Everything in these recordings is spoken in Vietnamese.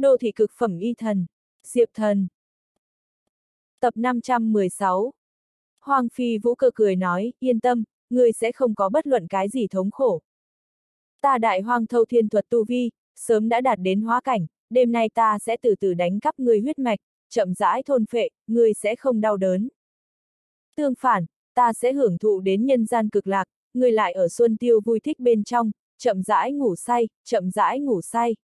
Đô thị cực phẩm y thần. Diệp thần. Tập 516 Hoàng Phi Vũ cơ cười nói, yên tâm, ngươi sẽ không có bất luận cái gì thống khổ. Ta đại hoang thâu thiên thuật tu vi, sớm đã đạt đến hóa cảnh, đêm nay ta sẽ từ từ đánh cắp ngươi huyết mạch, chậm rãi thôn phệ, ngươi sẽ không đau đớn. Tương phản, ta sẽ hưởng thụ đến nhân gian cực lạc, ngươi lại ở xuân tiêu vui thích bên trong, chậm rãi ngủ say, chậm rãi ngủ say.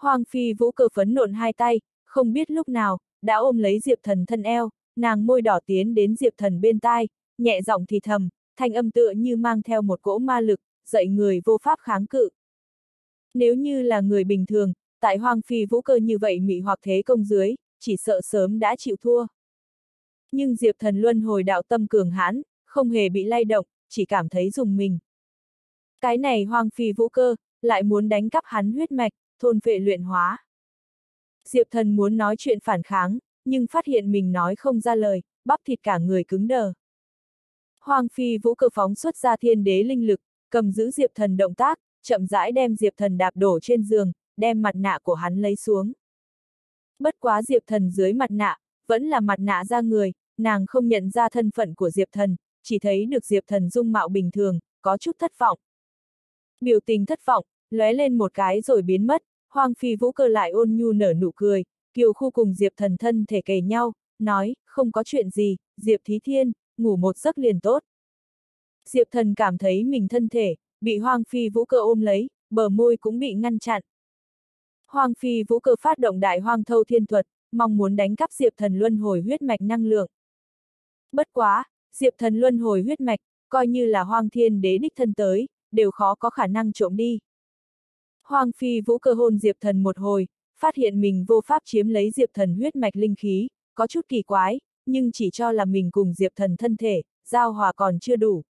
Hoàng Phi Vũ cơ phấn nộn hai tay, không biết lúc nào, đã ôm lấy Diệp Thần thân eo, nàng môi đỏ tiến đến Diệp Thần bên tai, nhẹ giọng thì thầm, thanh âm tựa như mang theo một cỗ ma lực, dạy người vô pháp kháng cự. Nếu như là người bình thường, tại Hoàng Phi Vũ cơ như vậy mị hoặc thế công dưới, chỉ sợ sớm đã chịu thua. Nhưng Diệp Thần luân hồi đạo tâm cường hãn, không hề bị lay động, chỉ cảm thấy dùng mình. Cái này Hoàng Phi Vũ cơ, lại muốn đánh cắp hắn huyết mạch, thôn vệ luyện hóa. Diệp thần muốn nói chuyện phản kháng, nhưng phát hiện mình nói không ra lời, bắp thịt cả người cứng đờ. Hoàng phi vũ cơ phóng xuất ra thiên đế linh lực, cầm giữ diệp thần động tác, chậm rãi đem diệp thần đạp đổ trên giường, đem mặt nạ của hắn lấy xuống. Bất quá diệp thần dưới mặt nạ, vẫn là mặt nạ ra người, nàng không nhận ra thân phận của diệp thần, chỉ thấy được diệp thần dung mạo bình thường, có chút thất vọng. Biểu tình thất vọng, lóe lên một cái rồi biến mất, Hoàng Phi Vũ cơ lại ôn nhu nở nụ cười, Kiều Khu cùng Diệp thần thân thể kề nhau, nói, không có chuyện gì, Diệp Thí Thiên, ngủ một giấc liền tốt. Diệp thần cảm thấy mình thân thể, bị Hoàng Phi Vũ cơ ôm lấy, bờ môi cũng bị ngăn chặn. Hoàng Phi Vũ cơ phát động đại hoang thâu thiên thuật, mong muốn đánh cắp Diệp thần luân hồi huyết mạch năng lượng. Bất quá, Diệp thần luân hồi huyết mạch, coi như là Hoàng Thiên đế đích thân tới, đều khó có khả năng trộm đi. Hoàng Phi Vũ cơ hôn Diệp Thần một hồi, phát hiện mình vô pháp chiếm lấy Diệp Thần huyết mạch linh khí, có chút kỳ quái, nhưng chỉ cho là mình cùng Diệp Thần thân thể, giao hòa còn chưa đủ.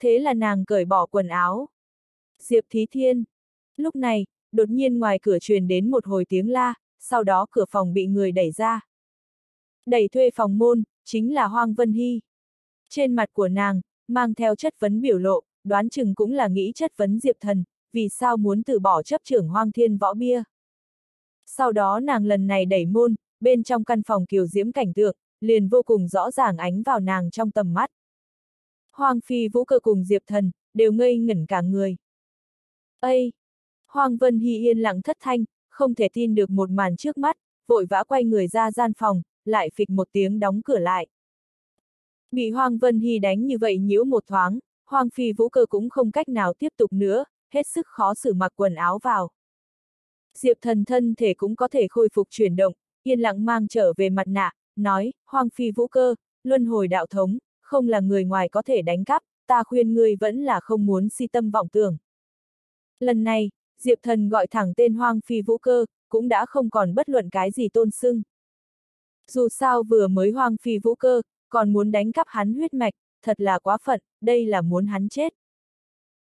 Thế là nàng cởi bỏ quần áo. Diệp Thí Thiên. Lúc này, đột nhiên ngoài cửa truyền đến một hồi tiếng la, sau đó cửa phòng bị người đẩy ra. Đẩy thuê phòng môn, chính là Hoang Vân Hy. Trên mặt của nàng, mang theo chất vấn biểu lộ, đoán chừng cũng là nghĩ chất vấn Diệp Thần, vì sao muốn từ bỏ chấp trưởng hoang thiên võ bia. Sau đó nàng lần này đẩy môn, bên trong căn phòng kiều diễm cảnh tượng, liền vô cùng rõ ràng ánh vào nàng trong tầm mắt. Hoàng phi vũ cơ cùng diệp thần, đều ngây ngẩn cả người. Ây! Hoàng Vân Hy yên lặng thất thanh, không thể tin được một màn trước mắt, vội vã quay người ra gian phòng, lại phịch một tiếng đóng cửa lại. Bị Hoàng Vân Hy đánh như vậy nhiễu một thoáng, Hoàng Phi Vũ Cơ cũng không cách nào tiếp tục nữa, hết sức khó xử mặc quần áo vào. Diệp thần thân thể cũng có thể khôi phục chuyển động, yên lặng mang trở về mặt nạ, nói, hoang phi vũ cơ, luân hồi đạo thống, không là người ngoài có thể đánh cắp, ta khuyên ngươi vẫn là không muốn si tâm vọng tưởng. Lần này, Diệp thần gọi thẳng tên hoang phi vũ cơ, cũng đã không còn bất luận cái gì tôn sưng. Dù sao vừa mới hoang phi vũ cơ, còn muốn đánh cắp hắn huyết mạch, thật là quá phận, đây là muốn hắn chết.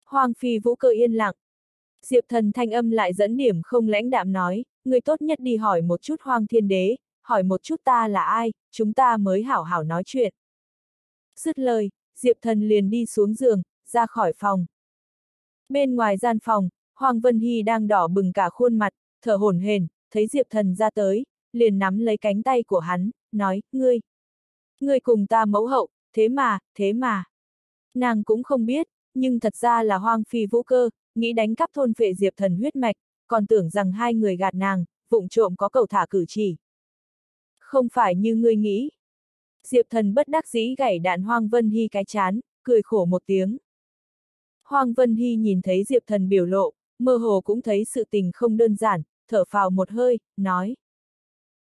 Hoàng phi vũ cơ yên lặng. Diệp thần thanh âm lại dẫn điểm không lãnh đạm nói, người tốt nhất đi hỏi một chút Hoàng thiên đế, hỏi một chút ta là ai, chúng ta mới hảo hảo nói chuyện. Dứt lời, Diệp thần liền đi xuống giường, ra khỏi phòng. Bên ngoài gian phòng, Hoàng Vân Hy đang đỏ bừng cả khuôn mặt, thở hổn hển, thấy Diệp thần ra tới, liền nắm lấy cánh tay của hắn, nói, ngươi. Ngươi cùng ta mẫu hậu, thế mà, thế mà. Nàng cũng không biết, nhưng thật ra là hoang phi vũ cơ, nghĩ đánh cắp thôn phệ diệp thần huyết mạch, còn tưởng rằng hai người gạt nàng, vụng trộm có cầu thả cử chỉ. Không phải như ngươi nghĩ. Diệp thần bất đắc dĩ gảy đạn Hoang Vân Hy cái chán, cười khổ một tiếng. Hoang Vân Hy nhìn thấy Diệp thần biểu lộ, mơ hồ cũng thấy sự tình không đơn giản, thở phào một hơi, nói.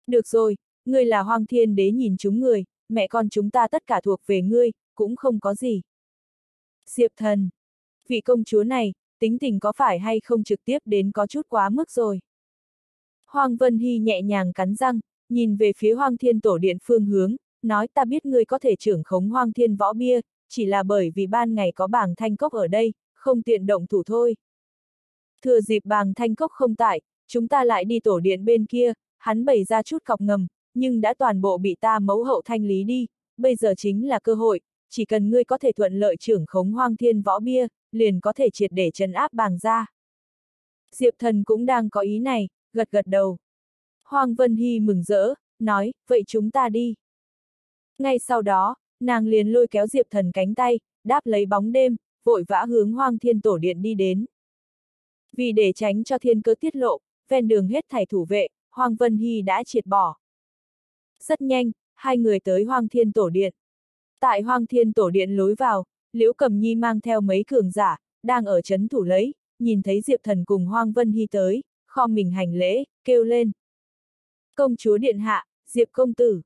Được rồi, ngươi là Hoang Thiên Đế nhìn chúng người, mẹ con chúng ta tất cả thuộc về ngươi, cũng không có gì. Diệp thần. Vị công chúa này, tính tình có phải hay không trực tiếp đến có chút quá mức rồi. Hoàng Vân Hy nhẹ nhàng cắn răng, nhìn về phía Hoàng Thiên Tổ Điện phương hướng, nói ta biết ngươi có thể trưởng khống Hoàng Thiên Võ Bia, chỉ là bởi vì ban ngày có bảng thanh cốc ở đây, không tiện động thủ thôi. Thừa dịp bàng thanh cốc không tại, chúng ta lại đi tổ điện bên kia, hắn bày ra chút cọc ngầm, nhưng đã toàn bộ bị ta mấu hậu thanh lý đi, bây giờ chính là cơ hội, chỉ cần ngươi có thể thuận lợi trưởng khống hoang thiên võ bia, liền có thể triệt để trấn áp bàng ra. Diệp thần cũng đang có ý này, gật gật đầu. Hoàng Vân Hy mừng rỡ, nói, vậy chúng ta đi. Ngay sau đó, nàng liền lôi kéo Diệp Thần cánh tay, đáp lấy bóng đêm, vội vã hướng Hoang Thiên Tổ Điện đi đến. Vì để tránh cho thiên cơ tiết lộ, ven đường hết thảy thủ vệ, Hoàng Vân Hy đã triệt bỏ. Rất nhanh, hai người tới Hoang Thiên Tổ Điện. Tại Hoang Thiên Tổ Điện lối vào, Liễu Cầm Nhi mang theo mấy cường giả, đang ở chấn thủ lấy, nhìn thấy Diệp Thần cùng Hoang Vân Hy tới, kho mình hành lễ, kêu lên. Công chúa Điện Hạ, Diệp Công Tử.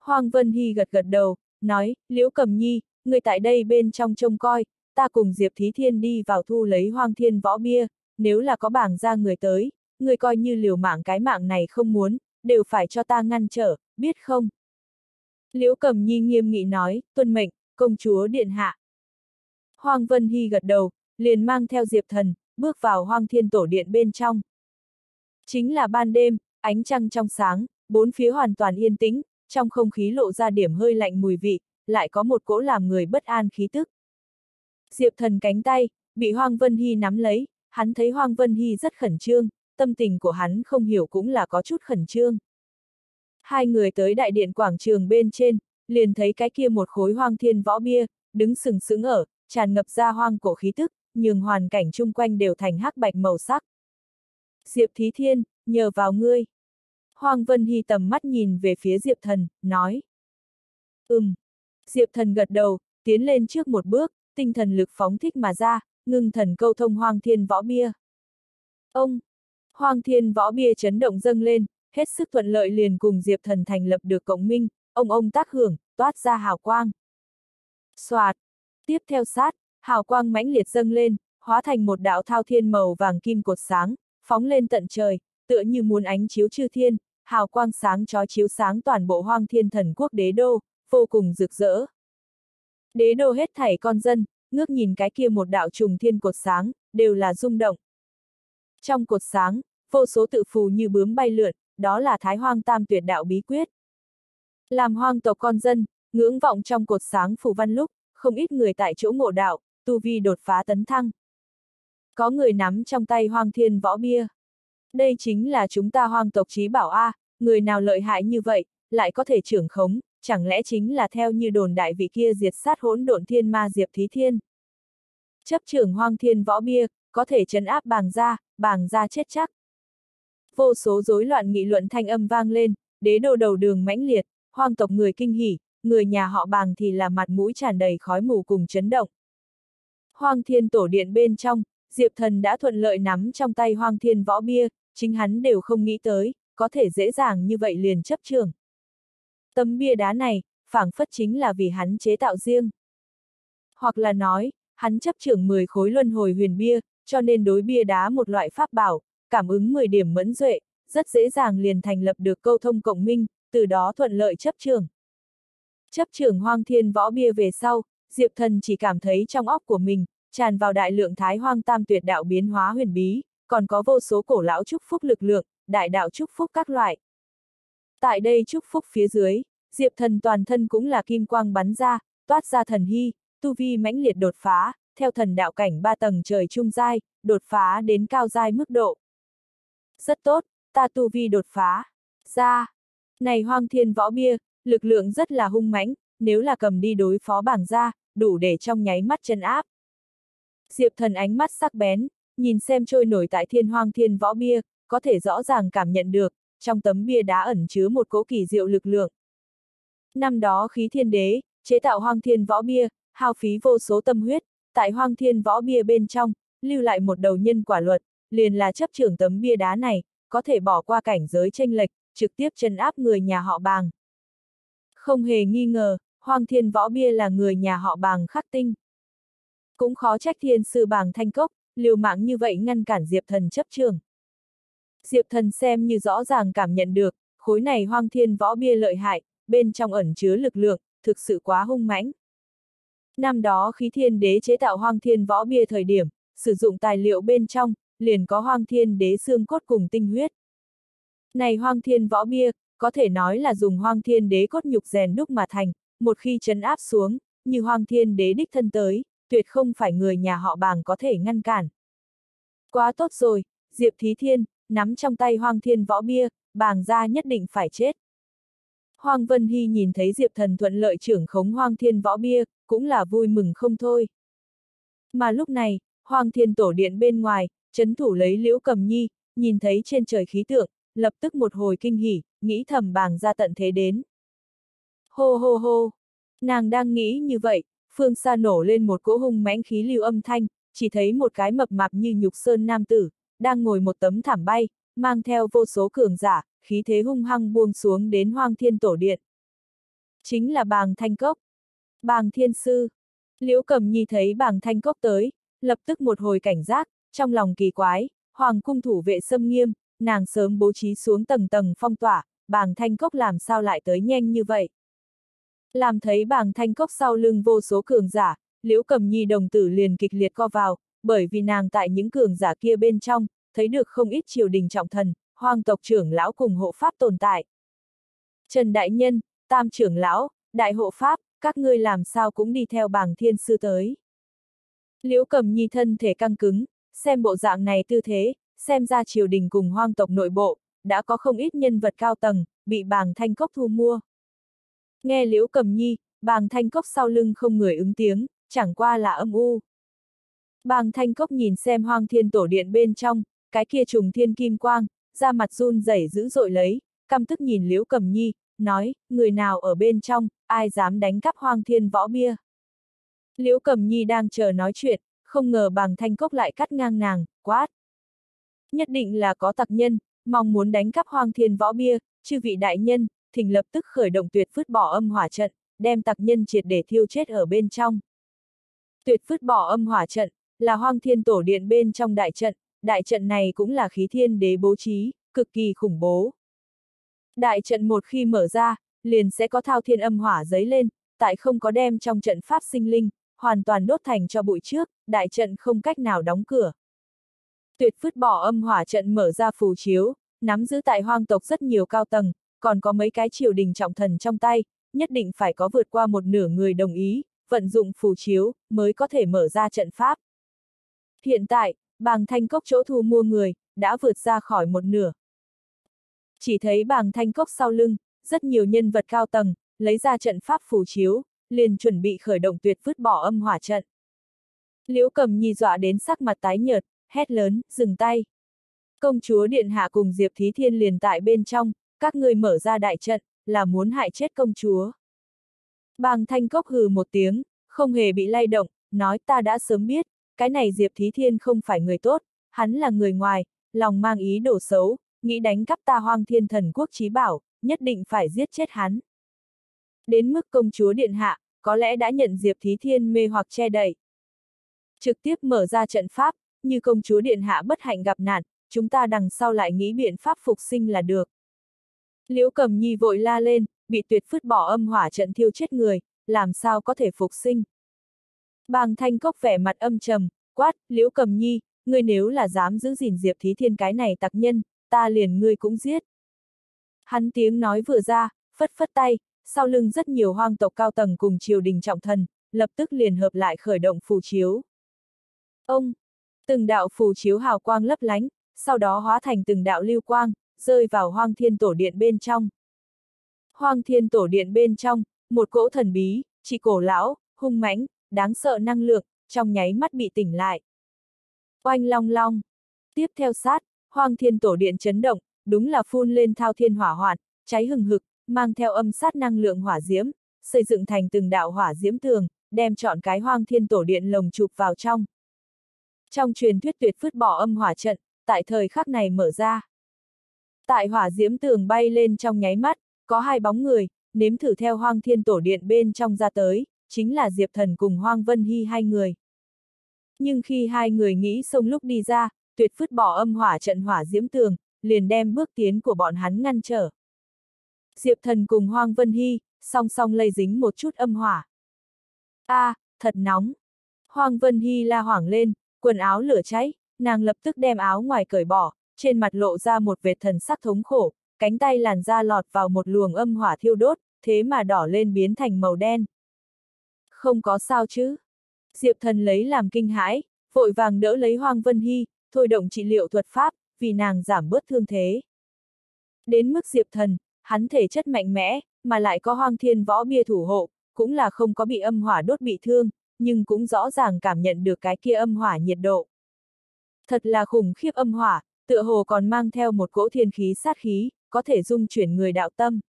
Hoang Vân Hy gật gật đầu, nói, Liễu Cầm Nhi, người tại đây bên trong trông coi, ta cùng Diệp Thí Thiên đi vào thu lấy Hoang Thiên võ bia, nếu là có bảng ra người tới, người coi như liều mạng cái mạng này không muốn, đều phải cho ta ngăn trở, biết không? Liễu Cầm Nhi nghiêm nghị nói, tuân mệnh, công chúa điện hạ. Hoàng Vân Hy gật đầu, liền mang theo Diệp Thần, bước vào Hoang Thiên Tổ Điện bên trong. Chính là ban đêm, ánh trăng trong sáng, bốn phía hoàn toàn yên tĩnh, trong không khí lộ ra điểm hơi lạnh mùi vị, lại có một cỗ làm người bất an khí tức. Diệp Thần cánh tay, bị Hoàng Vân Hy nắm lấy, hắn thấy Hoàng Vân Hy rất khẩn trương, tâm tình của hắn không hiểu cũng là có chút khẩn trương. Hai người tới đại điện quảng trường bên trên, liền thấy cái kia một khối hoang thiên võ bia, đứng sừng sững ở, tràn ngập ra hoang cổ khí tức, nhường hoàn cảnh chung quanh đều thành hắc bạch màu sắc. Diệp Thí Thiên, nhờ vào ngươi. Hoàng Vân Hy tầm mắt nhìn về phía Diệp Thần, nói. Ừm. Diệp Thần gật đầu, tiến lên trước một bước, tinh thần lực phóng thích mà ra, ngưng thần câu thông hoang thiên võ bia. Ông! hoàng thiên võ bia chấn động dâng lên, hết sức thuận lợi liền cùng Diệp Thần thành lập được cộng minh, ông ông tác hưởng, toát ra hào quang. Xoạt! Tiếp theo sát, hào quang mãnh liệt dâng lên, hóa thành một đạo thao thiên màu vàng kim cột sáng, phóng lên tận trời, tựa như muốn ánh chiếu chư thiên, hào quang sáng chói chiếu sáng toàn bộ hoang thiên thần quốc đế đô, vô cùng rực rỡ. Đế đô hết thảy con dân, ngước nhìn cái kia một đạo trùng thiên cột sáng, đều là rung động. Trong cột sáng, vô số tự phù như bướm bay lượn, đó là thái hoang tam tuyệt đạo bí quyết. Làm hoang tộc con dân, ngưỡng vọng trong cột sáng phù văn lúc, không ít người tại chỗ ngộ đạo, tu vi đột phá tấn thăng. Có người nắm trong tay hoang thiên võ bia. Đây chính là chúng ta hoang tộc trí bảo A, người nào lợi hại như vậy, lại có thể trưởng khống, chẳng lẽ chính là theo như đồn đại vị kia diệt sát hỗn độn thiên ma diệp thí thiên. Chấp trưởng hoang thiên võ bia, có thể chấn áp bàng gia, bàng gia chết chắc. Vô số rối loạn nghị luận thanh âm vang lên, đế đô đầu đường mãnh liệt, hoang tộc người kinh hỉ, người nhà họ bàng thì là mặt mũi tràn đầy khói mù cùng chấn động. Hoang thiên tổ điện bên trong, Diệp Thần đã thuận lợi nắm trong tay hoang thiên võ bia, chính hắn đều không nghĩ tới, có thể dễ dàng như vậy liền chấp trường. Tấm bia đá này, phảng phất chính là vì hắn chế tạo riêng. Hoặc là nói, hắn chấp trưởng 10 khối luân hồi huyền bia, cho nên đối bia đá một loại pháp bảo, cảm ứng 10 điểm mẫn duệ, rất dễ dàng liền thành lập được câu thông cộng minh, từ đó thuận lợi chấp trường. Chấp trưởng hoang thiên võ bia về sau, Diệp Thần chỉ cảm thấy trong óc của mình, tràn vào đại lượng thái hoang tam tuyệt đạo biến hóa huyền bí, còn có vô số cổ lão chúc phúc lực lượng, đại đạo chúc phúc các loại. Tại đây chúc phúc phía dưới, Diệp Thần toàn thân cũng là kim quang bắn ra, toát ra thần hy, tu vi mãnh liệt đột phá, theo thần đạo cảnh ba tầng trời trung giai, đột phá đến cao giai mức độ. Rất tốt, ta tu vi đột phá. Ra, này hoang thiên võ bia, lực lượng rất là hung mãnh, nếu là cầm đi đối phó bảng ra, đủ để trong nháy mắt chân áp. Diệp thần ánh mắt sắc bén, nhìn xem trôi nổi tại thiên hoang thiên võ bia, có thể rõ ràng cảm nhận được, trong tấm bia đá ẩn chứa một cỗ kỳ diệu lực lượng. Năm đó khí thiên đế, chế tạo hoang thiên võ bia, hao phí vô số tâm huyết, tại hoang thiên võ bia bên trong, lưu lại một đầu nhân quả luật, liền là chấp trưởng tấm bia đá này, có thể bỏ qua cảnh giới tranh lệch, trực tiếp chân áp người nhà họ bàng. Không hề nghi ngờ, hoang thiên võ bia là người nhà họ bàng khắc tinh. Cũng khó trách thiên sư bàng thanh cốc, liều mạng như vậy ngăn cản Diệp thần chấp trường. Diệp thần xem như rõ ràng cảm nhận được, khối này hoang thiên võ bia lợi hại, bên trong ẩn chứa lực lượng, thực sự quá hung mãnh. Năm đó khí thiên đế chế tạo hoang thiên võ bia thời điểm, sử dụng tài liệu bên trong, liền có hoang thiên đế xương cốt cùng tinh huyết. Này hoang thiên võ bia, có thể nói là dùng hoang thiên đế cốt nhục rèn đúc mà thành, một khi chấn áp xuống, như hoang thiên đế đích thân tới, tuyệt không phải người nhà họ bàng có thể ngăn cản. Quá tốt rồi, Diệp Thí Thiên, nắm trong tay Hoang Thiên Võ Bia, bàng gia nhất định phải chết. hoàng Vân Hy nhìn thấy Diệp Thần thuận lợi trưởng khống Hoang Thiên Võ Bia, cũng là vui mừng không thôi. Mà lúc này, Hoang Thiên Tổ Điện bên ngoài, chấn thủ lấy Liễu Cầm Nhi, nhìn thấy trên trời khí tượng, lập tức một hồi kinh hỉ, nghĩ thầm bàng ra tận thế đến. Hô hô hô! Nàng đang nghĩ như vậy, phương xa nổ lên một cỗ hung mãnh khí lưu âm thanh, chỉ thấy một cái mập mạp như nhục sơn nam tử, đang ngồi một tấm thảm bay, mang theo vô số cường giả, khí thế hung hăng buông xuống đến hoang thiên tổ điện. Chính là bàng thanh cốc. Bàng thiên sư. Liễu cầm nhi thấy bàng thanh cốc tới, lập tức một hồi cảnh giác, trong lòng kỳ quái, hoàng cung thủ vệ xâm nghiêm, nàng sớm bố trí xuống tầng tầng phong tỏa, bàng thanh cốc làm sao lại tới nhanh như vậy. Làm thấy bàng thanh cốc sau lưng vô số cường giả, liễu cầm nhi đồng tử liền kịch liệt co vào, bởi vì nàng tại những cường giả kia bên trong, thấy được không ít triều đình trọng thần, hoàng tộc trưởng lão cùng hộ pháp tồn tại. Trần Đại Nhân, Tam trưởng lão, Đại hộ pháp, các ngươi làm sao cũng đi theo bàng thiên sư tới. Liễu cầm nhi thân thể căng cứng, xem bộ dạng này tư thế, xem ra triều đình cùng hoang tộc nội bộ, đã có không ít nhân vật cao tầng, bị bàng thanh cốc thu mua. Nghe liễu cầm nhi, bàng thanh cốc sau lưng không người ứng tiếng, chẳng qua là âm u. Bàng thanh cốc nhìn xem hoang thiên tổ điện bên trong, cái kia trùng thiên kim quang, ra mặt run rẩy dữ dội lấy, căm tức nhìn liễu cầm nhi, nói, người nào ở bên trong, ai dám đánh cắp hoang thiên võ bia. Liễu cầm nhi đang chờ nói chuyện, không ngờ bàng thanh cốc lại cắt ngang nàng, quát. Nhất định là có tặc nhân, mong muốn đánh cắp hoang thiên võ bia, chư vị đại nhân, thỉnh lập tức khởi động tuyệt phứt bỏ âm hỏa trận, đem tặc nhân triệt để thiêu chết ở bên trong. Tuyệt phứt bỏ âm hỏa trận, là hoang thiên tổ điện bên trong đại trận, đại trận này cũng là khí thiên đế bố trí, cực kỳ khủng bố. Đại trận một khi mở ra, liền sẽ có thao thiên âm hỏa giấy lên, tại không có đem trong trận pháp sinh linh, hoàn toàn đốt thành cho bụi trước, đại trận không cách nào đóng cửa. Tuyệt vứt bỏ âm hỏa trận mở ra phù chiếu, nắm giữ tại hoang tộc rất nhiều cao tầng, còn có mấy cái triều đình trọng thần trong tay, nhất định phải có vượt qua một nửa người đồng ý, vận dụng phù chiếu, mới có thể mở ra trận pháp. Hiện tại, bàng thanh cốc chỗ thu mua người, đã vượt ra khỏi một nửa. Chỉ thấy bàng thanh cốc sau lưng, rất nhiều nhân vật cao tầng, lấy ra trận pháp phù chiếu, liền chuẩn bị khởi động tuyệt vứt bỏ âm hỏa trận. Liễu cầm nhi dọa đến sắc mặt tái nhợt, hét lớn, dừng tay. Công chúa Điện Hạ cùng Diệp Thí Thiên liền tại bên trong, các người mở ra đại trận, là muốn hại chết công chúa. Bàng thanh cốc hừ một tiếng, không hề bị lay động, nói ta đã sớm biết, cái này Diệp Thí Thiên không phải người tốt, hắn là người ngoài, lòng mang ý đồ xấu, nghĩ đánh cắp ta hoang thiên thần quốc trí bảo, nhất định phải giết chết hắn. Đến mức công chúa Điện Hạ, có lẽ đã nhận Diệp Thí Thiên mê hoặc che đậy. Trực tiếp mở ra trận pháp, như công chúa Điện Hạ bất hạnh gặp nạn, chúng ta đằng sau lại nghĩ biện pháp phục sinh là được. Liễu cầm nhi vội la lên, bị tuyệt phứt bỏ âm hỏa trận thiêu chết người, làm sao có thể phục sinh. Bàng thanh cốc vẻ mặt âm trầm, quát, liễu cầm nhi, ngươi nếu là dám giữ gìn diệp thí thiên cái này tặc nhân, ta liền ngươi cũng giết. Hắn tiếng nói vừa ra, phất phất tay, sau lưng rất nhiều hoang tộc cao tầng cùng triều đình trọng thần, lập tức liền hợp lại khởi động phù chiếu. Ông, từng đạo phù chiếu hào quang lấp lánh, sau đó hóa thành từng đạo lưu quang, rơi vào hoang thiên tổ điện bên trong. Hoang thiên tổ điện bên trong, một cỗ thần bí, chỉ cổ lão, hung mãnh, đáng sợ năng lượng, trong nháy mắt bị tỉnh lại. Oanh long long. Tiếp theo sát, hoang thiên tổ điện chấn động, đúng là phun lên thao thiên hỏa hoạn, cháy hừng hực, mang theo âm sát năng lượng hỏa diễm, xây dựng thành từng đạo hỏa diễm tường, đem chọn cái hoang thiên tổ điện lồng chụp vào trong. Trong truyền thuyết tuyệt phứt bỏ âm hỏa trận, tại thời khắc này mở ra. Tại hỏa diễm tường bay lên trong nháy mắt, có hai bóng người, nếm thử theo hoang thiên tổ điện bên trong ra tới, chính là Diệp Thần cùng Hoang Vân Hy hai người. Nhưng khi hai người nghĩ xong lúc đi ra, tuyệt phứt bỏ âm hỏa trận hỏa diễm tường, liền đem bước tiến của bọn hắn ngăn trở. Diệp Thần cùng Hoang Vân Hy, song song lây dính một chút âm hỏa. a à, thật nóng. Hoang Vân Hy la hoảng lên, quần áo lửa cháy, nàng lập tức đem áo ngoài cởi bỏ, trên mặt lộ ra một vệt thần sắc thống khổ, cánh tay làn da lọt vào một luồng âm hỏa thiêu đốt, thế mà đỏ lên biến thành màu đen. Không có sao chứ. Diệp thần lấy làm kinh hãi, vội vàng đỡ lấy Hoang Vân Hy, thôi động trị liệu thuật pháp, vì nàng giảm bớt thương thế. Đến mức Diệp Thần, hắn thể chất mạnh mẽ, mà lại có hoang thiên võ bia thủ hộ, cũng là không có bị âm hỏa đốt bị thương, nhưng cũng rõ ràng cảm nhận được cái kia âm hỏa nhiệt độ. Thật là khủng khiếp âm hỏa, tựa hồ còn mang theo một cỗ thiên khí sát khí, có thể dung chuyển người đạo tâm.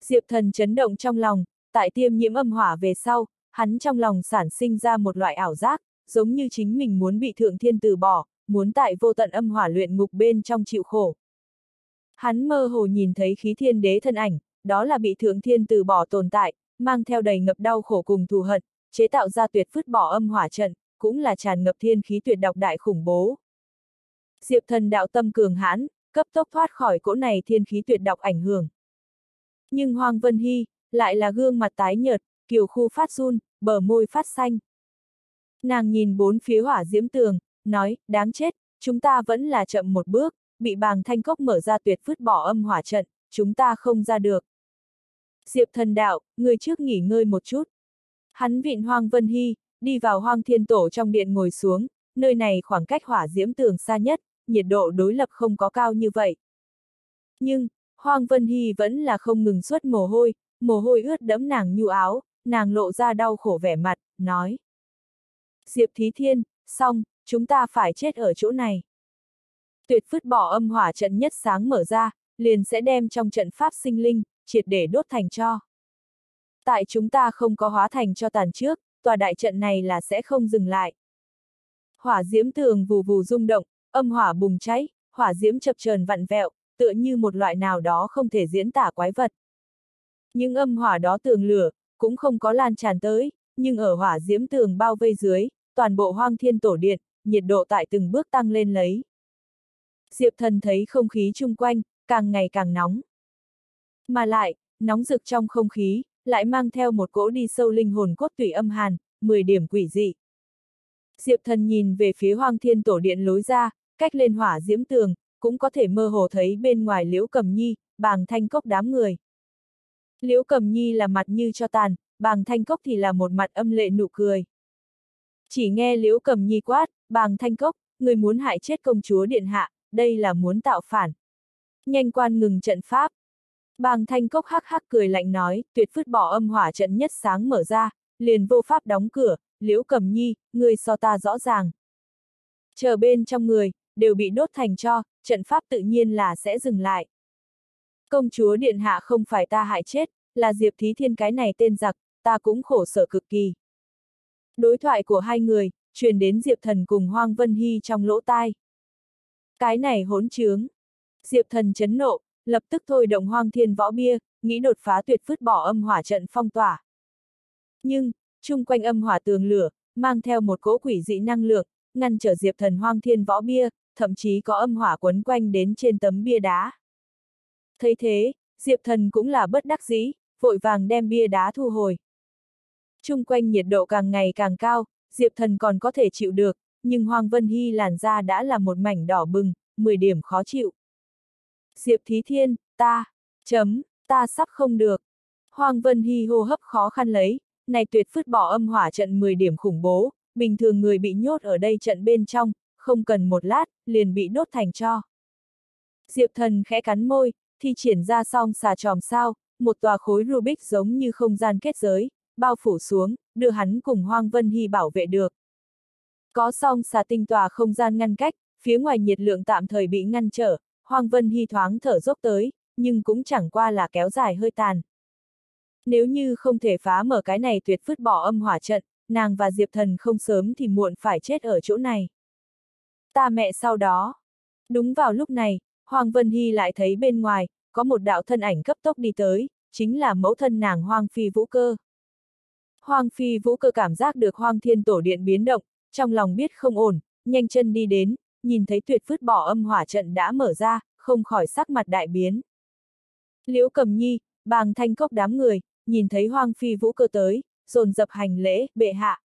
Diệp thần chấn động trong lòng, tại tiêm nhiễm âm hỏa về sau, hắn trong lòng sản sinh ra một loại ảo giác, giống như chính mình muốn bị thượng thiên từ bỏ, muốn tại vô tận âm hỏa luyện ngục bên trong chịu khổ. Hắn mơ hồ nhìn thấy khí thiên đế thân ảnh, đó là bị thượng thiên từ bỏ tồn tại, mang theo đầy ngập đau khổ cùng thù hận, chế tạo ra tuyệt phứt bỏ âm hỏa trận, cũng là tràn ngập thiên khí tuyệt độc đại khủng bố. Diệp thần đạo tâm cường hãn, cấp tốc thoát khỏi cỗ này thiên khí tuyệt độc ảnh hưởng. Nhưng Hoàng Vân Hy, lại là gương mặt tái nhợt, kiều khu phát run, bờ môi phát xanh. Nàng nhìn bốn phía hỏa diễm tường, nói, đáng chết, chúng ta vẫn là chậm một bước, bị bàng thanh cốc mở ra tuyệt phứt bỏ âm hỏa trận, chúng ta không ra được. Diệp thần đạo, người trước nghỉ ngơi một chút. Hắn vịn Hoang Vân Hy, đi vào Hoang Thiên Tổ trong điện ngồi xuống, nơi này khoảng cách hỏa diễm tường xa nhất, nhiệt độ đối lập không có cao như vậy. Nhưng, Hoang Vân Hy vẫn là không ngừng xuất mồ hôi, mồ hôi ướt đẫm nàng nhu áo, nàng lộ ra đau khổ vẻ mặt, nói. Diệp Thí Thiên, xong, chúng ta phải chết ở chỗ này. Tuyệt phứt bỏ âm hỏa trận nhất sáng mở ra, liền sẽ đem trong trận pháp sinh linh, triệt để đốt thành cho. Tại chúng ta không có hóa thành cho tàn trước, tòa đại trận này là sẽ không dừng lại. Hỏa diễm tường vù vù rung động, âm hỏa bùng cháy, hỏa diễm chập chờn vặn vẹo, tựa như một loại nào đó không thể diễn tả quái vật. Những âm hỏa đó tường lửa, cũng không có lan tràn tới, nhưng ở hỏa diễm tường bao vây dưới, toàn bộ hoang thiên tổ điện, nhiệt độ tại từng bước tăng lên lấy. Diệp thần thấy không khí chung quanh, càng ngày càng nóng. Mà lại, nóng rực trong không khí, lại mang theo một cỗ đi sâu linh hồn cốt tủy âm hàn, 10 điểm quỷ dị. Diệp thần nhìn về phía hoang thiên tổ điện lối ra, cách lên hỏa diễm tường, cũng có thể mơ hồ thấy bên ngoài liễu cầm nhi, bàng thanh cốc đám người. Liễu cầm nhi là mặt như cho tàn, bàng thanh cốc thì là một mặt âm lệ nụ cười. Chỉ nghe liễu cầm nhi quát, bàng thanh cốc, người muốn hại chết công chúa điện hạ, đây là muốn tạo phản. Nhanh quan ngừng trận pháp. Bàng thanh cốc hắc hắc cười lạnh nói, tuyệt phứt bỏ âm hỏa trận nhất sáng mở ra, liền vô pháp đóng cửa, liễu cầm nhi, người so ta rõ ràng. Chờ bên trong người, đều bị đốt thành cho, trận pháp tự nhiên là sẽ dừng lại. Công chúa điện hạ không phải ta hại chết, là Diệp Thí Thiên cái này tên giặc, ta cũng khổ sở cực kỳ. Đối thoại của hai người, truyền đến Diệp Thần cùng Hoang Vân Hy trong lỗ tai. Cái này hỗn trướng. Diệp Thần chấn nộ, lập tức thôi động Hoang Thiên Võ Bia, nghĩ đột phá tuyệt phứt bỏ âm hỏa trận phong tỏa. Nhưng, chung quanh âm hỏa tường lửa, mang theo một cỗ quỷ dị năng lượng, ngăn trở Diệp Thần Hoang Thiên Võ Bia, thậm chí có âm hỏa quấn quanh đến trên tấm bia đá. Thấy thế, Diệp Thần cũng là bất đắc dĩ, vội vàng đem bia đá thu hồi. Trung quanh nhiệt độ càng ngày càng cao, Diệp Thần còn có thể chịu được, nhưng Hoàng Vân Hy làn da đã là một mảnh đỏ bừng, 10 điểm khó chịu. Diệp Thí Thiên, ta, chấm, ta sắp không được. Hoàng Vân Hy hô hấp khó khăn lấy, này tuyệt phứt bỏ âm hỏa trận 10 điểm khủng bố, bình thường người bị nhốt ở đây trận bên trong, không cần một lát, liền bị đốt thành cho. Diệp thần khẽ cắn môi, thi triển ra song xà tròm sao, một tòa khối Rubik giống như không gian kết giới, bao phủ xuống, đưa hắn cùng Hoang Vân Hy bảo vệ được. Có song xà tinh tòa không gian ngăn cách, phía ngoài nhiệt lượng tạm thời bị ngăn trở, hoàng Vân Hy thoáng thở dốc tới, nhưng cũng chẳng qua là kéo dài hơi tàn. Nếu như không thể phá mở cái này tuyệt phứt bỏ âm hỏa trận, nàng và Diệp Thần không sớm thì muộn phải chết ở chỗ này. Ta mẹ sau đó. Đúng vào lúc này, Hoàng Vân Hy lại thấy bên ngoài, có một đạo thân ảnh cấp tốc đi tới, chính là mẫu thân nàng Hoàng Phi Vũ Cơ. Hoàng Phi Vũ Cơ cảm giác được Hoàng Thiên Tổ Điện biến động, trong lòng biết không ổn, nhanh chân đi đến, nhìn thấy tuyệt phứt bỏ âm hỏa trận đã mở ra, không khỏi sắc mặt đại biến. Liễu Cầm Nhi, bàng thanh cốc đám người, nhìn thấy Hoàng Phi Vũ Cơ tới, dồn dập hành lễ, bệ hạ.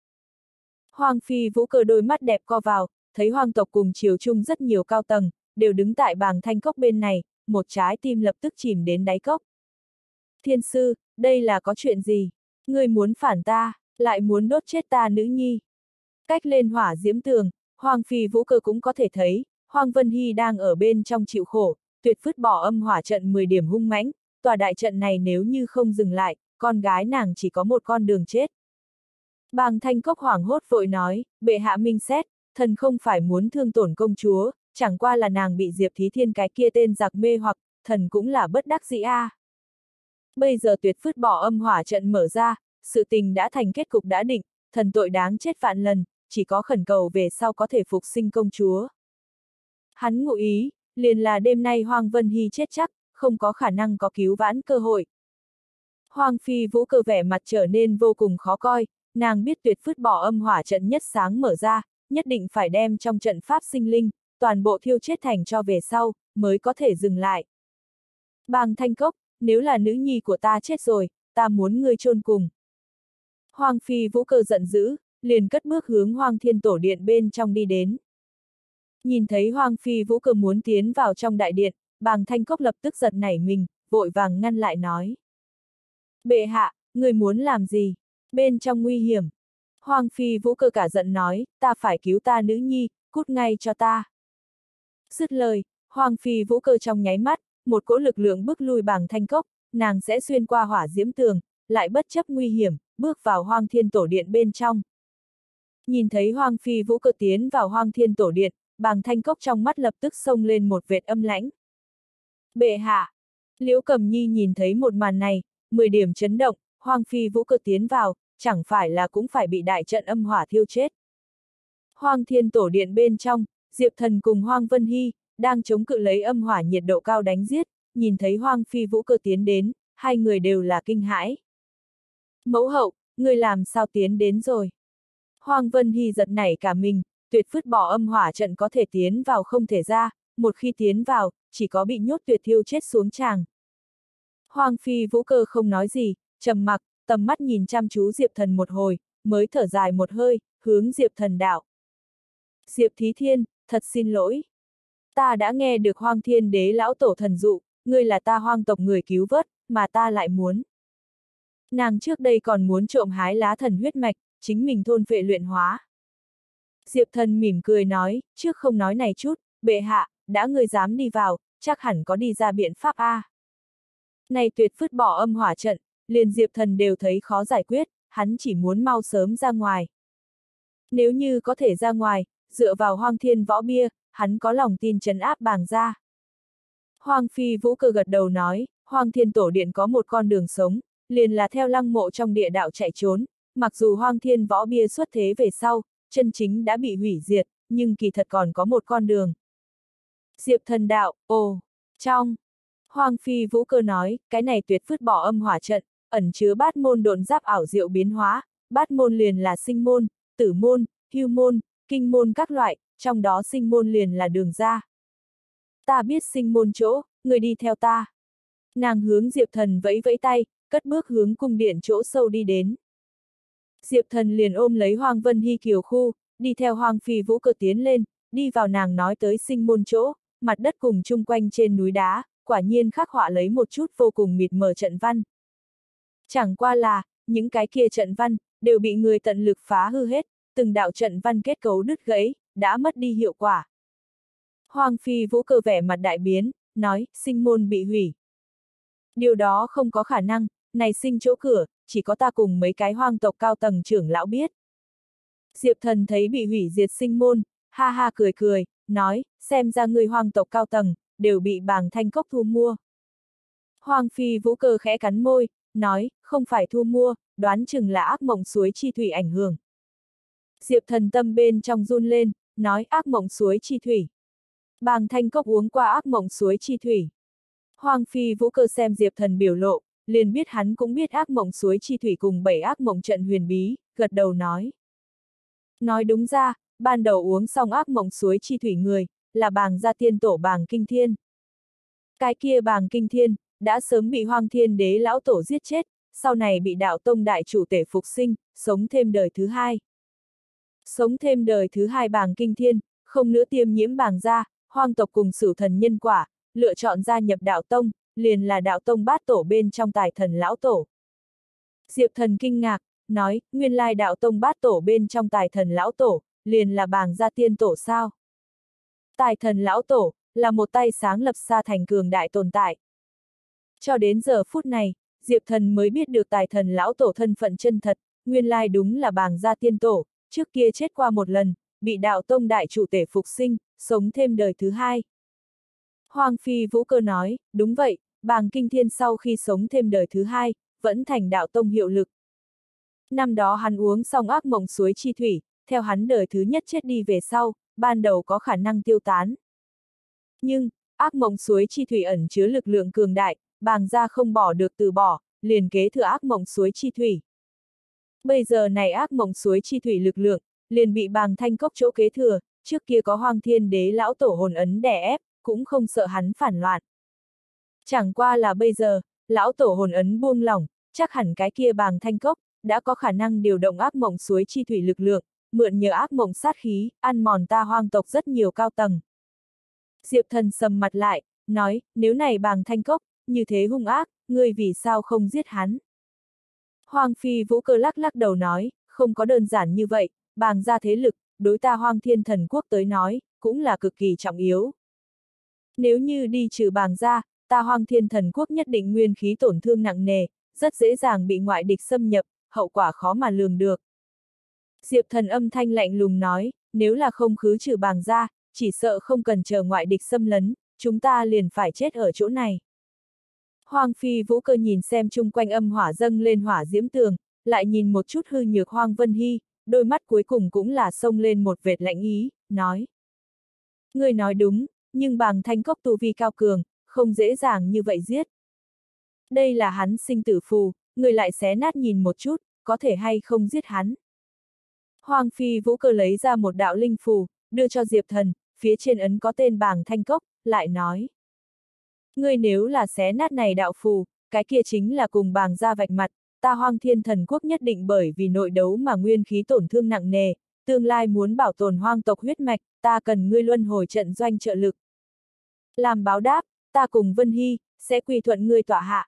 Hoàng Phi Vũ Cơ đôi mắt đẹp co vào, thấy hoàng tộc cùng triều chung rất nhiều cao tầng, đều đứng tại bàng thanh cốc bên này, một trái tim lập tức chìm đến đáy cốc. Thiên sư, đây là có chuyện gì? Người muốn phản ta, lại muốn đốt chết ta nữ nhi. Cách lên hỏa diễm tường, Hoàng Phi Vũ Cơ cũng có thể thấy, Hoàng Vân Hy đang ở bên trong chịu khổ, tuyệt phứt bỏ âm hỏa trận 10 điểm hung mãnh, tòa đại trận này nếu như không dừng lại, con gái nàng chỉ có một con đường chết. Bàng thanh cốc hoảng hốt vội nói, bệ hạ minh xét, thần không phải muốn thương tổn công chúa, chẳng qua là nàng bị Diệp Thí Thiên cái kia tên giặc mê hoặc, thần cũng là bất đắc dĩ a. À. Bây giờ tuyệt phứt bỏ âm hỏa trận mở ra, sự tình đã thành kết cục đã định, thần tội đáng chết vạn lần, chỉ có khẩn cầu về sau có thể phục sinh công chúa. Hắn ngụ ý, liền là đêm nay Hoàng Vân Hy chết chắc, không có khả năng có cứu vãn cơ hội. Hoàng Phi Vũ cơ vẻ mặt trở nên vô cùng khó coi, nàng biết tuyệt phứt bỏ âm hỏa trận nhất sáng mở ra, nhất định phải đem trong trận pháp sinh linh, toàn bộ thiêu chết thành cho về sau, mới có thể dừng lại. Bàng thanh cốc, nếu là nữ nhi của ta chết rồi, ta muốn ngươi chôn cùng. Hoàng Phi Vũ cơ giận dữ, liền cất bước hướng Hoàng Thiên Tổ Điện bên trong đi đến. Nhìn thấy Hoàng Phi Vũ cơ muốn tiến vào trong đại điện, bàng thanh cốc lập tức giật nảy mình, vội vàng ngăn lại nói. Bệ hạ, người muốn làm gì? Bên trong nguy hiểm. Hoàng Phi Vũ cơ cả giận nói, ta phải cứu ta nữ nhi, cút ngay cho ta. Dứt lời, Hoàng Phi Vũ cơ trong nháy mắt, một cỗ lực lượng bước lui bàng thanh cốc, nàng sẽ xuyên qua hỏa diễm tường, lại bất chấp nguy hiểm, bước vào hoang thiên tổ điện bên trong. Nhìn thấy Hoàng Phi Vũ cơ tiến vào hoang thiên tổ điện, bàng thanh cốc trong mắt lập tức xông lên một vệt âm lãnh. Bệ hạ! Liễu Cầm Nhi nhìn thấy một màn này, 10 điểm chấn động, Hoàng Phi Vũ cơ tiến vào, chẳng phải là cũng phải bị đại trận âm hỏa thiêu chết. Hoàng Thiên Tổ Điện bên trong, Diệp Thần cùng Hoàng Vân Hy, đang chống cự lấy âm hỏa nhiệt độ cao đánh giết, nhìn thấy Hoàng Phi Vũ cơ tiến đến, hai người đều là kinh hãi. Mẫu hậu, người làm sao tiến đến rồi? Hoàng Vân Hy giật nảy cả mình, tuyệt phứt bỏ âm hỏa trận có thể tiến vào không thể ra, một khi tiến vào, chỉ có bị nhốt tuyệt thiêu chết xuống tràng. Hoàng Phi Vũ Cơ không nói gì, trầm mặc, tầm mắt nhìn chăm chú Diệp Thần một hồi, mới thở dài một hơi, hướng Diệp Thần đạo. Diệp Thí Thiên, thật xin lỗi. Ta đã nghe được Hoang Thiên Đế lão tổ thần dụ, ngươi là ta hoang tộc người cứu vớt, mà ta lại muốn. Nàng trước đây còn muốn trộm hái lá thần huyết mạch, chính mình thôn phệ luyện hóa. Diệp thần mỉm cười nói, trước không nói này chút, bệ hạ, đã ngươi dám đi vào, chắc hẳn có đi ra biện pháp A. Này tuyệt phứt bỏ âm hỏa trận, liền Diệp thần đều thấy khó giải quyết, hắn chỉ muốn mau sớm ra ngoài. Nếu như có thể ra ngoài, dựa vào hoang thiên võ bia, hắn có lòng tin chấn áp bàng ra. Hoàng Phi Vũ cơ gật đầu nói, Hoàng Thiên Tổ Điện có một con đường sống, liền là theo lăng mộ trong địa đạo chạy trốn, mặc dù hoang Thiên võ bia xuất thế về sau, chân chính đã bị hủy diệt, nhưng kỳ thật còn có một con đường. Diệp thần đạo, ồ, trong. Hoàng Phi Vũ cơ nói, cái này tuyệt phứt bỏ âm hỏa trận, ẩn chứa bát môn độn giáp ảo diệu biến hóa, bát môn liền là sinh môn, tử môn, hưu môn, kinh môn các loại, trong đó sinh môn liền là đường ra. Ta biết sinh môn chỗ, người đi theo ta. Nàng hướng Diệp Thần vẫy vẫy tay, cất bước hướng cung điện chỗ sâu đi đến. Diệp Thần liền ôm lấy Hoàng Vân Hy Kiều khu, đi theo Hoàng Phi Vũ cơ tiến lên, đi vào nàng nói tới sinh môn chỗ, mặt đất cùng chung quanh trên núi đá, quả nhiên khắc họa lấy một chút vô cùng mịt mờ trận văn. Chẳng qua là, những cái kia trận văn, đều bị người tận lực phá hư hết, từng đạo trận văn kết cấu đứt gãy, đã mất đi hiệu quả. Hoàng Phi Vũ cơ vẻ mặt đại biến, nói, sinh môn bị hủy. Điều đó không có khả năng, này sinh chỗ cửa, chỉ có ta cùng mấy cái hoang tộc cao tầng trưởng lão biết. Diệp thần thấy bị hủy diệt sinh môn, ha ha cười cười, nói, xem ra người hoang tộc cao tầng, đều bị bàng thanh cốc thu mua. Hoàng Phi Vũ cơ khẽ cắn môi, nói, không phải thu mua, đoán chừng là ác mộng suối chi thủy ảnh hưởng. Diệp thần tâm bên trong run lên, nói ác mộng suối chi thủy. Bàng thanh cốc uống qua ác mộng suối chi thủy. Hoàng Phi Vũ cơ xem Diệp thần biểu lộ, liền biết hắn cũng biết ác mộng suối chi thủy cùng bảy ác mộng trận huyền bí, gật đầu nói. Nói đúng ra, ban đầu uống xong ác mộng suối chi thủy người, là bàng gia tiên tổ bàng kinh thiên. Cái kia bàng kinh thiên, đã sớm bị hoang thiên đế lão tổ giết chết, sau này bị đạo tông đại chủ tể phục sinh, sống thêm đời thứ hai. Sống thêm đời thứ hai bàng kinh thiên, không nữa tiêm nhiễm bàng gia, hoang tộc cùng sử thần nhân quả, lựa chọn gia nhập đạo tông, liền là đạo tông bát tổ bên trong tài thần lão tổ. Diệp thần kinh ngạc, nói, nguyên lai đạo tông bát tổ bên trong tài thần lão tổ, liền là bàng gia tiên tổ sao? Tài thần lão tổ, là một tay sáng lập xa thành cường đại tồn tại. Cho đến giờ phút này, Diệp thần mới biết được tài thần lão tổ thân phận chân thật, nguyên lai đúng là bàng gia tiên tổ, trước kia chết qua một lần, bị đạo tông đại chủ tể phục sinh, sống thêm đời thứ hai. Hoàng Phi Vũ Cơ nói, đúng vậy, bàng kinh thiên sau khi sống thêm đời thứ hai, vẫn thành đạo tông hiệu lực. Năm đó hắn uống xong ác mộng suối chi thủy, theo hắn đời thứ nhất chết đi về sau, ban đầu có khả năng tiêu tán. Nhưng, ác mộng suối chi thủy ẩn chứa lực lượng cường đại, bàng gia không bỏ được từ bỏ, liền kế thừa ác mộng suối chi thủy. Bây giờ này ác mộng suối chi thủy lực lượng, liền bị bàng thanh cốc chỗ kế thừa, trước kia có hoang thiên đế lão tổ hồn ấn đè ép, cũng không sợ hắn phản loạn. Chẳng qua là bây giờ, lão tổ hồn ấn buông lỏng, chắc hẳn cái kia bàng thanh cốc, đã có khả năng điều động ác mộng suối chi thủy lực lượng, mượn nhờ ác mộng sát khí, ăn mòn ta hoang tộc rất nhiều cao tầng. Diệp thần sầm mặt lại, nói, nếu này bàng thanh cốc, như thế hung ác, ngươi vì sao không giết hắn? Hoàng phi vũ cơ lắc lắc đầu nói, không có đơn giản như vậy, bàng ra thế lực, đối ta hoang thiên thần quốc tới nói, cũng là cực kỳ trọng yếu. Nếu như đi trừ bàng ra, ta hoang thiên thần quốc nhất định nguyên khí tổn thương nặng nề, rất dễ dàng bị ngoại địch xâm nhập, hậu quả khó mà lường được. Diệp thần âm thanh lạnh lùng nói, nếu là không khứ trừ bàng ra, chỉ sợ không cần chờ ngoại địch xâm lấn, chúng ta liền phải chết ở chỗ này. Hoàng phi vũ cơ nhìn xem chung quanh âm hỏa dâng lên hỏa diễm tường, lại nhìn một chút hư nhược Hoàng Vân Hy, đôi mắt cuối cùng cũng là sông lên một vệt lạnh ý, nói. Người nói đúng, nhưng bàng thanh cốc tu vi cao cường, không dễ dàng như vậy giết. Đây là hắn sinh tử phù, người lại xé nát nhìn một chút, có thể hay không giết hắn. Hoàng Phi Vũ Cơ lấy ra một đạo linh phù, đưa cho Diệp Thần, phía trên ấn có tên bảng thanh cốc, lại nói. Ngươi nếu là xé nát này đạo phù, cái kia chính là cùng bàng ra vạch mặt, ta hoang thiên thần quốc nhất định bởi vì nội đấu mà nguyên khí tổn thương nặng nề, tương lai muốn bảo tồn hoang tộc huyết mạch, ta cần ngươi luân hồi trận doanh trợ lực. Làm báo đáp, ta cùng Vân Hy, sẽ quy thuận ngươi tọa hạ.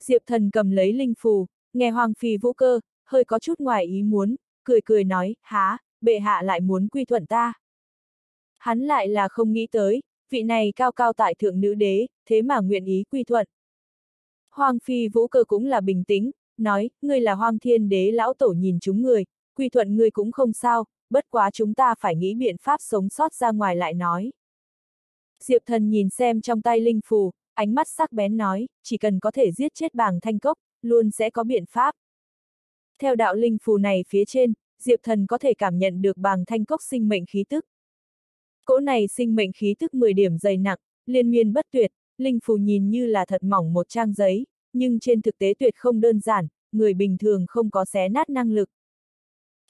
Diệp thần cầm lấy linh phù, nghe Hoàng Phi vũ cơ, hơi có chút ngoài ý muốn, cười cười nói, há, bệ hạ lại muốn quy thuận ta. Hắn lại là không nghĩ tới, vị này cao cao tại thượng nữ đế, thế mà nguyện ý quy thuận. Hoàng Phi vũ cơ cũng là bình tĩnh, nói, ngươi là Hoàng Thiên đế lão tổ nhìn chúng người, quy thuận ngươi cũng không sao, bất quá chúng ta phải nghĩ biện pháp sống sót ra ngoài lại nói. Diệp thần nhìn xem trong tay linh phù, ánh mắt sắc bén nói, chỉ cần có thể giết chết bàng thanh cốc, luôn sẽ có biện pháp. Theo đạo linh phù này phía trên, Diệp thần có thể cảm nhận được bàng thanh cốc sinh mệnh khí tức. Cỗ này sinh mệnh khí tức 10 điểm dày nặng, liên miên bất tuyệt, linh phù nhìn như là thật mỏng một trang giấy, nhưng trên thực tế tuyệt không đơn giản, người bình thường không có xé nát năng lực.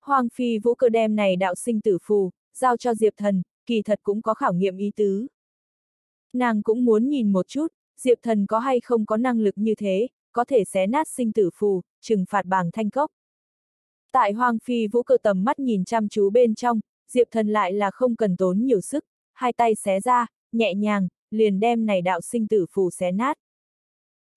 Hoàng Phi Vũ cơ đem này đạo sinh tử phù, giao cho Diệp Thần, kỳ thật cũng có khảo nghiệm ý tứ. Nàng cũng muốn nhìn một chút, Diệp Thần có hay không có năng lực như thế, có thể xé nát sinh tử phù, trừng phạt bàng thanh cốc. Tại Hoàng Phi Vũ cơ tầm mắt nhìn chăm chú bên trong, Diệp Thần lại là không cần tốn nhiều sức, hai tay xé ra, nhẹ nhàng, liền đem này đạo sinh tử phù xé nát.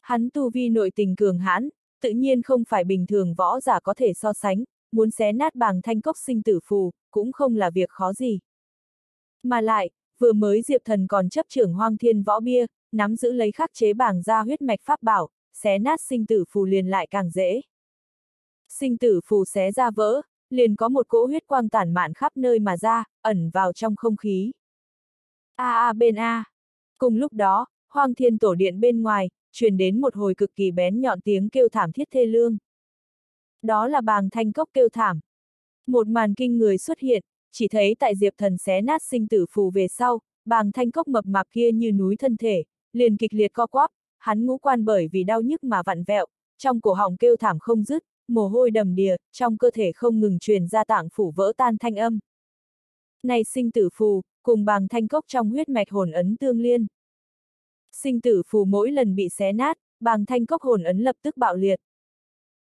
Hắn tu vi nội tình cường hãn, tự nhiên không phải bình thường võ giả có thể so sánh, muốn xé nát bàng thanh cốc sinh tử phù, cũng không là việc khó gì. Mà lại, vừa mới Diệp Thần còn chấp trưởng hoang thiên võ bia, nắm giữ lấy khắc chế bảng ra huyết mạch pháp bảo, xé nát sinh tử phù liền lại càng dễ. Sinh tử phù xé ra vỡ, liền có một cỗ huyết quang tản mạn khắp nơi mà ra, ẩn vào trong không khí. A a bên A. Cùng lúc đó, hoang thiên tổ điện bên ngoài, truyền đến một hồi cực kỳ bén nhọn tiếng kêu thảm thiết thê lương. Đó là bàng thanh cốc kêu thảm. Một màn kinh người xuất hiện, chỉ thấy tại diệp thần xé nát sinh tử phù về sau, bàng thanh cốc mập mạp kia như núi thân thể, liền kịch liệt co quắp, hắn ngũ quan bởi vì đau nhức mà vặn vẹo, trong cổ họng kêu thảm không dứt, mồ hôi đầm đìa, trong cơ thể không ngừng truyền ra tảng phủ vỡ tan thanh âm. Này sinh tử phù, cùng bàng thanh cốc trong huyết mạch hồn ấn tương liên. Sinh tử phù mỗi lần bị xé nát, bàng thanh cốc hồn ấn lập tức bạo liệt.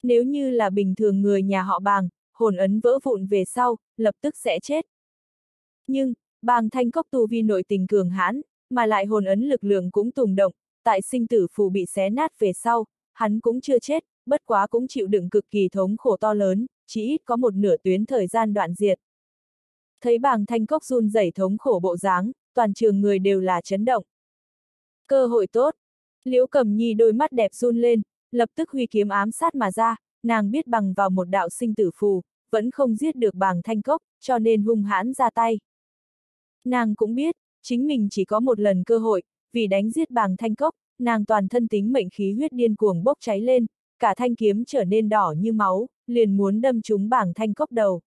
Nếu như là bình thường người nhà họ bàng, hồn ấn vỡ vụn về sau, lập tức sẽ chết. Nhưng, bàng thanh cốc tu vi nội tình cường hãn, mà lại hồn ấn lực lượng cũng tùng động, tại sinh tử phù bị xé nát về sau, hắn cũng chưa chết, bất quá cũng chịu đựng cực kỳ thống khổ to lớn, chỉ ít có một nửa tuyến thời gian đoạn diệt. Thấy bàng thanh cốc run rẩy thống khổ bộ dáng, toàn trường người đều là chấn động. Cơ hội tốt. Liễu cầm nhi đôi mắt đẹp run lên, lập tức huy kiếm ám sát mà ra, nàng biết bằng vào một đạo sinh tử phù, vẫn không giết được bàng thanh cốc, cho nên hung hãn ra tay. Nàng cũng biết, chính mình chỉ có một lần cơ hội, vì đánh giết bàng thanh cốc, nàng toàn thân tính mệnh khí huyết điên cuồng bốc cháy lên, cả thanh kiếm trở nên đỏ như máu, liền muốn đâm trúng bàng thanh cốc đầu.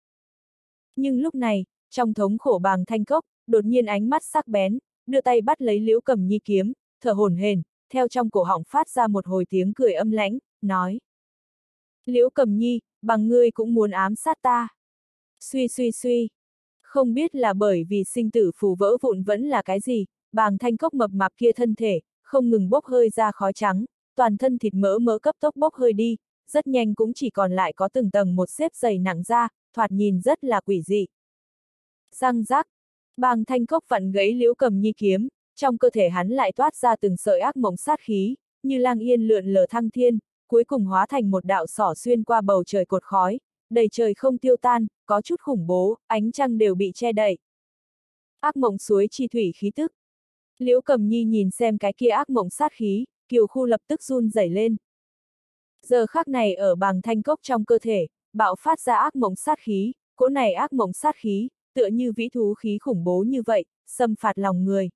Nhưng lúc này, trong thống khổ bàng thanh cốc, đột nhiên ánh mắt sắc bén, đưa tay bắt lấy liễu cầm nhi kiếm, thở hổn hển, theo trong cổ họng phát ra một hồi tiếng cười âm lãnh, nói. Liễu cầm nhi, bằng ngươi cũng muốn ám sát ta. Suy suy suy. Không biết là bởi vì sinh tử phù vỡ vụn vẫn là cái gì, bàng thanh cốc mập mạp kia thân thể, không ngừng bốc hơi ra khói trắng, toàn thân thịt mỡ mỡ cấp tốc bốc hơi đi, rất nhanh cũng chỉ còn lại có từng tầng một xếp dày nặng ra, thoạt nhìn rất là quỷ dị. Răng rác, bàng thanh cốc vặn gãy liễu cầm nhi kiếm, trong cơ thể hắn lại toát ra từng sợi ác mộng sát khí, như lang yên lượn lờ thăng thiên, cuối cùng hóa thành một đạo sỏ xuyên qua bầu trời cột khói, đầy trời không tiêu tan, có chút khủng bố, ánh trăng đều bị che đậy. Ác mộng suối chi thủy khí tức. Liễu cầm nhi nhìn xem cái kia ác mộng sát khí, kiều khu lập tức run rẩy lên. Giờ khắc này ở bàng thanh cốc trong cơ thể, bạo phát ra ác mộng sát khí, cỗ này ác mộng sát khí, tựa như vĩ thú khí khủng bố như vậy, xâm phạt lòng người.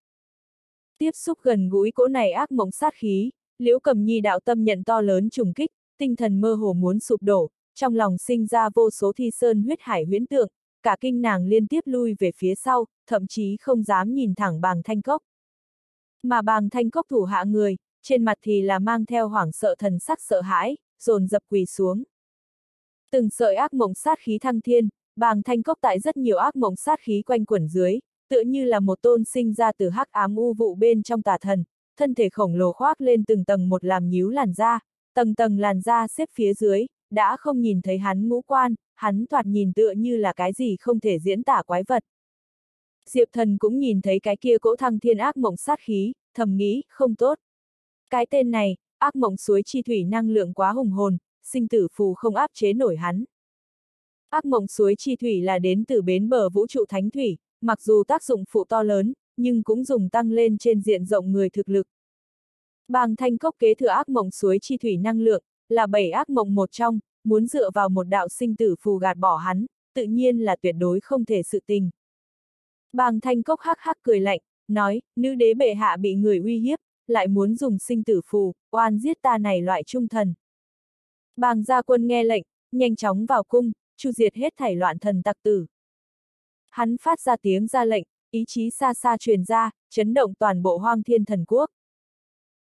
Tiếp xúc gần gũi cỗ này ác mộng sát khí, liễu cầm nhi đạo tâm nhận to lớn trùng kích, tinh thần mơ hồ muốn sụp đổ, trong lòng sinh ra vô số thi sơn huyết hải huyễn tượng, cả kinh nàng liên tiếp lui về phía sau, thậm chí không dám nhìn thẳng bàng thanh cốc. Mà bàng thanh cốc thủ hạ người, trên mặt thì là mang theo hoảng sợ thần sắc sợ hãi, dồn dập quỳ xuống. Từng sợi ác mộng sát khí thăng thiên, bàng thanh cốc tại rất nhiều ác mộng sát khí quanh quẩn dưới, tựa như là một tôn sinh ra từ hắc ám u vụ bên trong tà thần, thân thể khổng lồ khoác lên từng tầng một làm nhíu làn da, tầng tầng làn da xếp phía dưới, đã không nhìn thấy hắn ngũ quan, hắn thoạt nhìn tựa như là cái gì không thể diễn tả quái vật. Diệp thần cũng nhìn thấy cái kia cỗ thăng thiên ác mộng sát khí, thầm nghĩ, không tốt. Cái tên này, ác mộng suối chi thủy năng lượng quá hùng hồn, sinh tử phù không áp chế nổi hắn. Ác mộng suối chi thủy là đến từ bến bờ vũ trụ thánh thủy, mặc dù tác dụng phụ to lớn, nhưng cũng dùng tăng lên trên diện rộng người thực lực. Bàng thanh cốc kế thừa ác mộng suối chi thủy năng lượng, là bảy ác mộng một trong, muốn dựa vào một đạo sinh tử phù gạt bỏ hắn, tự nhiên là tuyệt đối không thể sự tình. Bàng thanh cốc hắc hắc cười lạnh, nói, nữ đế bệ hạ bị người uy hiếp, lại muốn dùng sinh tử phù, oan giết ta này loại trung thần. Bàng gia quân nghe lệnh, nhanh chóng vào cung, chu diệt hết thảy loạn thần tặc tử. Hắn phát ra tiếng ra lệnh, ý chí xa xa truyền ra, chấn động toàn bộ hoang thiên thần quốc.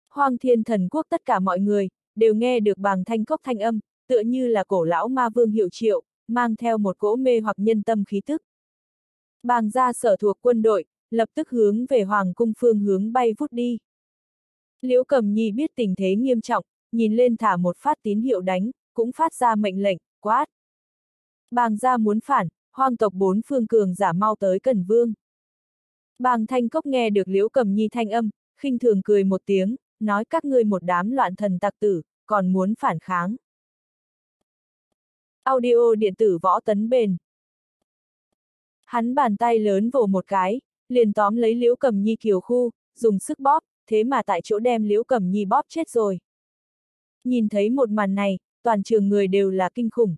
Hoang thiên thần quốc tất cả mọi người, đều nghe được bàng thanh cốc thanh âm, tựa như là cổ lão ma vương hiệu triệu, mang theo một cỗ mê hoặc nhân tâm khí tức. Bàng gia sở thuộc quân đội, lập tức hướng về hoàng cung phương hướng bay vút đi. Liễu cầm nhi biết tình thế nghiêm trọng, nhìn lên thả một phát tín hiệu đánh, cũng phát ra mệnh lệnh, quát. Bàng gia muốn phản, hoang tộc bốn phương cường giả mau tới Cần Vương. Bàng Thanh Cốc nghe được Liễu Cầm Nhi thanh âm, khinh thường cười một tiếng, nói các ngươi một đám loạn thần tặc tử, còn muốn phản kháng. Audio điện tử võ tấn bền. Hắn bàn tay lớn vồ một cái, liền tóm lấy Liễu Cầm Nhi kiều khu, dùng sức bóp, thế mà tại chỗ đem Liễu Cầm Nhi bóp chết rồi. Nhìn thấy một màn này, toàn trường người đều là kinh khủng.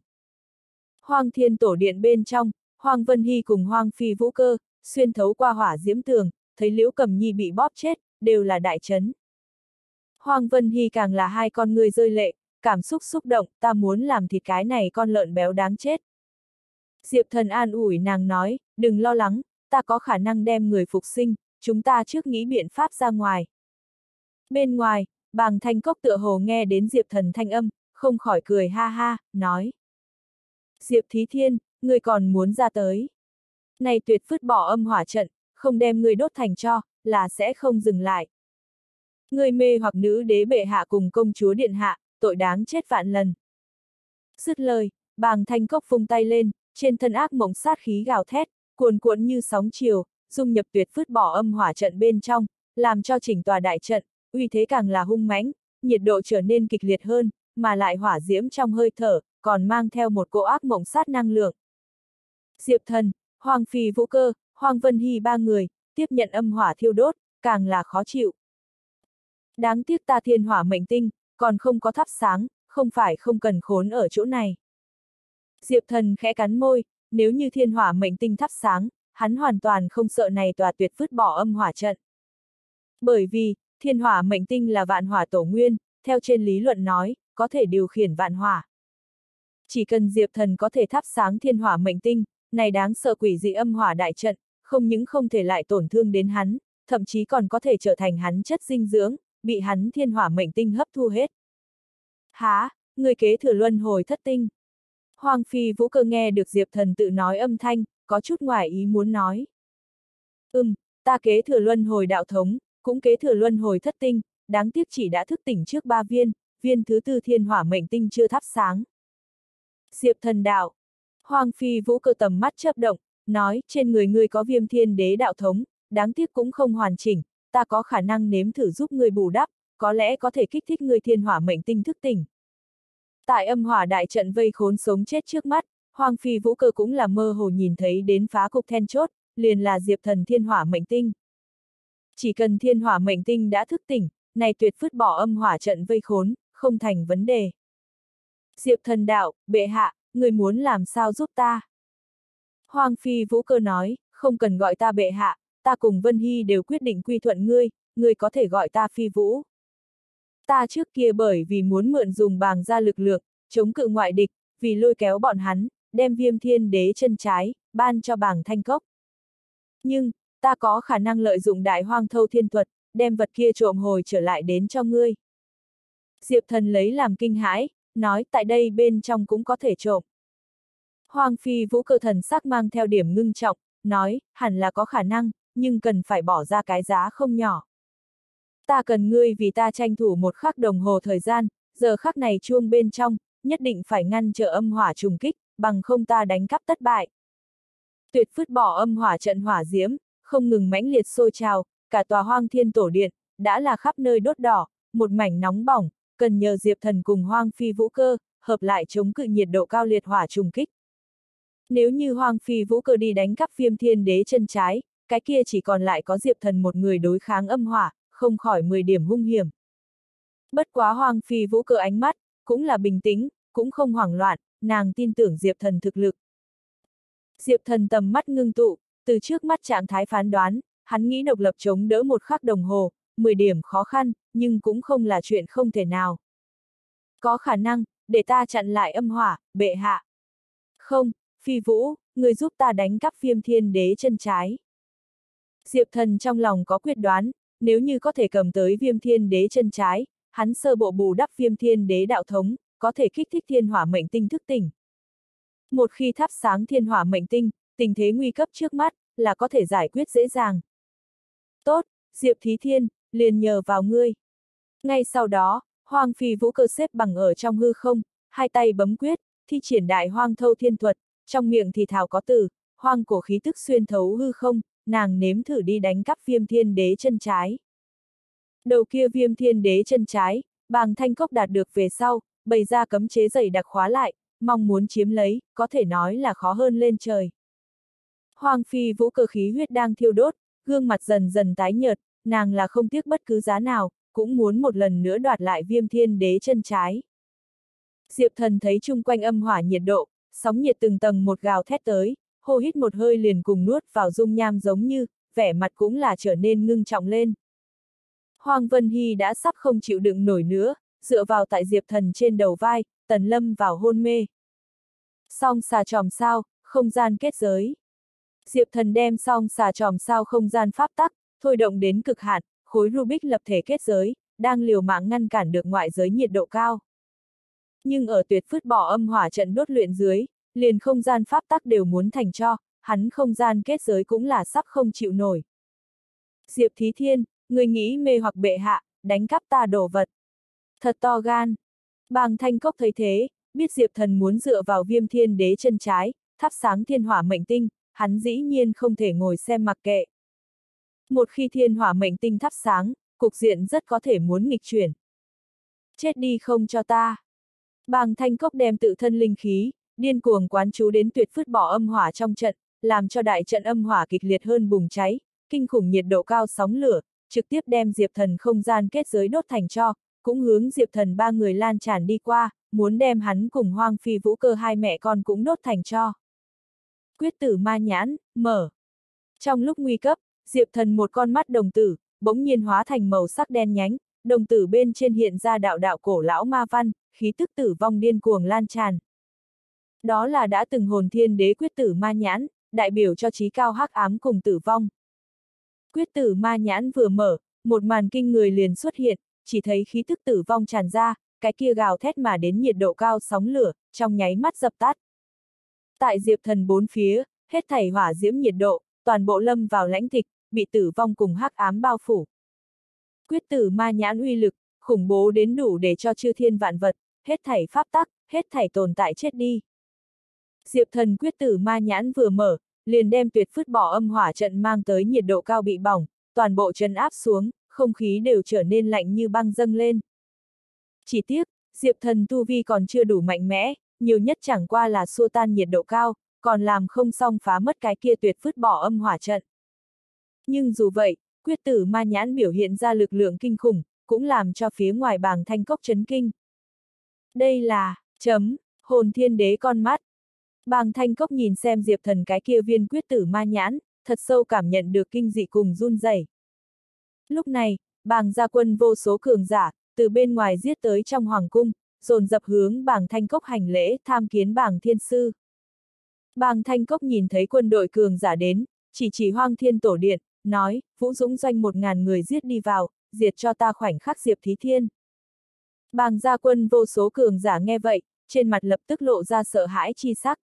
Hoang Thiên Tổ Điện bên trong, Hoang Vân Hy cùng Hoang Phi Vũ Cơ, xuyên thấu qua hỏa diễm tường, thấy Liễu Cầm Nhi bị bóp chết, đều là đại chấn. hoàng Vân Hy càng là hai con người rơi lệ, cảm xúc xúc động, ta muốn làm thịt cái này con lợn béo đáng chết. Diệp thần an ủi nàng nói, đừng lo lắng, ta có khả năng đem người phục sinh, chúng ta trước nghĩ biện pháp ra ngoài. Bên ngoài, bàng thanh cốc tựa hồ nghe đến Diệp thần thanh âm, không khỏi cười ha ha, nói. Diệp Thí Thiên, người còn muốn ra tới. Này tuyệt phứt bỏ âm hỏa trận, không đem người đốt thành cho, là sẽ không dừng lại. Người mê hoặc nữ đế bệ hạ cùng công chúa điện hạ, tội đáng chết vạn lần. Dứt lời, bàng thanh cốc phung tay lên, trên thân ác mộng sát khí gào thét, cuồn cuộn như sóng chiều, dung nhập tuyệt phứt bỏ âm hỏa trận bên trong, làm cho chỉnh tòa đại trận, uy thế càng là hung mãnh, nhiệt độ trở nên kịch liệt hơn, mà lại hỏa diễm trong hơi thở, còn mang theo một cỗ ác mộng sát năng lượng. Diệp thần, Hoàng Phi Vũ Cơ, Hoàng Vân Hy ba người, tiếp nhận âm hỏa thiêu đốt, càng là khó chịu. Đáng tiếc ta thiên hỏa mệnh tinh, còn không có thắp sáng, không phải không cần khốn ở chỗ này. Diệp thần khẽ cắn môi, nếu như thiên hỏa mệnh tinh thắp sáng, hắn hoàn toàn không sợ này tòa tuyệt vứt bỏ âm hỏa trận. Bởi vì, thiên hỏa mệnh tinh là vạn hỏa tổ nguyên, theo trên lý luận nói, có thể điều khiển vạn hỏa. Chỉ cần Diệp Thần có thể thắp sáng thiên hỏa mệnh tinh, này đáng sợ quỷ dị âm hỏa đại trận, không những không thể lại tổn thương đến hắn, thậm chí còn có thể trở thành hắn chất dinh dưỡng, bị hắn thiên hỏa mệnh tinh hấp thu hết. Há, người kế thừa luân hồi thất tinh. Hoàng Phi Vũ Cơ nghe được Diệp Thần tự nói âm thanh, có chút ngoài ý muốn nói. Ừm, ta kế thừa luân hồi đạo thống, cũng kế thừa luân hồi thất tinh, đáng tiếc chỉ đã thức tỉnh trước ba viên, viên thứ tư thiên hỏa mệnh tinh chưa thắp sáng. Diệp thần đạo. Hoàng phi vũ cơ tầm mắt chớp động, nói, trên người ngươi có viêm thiên đế đạo thống, đáng tiếc cũng không hoàn chỉnh, ta có khả năng nếm thử giúp ngươi bù đắp, có lẽ có thể kích thích ngươi thiên hỏa mệnh tinh thức tỉnh. Tại âm hỏa đại trận vây khốn sống chết trước mắt, Hoàng phi vũ cơ cũng là mơ hồ nhìn thấy đến phá cục then chốt, liền là diệp thần thiên hỏa mệnh tinh. Chỉ cần thiên hỏa mệnh tinh đã thức tỉnh, này tuyệt phứt bỏ âm hỏa trận vây khốn, không thành vấn đề. Diệp thần đạo, bệ hạ, người muốn làm sao giúp ta? Hoàng Phi Vũ Cơ nói, không cần gọi ta bệ hạ, ta cùng Vân Hy đều quyết định quy thuận ngươi, ngươi có thể gọi ta Phi Vũ. Ta trước kia bởi vì muốn mượn dùng bàng ra lực lượng, chống cự ngoại địch, vì lôi kéo bọn hắn, đem viêm thiên đế chân trái, ban cho bàng thanh cốc. Nhưng, ta có khả năng lợi dụng đại hoang thâu thiên thuật, đem vật kia trộm hồi trở lại đến cho ngươi. Diệp thần lấy làm kinh hãi, nói tại đây bên trong cũng có thể trộm. Hoàng phi vũ cơ thần sắc mang theo điểm ngưng trọng, nói, hẳn là có khả năng, nhưng cần phải bỏ ra cái giá không nhỏ. Ta cần ngươi vì ta tranh thủ một khắc đồng hồ thời gian, giờ khắc này chuông bên trong, nhất định phải ngăn trở âm hỏa trùng kích, bằng không ta đánh cắp tất bại. Tuyệt phứt bỏ âm hỏa trận hỏa diễm, không ngừng mãnh liệt sôi trào, cả tòa hoang thiên tổ điện, đã là khắp nơi đốt đỏ, một mảnh nóng bỏng, cần nhờ Diệp Thần cùng Hoang Phi Vũ Cơ, hợp lại chống cự nhiệt độ cao liệt hỏa trùng kích. Nếu như Hoang Phi Vũ Cơ đi đánh cắp phiêm thiên đế chân trái, cái kia chỉ còn lại có Diệp Thần một người đối kháng âm hỏa, không khỏi 10 điểm hung hiểm. Bất quá Hoang Phi Vũ Cơ ánh mắt, cũng là bình tĩnh, cũng không hoảng loạn, nàng tin tưởng Diệp Thần thực lực. Diệp Thần tầm mắt ngưng tụ, từ trước mắt trạng thái phán đoán, hắn nghĩ độc lập chống đỡ một khắc đồng hồ, 10 điểm khó khăn, nhưng cũng không là chuyện không thể nào. Có khả năng, để ta chặn lại âm hỏa, bệ hạ. Không, phi vũ, người giúp ta đánh cắp viêm thiên đế chân trái. Diệp thần trong lòng có quyết đoán, nếu như có thể cầm tới viêm thiên đế chân trái, hắn sơ bộ bù đắp viêm thiên đế đạo thống, có thể kích thích thiên hỏa mệnh tinh thức tỉnh. Một khi thắp sáng thiên hỏa mệnh tinh, tình thế nguy cấp trước mắt, là có thể giải quyết dễ dàng. Tốt, Diệp Thí Thiên, liền nhờ vào ngươi. Ngay sau đó, Hoàng Phi Vũ cơ xếp bằng ở trong hư không, hai tay bấm quyết, thi triển đại hoang thâu thiên thuật, trong miệng thì thảo có từ, hoang cổ khí tức xuyên thấu hư không, nàng nếm thử đi đánh cắp viêm thiên đế chân trái. Đầu kia viêm thiên đế chân trái, bàng thanh cốc đạt được về sau, bày ra cấm chế dày đặc khóa lại, mong muốn chiếm lấy, có thể nói là khó hơn lên trời. Hoàng phi vũ cơ khí huyết đang thiêu đốt, gương mặt dần dần tái nhợt, nàng là không tiếc bất cứ giá nào, cũng muốn một lần nữa đoạt lại viêm thiên đế chân trái. Diệp thần thấy chung quanh âm hỏa nhiệt độ, sóng nhiệt từng tầng một gào thét tới, hô hít một hơi liền cùng nuốt vào dung nham giống như, vẻ mặt cũng là trở nên ngưng trọng lên. Hoàng Vân Hy đã sắp không chịu đựng nổi nữa, dựa vào tại Diệp thần trên đầu vai, tần lâm vào hôn mê. Song xà tròm sao, không gian kết giới. Diệp thần đem song xà tròm sao không gian pháp tắc, thôi động đến cực hạn, khối Rubik lập thể kết giới, đang liều mạng ngăn cản được ngoại giới nhiệt độ cao. Nhưng ở tuyệt phứt bỏ âm hỏa trận đốt luyện dưới, liền không gian pháp tắc đều muốn thành cho, hắn không gian kết giới cũng là sắp không chịu nổi. Diệp Thí Thiên, người nghĩ mê hoặc bệ hạ, đánh cắp ta đồ vật. Thật to gan. Bàng thanh cốc thấy thế, biết Diệp thần muốn dựa vào viêm thiên đế chân trái, thắp sáng thiên hỏa mệnh tinh, hắn dĩ nhiên không thể ngồi xem mặc kệ. Một khi thiên hỏa mệnh tinh thắp sáng, cục diện rất có thể muốn nghịch chuyển. Chết đi không cho ta. Bàng thanh cốc đem tự thân linh khí, điên cuồng quán chú đến tuyệt phứt bỏ âm hỏa trong trận, làm cho đại trận âm hỏa kịch liệt hơn bùng cháy, kinh khủng nhiệt độ cao sóng lửa, trực tiếp đem Diệp Thần không gian kết giới đốt thành cho, cũng hướng Diệp Thần ba người lan tràn đi qua, muốn đem hắn cùng Hoang Phi Vũ Cơ hai mẹ con cũng đốt thành cho. Quyết tử ma nhãn, mở. Trong lúc nguy cấp, Diệp Thần một con mắt đồng tử, bỗng nhiên hóa thành màu sắc đen nhánh, đồng tử bên trên hiện ra đạo đạo cổ lão ma văn, khí tức tử vong điên cuồng lan tràn. Đó là đã từng hồn thiên đế quyết tử ma nhãn, đại biểu cho trí cao hắc ám cùng tử vong. Quyết tử ma nhãn vừa mở, một màn kinh người liền xuất hiện, chỉ thấy khí tức tử vong tràn ra, cái kia gào thét mà đến nhiệt độ cao sóng lửa, trong nháy mắt dập tắt. Tại diệp thần bốn phía, hết thảy hỏa diễm nhiệt độ, toàn bộ lâm vào lãnh tịch, bị tử vong cùng hắc ám bao phủ. Quyết tử ma nhãn uy lực, khủng bố đến đủ để cho chư thiên vạn vật, hết thảy pháp tắc, hết thảy tồn tại chết đi. Diệp thần quyết tử ma nhãn vừa mở, liền đem tuyệt phứt bỏ âm hỏa trận mang tới nhiệt độ cao bị bỏng, toàn bộ chân áp xuống, không khí đều trở nên lạnh như băng dâng lên. Chỉ tiếc, Diệp thần tu vi còn chưa đủ mạnh mẽ, nhiều nhất chẳng qua là xua tan nhiệt độ cao, còn làm không xong phá mất cái kia tuyệt phứt bỏ âm hỏa trận. Nhưng dù vậy, quyết tử ma nhãn biểu hiện ra lực lượng kinh khủng, cũng làm cho phía ngoài bàng thanh cốc chấn kinh. Đây là, chấm, hồn thiên đế con mắt. Bàng thanh cốc nhìn xem diệp thần cái kia viên quyết tử ma nhãn, thật sâu cảm nhận được kinh dị cùng run rẩy. Lúc này, bàng gia quân vô số cường giả, từ bên ngoài giết tới trong hoàng cung, dồn dập hướng bàng thanh cốc hành lễ tham kiến bàng thiên sư. Bàng thanh cốc nhìn thấy quân đội cường giả đến, chỉ chỉ hoang thiên tổ điện, nói, Vũ Dũng doanh một ngàn người giết đi vào, diệt cho ta khoảnh khắc diệp thí thiên. Bàng gia quân vô số cường giả nghe vậy, trên mặt lập tức lộ ra sợ hãi chi sắc.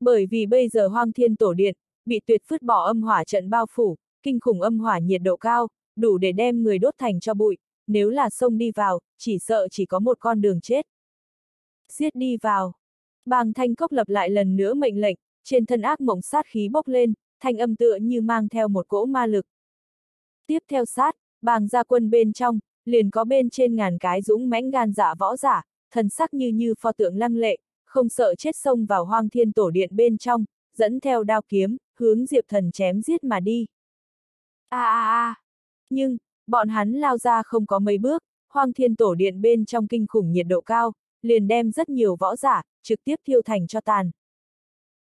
Bởi vì bây giờ hoang thiên tổ điện, bị tuyệt phứt bỏ âm hỏa trận bao phủ, kinh khủng âm hỏa nhiệt độ cao, đủ để đem người đốt thành cho bụi, nếu là sông đi vào, chỉ sợ chỉ có một con đường chết. Giết đi vào. Bàng thanh cốc lập lại lần nữa mệnh lệnh, trên thân ác mộng sát khí bốc lên, thanh âm tựa như mang theo một cỗ ma lực. Tiếp theo sát, bàng gia quân bên trong, liền có bên trên ngàn cái dũng mãnh gan dạ võ giả, thần sắc như như pho tượng lăng lệ, không sợ chết sông vào hoang thiên tổ điện bên trong, dẫn theo đao kiếm, hướng diệp thần chém giết mà đi. a a a Nhưng, bọn hắn lao ra không có mấy bước, hoang thiên tổ điện bên trong kinh khủng nhiệt độ cao, liền đem rất nhiều võ giả, trực tiếp thiêu thành cho tàn.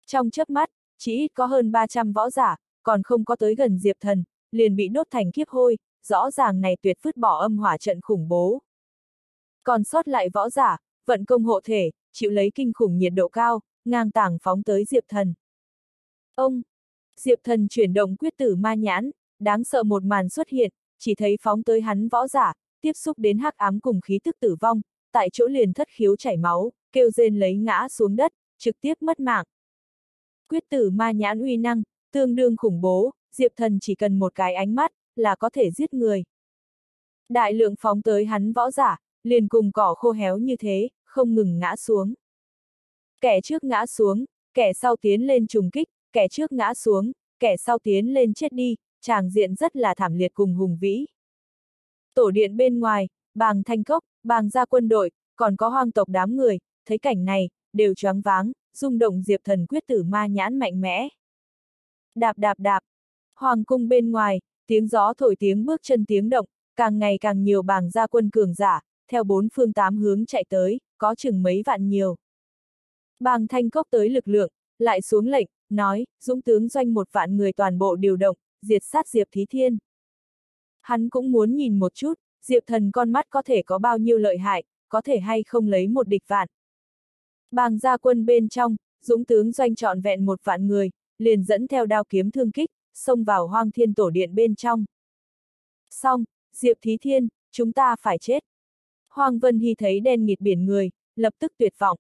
Trong chớp mắt, chỉ ít có hơn 300 võ giả, còn không có tới gần diệp thần, liền bị nốt thành kiếp hôi, rõ ràng này tuyệt vứt bỏ âm hỏa trận khủng bố. Còn sót lại võ giả, vận công hộ thể, chịu lấy kinh khủng nhiệt độ cao, ngang tảng phóng tới Diệp Thần. Ông! Diệp Thần chuyển động quyết tử ma nhãn, đáng sợ một màn xuất hiện, chỉ thấy phóng tới hắn võ giả, tiếp xúc đến hắc ám cùng khí tức tử vong, tại chỗ liền thất khiếu chảy máu, kêu rên lấy ngã xuống đất, trực tiếp mất mạng. Quyết tử ma nhãn uy năng, tương đương khủng bố, Diệp Thần chỉ cần một cái ánh mắt, là có thể giết người. Đại lượng phóng tới hắn võ giả, liền cùng cỏ khô héo như thế, không ngừng ngã xuống. Kẻ trước ngã xuống, kẻ sau tiến lên trùng kích, kẻ trước ngã xuống, kẻ sau tiến lên chết đi, tràng diện rất là thảm liệt cùng hùng vĩ. Tổ điện bên ngoài, bàng thanh cốc, bàng gia quân đội, còn có hoang tộc đám người, thấy cảnh này, đều choáng váng, rung động diệp thần quyết tử ma nhãn mạnh mẽ. Đạp đạp đạp, hoàng cung bên ngoài, tiếng gió thổi tiếng bước chân tiếng động, càng ngày càng nhiều bàng gia quân cường giả, theo bốn phương tám hướng chạy tới, có chừng mấy vạn nhiều. Bàng thanh cốc tới lực lượng, lại xuống lệnh, nói, dũng tướng doanh một vạn người toàn bộ điều động, diệt sát Diệp Thí Thiên. Hắn cũng muốn nhìn một chút, Diệp thần con mắt có thể có bao nhiêu lợi hại, có thể hay không lấy một địch vạn. Bàng gia quân bên trong, dũng tướng doanh trọn vẹn một vạn người, liền dẫn theo đao kiếm thương kích, xông vào hoang thiên tổ điện bên trong. Xong, Diệp Thí Thiên, chúng ta phải chết. Hoàng Vân Hy thấy đen nghịt biển người, lập tức tuyệt vọng.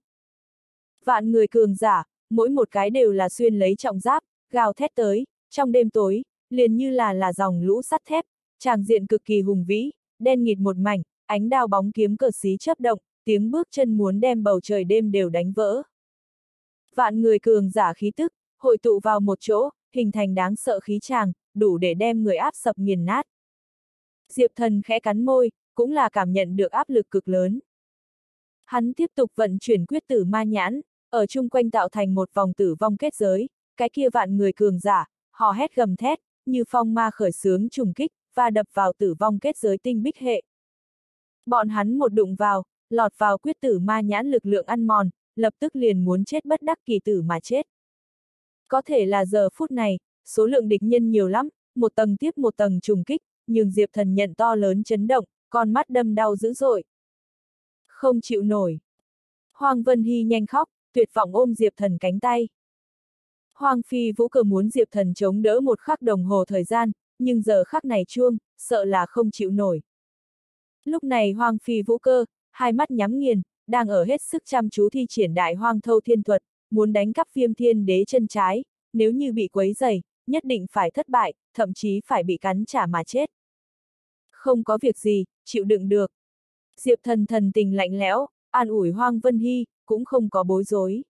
Vạn người cường giả, mỗi một cái đều là xuyên lấy trọng giáp, gào thét tới, trong đêm tối, liền như là là dòng lũ sắt thép, tràng diện cực kỳ hùng vĩ, đen nghịt một mảnh, ánh đao bóng kiếm cờ xí chớp động, tiếng bước chân muốn đem bầu trời đêm đều đánh vỡ. Vạn người cường giả khí tức, hội tụ vào một chỗ, hình thành đáng sợ khí tràng, đủ để đem người áp sập nghiền nát. Diệp thần khẽ cắn môi, cũng là cảm nhận được áp lực cực lớn. Hắn tiếp tục vận chuyển quyết tử ma nhãn, ở chung quanh tạo thành một vòng tử vong kết giới, cái kia vạn người cường giả, hò hét gầm thét, như phong ma khởi sướng trùng kích, và đập vào tử vong kết giới tinh bích hệ. Bọn hắn một đụng vào, lọt vào quyết tử ma nhãn lực lượng ăn mòn, lập tức liền muốn chết bất đắc kỳ tử mà chết. Có thể là giờ phút này, số lượng địch nhân nhiều lắm, một tầng tiếp một tầng trùng kích, nhưng Diệp Thần nhận to lớn chấn động, con mắt đâm đau dữ dội. Không chịu nổi. Hoàng Vân Hy nhanh khóc, tuyệt vọng ôm Diệp Thần cánh tay. Hoàng Phi Vũ cờ muốn Diệp Thần chống đỡ một khắc đồng hồ thời gian, nhưng giờ khắc này chuông, sợ là không chịu nổi. Lúc này Hoàng Phi Vũ cơ, hai mắt nhắm nghiền, đang ở hết sức chăm chú thi triển đại hoang thâu thiên thuật, muốn đánh cắp viêm thiên đế chân trái, nếu như bị quấy dày, nhất định phải thất bại, thậm chí phải bị cắn trả mà chết. Không có việc gì, chịu đựng được. Diệp thần thần tình lạnh lẽo, an ủi Hoang Vân Hy, cũng không có bối rối.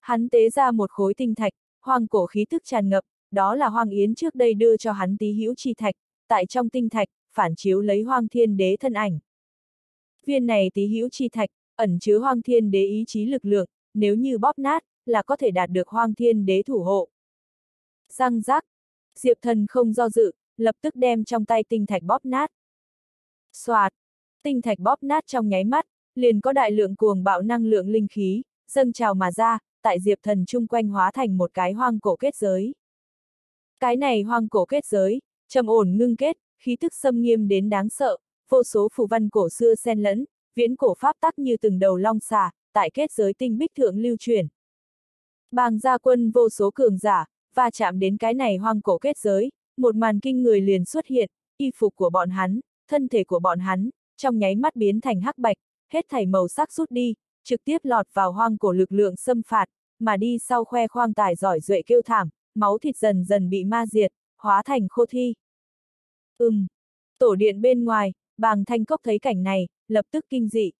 Hắn tế ra một khối tinh thạch, hoang cổ khí tức tràn ngập, đó là Hoang Yến trước đây đưa cho hắn tí hữu chi thạch, tại trong tinh thạch, phản chiếu lấy Hoang Thiên Đế thân ảnh. Viên này tí hữu chi thạch, ẩn chứa Hoang Thiên Đế ý chí lực lượng, nếu như bóp nát, là có thể đạt được Hoang Thiên Đế thủ hộ. Răng rác, Diệp Thần không do dự, lập tức đem trong tay tinh thạch bóp nát. Xoạt, tinh thạch bóp nát trong nháy mắt, liền có đại lượng cuồng bạo năng lượng linh khí, dâng trào mà ra, tại Diệp Thần chung quanh hóa thành một cái hoang cổ kết giới. Cái này hoang cổ kết giới, trầm ổn ngưng kết, khí thức xâm nghiêm đến đáng sợ, vô số phù văn cổ xưa xen lẫn, viễn cổ pháp tắc như từng đầu long xà, tại kết giới tinh bích thượng lưu truyền. Bàng gia quân vô số cường giả, và chạm đến cái này hoang cổ kết giới, một màn kinh người liền xuất hiện, y phục của bọn hắn, thân thể của bọn hắn, trong nháy mắt biến thành hắc bạch, hết thảy màu sắc rút đi, trực tiếp lọt vào hoang cổ lực lượng xâm phạt, mà đi sau khoe khoang tài giỏi duệ kêu thảm, máu thịt dần dần bị ma diệt, hóa thành khô thi. Ừm, tổ điện bên ngoài, bàng thanh cốc thấy cảnh này, lập tức kinh dị.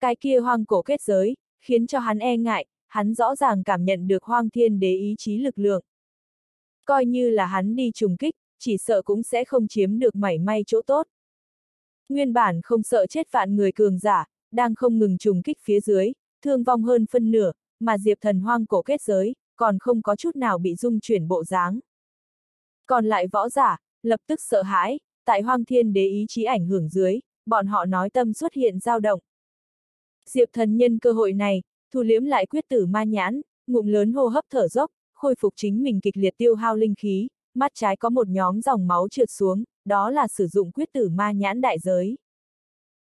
Cái kia hoang cổ kết giới, khiến cho hắn e ngại, hắn rõ ràng cảm nhận được hoang thiên đế ý chí lực lượng. Coi như là hắn đi trùng kích, chỉ sợ cũng sẽ không chiếm được mảy may chỗ tốt. Nguyên bản không sợ chết vạn người cường giả, đang không ngừng trùng kích phía dưới, thương vong hơn phân nửa, mà diệp thần hoang cổ kết giới, còn không có chút nào bị dung chuyển bộ dáng. Còn lại võ giả, lập tức sợ hãi, tại hoang thiên đế ý chí ảnh hưởng dưới, bọn họ nói tâm xuất hiện dao động. Diệp thần nhân cơ hội này, thu liễm lại quyết tử ma nhãn, ngụm lớn hô hấp thở dốc, khôi phục chính mình kịch liệt tiêu hao linh khí, mắt trái có một nhóm dòng máu trượt xuống, đó là sử dụng quyết tử ma nhãn đại giới.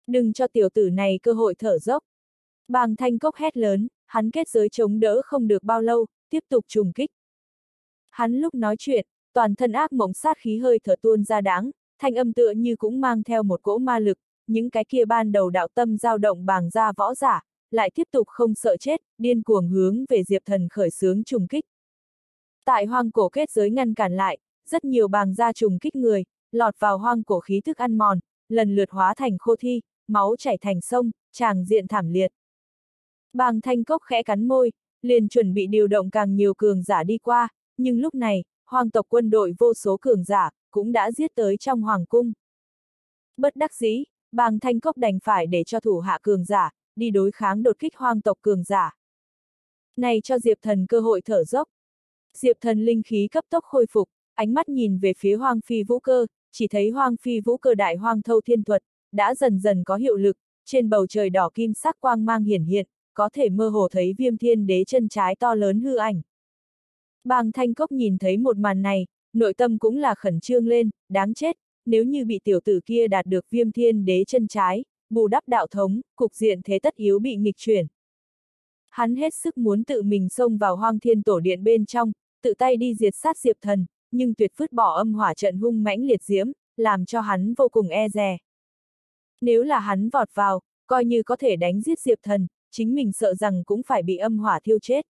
Đừng cho tiểu tử này cơ hội thở dốc. Bàng thanh cốc hét lớn, hắn kết giới chống đỡ không được bao lâu, tiếp tục trùng kích. Hắn lúc nói chuyện, toàn thân ác mộng sát khí hơi thở tuôn ra đáng, thanh âm tựa như cũng mang theo một cỗ ma lực, những cái kia ban đầu đạo tâm dao động bàng ra võ giả, lại tiếp tục không sợ chết, điên cuồng hướng về Diệp Thần khởi sướng trùng kích. Tại hoang cổ kết giới ngăn cản lại, rất nhiều bàng gia trùng kích người, lọt vào hoang cổ khí thức ăn mòn, lần lượt hóa thành khô thi, máu chảy thành sông, tràng diện thảm liệt. Bàng thanh cốc khẽ cắn môi, liền chuẩn bị điều động càng nhiều cường giả đi qua, nhưng lúc này, hoàng tộc quân đội vô số cường giả, cũng đã giết tới trong hoàng cung. Bất đắc dĩ, bàng thanh cốc đành phải để cho thủ hạ cường giả, đi đối kháng đột kích hoang tộc cường giả. Này cho Diệp Thần cơ hội thở dốc. Diệp Thần linh khí cấp tốc khôi phục, ánh mắt nhìn về phía Hoang Phi Vũ Cơ, chỉ thấy Hoang Phi Vũ Cơ đại hoang thâu thiên thuật, đã dần dần có hiệu lực, trên bầu trời đỏ kim sắc quang mang hiển hiện, có thể mơ hồ thấy viêm thiên đế chân trái to lớn hư ảnh. Bàng Thanh Cốc nhìn thấy một màn này, nội tâm cũng là khẩn trương lên, đáng chết, nếu như bị tiểu tử kia đạt được viêm thiên đế chân trái, bù đắp đạo thống, cục diện thế tất yếu bị nghịch chuyển. Hắn hết sức muốn tự mình xông vào hoang thiên tổ điện bên trong, tự tay đi diệt sát diệp thần, nhưng tuyệt vứt bỏ âm hỏa trận hung mãnh liệt diễm, làm cho hắn vô cùng e dè. Nếu là hắn vọt vào, coi như có thể đánh giết diệp thần, chính mình sợ rằng cũng phải bị âm hỏa thiêu chết.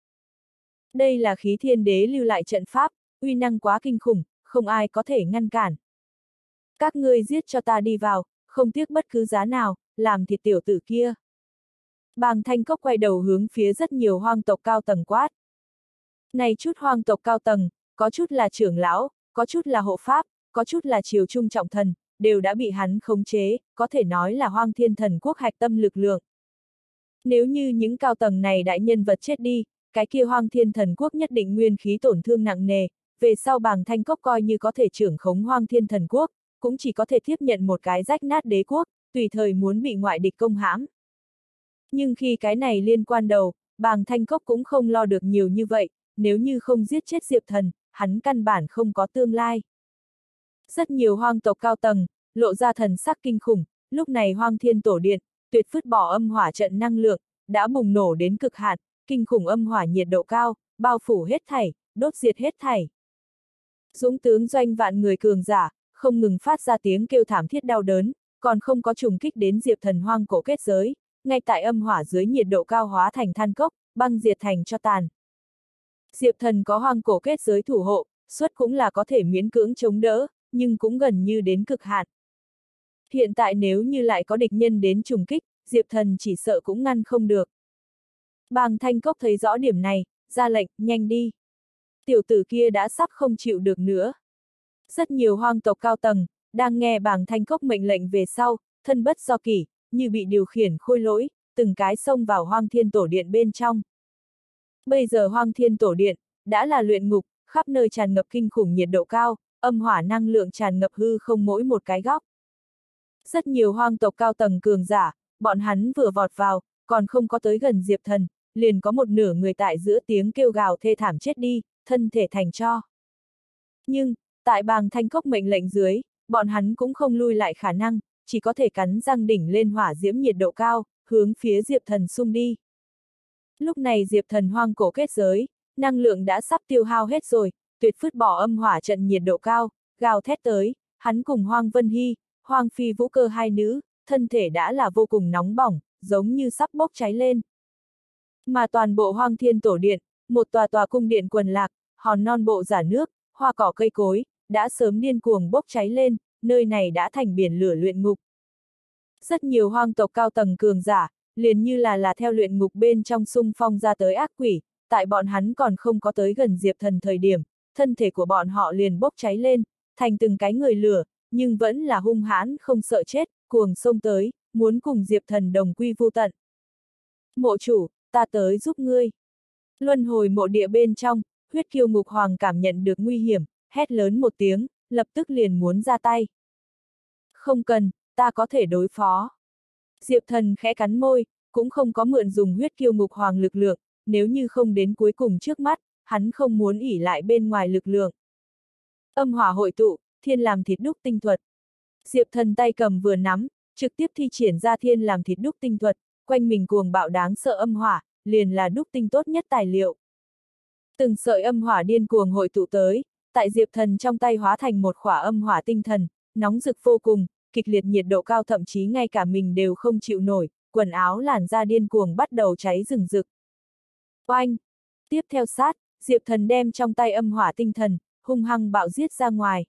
Đây là khí thiên đế lưu lại trận pháp, uy năng quá kinh khủng, không ai có thể ngăn cản. Các ngươi giết cho ta đi vào, không tiếc bất cứ giá nào, làm thịt tiểu tử kia. Bàng thanh cốc quay đầu hướng phía rất nhiều hoang tộc cao tầng quát. Này chút hoang tộc cao tầng, có chút là trưởng lão, có chút là hộ pháp, có chút là triều trung trọng thần, đều đã bị hắn khống chế, có thể nói là hoang thiên thần quốc hạch tâm lực lượng. Nếu như những cao tầng này đại nhân vật chết đi, cái kia hoang thiên thần quốc nhất định nguyên khí tổn thương nặng nề, về sau bàng thanh cốc coi như có thể trưởng khống hoang thiên thần quốc, cũng chỉ có thể tiếp nhận một cái rách nát đế quốc, tùy thời muốn bị ngoại địch công hãm. Nhưng khi cái này liên quan đầu, bàng thanh cốc cũng không lo được nhiều như vậy, nếu như không giết chết Diệp Thần, hắn căn bản không có tương lai. Rất nhiều hoang tộc cao tầng, lộ ra thần sắc kinh khủng, lúc này hoang thiên tổ điện, tuyệt phứt bỏ âm hỏa trận năng lượng, đã bùng nổ đến cực hạn, kinh khủng âm hỏa nhiệt độ cao, bao phủ hết thảy, đốt diệt hết thảy. Dũng tướng doanh vạn người cường giả, không ngừng phát ra tiếng kêu thảm thiết đau đớn, còn không có trùng kích đến diệp thần hoang cổ kết giới, ngay tại âm hỏa dưới nhiệt độ cao hóa thành than cốc, băng diệt thành cho tàn. Diệp thần có hoang cổ kết giới thủ hộ, suất cũng là có thể miễn cưỡng chống đỡ, nhưng cũng gần như đến cực hạn. Hiện tại nếu như lại có địch nhân đến trùng kích, Diệp thần chỉ sợ cũng ngăn không được. Bàng thanh cốc thấy rõ điểm này, ra lệnh, nhanh đi. Tiểu tử kia đã sắp không chịu được nữa. Rất nhiều hoang tộc cao tầng, đang nghe bảng thanh cốc mệnh lệnh về sau, thân bất do kỷ, như bị điều khiển khôi lỗi, từng cái xông vào hoang thiên tổ điện bên trong. Bây giờ hoang thiên tổ điện, đã là luyện ngục, khắp nơi tràn ngập kinh khủng nhiệt độ cao, âm hỏa năng lượng tràn ngập hư không mỗi một cái góc. Rất nhiều hoang tộc cao tầng cường giả, bọn hắn vừa vọt vào, còn không có tới gần Diệp Thần, liền có một nửa người tại giữa tiếng kêu gào thê thảm chết đi, thân thể thành cho. Nhưng, tại bàng thanh cốc mệnh lệnh dưới, bọn hắn cũng không lui lại khả năng, chỉ có thể cắn răng đỉnh lên hỏa diễm nhiệt độ cao, hướng phía Diệp Thần xung đi. Lúc này Diệp Thần hoang cổ kết giới, năng lượng đã sắp tiêu hao hết rồi, tuyệt phứt bỏ âm hỏa trận nhiệt độ cao, gào thét tới, hắn cùng Hoang Vân Hy, Hoang Phi Vũ Cơ hai nữ, thân thể đã là vô cùng nóng bỏng, giống như sắp bốc cháy lên. Mà toàn bộ Hoang Thiên Tổ Điện, một tòa tòa cung điện quần lạc, hòn non bộ giả nước, hoa cỏ cây cối, đã sớm điên cuồng bốc cháy lên, nơi này đã thành biển lửa luyện ngục. Rất nhiều hoang tộc cao tầng cường giả, liền như là là theo luyện ngục bên trong sung phong ra tới ác quỷ, tại bọn hắn còn không có tới gần Diệp Thần thời điểm, thân thể của bọn họ liền bốc cháy lên, thành từng cái người lửa, nhưng vẫn là hung hãn không sợ chết, cuồng xông tới, muốn cùng Diệp Thần đồng quy vô tận. Mộ chủ, ta tới giúp ngươi. Luân hồi mộ địa bên trong, huyết kiêu ngục hoàng cảm nhận được nguy hiểm, hét lớn một tiếng, lập tức liền muốn ra tay. Không cần, ta có thể đối phó. Diệp thần khẽ cắn môi, cũng không có mượn dùng huyết kiêu ngục hoàng lực lượng, nếu như không đến cuối cùng trước mắt, hắn không muốn ỉ lại bên ngoài lực lượng. Âm hỏa hội tụ, thiên làm thịt đúc tinh thuật. Diệp thần tay cầm vừa nắm, trực tiếp thi triển ra thiên làm thịt đúc tinh thuật, quanh mình cuồng bạo đáng sợ âm hỏa, liền là đúc tinh tốt nhất tài liệu. Từng sợi âm hỏa điên cuồng hội tụ tới, tại Diệp Thần trong tay hóa thành một khỏa âm hỏa tinh thần, nóng rực vô cùng, kịch liệt nhiệt độ cao thậm chí ngay cả mình đều không chịu nổi, quần áo làn da điên cuồng bắt đầu cháy rừng rực. Oanh! Tiếp theo sát, Diệp Thần đem trong tay âm hỏa tinh thần, hung hăng bạo giết ra ngoài.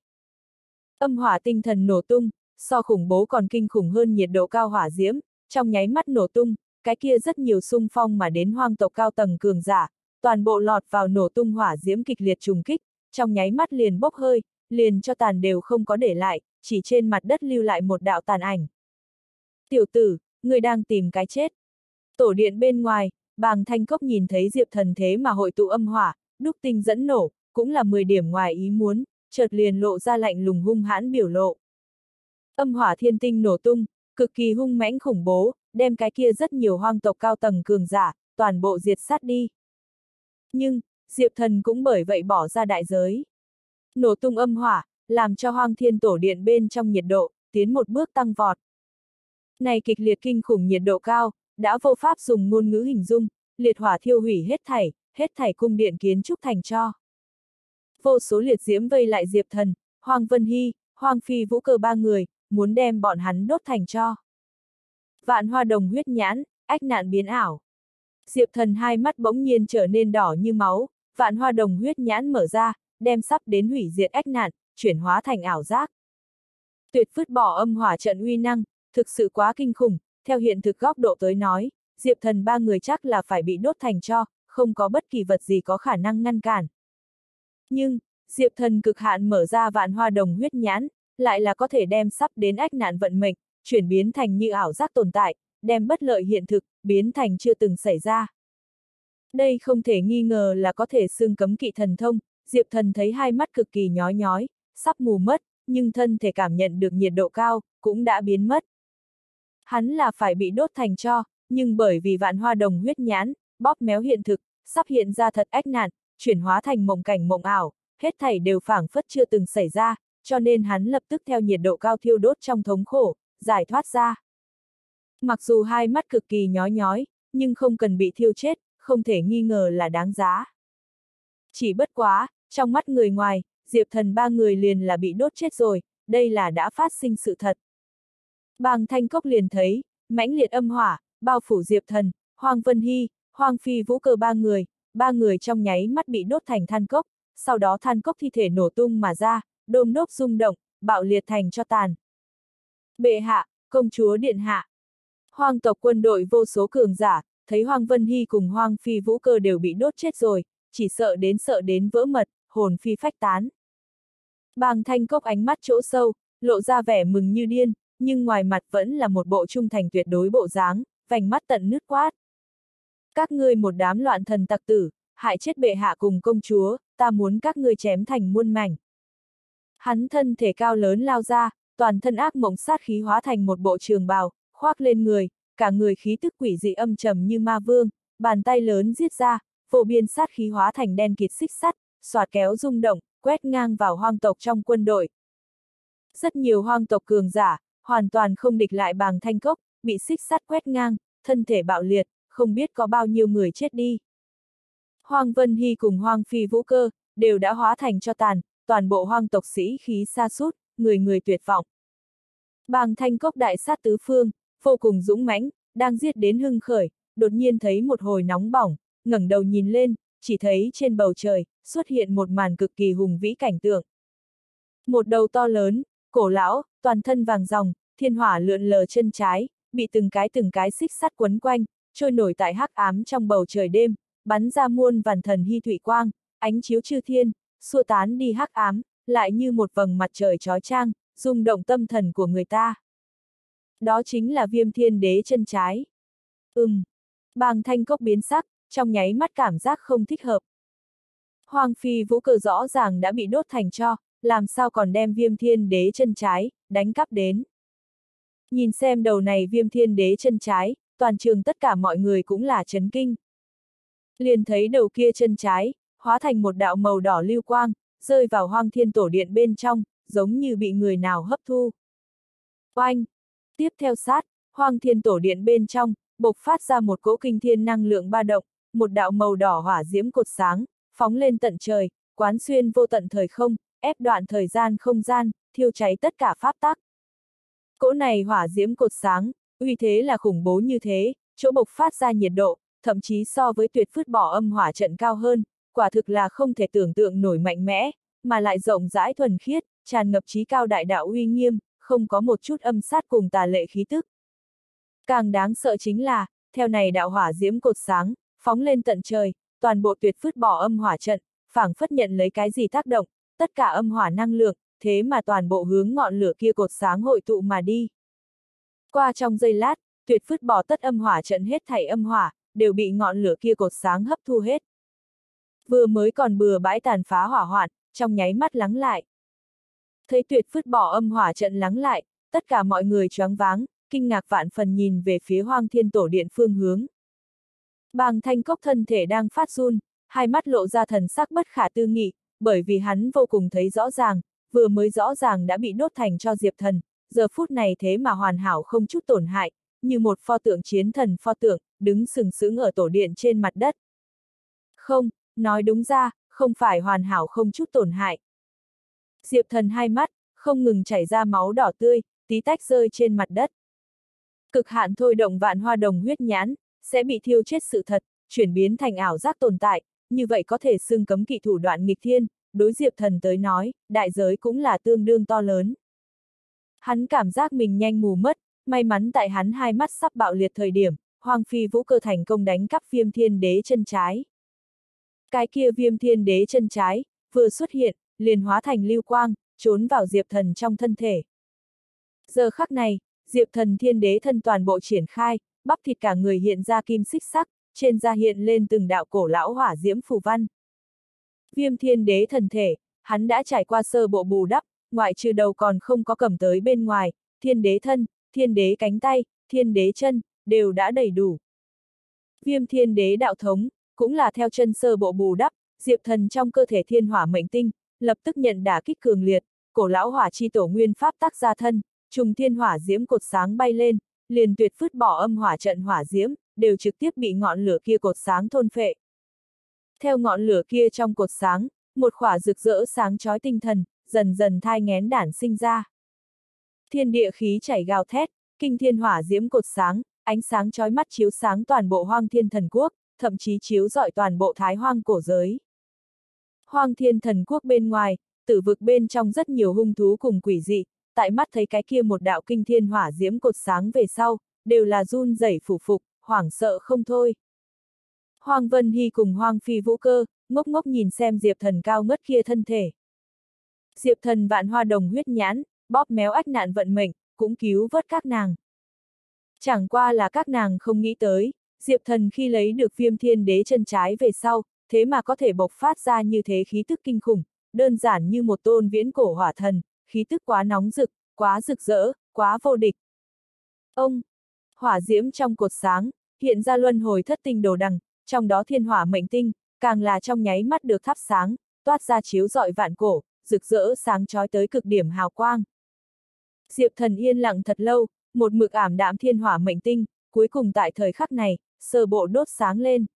Âm hỏa tinh thần nổ tung, so khủng bố còn kinh khủng hơn nhiệt độ cao hỏa diễm, trong nháy mắt nổ tung, cái kia rất nhiều sung phong mà đến hoang tộc cao tầng cường giả, toàn bộ lọt vào nổ tung hỏa diễm kịch liệt trùng kích, trong nháy mắt liền bốc hơi, liền cho tàn đều không có để lại, chỉ trên mặt đất lưu lại một đạo tàn ảnh. Tiểu tử, người đang tìm cái chết. Tổ điện bên ngoài, bàng thanh cốc nhìn thấy diệp thần thế mà hội tụ âm hỏa, đúc tinh dẫn nổ, cũng là 10 điểm ngoài ý muốn, chợt liền lộ ra lạnh lùng hung hãn biểu lộ. Âm hỏa thiên tinh nổ tung, cực kỳ hung mãnh khủng bố, đem cái kia rất nhiều hoang tộc cao tầng cường giả, toàn bộ diệt sát đi. Nhưng, Diệp Thần cũng bởi vậy bỏ ra đại giới. Nổ tung âm hỏa, làm cho hoang thiên tổ điện bên trong nhiệt độ, tiến một bước tăng vọt. Này kịch liệt kinh khủng nhiệt độ cao, đã vô pháp dùng ngôn ngữ hình dung, liệt hỏa thiêu hủy hết thảy, hết thảy cung điện kiến trúc thành cho. Vô số liệt diễm vây lại Diệp Thần, Hoàng Vân Hy, Hoàng Phi Vũ Cơ ba người, muốn đem bọn hắn đốt thành cho. Vạn hoa đồng huyết nhãn, ách nạn biến ảo. Diệp Thần hai mắt bỗng nhiên trở nên đỏ như máu, vạn hoa đồng huyết nhãn mở ra, đem sắp đến hủy diệt ách nạn, chuyển hóa thành ảo giác. Tuyệt vứt bỏ âm hỏa trận uy năng, thực sự quá kinh khủng, theo hiện thực góc độ tới nói, Diệp thần ba người chắc là phải bị đốt thành cho, không có bất kỳ vật gì có khả năng ngăn cản. Nhưng, Diệp thần cực hạn mở ra vạn hoa đồng huyết nhãn, lại là có thể đem sắp đến ách nạn vận mệnh, chuyển biến thành như ảo giác tồn tại, đem bất lợi hiện thực, biến thành chưa từng xảy ra. Đây không thể nghi ngờ là có thể xương cấm kỵ thần thông, Diệp thần thấy hai mắt cực kỳ nhói nhói, sắp mù mất, nhưng thân thể cảm nhận được nhiệt độ cao, cũng đã biến mất. Hắn là phải bị đốt thành cho, nhưng bởi vì vạn hoa đồng huyết nhãn, bóp méo hiện thực, sắp hiện ra thật ách nạn, chuyển hóa thành mộng cảnh mộng ảo, hết thảy đều phảng phất chưa từng xảy ra, cho nên hắn lập tức theo nhiệt độ cao thiêu đốt trong thống khổ, giải thoát ra. Mặc dù hai mắt cực kỳ nhói nhói, nhưng không cần bị thiêu chết, không thể nghi ngờ là đáng giá. Chỉ bất quá, trong mắt người ngoài, Diệp thần ba người liền là bị đốt chết rồi, đây là đã phát sinh sự thật. Bàng thanh cốc liền thấy, mãnh liệt âm hỏa, bao phủ Diệp thần, Hoàng Vân Hy, Hoàng Phi Vũ Cơ ba người, ba người trong nháy mắt bị đốt thành than cốc, sau đó than cốc thi thể nổ tung mà ra, đôm đốp rung động, bạo liệt thành cho tàn. Bệ hạ, công chúa điện hạ. Hoàng tộc quân đội vô số cường giả, thấy Hoàng Vân Hy cùng Hoàng Phi Vũ Cơ đều bị đốt chết rồi, chỉ sợ đến sợ đến vỡ mật, hồn phi phách tán. Bàng thanh cốc ánh mắt chỗ sâu, lộ ra vẻ mừng như điên, nhưng ngoài mặt vẫn là một bộ trung thành tuyệt đối bộ dáng, vành mắt tận nước quát. Các ngươi một đám loạn thần tặc tử, hại chết bệ hạ cùng công chúa, ta muốn các ngươi chém thành muôn mảnh. Hắn thân thể cao lớn lao ra, toàn thân ác mộng sát khí hóa thành một bộ trường bào, khoác lên người, cả người khí tức quỷ dị âm trầm như ma vương, bàn tay lớn giết ra, phổ biên sát khí hóa thành đen kịt xích sắt, xoạt kéo rung động, quét ngang vào hoang tộc trong quân đội. Rất nhiều hoang tộc cường giả, hoàn toàn không địch lại bàng thanh cốc, bị xích sắt quét ngang, thân thể bạo liệt, không biết có bao nhiêu người chết đi. Hoàng Vân Hy cùng Hoàng Phi Vũ Cơ, đều đã hóa thành cho tàn, toàn bộ hoang tộc sĩ khí xa sút người người tuyệt vọng. Bàng thanh cốc đại sát tứ phương, vô cùng dũng mãnh, đang giết đến hưng khởi, đột nhiên thấy một hồi nóng bỏng, ngẩng đầu nhìn lên, chỉ thấy trên bầu trời, xuất hiện một màn cực kỳ hùng vĩ cảnh tượng. Một đầu to lớn, cổ lão, toàn thân vàng ròng, thiên hỏa lượn lờ chân trái, bị từng cái từng cái xích sắt quấn quanh, trôi nổi tại hắc ám trong bầu trời đêm, bắn ra muôn vàn thần hy thủy quang, ánh chiếu chư thiên, xua tán đi hắc ám, lại như một vầng mặt trời trói trang, rung động tâm thần của người ta. Đó chính là viêm thiên đế chân trái. Ừm. Bàng thanh cốc biến sắc, trong nháy mắt cảm giác không thích hợp. Hoàng phi vũ cờ rõ ràng đã bị đốt thành cho, làm sao còn đem viêm thiên đế chân trái, đánh cắp đến. Nhìn xem đầu này viêm thiên đế chân trái, toàn trường tất cả mọi người cũng là chấn kinh. Liền thấy đầu kia chân trái, hóa thành một đạo màu đỏ lưu quang, rơi vào hoang thiên tổ điện bên trong, giống như bị người nào hấp thu. Oanh! Tiếp theo sát, hoang thiên tổ điện bên trong, bộc phát ra một cỗ kinh thiên năng lượng ba động, một đạo màu đỏ hỏa diễm cột sáng, phóng lên tận trời, quán xuyên vô tận thời không, ép đoạn thời gian không gian, thiêu cháy tất cả pháp tắc. Cỗ này hỏa diễm cột sáng, uy thế là khủng bố như thế, chỗ bộc phát ra nhiệt độ, thậm chí so với tuyệt phứt bỏ âm hỏa trận cao hơn, quả thực là không thể tưởng tượng nổi mạnh mẽ, mà lại rộng rãi thuần khiết, tràn ngập trí cao đại đạo uy nghiêm, không có một chút âm sát cùng tà lệ khí tức. Càng đáng sợ chính là, theo này đạo hỏa diễm cột sáng, phóng lên tận trời, toàn bộ tuyệt phứt bỏ âm hỏa trận, phảng phất nhận lấy cái gì tác động, tất cả âm hỏa năng lượng, thế mà toàn bộ hướng ngọn lửa kia cột sáng hội tụ mà đi. Qua trong giây lát, tuyệt phứt bỏ tất âm hỏa trận hết thảy âm hỏa, đều bị ngọn lửa kia cột sáng hấp thu hết. Vừa mới còn bừa bãi tàn phá hỏa hoạn, trong nháy mắt lắng lại. Thấy tuyệt phứt bỏ âm hỏa trận lắng lại, tất cả mọi người choáng váng, kinh ngạc vạn phần nhìn về phía hoang thiên tổ điện phương hướng. Bàng thanh cốc thân thể đang phát run, hai mắt lộ ra thần sắc bất khả tư nghị, bởi vì hắn vô cùng thấy rõ ràng, vừa mới rõ ràng đã bị đốt thành cho diệp thần, giờ phút này thế mà hoàn hảo không chút tổn hại, như một pho tượng chiến thần pho tượng, đứng sừng sững ở tổ điện trên mặt đất. Không, nói đúng ra, không phải hoàn hảo không chút tổn hại. Diệp thần hai mắt, không ngừng chảy ra máu đỏ tươi, tí tách rơi trên mặt đất. Cực hạn thôi động vạn hoa đồng huyết nhãn, sẽ bị thiêu chết sự thật, chuyển biến thành ảo giác tồn tại, như vậy có thể xưng cấm kỵ thủ đoạn nghịch thiên, đối diệp thần tới nói, đại giới cũng là tương đương to lớn. Hắn cảm giác mình nhanh mù mất, may mắn tại hắn hai mắt sắp bạo liệt thời điểm, Hoàng Phi Vũ cơ thành công đánh cắp viêm thiên đế chân trái. Cái kia viêm thiên đế chân trái, vừa xuất hiện, liền hóa thành lưu quang, trốn vào diệp thần trong thân thể. Giờ khắc này, diệp thần thiên đế thân toàn bộ triển khai, bắp thịt cả người hiện ra kim xích sắc, trên da hiện lên từng đạo cổ lão hỏa diễm phù văn. Viêm thiên đế thần thể, hắn đã trải qua sơ bộ bù đắp, ngoại trừ đầu còn không có cầm tới bên ngoài, thiên đế thân, thiên đế cánh tay, thiên đế chân, đều đã đầy đủ. Viêm thiên đế đạo thống, cũng là theo chân sơ bộ bù đắp, diệp thần trong cơ thể thiên hỏa mệnh tinh, lập tức nhận đả kích cường liệt, cổ lão hỏa chi tổ nguyên pháp tác ra thân, trùng thiên hỏa diễm cột sáng bay lên, liền tuyệt phứt bỏ âm hỏa trận hỏa diễm, đều trực tiếp bị ngọn lửa kia cột sáng thôn phệ. Theo ngọn lửa kia trong cột sáng, một khỏa rực rỡ sáng chói tinh thần, dần dần thai ngén đản sinh ra. Thiên địa khí chảy gào thét, kinh thiên hỏa diễm cột sáng, ánh sáng chói mắt chiếu sáng toàn bộ hoang thiên thần quốc, thậm chí chiếu rọi toàn bộ thái hoang cổ giới. Hoang thiên thần quốc bên ngoài, tử vực bên trong rất nhiều hung thú cùng quỷ dị, tại mắt thấy cái kia một đạo kinh thiên hỏa diễm cột sáng về sau, đều là run rẩy phủ phục, hoảng sợ không thôi. Hoàng Vân Hy cùng Hoàng Phi Vũ Cơ, ngốc ngốc nhìn xem Diệp Thần cao ngất kia thân thể. Diệp Thần vạn hoa đồng huyết nhãn, bóp méo ách nạn vận mệnh, cũng cứu vớt các nàng. Chẳng qua là các nàng không nghĩ tới, Diệp Thần khi lấy được viêm thiên đế chân trái về sau, thế mà có thể bộc phát ra như thế khí tức kinh khủng, đơn giản như một tôn viễn cổ hỏa thần, khí tức quá nóng rực, quá rực rỡ, quá vô địch. Ông, hỏa diễm trong cột sáng, hiện ra luân hồi thất tinh đồ đằng, trong đó thiên hỏa mệnh tinh, càng là trong nháy mắt được thắp sáng, toát ra chiếu rọi vạn cổ, rực rỡ sáng trói tới cực điểm hào quang. Diệp thần yên lặng thật lâu, một mực ảm đạm thiên hỏa mệnh tinh, cuối cùng tại thời khắc này, sơ bộ đốt sáng lên.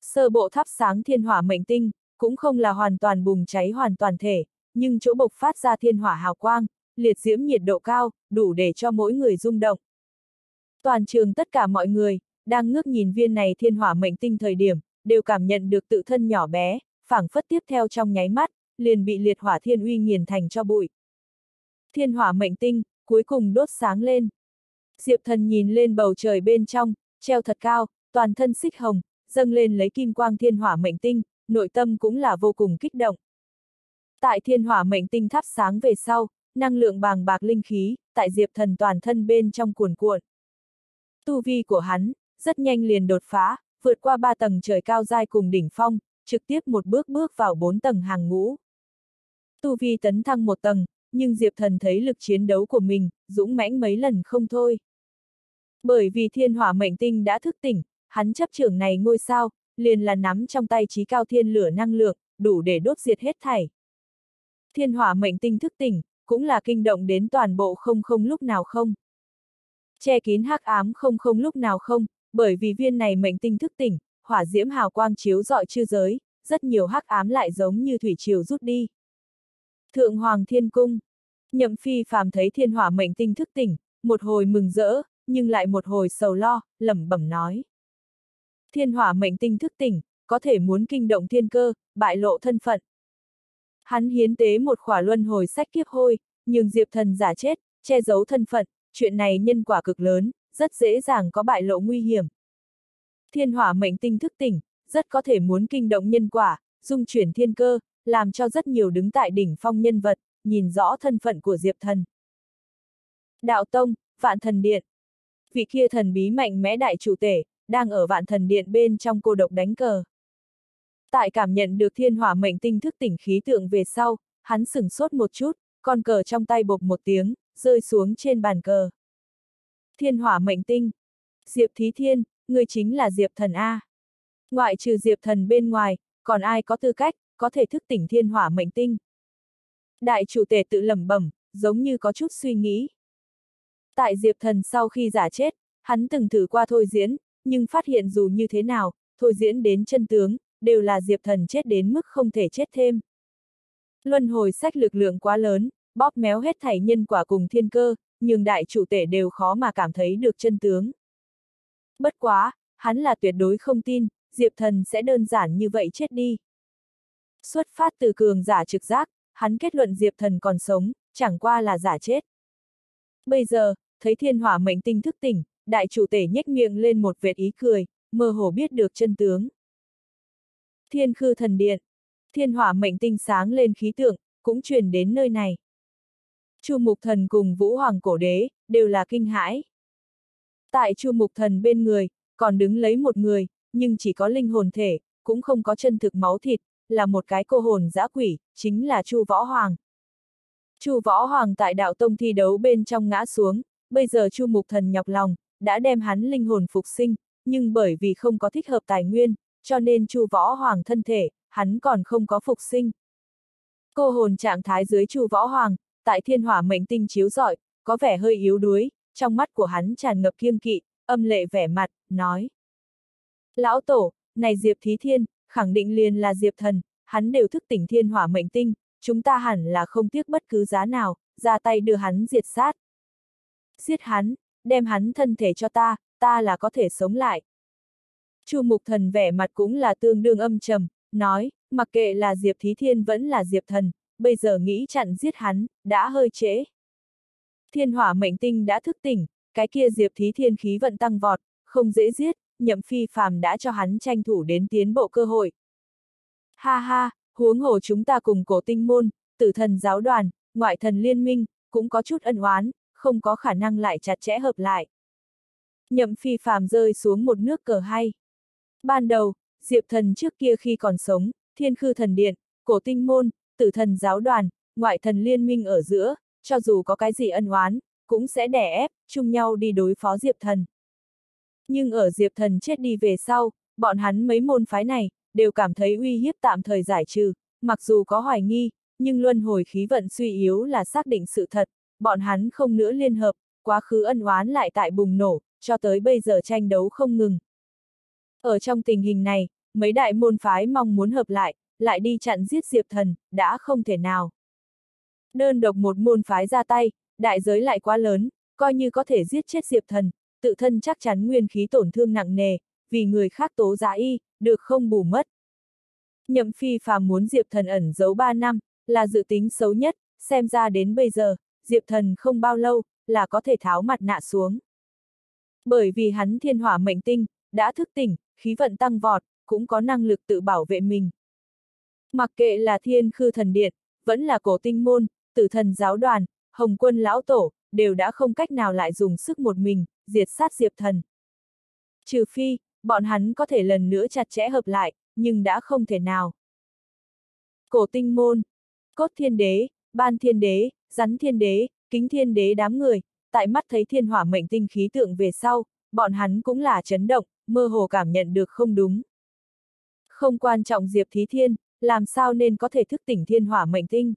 Sơ bộ thắp sáng thiên hỏa mệnh tinh, cũng không là hoàn toàn bùng cháy hoàn toàn thể, nhưng chỗ bộc phát ra thiên hỏa hào quang, liệt diễm nhiệt độ cao, đủ để cho mỗi người rung động. Toàn trường tất cả mọi người, đang ngước nhìn viên này thiên hỏa mệnh tinh thời điểm, đều cảm nhận được tự thân nhỏ bé, phảng phất tiếp theo trong nháy mắt, liền bị liệt hỏa thiên uy nghiền thành cho bụi. Thiên hỏa mệnh tinh, cuối cùng đốt sáng lên. Diệp thần nhìn lên bầu trời bên trong, treo thật cao, toàn thân xích hồng, dâng lên lấy kim quang thiên hỏa mệnh tinh, nội tâm cũng là vô cùng kích động. Tại thiên hỏa mệnh tinh thắp sáng về sau, năng lượng bàng bạc linh khí, tại diệp thần toàn thân bên trong cuồn cuộn. Tu vi của hắn, rất nhanh liền đột phá, vượt qua ba tầng trời cao dai cùng đỉnh phong, trực tiếp một bước bước vào bốn tầng hàng ngũ. Tu vi tấn thăng một tầng, nhưng Diệp Thần thấy lực chiến đấu của mình, dũng mãnh mấy lần không thôi. Bởi vì thiên hỏa mệnh tinh đã thức tỉnh, hắn chấp trưởng này ngôi sao, liền là nắm trong tay trí cao thiên lửa năng lượng, đủ để đốt diệt hết thảy. Thiên hỏa mệnh tinh thức tỉnh, cũng là kinh động đến toàn bộ không không lúc nào không. Che kín hắc ám không không lúc nào không, bởi vì viên này mệnh tinh thức tỉnh, hỏa diễm hào quang chiếu dọi chư giới, rất nhiều hắc ám lại giống như thủy triều rút đi. Thượng Hoàng Thiên Cung Nhậm Phi phàm thấy thiên hỏa mệnh tinh thức tỉnh, một hồi mừng rỡ, nhưng lại một hồi sầu lo, lẩm bẩm nói. Thiên hỏa mệnh tinh thức tỉnh, có thể muốn kinh động thiên cơ, bại lộ thân phận. Hắn hiến tế một khỏa luân hồi sách kiếp hôi, nhưng Diệp Thần giả chết, che giấu thân phận, chuyện này nhân quả cực lớn, rất dễ dàng có bại lộ nguy hiểm. Thiên hỏa mệnh tinh thức tỉnh, rất có thể muốn kinh động nhân quả, dung chuyển thiên cơ, làm cho rất nhiều đứng tại đỉnh phong nhân vật, nhìn rõ thân phận của Diệp Thần. Đạo Tông, Vạn Thần Điện Vị kia thần bí mạnh mẽ đại chủ tể, đang ở Vạn Thần Điện bên trong cô độc đánh cờ. Tại cảm nhận được thiên hỏa mệnh tinh thức tỉnh khí tượng về sau, hắn sửng sốt một chút, con cờ trong tay bộc một tiếng, rơi xuống trên bàn cờ. Thiên hỏa mệnh tinh. Diệp Thí Thiên, người chính là Diệp Thần A. Ngoại trừ Diệp Thần bên ngoài, còn ai có tư cách, có thể thức tỉnh thiên hỏa mệnh tinh. Đại chủ tể tự lẩm bẩm, giống như có chút suy nghĩ. Tại Diệp Thần sau khi giả chết, hắn từng thử qua thôi diễn, nhưng phát hiện dù như thế nào, thôi diễn đến chân tướng, đều là Diệp Thần chết đến mức không thể chết thêm. Luân hồi sách lực lượng quá lớn, bóp méo hết thảy nhân quả cùng thiên cơ, nhưng đại chủ tể đều khó mà cảm thấy được chân tướng. Bất quá, hắn là tuyệt đối không tin, Diệp Thần sẽ đơn giản như vậy chết đi. Xuất phát từ cường giả trực giác, hắn kết luận Diệp Thần còn sống, chẳng qua là giả chết. Bây giờ, thấy thiên hỏa mệnh tinh thức tỉnh, đại chủ tể nhếch miệng lên một vệt ý cười, mơ hồ biết được chân tướng. Thiên khư thần điện, thiên hỏa mệnh tinh sáng lên khí tượng, cũng truyền đến nơi này. Chu Mục Thần cùng Vũ Hoàng Cổ Đế, đều là kinh hãi. Tại Chu Mục Thần bên người, còn đứng lấy một người, nhưng chỉ có linh hồn thể, cũng không có chân thực máu thịt, là một cái cô hồn dã quỷ, chính là Chu Võ Hoàng. Chu Võ Hoàng tại đạo tông thi đấu bên trong ngã xuống, bây giờ Chu Mục Thần nhọc lòng, đã đem hắn linh hồn phục sinh, nhưng bởi vì không có thích hợp tài nguyên, cho nên Chu Võ Hoàng thân thể, hắn còn không có phục sinh. Cô hồn trạng thái dưới Chu Võ Hoàng, tại thiên hỏa mệnh tinh chiếu rọi, có vẻ hơi yếu đuối, trong mắt của hắn tràn ngập kiêng kỵ, âm lệ vẻ mặt, nói. Lão Tổ, này Diệp Thí Thiên, khẳng định liền là Diệp Thần, hắn đều thức tỉnh thiên hỏa mệnh tinh, chúng ta hẳn là không tiếc bất cứ giá nào, ra tay đưa hắn diệt sát. Giết hắn, đem hắn thân thể cho ta, ta là có thể sống lại. Chu Mục Thần vẻ mặt cũng là tương đương âm trầm, nói, mặc kệ là Diệp Thí Thiên vẫn là Diệp Thần, bây giờ nghĩ chặn giết hắn, đã hơi trễ. Thiên hỏa mệnh tinh đã thức tỉnh, cái kia Diệp Thí Thiên khí vận tăng vọt, không dễ giết, nhậm phi phàm đã cho hắn tranh thủ đến tiến bộ cơ hội. Ha ha, huống hồ chúng ta cùng cổ tinh môn, tử thần giáo đoàn, ngoại thần liên minh, cũng có chút ân oán, không có khả năng lại chặt chẽ hợp lại. Nhậm phi phàm rơi xuống một nước cờ hay. Ban đầu, Diệp thần trước kia khi còn sống, thiên khư thần điện, cổ tinh môn, tử thần giáo đoàn, ngoại thần liên minh ở giữa, cho dù có cái gì ân oán, cũng sẽ đè ép, chung nhau đi đối phó Diệp thần. Nhưng ở Diệp thần chết đi về sau, bọn hắn mấy môn phái này, đều cảm thấy uy hiếp tạm thời giải trừ, mặc dù có hoài nghi, nhưng luân hồi khí vận suy yếu là xác định sự thật, bọn hắn không nữa liên hợp, quá khứ ân oán lại tại bùng nổ, cho tới bây giờ tranh đấu không ngừng. Ở trong tình hình này, mấy đại môn phái mong muốn hợp lại, lại đi chặn giết Diệp Thần, đã không thể nào. Đơn độc một môn phái ra tay, đại giới lại quá lớn, coi như có thể giết chết Diệp Thần, tự thân chắc chắn nguyên khí tổn thương nặng nề, vì người khác tố giá y, được không bù mất. Nhậm phi phàm muốn Diệp Thần ẩn giấu 3 năm, là dự tính xấu nhất, xem ra đến bây giờ, Diệp Thần không bao lâu, là có thể tháo mặt nạ xuống. Bởi vì hắn thiên hỏa mệnh tinh, đã thức tỉnh, khí vận tăng vọt, cũng có năng lực tự bảo vệ mình. Mặc kệ là thiên khư thần điện, vẫn là cổ tinh môn, tử thần giáo đoàn, hồng quân lão tổ, đều đã không cách nào lại dùng sức một mình, diệt sát diệp thần. Trừ phi, bọn hắn có thể lần nữa chặt chẽ hợp lại, nhưng đã không thể nào. Cổ tinh môn, cốt thiên đế, ban thiên đế, rắn thiên đế, kính thiên đế đám người, tại mắt thấy thiên hỏa mệnh tinh khí tượng về sau, bọn hắn cũng là chấn động, mơ hồ cảm nhận được không đúng. Không quan trọng Diệp Thí Thiên, làm sao nên có thể thức tỉnh thiên hỏa mệnh tinh.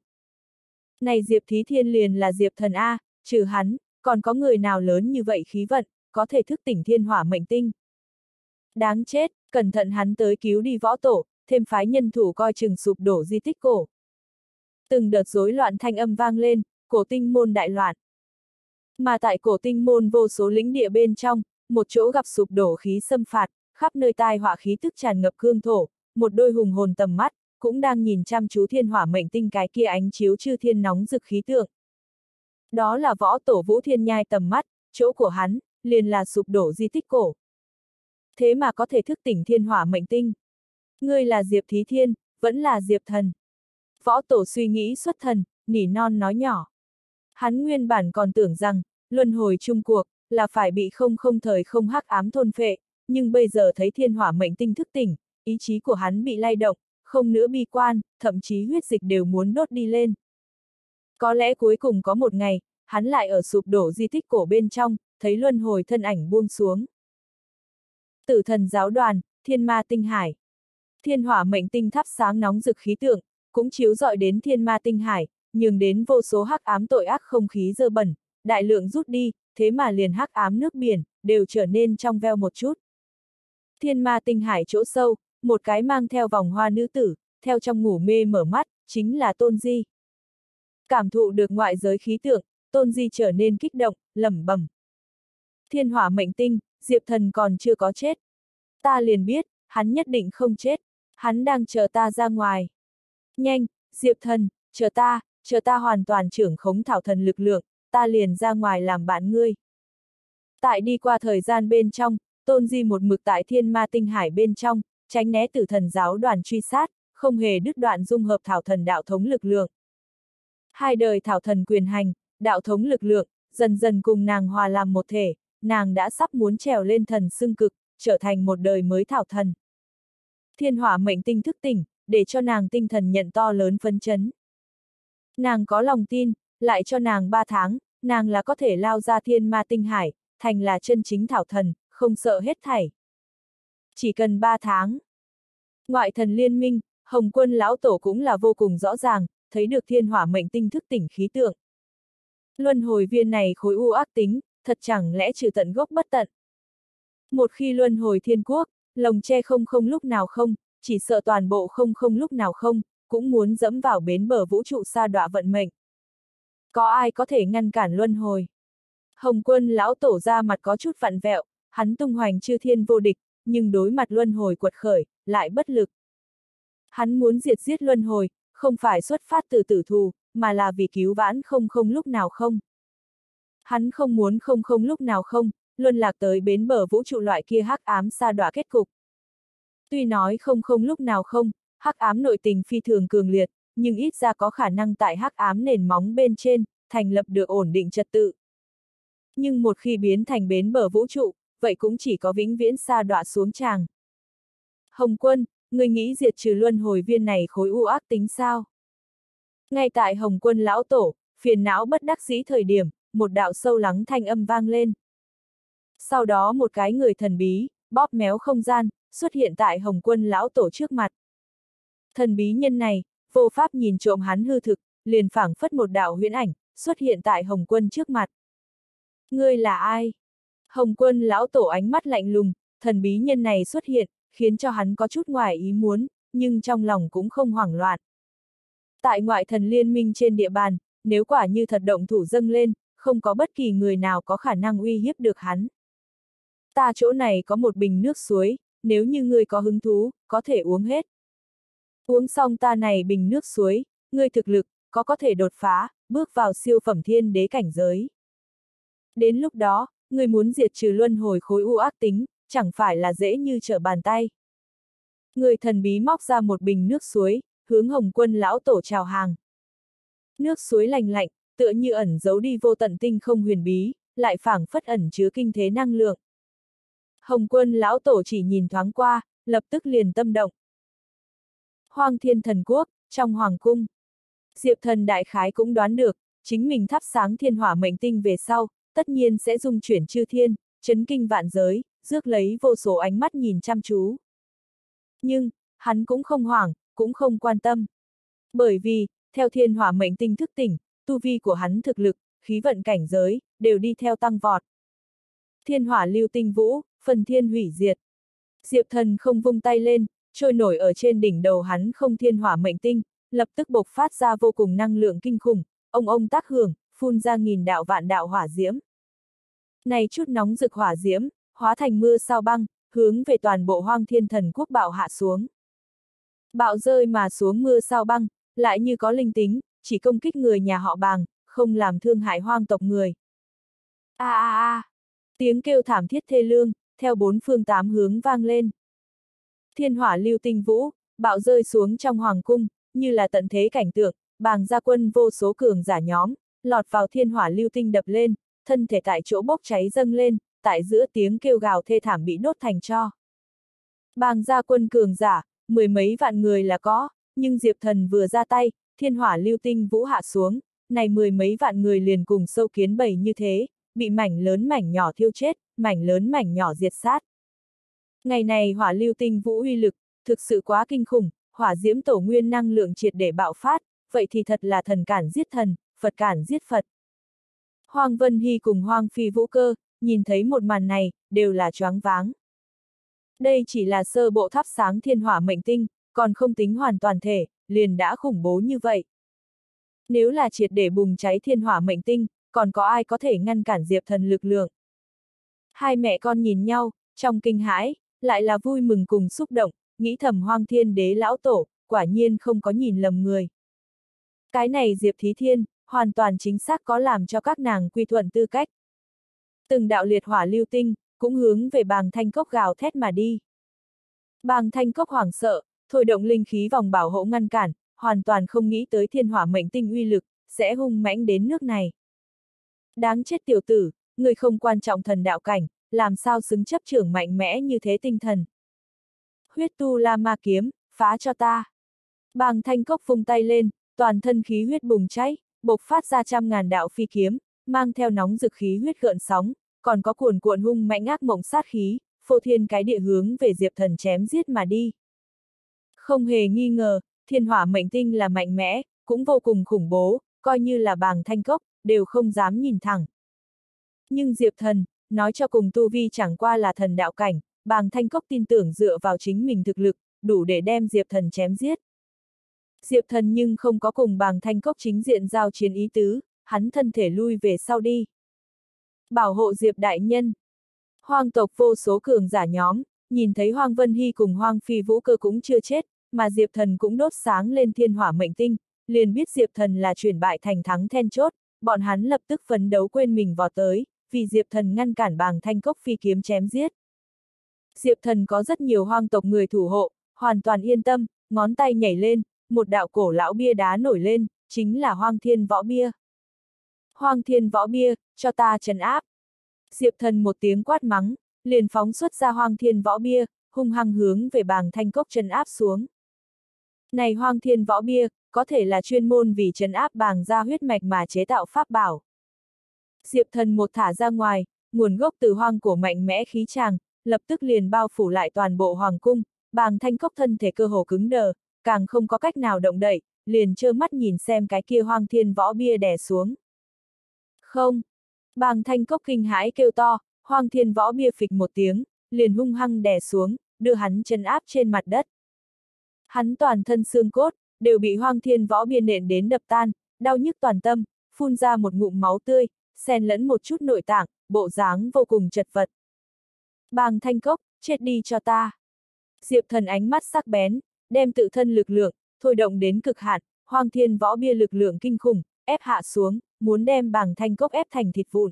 Này Diệp Thí Thiên liền là Diệp Thần A, trừ hắn, còn có người nào lớn như vậy khí vận, có thể thức tỉnh thiên hỏa mệnh tinh. Đáng chết, cẩn thận hắn tới cứu đi võ tổ, thêm phái nhân thủ coi chừng sụp đổ di tích cổ. Từng đợt rối loạn thanh âm vang lên, cổ tinh môn đại loạn. Mà tại cổ tinh môn vô số lĩnh địa bên trong, một chỗ gặp sụp đổ khí xâm phạt, khắp nơi tai họa khí tức tràn ngập cương thổ, một đôi hùng hồn tầm mắt, cũng đang nhìn chăm chú thiên hỏa mệnh tinh cái kia ánh chiếu chư thiên nóng rực khí tượng. Đó là võ tổ vũ thiên nhai tầm mắt, chỗ của hắn, liền là sụp đổ di tích cổ. Thế mà có thể thức tỉnh thiên hỏa mệnh tinh. Ngươi là Diệp Thí Thiên, vẫn là Diệp Thần. Võ tổ suy nghĩ xuất thần, nỉ non nói nhỏ. Hắn nguyên bản còn tưởng rằng, luân hồi chung cuộc, là phải bị không không thời không hắc ám thôn phệ, nhưng bây giờ thấy thiên hỏa mệnh tinh thức tỉnh, ý chí của hắn bị lay động, không nữa bi quan, thậm chí huyết dịch đều muốn nốt đi lên. Có lẽ cuối cùng có một ngày, hắn lại ở sụp đổ di tích cổ bên trong, thấy luân hồi thân ảnh buông xuống. Tử thần giáo đoàn, thiên ma tinh hải. Thiên hỏa mệnh tinh thắp sáng nóng rực khí tượng, cũng chiếu dọi đến thiên ma tinh hải, nhường đến vô số hắc ám tội ác không khí dơ bẩn, đại lượng rút đi, thế mà liền hắc ám nước biển, đều trở nên trong veo một chút. Thiên ma tinh hải chỗ sâu, một cái mang theo vòng hoa nữ tử, theo trong ngủ mê mở mắt, chính là Tôn Di. Cảm thụ được ngoại giới khí tượng, Tôn Di trở nên kích động, lẩm bẩm. Thiên hỏa mệnh tinh, Diệp thần còn chưa có chết. Ta liền biết, hắn nhất định không chết. Hắn đang chờ ta ra ngoài. Nhanh, Diệp thần, chờ ta, chờ ta hoàn toàn trưởng khống thảo thần lực lượng, ta liền ra ngoài làm bạn ngươi. Tại đi qua thời gian bên trong, Tôn Di một mực tại thiên ma tinh hải bên trong, tránh né tử thần giáo đoàn truy sát, không hề đứt đoạn dung hợp thảo thần đạo thống lực lượng. Hai đời thảo thần quyền hành, đạo thống lực lượng, dần dần cùng nàng hòa làm một thể, nàng đã sắp muốn trèo lên thần xưng cực, trở thành một đời mới thảo thần. Thiên hỏa mệnh tinh thức tỉnh, để cho nàng tinh thần nhận to lớn phấn chấn. Nàng có lòng tin, lại cho nàng ba tháng, nàng là có thể lao ra thiên ma tinh hải, thành là chân chính thảo thần, không sợ hết thảy. Chỉ cần ba tháng. Ngoại thần liên minh, Hồng quân lão tổ cũng là vô cùng rõ ràng, thấy được thiên hỏa mệnh tinh thức tỉnh khí tượng. Luân hồi viên này khối u ác tính, thật chẳng lẽ trừ tận gốc bất tận. Một khi luân hồi thiên quốc, lồng che không không lúc nào không, chỉ sợ toàn bộ không không lúc nào không, cũng muốn dẫm vào bến bờ vũ trụ xa đọa vận mệnh. Có ai có thể ngăn cản luân hồi? Hồng quân lão tổ ra mặt có chút vặn vẹo, hắn tung hoành chư thiên vô địch, nhưng đối mặt luân hồi quật khởi, lại bất lực. Hắn muốn diệt giết luân hồi, không phải xuất phát từ tử thù, mà là vì cứu vãn không không lúc nào không. Hắn không muốn không không lúc nào không, luân lạc tới bến bờ vũ trụ loại kia hắc ám xa đọa kết cục. Tuy nói không không lúc nào không, hắc ám nội tình phi thường cường liệt, nhưng ít ra có khả năng tại hắc ám nền móng bên trên, thành lập được ổn định trật tự. Nhưng một khi biến thành bến bờ vũ trụ, vậy cũng chỉ có vĩnh viễn xa đọa xuống tràng. Hồng quân, người nghĩ diệt trừ luân hồi viên này khối u ác tính sao? Ngay tại Hồng quân lão tổ, phiền não bất đắc dĩ thời điểm, một đạo sâu lắng thanh âm vang lên. Sau đó một cái người thần bí, bóp méo không gian, xuất hiện tại Hồng quân lão tổ trước mặt. Thần bí nhân này, vô pháp nhìn trộm hắn hư thực, liền phảng phất một đạo huyễn ảnh, xuất hiện tại Hồng quân trước mặt. Ngươi là ai? Hồng quân lão tổ ánh mắt lạnh lùng, thần bí nhân này xuất hiện, khiến cho hắn có chút ngoài ý muốn, nhưng trong lòng cũng không hoảng loạn. Tại ngoại thần liên minh trên địa bàn, nếu quả như thật động thủ dâng lên, không có bất kỳ người nào có khả năng uy hiếp được hắn. Ta chỗ này có một bình nước suối, nếu như ngươi có hứng thú, có thể uống hết. Uống xong ta này bình nước suối, ngươi thực lực, có có thể đột phá, bước vào siêu phẩm thiên đế cảnh giới. Đến lúc đó, ngươi muốn diệt trừ luân hồi khối u ác tính, chẳng phải là dễ như trở bàn tay. Người thần bí móc ra một bình nước suối, hướng hồng quân lão tổ chào hàng. Nước suối lành lạnh, tựa như ẩn giấu đi vô tận tinh không huyền bí, lại phảng phất ẩn chứa kinh thế năng lượng. Hồng quân lão tổ chỉ nhìn thoáng qua, lập tức liền tâm động. Hoang thiên thần quốc, trong hoàng cung. Diệp thần đại khái cũng đoán được, chính mình thắp sáng thiên hỏa mệnh tinh về sau, tất nhiên sẽ dung chuyển chư thiên, chấn kinh vạn giới, rước lấy vô số ánh mắt nhìn chăm chú. Nhưng, hắn cũng không hoảng, cũng không quan tâm. Bởi vì, theo thiên hỏa mệnh tinh thức tỉnh, tu vi của hắn thực lực, khí vận cảnh giới, đều đi theo tăng vọt. Thiên hỏa lưu tinh vũ, phần thiên hủy diệt. Diệp thần không vung tay lên, trôi nổi ở trên đỉnh đầu hắn không thiên hỏa mệnh tinh, lập tức bộc phát ra vô cùng năng lượng kinh khủng, ông ông tác hưởng, phun ra nghìn đạo vạn đạo hỏa diễm. Này chút nóng rực hỏa diễm, hóa thành mưa sao băng, hướng về toàn bộ hoang thiên thần quốc bạo hạ xuống. Bạo rơi mà xuống mưa sao băng, lại như có linh tính, chỉ công kích người nhà họ bàng, không làm thương hại hoang tộc người. A a a! Tiếng kêu thảm thiết thê lương, theo bốn phương tám hướng vang lên. Thiên hỏa lưu tinh vũ, bạo rơi xuống trong hoàng cung, như là tận thế cảnh tượng, bàng gia quân vô số cường giả nhóm, lọt vào thiên hỏa lưu tinh đập lên, thân thể tại chỗ bốc cháy dâng lên, tại giữa tiếng kêu gào thê thảm bị đốt thành cho. Bàng gia quân cường giả, mười mấy vạn người là có, nhưng Diệp Thần vừa ra tay, thiên hỏa lưu tinh vũ hạ xuống, này mười mấy vạn người liền cùng sâu kiến bầy như thế, bị mảnh lớn mảnh nhỏ thiêu chết, mảnh lớn mảnh nhỏ diệt sát. Ngày này hỏa lưu tinh vũ uy lực, thực sự quá kinh khủng, hỏa diễm tổ nguyên năng lượng triệt để bạo phát, vậy thì thật là thần cản giết thần, Phật cản giết Phật. Hoàng Vân Hy cùng Hoàng Phi Vũ Cơ, nhìn thấy một màn này, đều là choáng váng. Đây chỉ là sơ bộ thắp sáng thiên hỏa mệnh tinh, còn không tính hoàn toàn thể, liền đã khủng bố như vậy. Nếu là triệt để bùng cháy thiên hỏa mệnh tinh, còn có ai có thể ngăn cản Diệp thần lực lượng? Hai mẹ con nhìn nhau, trong kinh hãi, lại là vui mừng cùng xúc động, nghĩ thầm hoang thiên đế lão tổ, quả nhiên không có nhìn lầm người. Cái này Diệp Thí Thiên, hoàn toàn chính xác có làm cho các nàng quy thuận tư cách. Từng đạo liệt hỏa lưu tinh, cũng hướng về bàng thanh cốc gào thét mà đi. Bàng thanh cốc hoảng sợ, thôi động linh khí vòng bảo hộ ngăn cản, hoàn toàn không nghĩ tới thiên hỏa mệnh tinh uy lực, sẽ hung mãnh đến nước này. Đáng chết tiểu tử, người không quan trọng thần đạo cảnh, làm sao xứng chấp trưởng mạnh mẽ như thế tinh thần. Huyết tu la ma kiếm, phá cho ta. Bàng thanh cốc vung tay lên, toàn thân khí huyết bùng cháy, bộc phát ra trăm ngàn đạo phi kiếm, mang theo nóng dực khí huyết gợn sóng, còn có cuồn cuộn hung mạnh ác mộng sát khí, phô thiên cái địa hướng về Diệp Thần chém giết mà đi. Không hề nghi ngờ, thiên hỏa mệnh tinh là mạnh mẽ, cũng vô cùng khủng bố, coi như là bàng thanh cốc, đều không dám nhìn thẳng. Nhưng Diệp Thần, nói cho cùng Tu Vi chẳng qua là thần đạo cảnh, bàng thanh cốc tin tưởng dựa vào chính mình thực lực, đủ để đem Diệp Thần chém giết. Diệp Thần nhưng không có cùng bàng thanh cốc chính diện giao chiến ý tứ, hắn thân thể lui về sau đi. Bảo hộ Diệp Đại Nhân. Hoang tộc vô số cường giả nhóm, nhìn thấy Hoang Vân Hy cùng Hoang Phi Vũ Cơ cũng chưa chết, mà Diệp Thần cũng đốt sáng lên thiên hỏa mệnh tinh, liền biết Diệp Thần là chuyển bại thành thắng then chốt, bọn hắn lập tức phấn đấu quên mình vào tới, vì Diệp Thần ngăn cản bàng thanh cốc phi kiếm chém giết. Diệp Thần có rất nhiều hoang tộc người thủ hộ, hoàn toàn yên tâm, ngón tay nhảy lên, một đạo cổ lão bia đá nổi lên, chính là hoang thiên võ bia. Hoang thiên võ bia, cho ta trấn áp. Diệp thần một tiếng quát mắng, liền phóng xuất ra hoang thiên võ bia, hung hăng hướng về bàng thanh cốc trấn áp xuống. Này hoang thiên võ bia, có thể là chuyên môn vì trấn áp bàng ra huyết mạch mà chế tạo pháp bảo. Diệp thần một thả ra ngoài, nguồn gốc từ hoang cổ mạnh mẽ khí tràng, lập tức liền bao phủ lại toàn bộ hoàng cung, bàng thanh cốc thân thể cơ hồ cứng đờ, càng không có cách nào động đậy, liền trơ mắt nhìn xem cái kia hoang thiên võ bia đè xuống. Không! Bàng thanh cốc kinh hãi kêu to, hoang thiên võ bia phịch một tiếng, liền hung hăng đè xuống, đưa hắn chân áp trên mặt đất. Hắn toàn thân xương cốt, đều bị hoang thiên võ bia nện đến đập tan, đau nhức toàn tâm, phun ra một ngụm máu tươi, xen lẫn một chút nội tạng, bộ dáng vô cùng chật vật. Bàng thanh cốc, chết đi cho ta. Diệp thần ánh mắt sắc bén, đem tự thân lực lượng, thôi động đến cực hạn, hoang thiên võ bia lực lượng kinh khủng, ép hạ xuống, muốn đem bàng thanh cốc ép thành thịt vụn.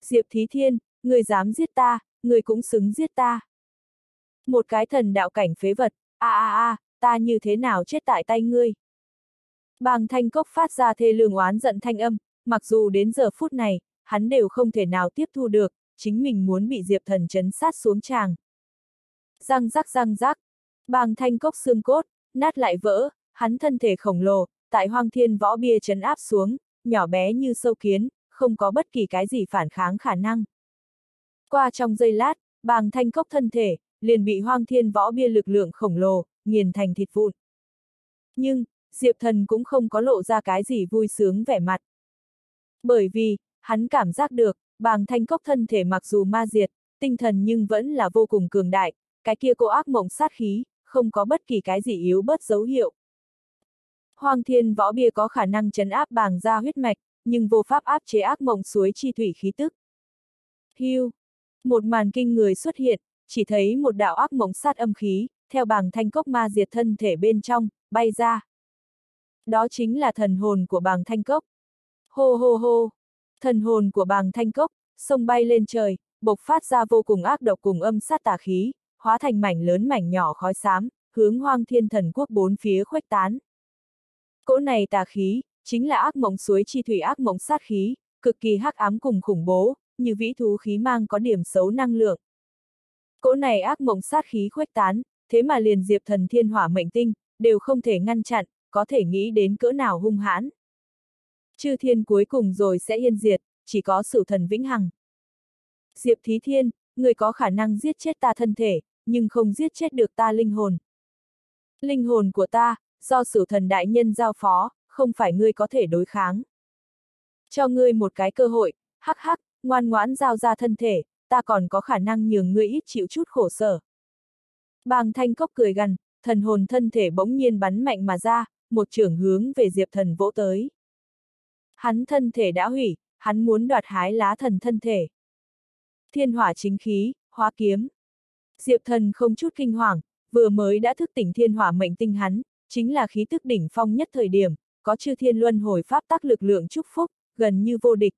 Diệp Thí Thiên, người dám giết ta, người cũng xứng giết ta. Một cái thần đạo cảnh phế vật, a a a, ta như thế nào chết tại tay ngươi. Bàng thanh cốc phát ra thê lương oán giận thanh âm, mặc dù đến giờ phút này, hắn đều không thể nào tiếp thu được, chính mình muốn bị Diệp thần chấn sát xuống tràng. Răng rắc răng rắc, bàng thanh cốc xương cốt, nát lại vỡ, hắn thân thể khổng lồ, tại hoang thiên võ bia chấn áp xuống, nhỏ bé như sâu kiến, không có bất kỳ cái gì phản kháng khả năng. Qua trong giây lát, bàng thanh cốc thân thể, liền bị hoang thiên võ bia lực lượng khổng lồ, nghiền thành thịt vụn. Nhưng, Diệp thần cũng không có lộ ra cái gì vui sướng vẻ mặt. Bởi vì, hắn cảm giác được, bàng thanh cốc thân thể mặc dù ma diệt, tinh thần nhưng vẫn là vô cùng cường đại, cái kia cô ác mộng sát khí, không có bất kỳ cái gì yếu bớt dấu hiệu. Hoàng thiên võ bia có khả năng chấn áp bàng ra huyết mạch, nhưng vô pháp áp chế ác mộng suối chi thủy khí tức. Hưu! Một màn kinh người xuất hiện, chỉ thấy một đạo ác mộng sát âm khí, theo bàng thanh cốc ma diệt thân thể bên trong, bay ra. Đó chính là thần hồn của bàng thanh cốc. Hô hô hô! Thần hồn của bàng thanh cốc, sông bay lên trời, bộc phát ra vô cùng ác độc cùng âm sát tà khí, hóa thành mảnh lớn mảnh nhỏ khói xám, hướng hoang thiên thần quốc bốn phía khuếch tán. Cỗ này tà khí, chính là ác mộng suối chi thủy ác mộng sát khí, cực kỳ hắc ám cùng khủng bố, như vĩ thú khí mang có điểm xấu năng lượng. Cỗ này ác mộng sát khí khuếch tán, thế mà liền diệp thần thiên hỏa mệnh tinh, đều không thể ngăn chặn, có thể nghĩ đến cỡ nào hung hãn. Chư thiên cuối cùng rồi sẽ yên diệt, chỉ có sự thần vĩnh hằng. Diệp Thí Thiên, người có khả năng giết chết ta thân thể, nhưng không giết chết được ta linh hồn. Linh hồn của ta, do sử thần đại nhân giao phó, không phải ngươi có thể đối kháng. Cho ngươi một cái cơ hội, hắc hắc, ngoan ngoãn giao ra thân thể, ta còn có khả năng nhường ngươi ít chịu chút khổ sở. Bàng thanh cốc cười gần, thần hồn thân thể bỗng nhiên bắn mạnh mà ra, một trưởng hướng về diệp thần vỗ tới. Hắn thân thể đã hủy, hắn muốn đoạt hái lá thần thân thể. Thiên hỏa chính khí, hóa kiếm. Diệp thần không chút kinh hoàng, vừa mới đã thức tỉnh thiên hỏa mệnh tinh hắn, chính là khí tức đỉnh phong nhất thời điểm, có chư thiên luân hồi pháp tác lực lượng chúc phúc, gần như vô địch.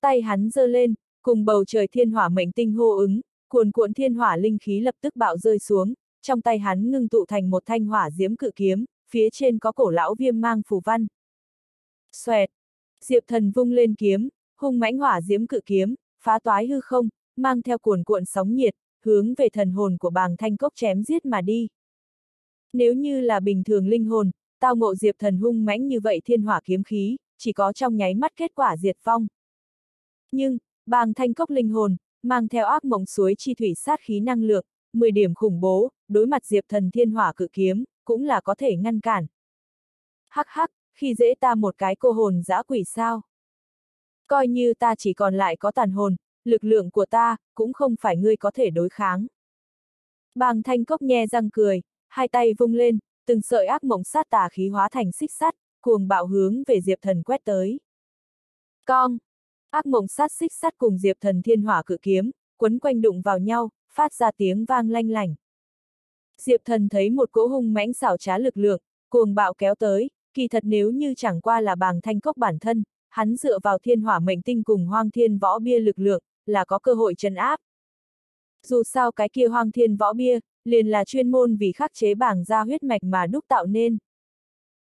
Tay hắn giơ lên, cùng bầu trời thiên hỏa mệnh tinh hô ứng, cuồn cuộn thiên hỏa linh khí lập tức bạo rơi xuống, trong tay hắn ngưng tụ thành một thanh hỏa diễm cự kiếm, phía trên có cổ lão viêm mang phù văn. Xoẹt! Diệp thần vung lên kiếm, hung mãnh hỏa diễm cự kiếm, phá toái hư không, mang theo cuồn cuộn sóng nhiệt, hướng về thần hồn của bàng thanh cốc chém giết mà đi. Nếu như là bình thường linh hồn, tao ngộ diệp thần hung mãnh như vậy thiên hỏa kiếm khí, chỉ có trong nháy mắt kết quả diệt phong. Nhưng, bàng thanh cốc linh hồn, mang theo ác mộng suối chi thủy sát khí năng lượng, 10 điểm khủng bố, đối mặt diệp thần thiên hỏa cự kiếm, cũng là có thể ngăn cản. Hắc hắc, khi dễ ta một cái cô hồn dã quỷ sao. Coi như ta chỉ còn lại có tàn hồn, lực lượng của ta, cũng không phải ngươi có thể đối kháng. Bàng thanh cốc nhe răng cười, hai tay vung lên, từng sợi ác mộng sát tà khí hóa thành xích sắt, cuồng bạo hướng về Diệp Thần quét tới. Cong! Ác mộng sát xích sắt cùng Diệp Thần thiên hỏa cự kiếm, quấn quanh đụng vào nhau, phát ra tiếng vang lanh lành. Diệp Thần thấy một cỗ hung mãnh xảo trá lực lượng, cuồng bạo kéo tới, kỳ thật nếu như chẳng qua là bàng thanh cốc bản thân, hắn dựa vào thiên hỏa mệnh tinh cùng hoang thiên võ bia lực lượng, là có cơ hội trấn áp. Dù sao cái kia hoang thiên võ bia, liền là chuyên môn vì khắc chế bảng ra huyết mạch mà đúc tạo nên.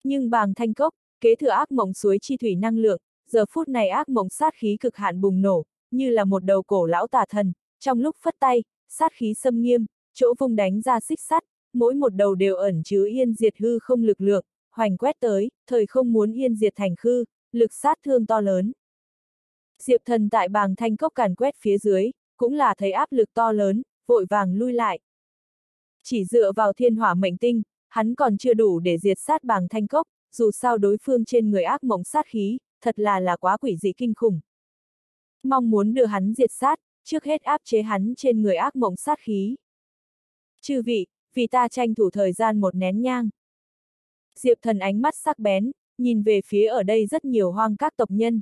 Nhưng bàng thanh cốc, kế thừa ác mộng suối chi thủy năng lượng, giờ phút này ác mộng sát khí cực hạn bùng nổ, như là một đầu cổ lão tà thần, trong lúc phất tay, sát khí xâm nghiêm, chỗ vùng đánh ra xích sắt, mỗi một đầu đều ẩn chứa yên diệt hư không lực lượng, hoành quét tới, thời không muốn yên diệt thành khư, lực sát thương to lớn. Diệp thần tại bàng thanh cốc càn quét phía dưới, cũng là thấy áp lực to lớn, vội vàng lui lại. Chỉ dựa vào thiên hỏa mệnh tinh, hắn còn chưa đủ để diệt sát bàng thanh cốc, dù sao đối phương trên người ác mộng sát khí, thật là là quá quỷ dị kinh khủng. Mong muốn đưa hắn diệt sát, trước hết áp chế hắn trên người ác mộng sát khí. Chư vị, vì ta tranh thủ thời gian một nén nhang. Diệp thần ánh mắt sắc bén, nhìn về phía ở đây rất nhiều hoang các tộc nhân.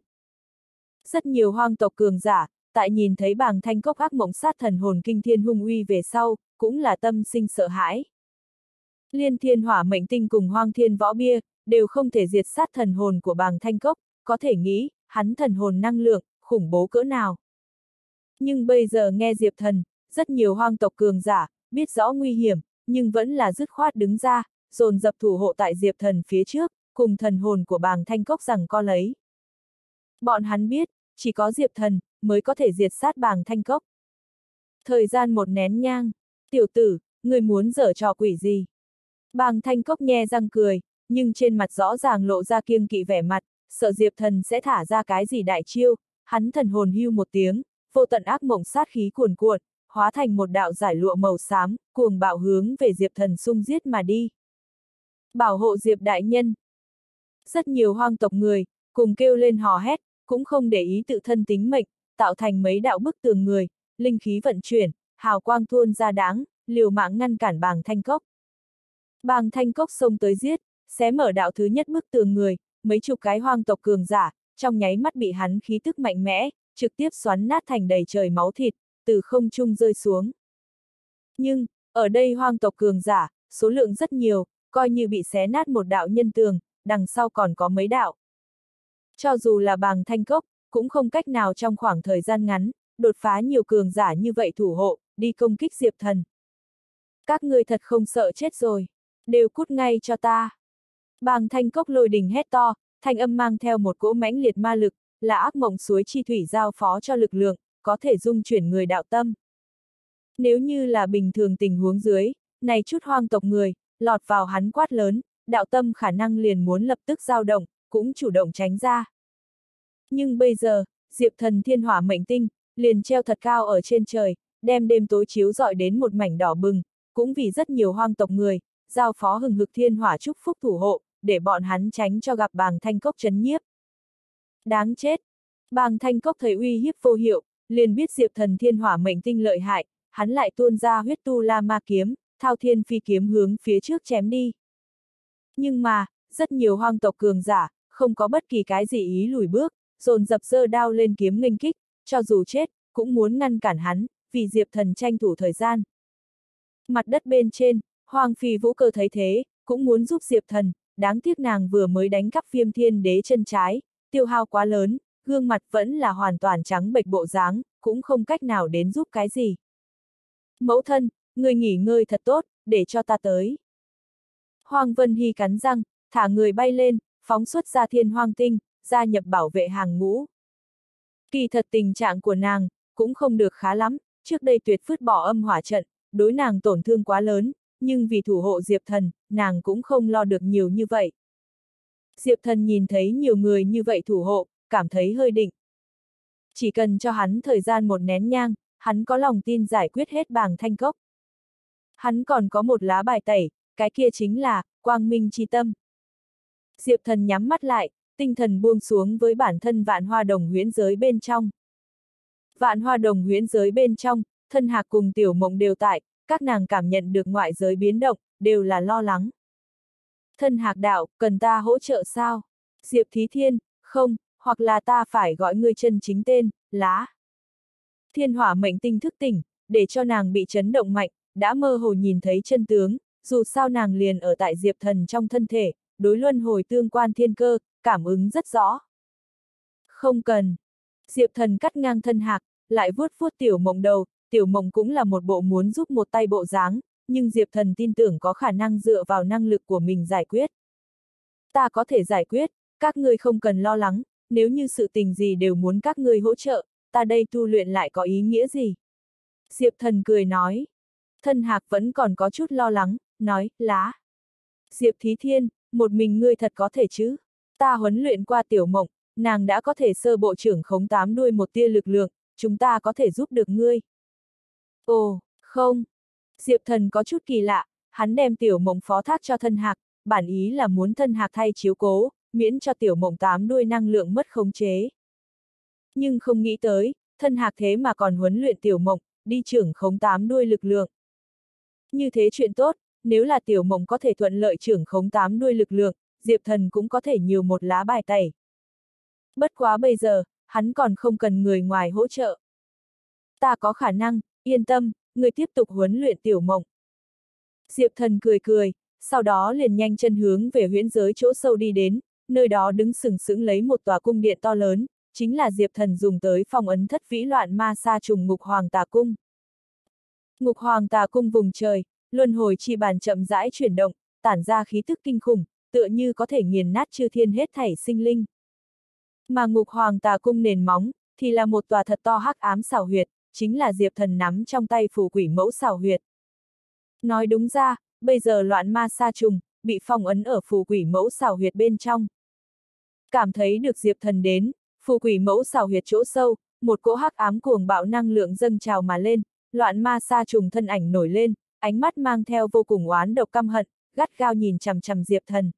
Rất nhiều hoang tộc cường giả, tại nhìn thấy bàng thanh cốc ác mộng sát thần hồn kinh thiên hung uy về sau, cũng là tâm sinh sợ hãi. Liên thiên hỏa mệnh tinh cùng hoang thiên võ bia, đều không thể diệt sát thần hồn của bàng thanh cốc, có thể nghĩ, hắn thần hồn năng lượng, khủng bố cỡ nào. Nhưng bây giờ nghe Diệp thần, rất nhiều hoang tộc cường giả, biết rõ nguy hiểm, nhưng vẫn là dứt khoát đứng ra, dồn dập thủ hộ tại Diệp thần phía trước, cùng thần hồn của bàng thanh cốc rằng co lấy. Bọn hắn biết, chỉ có Diệp thần, mới có thể diệt sát bàng thanh cốc. Thời gian một nén nhang, tiểu tử, người muốn dở trò quỷ gì? Bàng thanh cốc nhe răng cười, nhưng trên mặt rõ ràng lộ ra kiêng kỵ vẻ mặt, sợ Diệp thần sẽ thả ra cái gì đại chiêu, hắn thần hồn hưu một tiếng, vô tận ác mộng sát khí cuồn cuộn, hóa thành một đạo giải lụa màu xám, cuồng bạo hướng về Diệp thần sung giết mà đi. Bảo hộ Diệp đại nhân. Rất nhiều hoang tộc người, cùng kêu lên hò hét, cũng không để ý tự thân tính mệnh, tạo thành mấy đạo bức tường người, linh khí vận chuyển, hào quang thuôn ra đáng, liều mạng ngăn cản bàng thanh cốc. Bàng thanh cốc xông tới giết, xé mở đạo thứ nhất bức tường người, mấy chục cái hoang tộc cường giả, trong nháy mắt bị hắn khí tức mạnh mẽ, trực tiếp xoắn nát thành đầy trời máu thịt, từ không trung rơi xuống. Nhưng, ở đây hoang tộc cường giả, số lượng rất nhiều, coi như bị xé nát một đạo nhân tường, đằng sau còn có mấy đạo. Cho dù là bàng thanh cốc, cũng không cách nào trong khoảng thời gian ngắn, đột phá nhiều cường giả như vậy thủ hộ, đi công kích Diệp Thần. Các ngươi thật không sợ chết rồi, đều cút ngay cho ta. Bàng thanh cốc lôi đình hét to, thanh âm mang theo một cỗ mãnh liệt ma lực, là ác mộng suối chi thủy giao phó cho lực lượng, có thể dung chuyển người đạo tâm. Nếu như là bình thường tình huống dưới, này chút hoang tộc người, lọt vào hắn quát lớn, đạo tâm khả năng liền muốn lập tức dao động, cũng chủ động tránh ra. Nhưng bây giờ, Diệp thần thiên hỏa mệnh tinh, liền treo thật cao ở trên trời, đem đêm tối chiếu dọi đến một mảnh đỏ bừng, cũng vì rất nhiều hoang tộc người, giao phó hừng hực thiên hỏa chúc phúc thủ hộ, để bọn hắn tránh cho gặp bàng thanh cốc chấn nhiếp. Đáng chết! Bàng thanh cốc thấy uy hiếp vô hiệu, liền biết diệp thần thiên hỏa mệnh tinh lợi hại, hắn lại tuôn ra huyết tu la ma kiếm, thao thiên phi kiếm hướng phía trước chém đi. Nhưng mà, rất nhiều hoang tộc cường giả, không có bất kỳ cái gì ý lùi bước, dồn dập dơ đao lên kiếm nghênh kích, cho dù chết, cũng muốn ngăn cản hắn, vì Diệp Thần tranh thủ thời gian. Mặt đất bên trên, Hoàng Phi Vũ Cơ thấy thế, cũng muốn giúp Diệp Thần, đáng tiếc nàng vừa mới đánh cắp viêm thiên đế chân trái, tiêu hao quá lớn, gương mặt vẫn là hoàn toàn trắng bệch bộ dáng, cũng không cách nào đến giúp cái gì. Mẫu thân, người nghỉ ngơi thật tốt, để cho ta tới. Hoàng Vân Hy cắn răng, thả người bay lên, phóng xuất ra thiên hoang tinh, gia nhập bảo vệ hàng ngũ. Kỳ thật tình trạng của nàng, cũng không được khá lắm, trước đây tuyệt phứt bỏ âm hỏa trận, đối nàng tổn thương quá lớn, nhưng vì thủ hộ Diệp Thần, nàng cũng không lo được nhiều như vậy. Diệp Thần nhìn thấy nhiều người như vậy thủ hộ, cảm thấy hơi định. Chỉ cần cho hắn thời gian một nén nhang, hắn có lòng tin giải quyết hết bảng thanh cốc. Hắn còn có một lá bài tẩy, cái kia chính là, quang minh chi tâm. Diệp thần nhắm mắt lại, tinh thần buông xuống với bản thân vạn hoa đồng huyễn giới bên trong. Vạn hoa đồng huyễn giới bên trong, thân hạc cùng tiểu mộng đều tại, các nàng cảm nhận được ngoại giới biến động, đều là lo lắng. Thân hạc đạo, cần ta hỗ trợ sao? Diệp Thí Thiên, không, hoặc là ta phải gọi ngươi chân chính tên, lá. Thiên hỏa mệnh tinh thức tỉnh, để cho nàng bị chấn động mạnh, đã mơ hồ nhìn thấy chân tướng, dù sao nàng liền ở tại diệp thần trong thân thể, đối luân hồi tương quan thiên cơ, cảm ứng rất rõ. Không cần. Diệp thần cắt ngang thân hạc, lại vuốt vuốt tiểu mộng đầu, tiểu mộng cũng là một bộ muốn giúp một tay bộ dáng, nhưng Diệp thần tin tưởng có khả năng dựa vào năng lực của mình giải quyết. Ta có thể giải quyết, các ngươi không cần lo lắng, nếu như sự tình gì đều muốn các ngươi hỗ trợ, ta đây tu luyện lại có ý nghĩa gì? Diệp thần cười nói. Thân hạc vẫn còn có chút lo lắng, nói, lá. Diệp Thí Thiên, một mình ngươi thật có thể chứ? Ta huấn luyện qua tiểu mộng, nàng đã có thể sơ bộ trưởng khống tám đuôi một tia lực lượng, chúng ta có thể giúp được ngươi. Ồ, không. Diệp thần có chút kỳ lạ, hắn đem tiểu mộng phó thác cho thân hạc, bản ý là muốn thân hạc thay chiếu cố, miễn cho tiểu mộng tám đuôi năng lượng mất khống chế. Nhưng không nghĩ tới, thân hạc thế mà còn huấn luyện tiểu mộng, đi trưởng khống tám đuôi lực lượng. Như thế chuyện tốt, nếu là tiểu mộng có thể thuận lợi trưởng khống tám đuôi lực lượng, Diệp Thần cũng có thể nhiều một lá bài tẩy. Bất quá bây giờ, hắn còn không cần người ngoài hỗ trợ. Ta có khả năng, yên tâm, người tiếp tục huấn luyện tiểu mộng. Diệp Thần cười cười, sau đó liền nhanh chân hướng về huyễn giới chỗ sâu đi đến, nơi đó đứng sừng sững lấy một tòa cung điện to lớn, chính là Diệp Thần dùng tới phong ấn thất vĩ loạn ma sa trùng ngục hoàng tà cung. Ngục hoàng tà cung vùng trời, luân hồi chi bàn chậm rãi chuyển động, tản ra khí thức kinh khủng, tựa như có thể nghiền nát chư thiên hết thảy sinh linh. Mà ngục hoàng tà cung nền móng, thì là một tòa thật to hắc ám xảo huyệt, chính là Diệp Thần nắm trong tay phù quỷ mẫu xảo huyệt. Nói đúng ra, bây giờ loạn ma sa trùng, bị phong ấn ở phù quỷ mẫu xảo huyệt bên trong. Cảm thấy được Diệp Thần đến, phù quỷ mẫu xảo huyệt chỗ sâu, một cỗ hắc ám cuồng bạo năng lượng dâng trào mà lên, loạn ma sa trùng thân ảnh nổi lên, ánh mắt mang theo vô cùng oán độc căm hận, gắt gao nhìn chằm chằm Diệp Thần.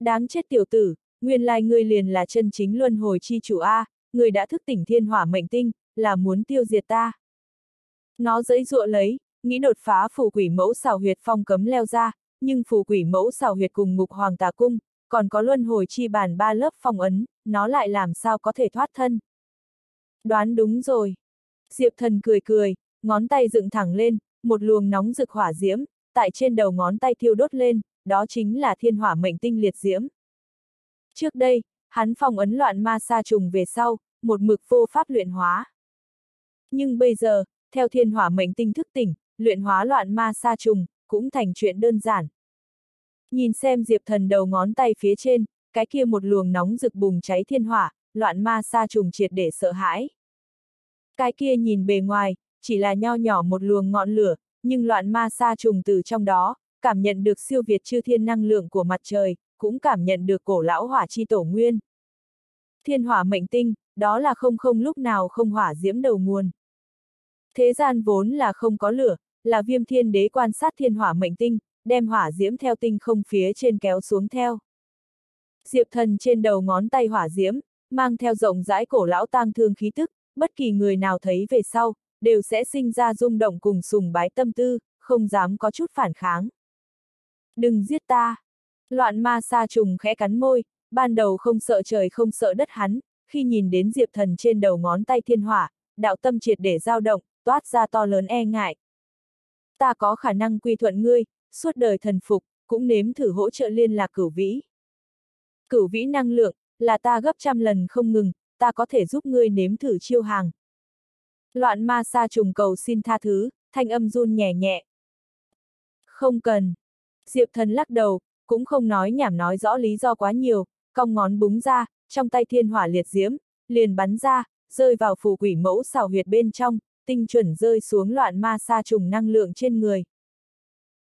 Đáng chết tiểu tử, nguyên lai ngươi liền là chân chính luân hồi chi chủ A, người đã thức tỉnh thiên hỏa mệnh tinh, là muốn tiêu diệt ta. Nó dẫy dụa lấy, nghĩ đột phá phù quỷ mẫu xảo huyệt phong cấm leo ra, nhưng phù quỷ mẫu xảo huyệt cùng ngục hoàng tà cung, còn có luân hồi chi bàn ba lớp phong ấn, nó lại làm sao có thể thoát thân. Đoán đúng rồi. Diệp thần cười cười, ngón tay dựng thẳng lên, một luồng nóng rực hỏa diễm, tại trên đầu ngón tay thiêu đốt lên, đó chính là thiên hỏa mệnh tinh liệt diễm. Trước đây, hắn phong ấn loạn ma sa trùng về sau, một mực vô pháp luyện hóa. Nhưng bây giờ, theo thiên hỏa mệnh tinh thức tỉnh, luyện hóa loạn ma sa trùng, cũng thành chuyện đơn giản. Nhìn xem Diệp Thần đầu ngón tay phía trên, cái kia một luồng nóng rực bùng cháy thiên hỏa, loạn ma sa trùng triệt để sợ hãi. Cái kia nhìn bề ngoài, chỉ là nho nhỏ một luồng ngọn lửa, nhưng loạn ma sa trùng từ trong đó, cảm nhận được siêu việt chư thiên năng lượng của mặt trời, cũng cảm nhận được cổ lão hỏa chi tổ nguyên. Thiên hỏa mệnh tinh, đó là không không lúc nào không hỏa diễm đầu nguồn. Thế gian vốn là không có lửa, là viêm thiên đế quan sát thiên hỏa mệnh tinh, đem hỏa diễm theo tinh không phía trên kéo xuống theo. Diệp thần trên đầu ngón tay hỏa diễm, mang theo rộng rãi cổ lão tang thương khí tức, bất kỳ người nào thấy về sau, đều sẽ sinh ra rung động cùng sùng bái tâm tư, không dám có chút phản kháng. Đừng giết ta! Loạn ma sa trùng khẽ cắn môi, ban đầu không sợ trời không sợ đất hắn, khi nhìn đến diệp thần trên đầu ngón tay thiên hỏa, đạo tâm triệt để dao động, toát ra to lớn e ngại. Ta có khả năng quy thuận ngươi, suốt đời thần phục, cũng nếm thử hỗ trợ liên lạc cửu vĩ. Cửu vĩ năng lượng, là ta gấp trăm lần không ngừng, ta có thể giúp ngươi nếm thử chiêu hàng. Loạn ma sa trùng cầu xin tha thứ, thanh âm run nhẹ nhẹ. Không cần. Diệp thần lắc đầu, cũng không nói nhảm nói rõ lý do quá nhiều, cong ngón búng ra, trong tay thiên hỏa liệt diễm, liền bắn ra, rơi vào phù quỷ mẫu xảo huyệt bên trong, tinh chuẩn rơi xuống loạn ma sa trùng năng lượng trên người.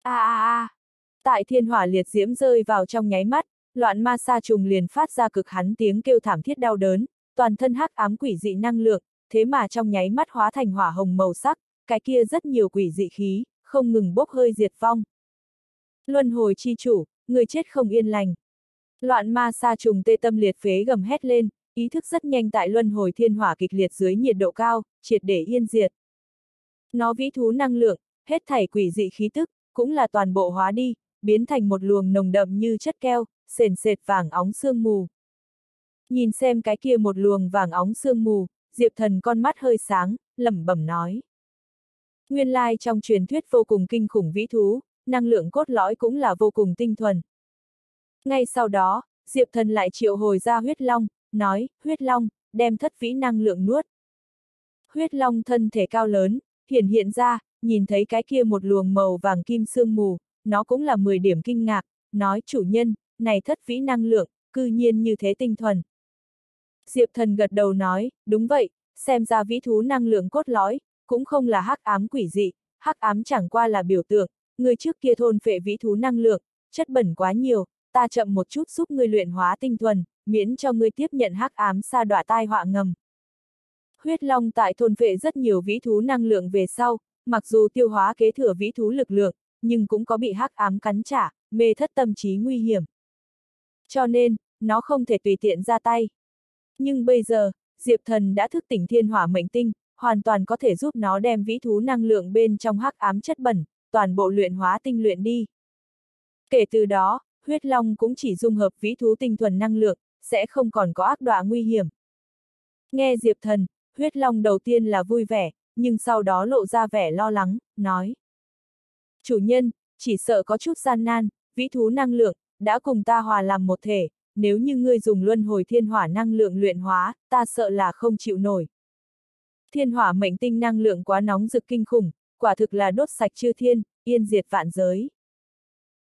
A a a! Tại thiên hỏa liệt diễm rơi vào trong nháy mắt, loạn ma sa trùng liền phát ra cực hắn tiếng kêu thảm thiết đau đớn, toàn thân hắc ám quỷ dị năng lượng, thế mà trong nháy mắt hóa thành hỏa hồng màu sắc, cái kia rất nhiều quỷ dị khí, không ngừng bốc hơi diệt vong. Luân hồi chi chủ, người chết không yên lành. Loạn ma sa trùng tê tâm liệt phế gầm hét lên, ý thức rất nhanh tại luân hồi thiên hỏa kịch liệt dưới nhiệt độ cao, triệt để yên diệt. Nó vĩ thú năng lượng, hết thảy quỷ dị khí tức, cũng là toàn bộ hóa đi, biến thành một luồng nồng đậm như chất keo, sền sệt vàng óng sương mù. Nhìn xem cái kia một luồng vàng óng sương mù, Diệp Thần con mắt hơi sáng, lẩm bẩm nói. Nguyên lai trong truyền thuyết vô cùng kinh khủng vĩ thú, năng lượng cốt lõi cũng là vô cùng tinh thuần. Ngay sau đó, Diệp Thần lại triệu hồi ra huyết long, nói, huyết long, đem thất vĩ năng lượng nuốt. Huyết long thân thể cao lớn, hiển hiện ra, nhìn thấy cái kia một luồng màu vàng kim sương mù, nó cũng là 10 điểm kinh ngạc, nói chủ nhân, này thất vĩ năng lượng, cư nhiên như thế tinh thuần. Diệp thần gật đầu nói, đúng vậy, xem ra vĩ thú năng lượng cốt lõi, cũng không là hắc ám quỷ dị, hắc ám chẳng qua là biểu tượng, người trước kia thôn phệ vĩ thú năng lượng, chất bẩn quá nhiều, ta chậm một chút giúp ngươi luyện hóa tinh thuần, miễn cho ngươi tiếp nhận hắc ám sa đọa tai họa ngầm. Huyết Long tại thôn phệ rất nhiều vĩ thú năng lượng về sau, mặc dù tiêu hóa kế thừa vĩ thú lực lượng, nhưng cũng có bị hắc ám cắn trả, mê thất tâm trí nguy hiểm. Cho nên, nó không thể tùy tiện ra tay. Nhưng bây giờ, Diệp Thần đã thức tỉnh thiên hỏa mệnh tinh, hoàn toàn có thể giúp nó đem vĩ thú năng lượng bên trong hắc ám chất bẩn, toàn bộ luyện hóa tinh luyện đi. Kể từ đó, huyết long cũng chỉ dung hợp vĩ thú tinh thuần năng lượng, sẽ không còn có ác đọa nguy hiểm. Nghe Diệp Thần, huyết long đầu tiên là vui vẻ, nhưng sau đó lộ ra vẻ lo lắng, nói. Chủ nhân, chỉ sợ có chút gian nan, vĩ thú năng lượng, đã cùng ta hòa làm một thể, nếu như ngươi dùng luân hồi thiên hỏa năng lượng luyện hóa, ta sợ là không chịu nổi. Thiên hỏa mệnh tinh năng lượng quá nóng rực kinh khủng, quả thực là đốt sạch chư thiên, yên diệt vạn giới.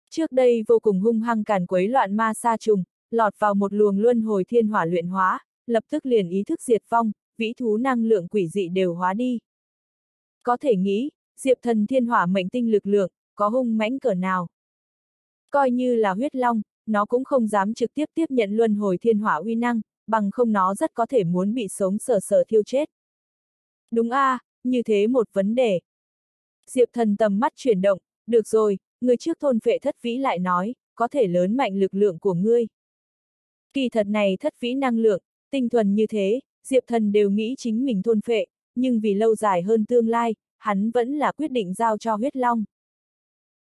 Trước đây vô cùng hung hăng càn quấy loạn ma sa trùng, lọt vào một luồng luân hồi thiên hỏa luyện hóa, lập tức liền ý thức diệt vong, vĩ thú năng lượng quỷ dị đều hóa đi. Có thể nghĩ, Diệp thần thiên hỏa mệnh tinh lực lượng, có hung mãnh cỡ nào. Coi như là huyết long, nó cũng không dám trực tiếp tiếp nhận luân hồi thiên hỏa uy năng, bằng không nó rất có thể muốn bị sống sờ sờ thiêu chết. Đúng a, à, như thế một vấn đề. Diệp thần tầm mắt chuyển động, được rồi, người trước thôn vệ thất vĩ lại nói, có thể lớn mạnh lực lượng của ngươi. Kỳ thật này thất vĩ năng lượng, tinh thuần như thế, Diệp thần đều nghĩ chính mình thôn phệ, nhưng vì lâu dài hơn tương lai, hắn vẫn là quyết định giao cho huyết long.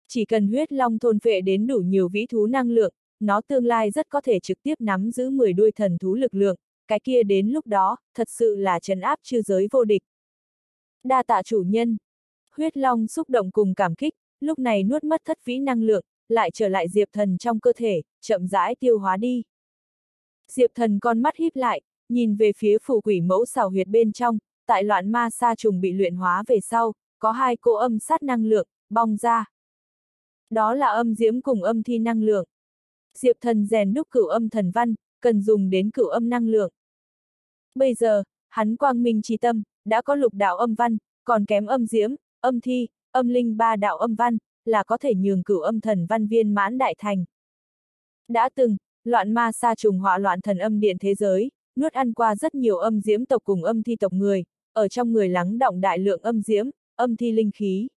Chỉ cần huyết long thôn phệ đến đủ nhiều vĩ thú năng lượng, nó tương lai rất có thể trực tiếp nắm giữ 10 đuôi thần thú lực lượng, cái kia đến lúc đó, thật sự là trấn áp chư giới vô địch. Đa tạ chủ nhân. Huyết long xúc động cùng cảm kích, lúc này nuốt mất thất vĩ năng lượng, lại trở lại diệp thần trong cơ thể, chậm rãi tiêu hóa đi. Diệp thần con mắt híp lại, nhìn về phía phù quỷ mẫu xào huyệt bên trong, tại loạn ma sa trùng bị luyện hóa về sau, có hai cỗ âm sát năng lượng, bong ra. Đó là âm diễm cùng âm thi năng lượng. Diệp thần rèn đúc cửu âm thần văn, cần dùng đến cửu âm năng lượng. Bây giờ, hắn quang minh trí tâm, đã có lục đạo âm văn, còn kém âm diễm, âm thi, âm linh ba đạo âm văn, là có thể nhường cửu âm thần văn viên mãn đại thành. Đã từng, loạn ma sa trùng họa loạn thần âm điện thế giới, nuốt ăn qua rất nhiều âm diễm tộc cùng âm thi tộc người, ở trong người lắng động đại lượng âm diễm, âm thi linh khí.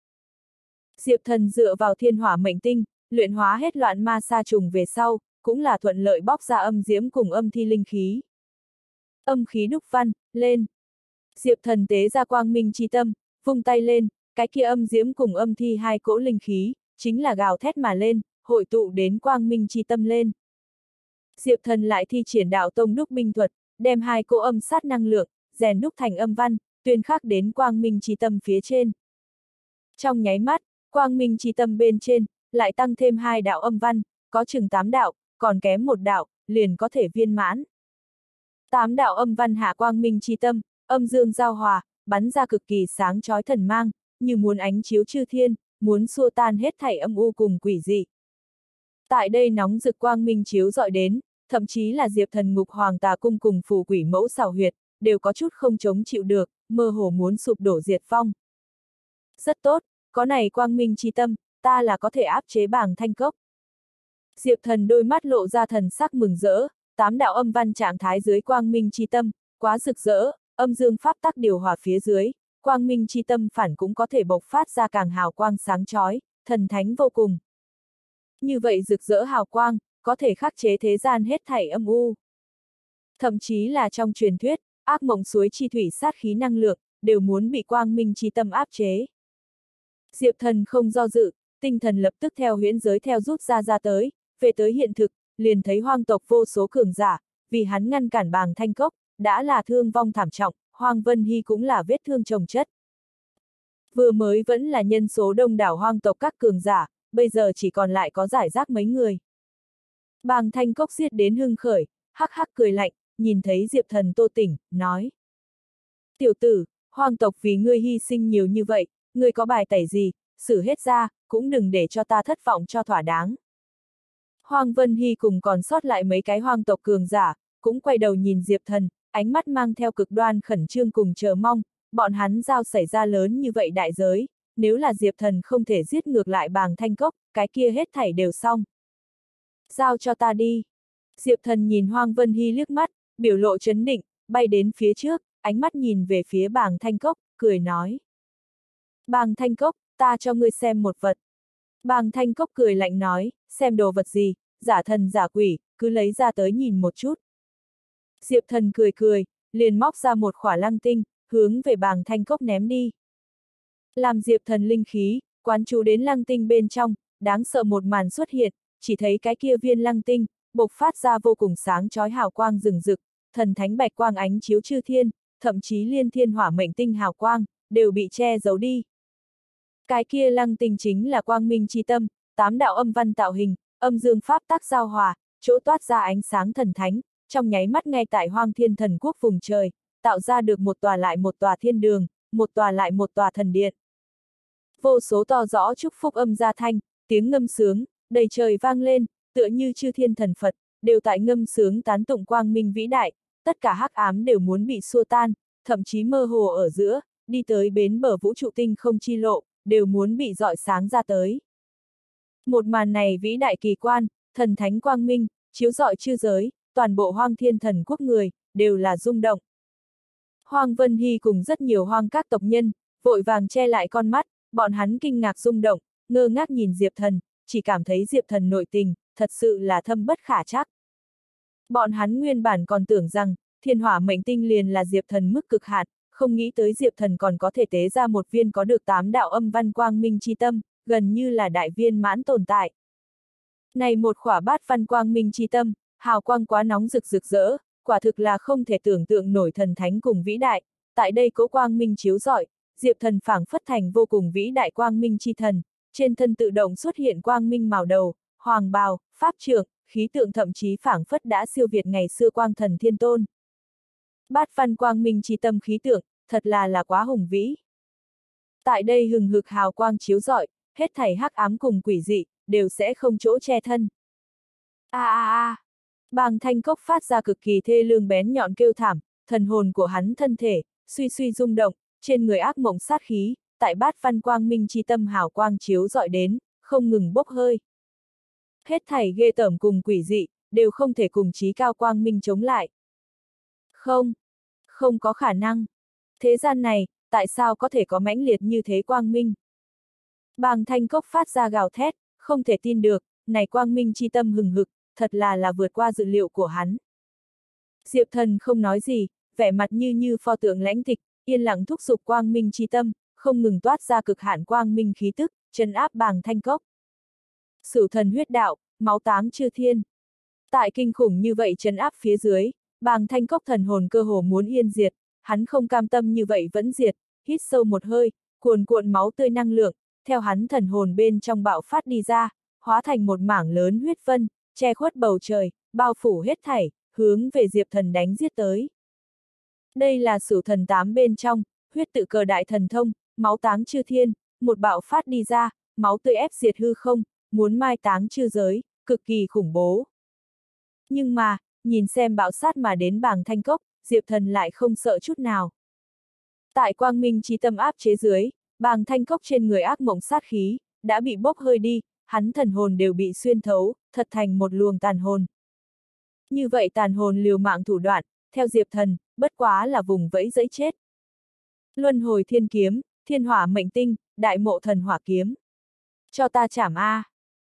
Diệp thần dựa vào thiên hỏa mệnh tinh, luyện hóa hết loạn ma sa trùng về sau, cũng là thuận lợi bóc ra âm diễm cùng âm thi linh khí. Âm khí đúc văn, lên. Diệp thần tế ra quang minh chi tâm, vung tay lên, cái kia âm diễm cùng âm thi hai cỗ linh khí, chính là gào thét mà lên, hội tụ đến quang minh chi tâm lên. Diệp thần lại thi triển đạo tông đúc binh thuật, đem hai cỗ âm sát năng lượng, rèn đúc thành âm văn, tuyên khắc đến quang minh chi tâm phía trên. Trong nháy mắt, quang minh chi tâm bên trên, lại tăng thêm hai đạo âm văn, có chừng tám đạo, còn kém một đạo, liền có thể viên mãn. Tám đạo âm văn hạ quang minh chi tâm, âm dương giao hòa, bắn ra cực kỳ sáng chói thần mang, như muốn ánh chiếu chư thiên, muốn xua tan hết thảy âm u cùng quỷ dị. Tại đây nóng rực quang minh chiếu dọi đến, thậm chí là diệp thần ngục hoàng tà cung cùng phù quỷ mẫu xảo huyệt, đều có chút không chống chịu được, mơ hồ muốn sụp đổ diệt phong. Rất tốt, có này quang minh chi tâm, ta là có thể áp chế bảng thanh cốc. Diệp thần đôi mắt lộ ra thần sắc mừng rỡ, tám đạo âm văn trạng thái dưới quang minh chi tâm, quá rực rỡ, âm dương pháp tắc điều hòa phía dưới, quang minh chi tâm phản cũng có thể bộc phát ra càng hào quang sáng chói, thần thánh vô cùng. Như vậy rực rỡ hào quang, có thể khắc chế thế gian hết thảy âm u. Thậm chí là trong truyền thuyết, ác mộng suối chi thủy sát khí năng lượng, đều muốn bị quang minh chi tâm áp chế. Diệp thần không do dự, tinh thần lập tức theo huyễn giới theo rút ra ra tới, về tới hiện thực, liền thấy hoang tộc vô số cường giả, vì hắn ngăn cản bàng thanh cốc, đã là thương vong thảm trọng, hoang vân hy cũng là vết thương trồng chất. Vừa mới vẫn là nhân số đông đảo hoang tộc các cường giả, bây giờ chỉ còn lại có giải rác mấy người. Bàng thanh cốc giết đến hưng khởi, hắc hắc cười lạnh, nhìn thấy Diệp thần tô tỉnh, nói. Tiểu tử, hoang tộc vì ngươi hy sinh nhiều như vậy, ngươi có bài tẩy gì, xử hết ra, cũng đừng để cho ta thất vọng cho thỏa đáng. Hoàng Vân Hy cùng còn sót lại mấy cái hoang tộc cường giả, cũng quay đầu nhìn Diệp Thần, ánh mắt mang theo cực đoan khẩn trương cùng chờ mong, bọn hắn giao xảy ra lớn như vậy đại giới, nếu là Diệp Thần không thể giết ngược lại bàng thanh cốc, cái kia hết thảy đều xong. Giao cho ta đi. Diệp Thần nhìn Hoang Vân Hy liếc mắt, biểu lộ chấn định, bay đến phía trước, ánh mắt nhìn về phía bàng thanh cốc, cười nói. Bàng thanh cốc, ta cho ngươi xem một vật. Bàng thanh cốc cười lạnh nói, xem đồ vật gì, giả thần giả quỷ, cứ lấy ra tới nhìn một chút. Diệp thần cười cười, liền móc ra một khỏa lăng tinh, hướng về bàng thanh cốc ném đi. Làm diệp thần linh khí, quán chú đến lăng tinh bên trong, đáng sợ một màn xuất hiện, chỉ thấy cái kia viên lăng tinh, bộc phát ra vô cùng sáng chói hào quang rừng rực, thần thánh bạch quang ánh chiếu chư thiên, thậm chí liên thiên hỏa mệnh tinh hào quang, đều bị che giấu đi. Cái kia lăng tinh chính là quang minh chi tâm, tám đạo âm văn tạo hình, âm dương pháp tác giao hòa, chỗ toát ra ánh sáng thần thánh, trong nháy mắt ngay tại hoang thiên thần quốc vùng trời, tạo ra được một tòa lại một tòa thiên đường, một tòa lại một tòa thần điện. Vô số to rõ chúc phúc âm gia thanh, tiếng ngâm sướng, đầy trời vang lên, tựa như chư thiên thần Phật, đều tại ngâm sướng tán tụng quang minh vĩ đại, tất cả hắc ám đều muốn bị xua tan, thậm chí mơ hồ ở giữa, đi tới bến bờ vũ trụ tinh không chi lộ, đều muốn bị dọi sáng ra tới. Một màn này vĩ đại kỳ quan, thần thánh quang minh, chiếu dọi chư giới, toàn bộ hoang thiên thần quốc người, đều là rung động. Hoang Vân Hy cùng rất nhiều hoang các tộc nhân, vội vàng che lại con mắt, bọn hắn kinh ngạc rung động, ngơ ngác nhìn Diệp Thần, chỉ cảm thấy Diệp Thần nội tình, thật sự là thâm bất khả chắc. Bọn hắn nguyên bản còn tưởng rằng, thiên hỏa mệnh tinh liền là Diệp Thần mức cực hạn, không nghĩ tới Diệp Thần còn có thể tế ra một viên có được tám đạo âm văn quang minh chi tâm, gần như là đại viên mãn tồn tại. Này một khỏa bát văn quang minh chi tâm, hào quang quá nóng rực rực rỡ, quả thực là không thể tưởng tượng nổi thần thánh cùng vĩ đại, tại đây cố quang minh chiếu rọi, Diệp Thần phảng phất thành vô cùng vĩ đại quang minh chi thần, trên thân tự động xuất hiện quang minh màu đầu, hoàng bào, pháp trưởng, khí tượng thậm chí phảng phất đã siêu việt ngày xưa quang thần thiên tôn. Bát văn quang minh chi tâm khí tượng, thật là là quá hùng vĩ. Tại đây hừng hực hào quang chiếu rọi, hết thảy hắc ám cùng quỷ dị, đều sẽ không chỗ che thân. A a a! Bàng thanh cốc phát ra cực kỳ thê lương bén nhọn kêu thảm, thần hồn của hắn thân thể, suy suy rung động, trên người ác mộng sát khí, tại bát văn quang minh chi tâm hào quang chiếu dọi đến, không ngừng bốc hơi. Hết thảy ghê tởm cùng quỷ dị, đều không thể cùng trí cao quang minh chống lại. Không, không có khả năng. Thế gian này, tại sao có thể có mãnh liệt như thế quang minh? Bàng thanh cốc phát ra gào thét, không thể tin được, này quang minh chi tâm hừng hực, thật là là vượt qua dự liệu của hắn. Diệp thần không nói gì, vẻ mặt như như pho tượng lãnh tịch, yên lặng thúc giục quang minh chi tâm, không ngừng toát ra cực hạn quang minh khí tức, chân áp bàng thanh cốc. Sử thần huyết đạo, máu táng chư thiên. Tại kinh khủng như vậy chân áp phía dưới, bàng thanh cốc thần hồn cơ hồ muốn yên diệt, hắn không cam tâm như vậy vẫn diệt, hít sâu một hơi, cuồn cuộn máu tươi năng lượng, theo hắn thần hồn bên trong bạo phát đi ra, hóa thành một mảng lớn huyết vân, che khuất bầu trời, bao phủ hết thảy, hướng về Diệp thần đánh giết tới. Đây là sử thần tám bên trong, huyết tự cờ đại thần thông, máu táng chư thiên, một bạo phát đi ra, máu tươi ép diệt hư không, muốn mai táng chư giới, cực kỳ khủng bố. Nhưng mà, nhìn xem bạo sát mà đến bảng thanh cốc, Diệp Thần lại không sợ chút nào. Tại quang minh trí tâm áp chế dưới, bàng thanh cốc trên người ác mộng sát khí, đã bị bốc hơi đi, hắn thần hồn đều bị xuyên thấu, thật thành một luồng tàn hồn. Như vậy tàn hồn liều mạng thủ đoạn, theo Diệp Thần, bất quá là vùng vẫy dẫy chết. Luân hồi thiên kiếm, thiên hỏa mệnh tinh, đại mộ thần hỏa kiếm. Cho ta chảm A.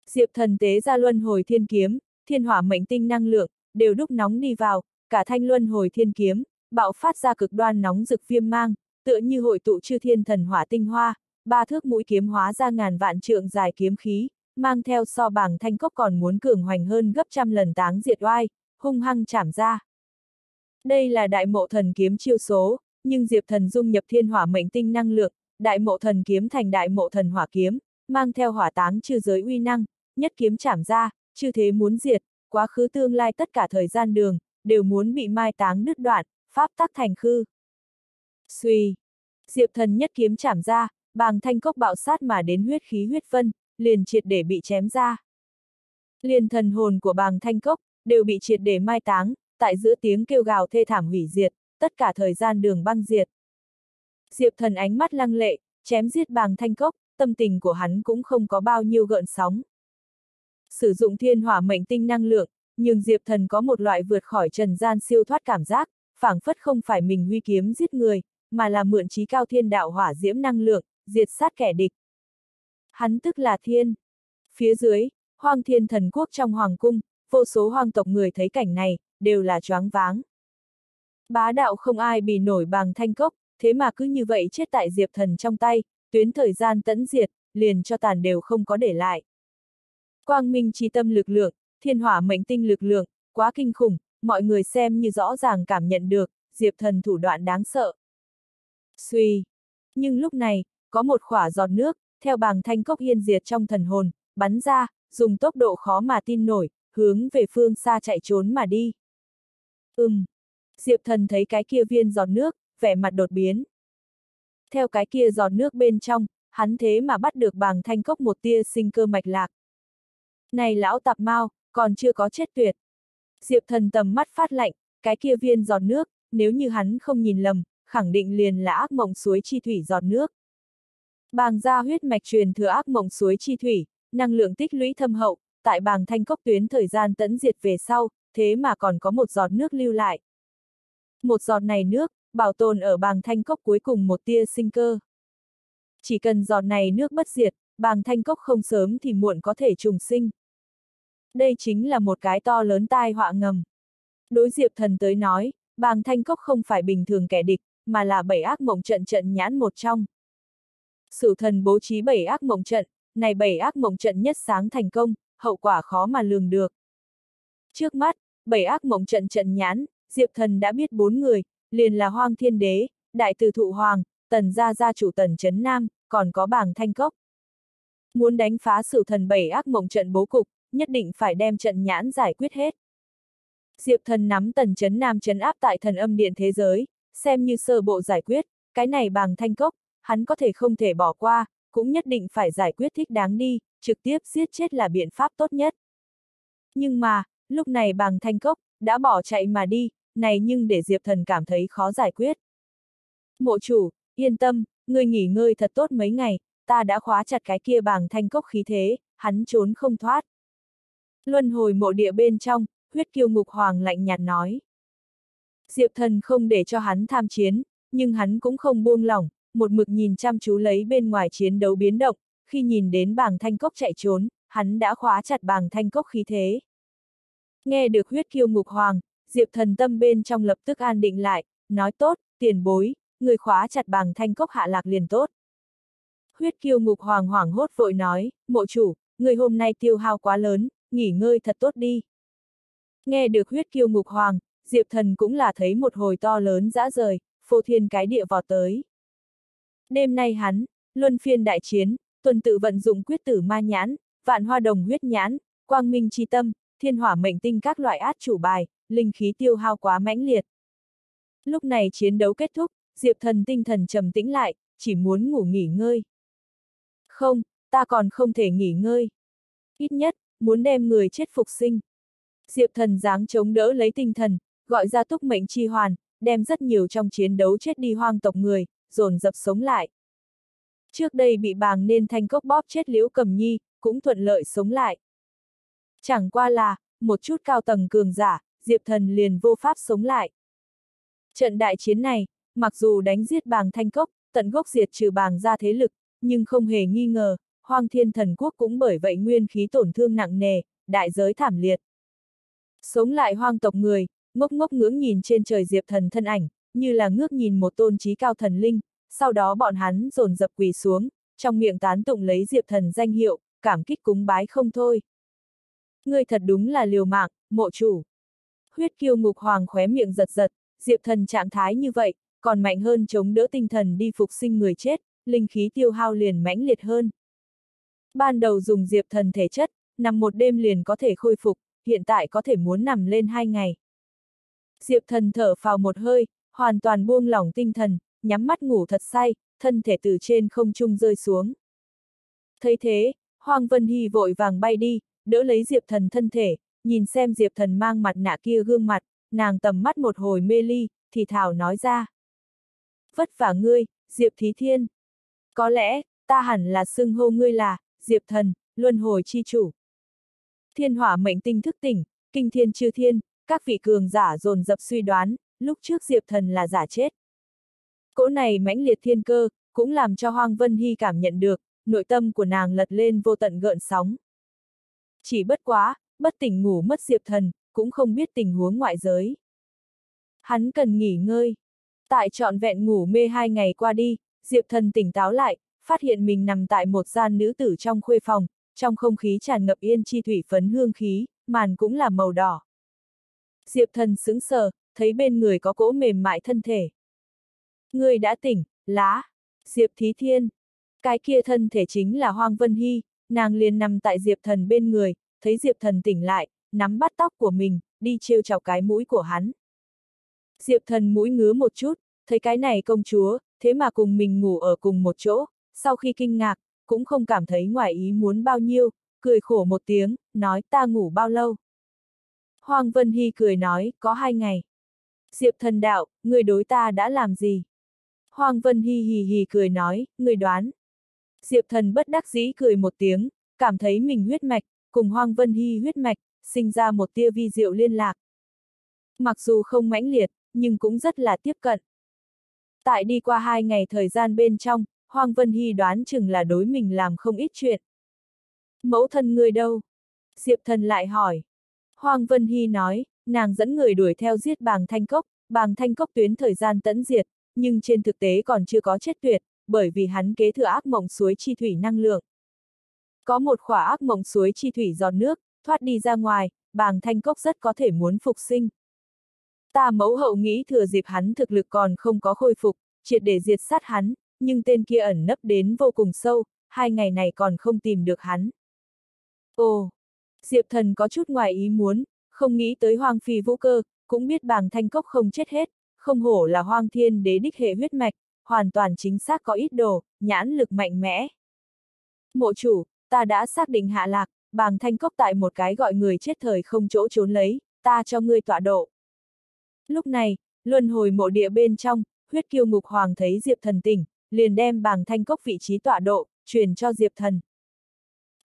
Diệp thần tế ra luân hồi thiên kiếm, thiên hỏa mệnh tinh năng lượng, đều đúc nóng đi vào, cả thanh luân hồi thiên kiếm, bạo phát ra cực đoan nóng rực viêm mang, tựa như hội tụ chư thiên thần hỏa tinh hoa, ba thước mũi kiếm hóa ra ngàn vạn trượng dài kiếm khí, mang theo so bảng thanh cốc còn muốn cường hoành hơn gấp trăm lần táng diệt oai, hung hăng chảm ra. Đây là đại mộ thần kiếm chiêu số, nhưng Diệp thần dung nhập thiên hỏa mệnh tinh năng lượng, đại mộ thần kiếm thành đại mộ thần hỏa kiếm, mang theo hỏa táng chư giới uy năng, nhất kiếm chảm ra, chư thế muốn diệt, quá khứ tương lai tất cả thời gian đường, đều muốn bị mai táng đứt đoạn, pháp tắc thành khư. Suy! Diệp thần nhất kiếm chảm ra, bàng thanh cốc bạo sát mà đến huyết khí huyết vân, liền triệt để bị chém ra. Liền thần hồn của bàng thanh cốc, đều bị triệt để mai táng, tại giữa tiếng kêu gào thê thảm hủy diệt, tất cả thời gian đường băng diệt. Diệp thần ánh mắt lăng lệ, chém giết bàng thanh cốc, tâm tình của hắn cũng không có bao nhiêu gợn sóng. Sử dụng thiên hỏa mệnh tinh năng lượng, nhưng Diệp thần có một loại vượt khỏi trần gian siêu thoát cảm giác, phảng phất không phải mình huy kiếm giết người, mà là mượn trí cao thiên đạo hỏa diễm năng lượng, diệt sát kẻ địch. Hắn tức là thiên. Phía dưới, hoang thiên thần quốc trong hoàng cung, vô số hoang tộc người thấy cảnh này, đều là choáng váng. Bá đạo không ai bị nổi bằng thanh cốc, thế mà cứ như vậy chết tại diệp thần trong tay, tuyến thời gian tẫn diệt, liền cho tàn đều không có để lại. Quang minh trí tâm lực lượng, thiên hỏa mệnh tinh lực lượng, quá kinh khủng, mọi người xem như rõ ràng cảm nhận được, diệp thần thủ đoạn đáng sợ. Suy! Nhưng lúc này, có một khỏa giọt nước, theo bàng thanh cốc Hiên diệt trong thần hồn, bắn ra, dùng tốc độ khó mà tin nổi, hướng về phương xa chạy trốn mà đi. Ừm! Diệp thần thấy cái kia viên giọt nước, vẻ mặt đột biến. Theo cái kia giọt nước bên trong, hắn thế mà bắt được bàng thanh cốc một tia sinh cơ mạch lạc. Này lão tạp mau, còn chưa có chết tuyệt. Diệp thần tầm mắt phát lạnh, cái kia viên giọt nước, nếu như hắn không nhìn lầm, khẳng định liền là ác mộng suối chi thủy giọt nước. Bàng ra huyết mạch truyền thừa ác mộng suối chi thủy, năng lượng tích lũy thâm hậu, tại bàng thanh cốc tuyến thời gian tẫn diệt về sau, thế mà còn có một giọt nước lưu lại. Một giọt này nước, bảo tồn ở bàng thanh cốc cuối cùng một tia sinh cơ. Chỉ cần giọt này nước bất diệt, bàng thanh cốc không sớm thì muộn có thể trùng sinh. Đây chính là một cái to lớn tai họa ngầm. Đối diệp thần tới nói, bàng thanh cốc không phải bình thường kẻ địch, mà là bảy ác mộng trận trận nhãn một trong. Sử thần bố trí bảy ác mộng trận, này bảy ác mộng trận nhất sáng thành công, hậu quả khó mà lường được. Trước mắt, bảy ác mộng trận trận nhãn, Diệp Thần đã biết bốn người, liền là Hoang Thiên Đế, Đại Từ Thụ Hoàng, Tần Gia Gia chủ Tần Trấn Nam, còn có bảng thanh cốc. Muốn đánh phá sử thần bảy ác mộng trận bố cục, nhất định phải đem trận nhãn giải quyết hết. Diệp thần nắm tần chấn nam chấn áp tại thần âm điện thế giới, xem như sơ bộ giải quyết, cái này Bàng thanh cốc, hắn có thể không thể bỏ qua, cũng nhất định phải giải quyết thích đáng đi, trực tiếp giết chết là biện pháp tốt nhất. Nhưng mà, lúc này bằng thanh cốc, đã bỏ chạy mà đi, này nhưng để Diệp thần cảm thấy khó giải quyết. Mộ chủ, yên tâm, người nghỉ ngơi thật tốt mấy ngày, ta đã khóa chặt cái kia bằng thanh cốc khí thế, hắn trốn không thoát. Luân hồi mộ địa bên trong, huyết kiêu ngục hoàng lạnh nhạt nói. Diệp thần không để cho hắn tham chiến, nhưng hắn cũng không buông lỏng, một mực nhìn chăm chú lấy bên ngoài chiến đấu biến động, khi nhìn đến bàng thanh cốc chạy trốn, hắn đã khóa chặt bàng thanh cốc khí thế. Nghe được huyết kiêu ngục hoàng, Diệp thần tâm bên trong lập tức an định lại, nói tốt, tiền bối, người khóa chặt bàng thanh cốc hạ lạc liền tốt. Huyết kiêu ngục hoàng hoảng hốt vội nói, mộ chủ, người hôm nay tiêu hao quá lớn, nghỉ ngơi thật tốt đi. Nghe được huyết kiêu ngục hoàng, Diệp thần cũng là thấy một hồi to lớn dã rời, phô thiên cái địa vọt tới. Đêm nay hắn, luân phiên đại chiến, tuần tự vận dụng quyết tử ma nhãn, vạn hoa đồng huyết nhãn, quang minh chi tâm, thiên hỏa mệnh tinh các loại át chủ bài, linh khí tiêu hao quá mãnh liệt. Lúc này chiến đấu kết thúc, Diệp thần tinh thần trầm tĩnh lại, chỉ muốn ngủ nghỉ ngơi. Không, ta còn không thể nghỉ ngơi. Ít nhất, muốn đem người chết phục sinh. Diệp thần dáng chống đỡ lấy tinh thần, gọi ra túc mệnh chi hoàn, đem rất nhiều trong chiến đấu chết đi hoang tộc người, dồn dập sống lại. Trước đây bị bàng nên thanh cốc bóp chết liễu cầm nhi, cũng thuận lợi sống lại. Chẳng qua là, một chút cao tầng cường giả, Diệp Thần liền vô pháp sống lại. Trận đại chiến này, mặc dù đánh giết bàng thanh cốc, tận gốc diệt trừ bàng ra thế lực, nhưng không hề nghi ngờ, hoang thiên thần quốc cũng bởi vậy nguyên khí tổn thương nặng nề, đại giới thảm liệt. Sống lại hoang tộc người, ngốc ngốc ngưỡng nhìn trên trời diệp thần thân ảnh, như là ngước nhìn một tôn trí cao thần linh, sau đó bọn hắn dồn dập quỳ xuống, trong miệng tán tụng lấy diệp thần danh hiệu, cảm kích cúng bái không thôi. Ngươi thật đúng là liều mạng, mộ chủ. Huyết kiêu ngục hoàng khóe miệng giật giật, diệp thần trạng thái như vậy, còn mạnh hơn chống đỡ tinh thần đi phục sinh người chết, linh khí tiêu hao liền mãnh liệt hơn. Ban đầu dùng diệp thần thể chất, nằm một đêm liền có thể khôi phục, hiện tại có thể muốn nằm lên hai ngày. Diệp thần thở phào một hơi, hoàn toàn buông lỏng tinh thần, nhắm mắt ngủ thật say, thân thể từ trên không trung rơi xuống. thấy thế, Hoàng Vân Hy vội vàng bay đi, đỡ lấy Diệp thần thân thể, nhìn xem Diệp thần mang mặt nạ kia gương mặt, nàng tầm mắt một hồi mê ly, thì thảo nói ra. Vất vả ngươi, Diệp Thí Thiên. Có lẽ, ta hẳn là xưng hô ngươi là, Diệp thần, luân hồi chi chủ. Thiên hỏa mệnh tinh thức tỉnh, kinh thiên chư thiên, các vị cường giả dồn dập suy đoán, lúc trước Diệp thần là giả chết. Cỗ này mãnh liệt thiên cơ, cũng làm cho Hoang Vân Hy cảm nhận được, nội tâm của nàng lật lên vô tận gợn sóng. Chỉ bất quá, bất tỉnh ngủ mất Diệp thần, cũng không biết tình huống ngoại giới. Hắn cần nghỉ ngơi. Tại trọn vẹn ngủ mê hai ngày qua đi, Diệp thần tỉnh táo lại, phát hiện mình nằm tại một gian nữ tử trong khuê phòng, trong không khí tràn ngập yên chi thủy phấn hương khí, màn cũng là màu đỏ. Diệp thần sững sờ, thấy bên người có cỗ mềm mại thân thể. Người đã tỉnh, lá. Diệp Thí Thiên. Cái kia thân thể chính là Hoang Vân Hy, nàng liền nằm tại Diệp thần bên người, thấy Diệp thần tỉnh lại, nắm bắt tóc của mình, đi trêu chọc cái mũi của hắn. Diệp thần mũi ngứa một chút, thấy cái này công chúa, thế mà cùng mình ngủ ở cùng một chỗ, sau khi kinh ngạc, cũng không cảm thấy ngoài ý muốn bao nhiêu, cười khổ một tiếng, nói ta ngủ bao lâu. Hoàng Vân Hy cười nói, có hai ngày. Diệp thần đạo, người đối ta đã làm gì? Hoàng Vân Hi hì hì cười nói, người đoán. Diệp thần bất đắc dĩ cười một tiếng, cảm thấy mình huyết mạch, cùng Hoàng Vân Hi huyết mạch, sinh ra một tia vi diệu liên lạc. Mặc dù không mãnh liệt, nhưng cũng rất là tiếp cận. Tại đi qua hai ngày thời gian bên trong, Hoàng Vân Hy đoán chừng là đối mình làm không ít chuyện. Mẫu thân người đâu? Diệp thần lại hỏi. Hoàng Vân Hy nói, nàng dẫn người đuổi theo giết bàng thanh cốc, bàng thanh cốc tuyến thời gian tẫn diệt, nhưng trên thực tế còn chưa có chết tuyệt, bởi vì hắn kế thừa ác mộng suối chi thủy năng lượng. Có một khỏa ác mộng suối chi thủy giọt nước, thoát đi ra ngoài, bàng thanh cốc rất có thể muốn phục sinh. Ta mẫu hậu nghĩ thừa dịp hắn thực lực còn không có khôi phục, triệt để diệt sát hắn, nhưng tên kia ẩn nấp đến vô cùng sâu, hai ngày này còn không tìm được hắn. Ồ! Diệp thần có chút ngoài ý muốn, không nghĩ tới hoang phi vũ cơ, cũng biết bàng thanh cốc không chết hết, không hổ là hoang thiên đế đích hệ huyết mạch, hoàn toàn chính xác có ít đồ, nhãn lực mạnh mẽ. Mộ chủ, ta đã xác định hạ lạc, bàng thanh cốc tại một cái gọi người chết thời không chỗ trốn lấy, ta cho ngươi tọa độ. Lúc này, luân hồi mộ địa bên trong, huyết kiêu ngục hoàng thấy Diệp thần tỉnh, liền đem bàng thanh cốc vị trí tọa độ, truyền cho Diệp thần.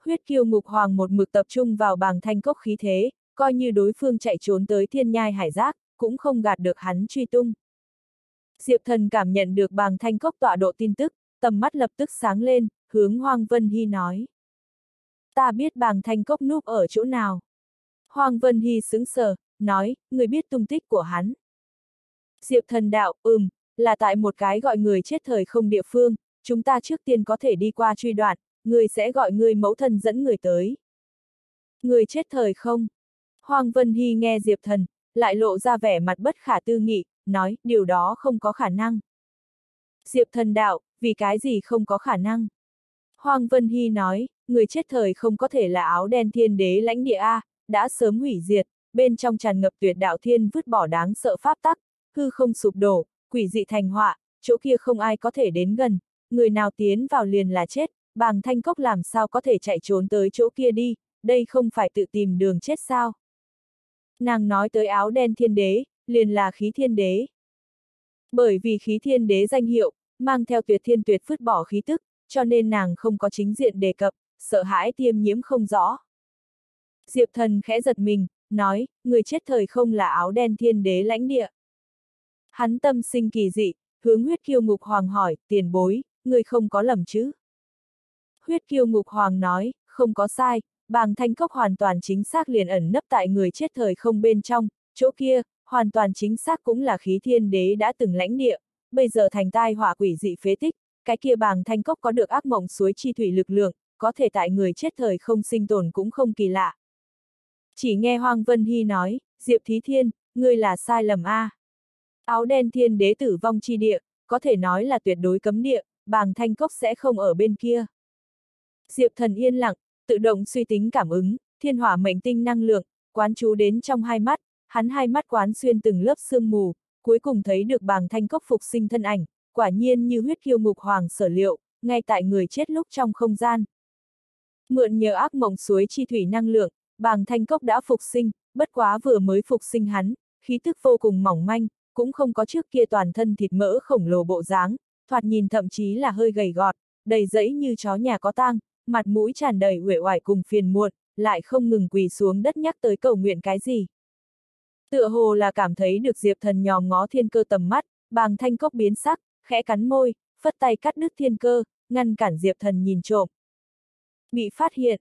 Huyết kiêu ngục hoàng một mực tập trung vào bàng thanh cốc khí thế, coi như đối phương chạy trốn tới thiên nhai hải giác, cũng không gạt được hắn truy tung. Diệp thần cảm nhận được bàng thanh cốc tọa độ tin tức, tầm mắt lập tức sáng lên, hướng Hoàng Vân Hy nói. Ta biết bàng thanh cốc núp ở chỗ nào. Hoàng Vân Hy sững sờ, nói, người biết tung tích của hắn. Diệp thần đạo, ừm, là tại một cái gọi người chết thời không địa phương, chúng ta trước tiên có thể đi qua truy đoạn, người sẽ gọi người mẫu thân dẫn người tới. Người chết thời không? Hoàng Vân Hy nghe Diệp thần, lại lộ ra vẻ mặt bất khả tư nghị, nói, điều đó không có khả năng. Diệp thần đạo, vì cái gì không có khả năng? Hoàng Vân Hy nói, người chết thời không có thể là áo đen thiên đế lãnh địa A, đã sớm hủy diệt, bên trong tràn ngập tuyệt đạo thiên vứt bỏ đáng sợ pháp tắc, hư không sụp đổ, quỷ dị thành họa, chỗ kia không ai có thể đến gần, người nào tiến vào liền là chết, bàng thanh cốc làm sao có thể chạy trốn tới chỗ kia đi, đây không phải tự tìm đường chết sao. Nàng nói tới áo đen thiên đế, liền là khí thiên đế. Bởi vì khí thiên đế danh hiệu, mang theo tuyệt thiên tuyệt phứt bỏ khí tức, cho nên nàng không có chính diện đề cập, sợ hãi tiêm nhiễm không rõ. Diệp thần khẽ giật mình, nói, người chết thời không là áo đen thiên đế lãnh địa. Hắn tâm sinh kỳ dị, hướng huyết kiêu ngục hoàng hỏi, tiền bối, người không có lầm chứ? Huyết kiêu ngục hoàng nói, không có sai, bàng thanh cốc hoàn toàn chính xác liền ẩn nấp tại người chết thời không bên trong, chỗ kia, hoàn toàn chính xác cũng là khí thiên đế đã từng lãnh địa, bây giờ thành tai họa quỷ dị phế tích, cái kia bàng thanh cốc có được ác mộng suối chi thủy lực lượng, có thể tại người chết thời không sinh tồn cũng không kỳ lạ. Chỉ nghe Hoàng Vân Hy nói, Diệp Thí Thiên, ngươi là sai lầm a. Áo đen thiên đế tử vong chi địa, có thể nói là tuyệt đối cấm địa, bàng thanh cốc sẽ không ở bên kia. Diệp thần yên lặng, tự động suy tính cảm ứng, thiên hỏa mệnh tinh năng lượng, quán chú đến trong hai mắt, hắn hai mắt quán xuyên từng lớp sương mù, cuối cùng thấy được bàng thanh cốc phục sinh thân ảnh, quả nhiên như huyết kiêu ngục hoàng sở liệu, ngay tại người chết lúc trong không gian. Mượn nhờ ác mộng suối chi thủy năng lượng, bàng thanh cốc đã phục sinh, bất quá vừa mới phục sinh hắn, khí tức vô cùng mỏng manh, cũng không có trước kia toàn thân thịt mỡ khổng lồ bộ dáng, thoạt nhìn thậm chí là hơi gầy gọt, đầy rẫy như chó nhà có tang, mặt mũi tràn đầy uể oải cùng phiền muộn, lại không ngừng quỳ xuống đất nhắc tới cầu nguyện cái gì. Tựa hồ là cảm thấy được Diệp Thần nhòm ngó thiên cơ tầm mắt, bàng thanh cốc biến sắc, khẽ cắn môi, phất tay cắt đứt thiên cơ, ngăn cản Diệp Thần nhìn trộm. Bị phát hiện,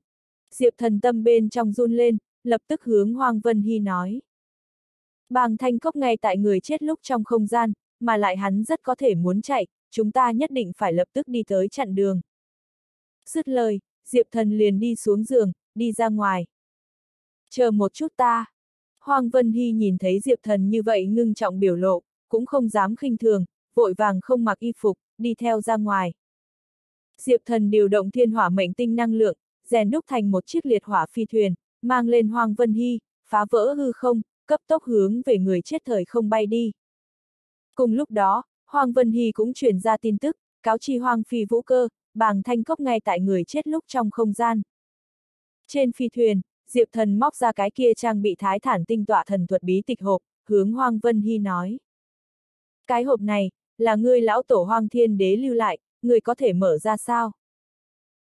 Diệp Thần tâm bên trong run lên, lập tức hướng Hoàng Vân Hy nói. Bàng thanh cốc ngay tại người chết lúc trong không gian, mà lại hắn rất có thể muốn chạy, chúng ta nhất định phải lập tức đi tới chặn đường. Dứt lời, Diệp Thần liền đi xuống giường, đi ra ngoài. Chờ một chút ta. Hoàng Vân Hy nhìn thấy Diệp Thần như vậy ngưng trọng biểu lộ, cũng không dám khinh thường, vội vàng không mặc y phục, đi theo ra ngoài. Diệp Thần điều động thiên hỏa mệnh tinh năng lượng, rèn đúc thành một chiếc liệt hỏa phi thuyền, mang lên Hoàng Vân Hy, phá vỡ hư không, cấp tốc hướng về người chết thời không bay đi. Cùng lúc đó, Hoàng Vân Hy cũng truyền ra tin tức, cáo chi Hoàng Phi Vũ Cơ, bàng thanh cốc ngay tại người chết lúc trong không gian. Trên phi thuyền, Diệp Thần móc ra cái kia trang bị thái thản tinh tọa thần thuật bí tịch hộp, hướng hoang Vân Hy nói. Cái hộp này, là ngươi lão tổ hoang Thiên Đế lưu lại, ngươi có thể mở ra sao?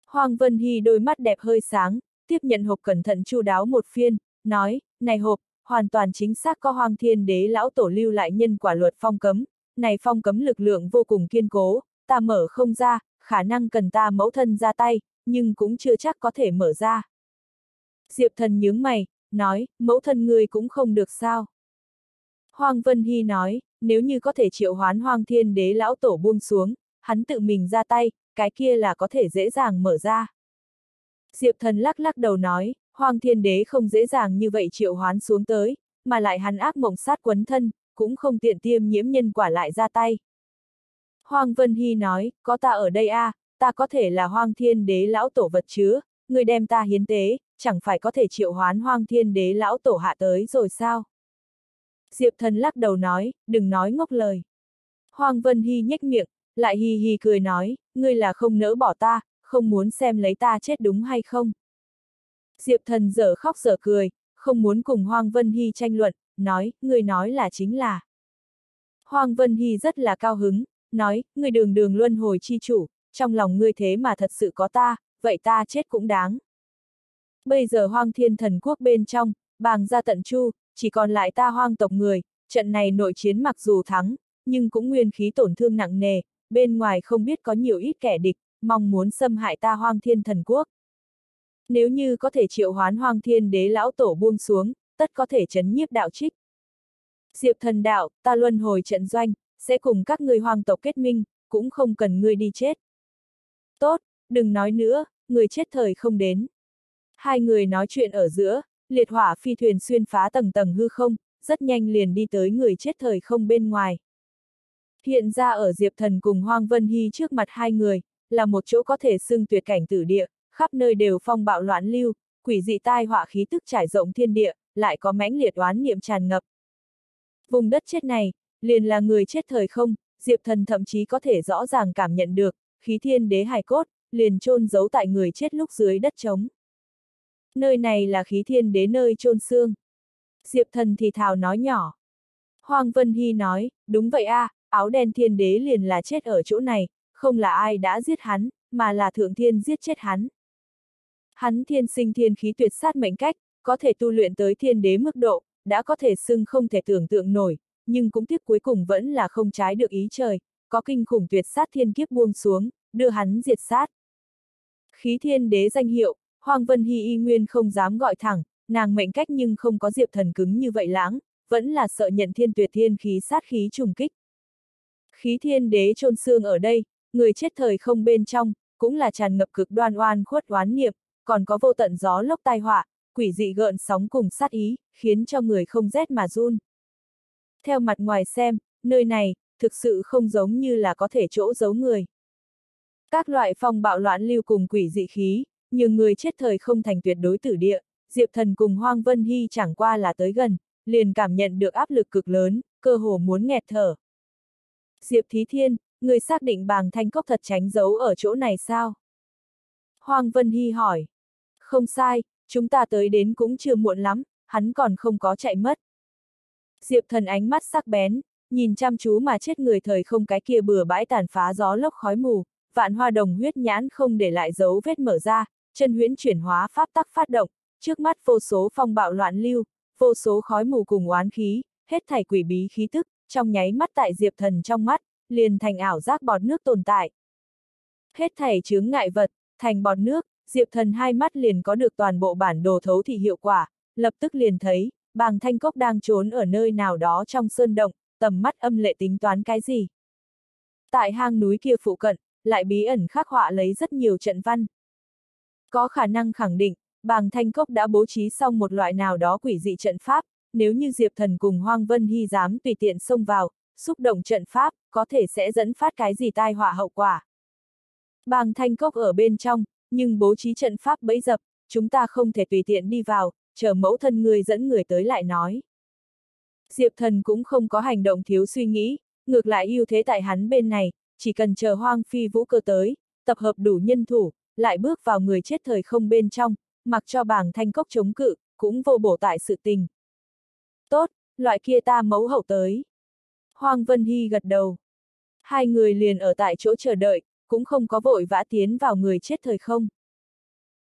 hoang Vân Hy đôi mắt đẹp hơi sáng, tiếp nhận hộp cẩn thận chu đáo một phiên, nói, này hộp, hoàn toàn chính xác có hoang Thiên Đế lão tổ lưu lại nhân quả luật phong cấm, này phong cấm lực lượng vô cùng kiên cố, ta mở không ra, khả năng cần ta mẫu thân ra tay, nhưng cũng chưa chắc có thể mở ra. Diệp thần nhướng mày, nói, mẫu thân ngươi cũng không được sao. Hoàng Vân Hy nói, nếu như có thể triệu hoán Hoàng Thiên Đế lão tổ buông xuống, hắn tự mình ra tay, cái kia là có thể dễ dàng mở ra. Diệp thần lắc lắc đầu nói, Hoàng Thiên Đế không dễ dàng như vậy triệu hoán xuống tới, mà lại hắn ác mộng sát quấn thân, cũng không tiện tiêm nhiễm nhân quả lại ra tay. Hoàng Vân Hy nói, có ta ở đây a, à, ta có thể là Hoang Thiên Đế lão tổ vật chứ? người đem ta hiến tế, chẳng phải có thể triệu hoán Hoang Thiên Đế lão tổ hạ tới rồi sao? Diệp thần lắc đầu nói, đừng nói ngốc lời. Hoàng Vân Hy nhếch miệng, lại hì hì cười nói, ngươi là không nỡ bỏ ta, không muốn xem lấy ta chết đúng hay không? Diệp thần dở khóc dở cười, không muốn cùng Hoàng Vân Hy tranh luận, nói, Ngươi nói là chính là. Hoàng Vân Hy rất là cao hứng, nói, người đường đường luân hồi chi chủ, trong lòng ngươi thế mà thật sự có ta, vậy ta chết cũng đáng. Bây giờ hoang thiên thần quốc bên trong, bàng ra tận chu, chỉ còn lại ta hoang tộc người, trận này nội chiến mặc dù thắng, nhưng cũng nguyên khí tổn thương nặng nề, bên ngoài không biết có nhiều ít kẻ địch, mong muốn xâm hại ta hoang thiên thần quốc. Nếu như có thể triệu hoán hoang thiên đế lão tổ buông xuống, tất có thể chấn nhiếp đạo trích. Diệp thần đạo, ta luân hồi trận doanh, sẽ cùng các người hoàng tộc kết minh, cũng không cần ngươi đi chết. Tốt, đừng nói nữa, người chết thời không đến. Hai người nói chuyện ở giữa, liệt hỏa phi thuyền xuyên phá tầng tầng hư không, rất nhanh liền đi tới người chết thời không bên ngoài. Hiện ra ở Diệp Thần cùng Hoang Vân Hy trước mặt hai người, là một chỗ có thể xưng tuyệt cảnh tử địa, khắp nơi đều phong bạo loạn lưu, quỷ dị tai họa khí tức trải rộng thiên địa, lại có mãnh liệt oán niệm tràn ngập. Vùng đất chết này, liền là người chết thời không, Diệp Thần thậm chí có thể rõ ràng cảm nhận được, khí thiên đế hài cốt, liền chôn giấu tại người chết lúc dưới đất trống. Nơi này là khí thiên đế nơi chôn xương. Diệp Thần thì thào nói nhỏ. Hoàng Vân Hy nói, đúng vậy a, à, áo đen thiên đế liền là chết ở chỗ này, không là ai đã giết hắn, mà là thượng thiên giết chết hắn. Hắn thiên sinh thiên khí tuyệt sát mệnh cách, có thể tu luyện tới thiên đế mức độ, đã có thể xưng không thể tưởng tượng nổi, nhưng cũng tiếc cuối cùng vẫn là không trái được ý trời, có kinh khủng tuyệt sát thiên kiếp buông xuống, đưa hắn diệt sát. Khí thiên đế danh hiệu, Hoàng Vân Hy y nguyên không dám gọi thẳng, nàng mệnh cách nhưng không có diệp thần cứng như vậy lãng, vẫn là sợ nhận thiên tuyệt thiên khí sát khí trùng kích. Khí thiên đế trôn xương ở đây, người chết thời không bên trong, cũng là tràn ngập cực đoan oan khuất oán niệm, còn có vô tận gió lốc tai họa, quỷ dị gợn sóng cùng sát ý, khiến cho người không rét mà run. Theo mặt ngoài xem, nơi này, thực sự không giống như là có thể chỗ giấu người. Các loại phong bạo loạn lưu cùng quỷ dị khí, nhưng người chết thời không thành tuyệt đối tử địa, Diệp Thần cùng Hoang Vân Hy chẳng qua là tới gần, liền cảm nhận được áp lực cực lớn, cơ hồ muốn nghẹt thở. Diệp Thí Thiên, người xác định bàng thanh cốc thật tránh giấu ở chỗ này sao? Hoang Vân Hy hỏi. Không sai, chúng ta tới đến cũng chưa muộn lắm, hắn còn không có chạy mất. Diệp thần ánh mắt sắc bén, nhìn chăm chú mà chết người thời không cái kia bừa bãi tàn phá gió lốc khói mù, vạn hoa đồng huyết nhãn không để lại dấu vết mở ra, chân huyễn chuyển hóa pháp tắc phát động, trước mắt vô số phong bạo loạn lưu, vô số khói mù cùng oán khí, hết thảy quỷ bí khí tức, trong nháy mắt tại diệp thần trong mắt, liền thành ảo giác bọt nước tồn tại. Hết thảy chướng ngại vật, thành bọt nước, diệp thần hai mắt liền có được toàn bộ bản đồ thấu thị hiệu quả, lập tức liền thấy, bàng thanh cốc đang trốn ở nơi nào đó trong sơn động, tầm mắt âm lệ tính toán cái gì. Tại hang núi kia phụ cận, lại bí ẩn khắc họa lấy rất nhiều trận văn. Có khả năng khẳng định, bàng thanh cốc đã bố trí xong một loại nào đó quỷ dị trận pháp, nếu như Diệp Thần cùng Hoang Vân Hy dám tùy tiện xông vào, xúc động trận pháp, có thể sẽ dẫn phát cái gì tai họa hậu quả. Bàng thanh cốc ở bên trong, nhưng bố trí trận pháp bẫy dập, chúng ta không thể tùy tiện đi vào, chờ mẫu thân người dẫn người tới lại nói. Diệp thần cũng không có hành động thiếu suy nghĩ, ngược lại ưu thế tại hắn bên này, chỉ cần chờ hoang phi vũ cơ tới, tập hợp đủ nhân thủ, lại bước vào người chết thời không bên trong, mặc cho bảng thanh cốc chống cự, cũng vô bổ tại sự tình. Tốt, loại kia ta mẫu hậu tới. Hoàng Vân Hy gật đầu. Hai người liền ở tại chỗ chờ đợi, cũng không có vội vã tiến vào người chết thời không.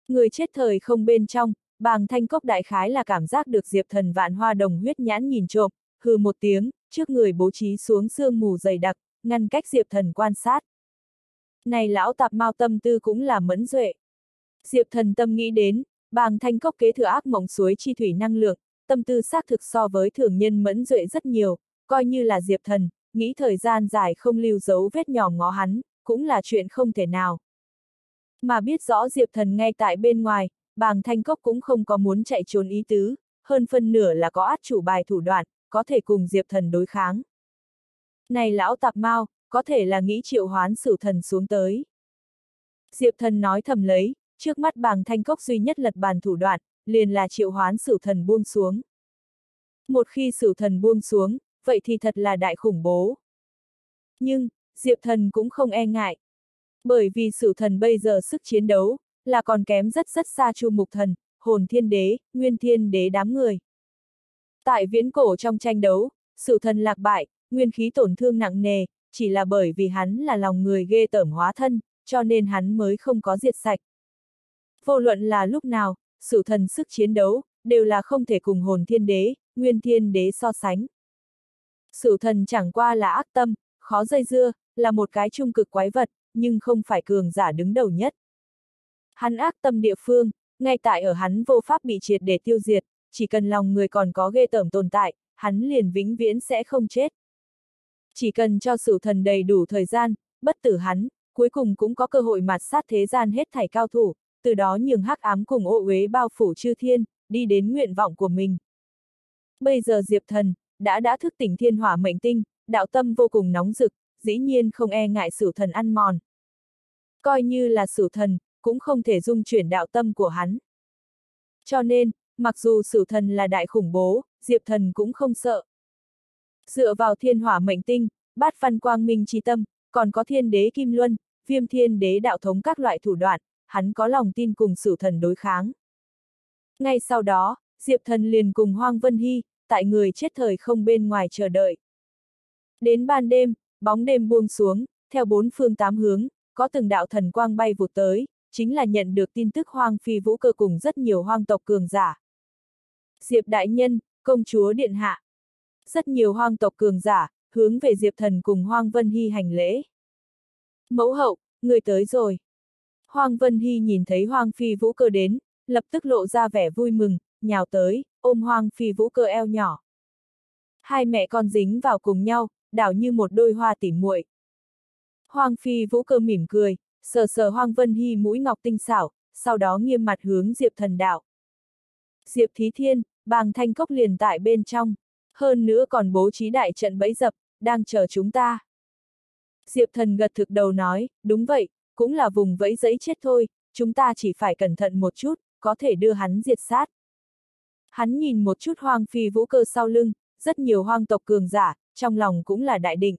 Người chết thời không bên trong, bàng thanh cốc đại khái là cảm giác được diệp thần vạn hoa đồng huyết nhãn nhìn trộm, hừ một tiếng, trước người bố trí xuống sương mù dày đặc, ngăn cách diệp thần quan sát. Này lão tạp mau tâm tư cũng là mẫn duệ. Diệp thần tâm nghĩ đến, bàng thanh cốc kế thừa ác mộng suối chi thủy năng lượng, tâm tư xác thực so với thường nhân mẫn duệ rất nhiều, coi như là diệp thần, nghĩ thời gian dài không lưu dấu vết nhỏ ngó hắn, cũng là chuyện không thể nào. Mà biết rõ diệp thần ngay tại bên ngoài, bàng thanh cốc cũng không có muốn chạy trốn ý tứ, hơn phân nửa là có át chủ bài thủ đoạn, có thể cùng diệp thần đối kháng. Này lão tạp mau, có thể là nghĩ triệu hoán sử thần xuống tới. Diệp thần nói thầm lấy, trước mắt bàng thanh cốc duy nhất lật bàn thủ đoạn, liền là triệu hoán sử thần buông xuống. Một khi sử thần buông xuống, vậy thì thật là đại khủng bố. Nhưng, Diệp thần cũng không e ngại. Bởi vì sử thần bây giờ sức chiến đấu, là còn kém rất rất xa chu mục thần, hồn thiên đế, nguyên thiên đế đám người. Tại viễn cổ trong tranh đấu, sử thần lạc bại, nguyên khí tổn thương nặng nề, chỉ là bởi vì hắn là lòng người ghê tởm hóa thân, cho nên hắn mới không có diệt sạch. Vô luận là lúc nào, sử thần sức chiến đấu, đều là không thể cùng hồn thiên đế, nguyên thiên đế so sánh. Sử thần chẳng qua là ác tâm, khó dây dưa, là một cái trung cực quái vật, nhưng không phải cường giả đứng đầu nhất. Hắn ác tâm địa phương, ngay tại ở hắn vô pháp bị triệt để tiêu diệt, chỉ cần lòng người còn có ghê tởm tồn tại, hắn liền vĩnh viễn sẽ không chết. Chỉ cần cho sử thần đầy đủ thời gian, bất tử hắn, cuối cùng cũng có cơ hội mặt sát thế gian hết thảy cao thủ, từ đó nhường hắc ám cùng ô uế bao phủ chư thiên, đi đến nguyện vọng của mình. Bây giờ Diệp Thần, đã đã thức tỉnh thiên hỏa mệnh tinh, đạo tâm vô cùng nóng rực, dĩ nhiên không e ngại sử thần ăn mòn. Coi như là sử thần, cũng không thể dung chuyển đạo tâm của hắn. Cho nên, mặc dù sử thần là đại khủng bố, Diệp thần cũng không sợ. Dựa vào thiên hỏa mệnh tinh, bát văn quang minh chi tâm, còn có thiên đế kim luân, viêm thiên đế đạo thống các loại thủ đoạn, hắn có lòng tin cùng sử thần đối kháng. Ngay sau đó, Diệp thần liền cùng Hoang Vân Hy, tại người chết thời không bên ngoài chờ đợi. Đến ban đêm, bóng đêm buông xuống, theo bốn phương tám hướng, có từng đạo thần quang bay vụt tới, chính là nhận được tin tức hoang phi vũ cơ cùng rất nhiều hoang tộc cường giả. Diệp Đại Nhân, công chúa Điện Hạ. Rất nhiều hoang tộc cường giả, hướng về Diệp Thần cùng Hoang Vân Hy hành lễ. Mẫu hậu, người tới rồi. Hoang Vân Hy nhìn thấy Hoang Phi Vũ Cơ đến, lập tức lộ ra vẻ vui mừng, nhào tới, ôm Hoang Phi Vũ Cơ eo nhỏ. Hai mẹ con dính vào cùng nhau, đảo như một đôi hoa tỉ muội. Hoang Phi Vũ Cơ mỉm cười, sờ sờ Hoang Vân Hy mũi ngọc tinh xảo, sau đó nghiêm mặt hướng Diệp Thần đạo. Diệp Thí Thiên, bàng thanh cốc liền tại bên trong, hơn nữa còn bố trí đại trận bẫy dập, đang chờ chúng ta. Diệp Thần gật thực đầu nói, đúng vậy, cũng là vùng vẫy giấy chết thôi, chúng ta chỉ phải cẩn thận một chút, có thể đưa hắn diệt sát. Hắn nhìn một chút hoang phi vũ cơ sau lưng, rất nhiều hoang tộc cường giả, trong lòng cũng là đại định.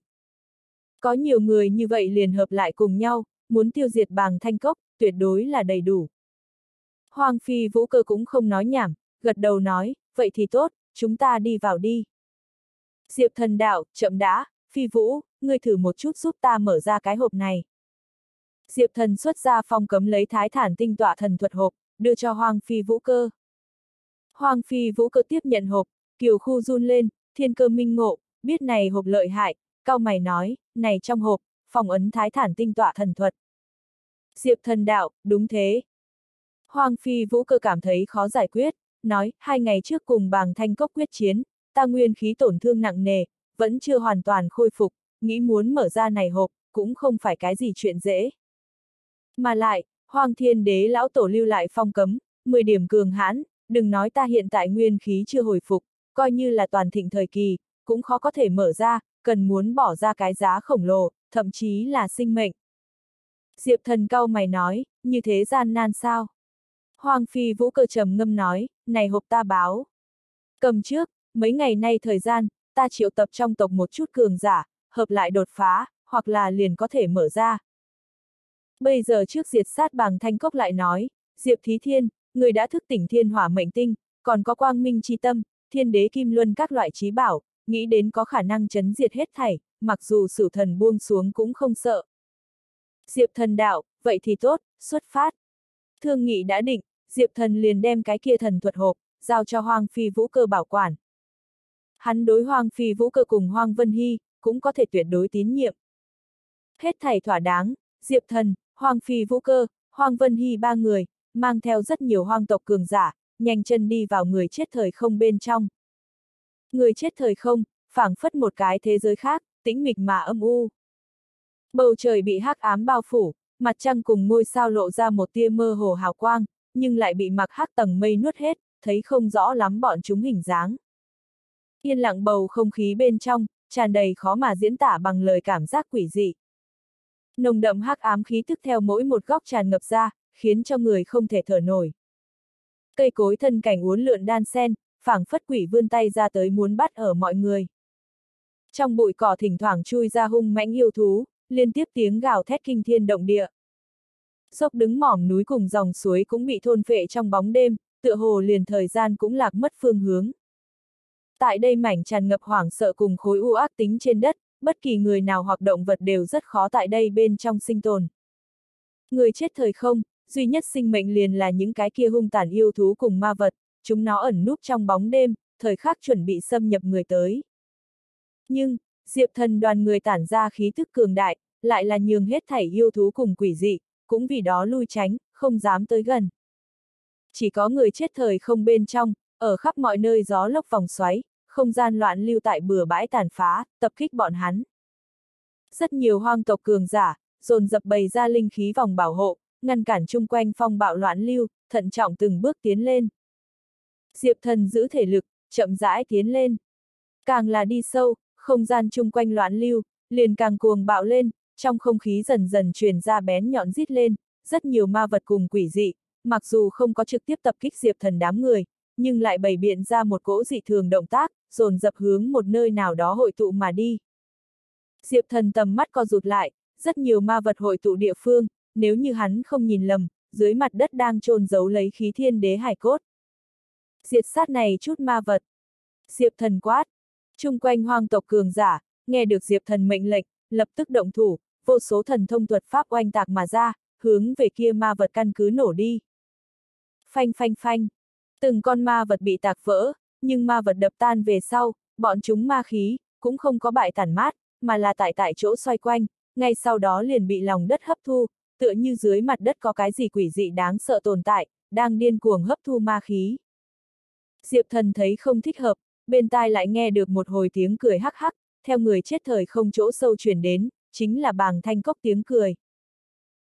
Có nhiều người như vậy liền hợp lại cùng nhau, muốn tiêu diệt bàng thanh cốc, tuyệt đối là đầy đủ. hoàng phi vũ cơ cũng không nói nhảm, gật đầu nói, vậy thì tốt, chúng ta đi vào đi. Diệp thần đạo, chậm đã, phi vũ, ngươi thử một chút giúp ta mở ra cái hộp này. Diệp thần xuất ra phong cấm lấy thái thản tinh tọa thần thuật hộp, đưa cho hoàng Phi Vũ Cơ. hoàng Phi Vũ Cơ tiếp nhận hộp, kiều khu run lên, thiên cơ minh ngộ, biết này hộp lợi hại, cao mày nói, này trong hộp, phong ấn thái thản tinh tọa thần thuật. Diệp thần đạo, đúng thế. hoàng Phi Vũ Cơ cảm thấy khó giải quyết, nói, hai ngày trước cùng bàng thanh cốc quyết chiến, ta nguyên khí tổn thương nặng nề, vẫn chưa hoàn toàn khôi phục, nghĩ muốn mở ra này hộp, cũng không phải cái gì chuyện dễ. Mà lại, Hoàng Thiên Đế lão tổ lưu lại phong cấm, 10 điểm cường hãn, đừng nói ta hiện tại nguyên khí chưa hồi phục, coi như là toàn thịnh thời kỳ, cũng khó có thể mở ra, cần muốn bỏ ra cái giá khổng lồ, thậm chí là sinh mệnh. Diệp thần cao mày nói, như thế gian nan sao? Hoàng Phi Vũ cơ trầm ngâm nói, này hộp ta báo. Cầm trước, mấy ngày nay thời gian, ta triệu tập trong tộc một chút cường giả, hợp lại đột phá, hoặc là liền có thể mở ra, Bây giờ trước diệt sát bằng thanh cốc lại nói, Diệp Thí Thiên, người đã thức tỉnh thiên hỏa mệnh tinh, còn có quang minh chi tâm, thiên đế kim luân các loại trí bảo, nghĩ đến có khả năng chấn diệt hết thảy, mặc dù sử thần buông xuống cũng không sợ. Diệp thần đạo, vậy thì tốt, xuất phát. Thương nghị đã định, Diệp thần liền đem cái kia thần thuật hộp, giao cho Hoang Phi Vũ Cơ bảo quản. Hắn đối Hoang Phi Vũ Cơ cùng Hoang Vân Hy, cũng có thể tuyệt đối tín nhiệm. Hết thảy thỏa đáng, Diệp thần, Hoàng Phi Vũ Cơ, Hoàng Vân Hy ba người, mang theo rất nhiều hoang tộc cường giả, nhanh chân đi vào người chết thời không bên trong. Người chết thời không, phảng phất một cái thế giới khác, tĩnh mịch mà âm u. Bầu trời bị hắc ám bao phủ, mặt trăng cùng ngôi sao lộ ra một tia mơ hồ hào quang, nhưng lại bị mặc hắc tầng mây nuốt hết, thấy không rõ lắm bọn chúng hình dáng. Yên lặng bầu không khí bên trong, tràn đầy khó mà diễn tả bằng lời cảm giác quỷ dị nồng đậm hắc ám khí tức theo mỗi một góc tràn ngập ra, khiến cho người không thể thở nổi. Cây cối thân cảnh uốn lượn đan sen, phảng phất quỷ vươn tay ra tới muốn bắt ở mọi người. Trong bụi cỏ thỉnh thoảng chui ra hung mãnh yêu thú, liên tiếp tiếng gào thét kinh thiên động địa. Dốc đứng mỏm núi cùng dòng suối cũng bị thôn phệ trong bóng đêm, tựa hồ liền thời gian cũng lạc mất phương hướng. Tại đây mảnh tràn ngập hoảng sợ cùng khối u ác tính trên đất, bất kỳ người nào hoặc động vật đều rất khó tại đây bên trong sinh tồn. Người chết thời không, duy nhất sinh mệnh liền là những cái kia hung tàn yêu thú cùng ma vật, chúng nó ẩn núp trong bóng đêm, thời khắc chuẩn bị xâm nhập người tới. Nhưng, Diệp thần đoàn người tản ra khí thức cường đại, lại là nhường hết thảy yêu thú cùng quỷ dị, cũng vì đó lui tránh, không dám tới gần. Chỉ có người chết thời không bên trong, ở khắp mọi nơi gió lốc vòng xoáy, không gian loạn lưu tại bừa bãi tàn phá, tập kích bọn hắn. Rất nhiều hoang tộc cường giả, dồn dập bày ra linh khí vòng bảo hộ, ngăn cản chung quanh phong bạo loạn lưu, thận trọng từng bước tiến lên. Diệp thần giữ thể lực, chậm rãi tiến lên. Càng là đi sâu, không gian chung quanh loạn lưu, liền càng cuồng bạo lên, trong không khí dần dần truyền ra bén nhọn rít lên, rất nhiều ma vật cùng quỷ dị, mặc dù không có trực tiếp tập kích Diệp thần đám người, nhưng lại bày biện ra một cỗ dị thường động tác, dồn dập hướng một nơi nào đó hội tụ mà đi. Diệp thần tầm mắt co rụt lại, rất nhiều ma vật hội tụ địa phương, nếu như hắn không nhìn lầm, dưới mặt đất đang trôn giấu lấy khí thiên đế hải cốt. Diệt sát này chút ma vật. Diệp thần quát. Trung quanh hoang tộc cường giả, nghe được Diệp thần mệnh lệnh, lập tức động thủ, vô số thần thông thuật pháp oanh tạc mà ra, hướng về kia ma vật căn cứ nổ đi. Phanh phanh phanh, từng con ma vật bị tạc vỡ, nhưng ma vật đập tan về sau, bọn chúng ma khí, cũng không có bại tản mát, mà là tại tại chỗ xoay quanh, ngay sau đó liền bị lòng đất hấp thu, tựa như dưới mặt đất có cái gì quỷ dị đáng sợ tồn tại, đang điên cuồng hấp thu ma khí. Diệp thần thấy không thích hợp, bên tai lại nghe được một hồi tiếng cười hắc hắc, theo người chết thời không chỗ sâu truyền đến, chính là bàng thanh cốc tiếng cười.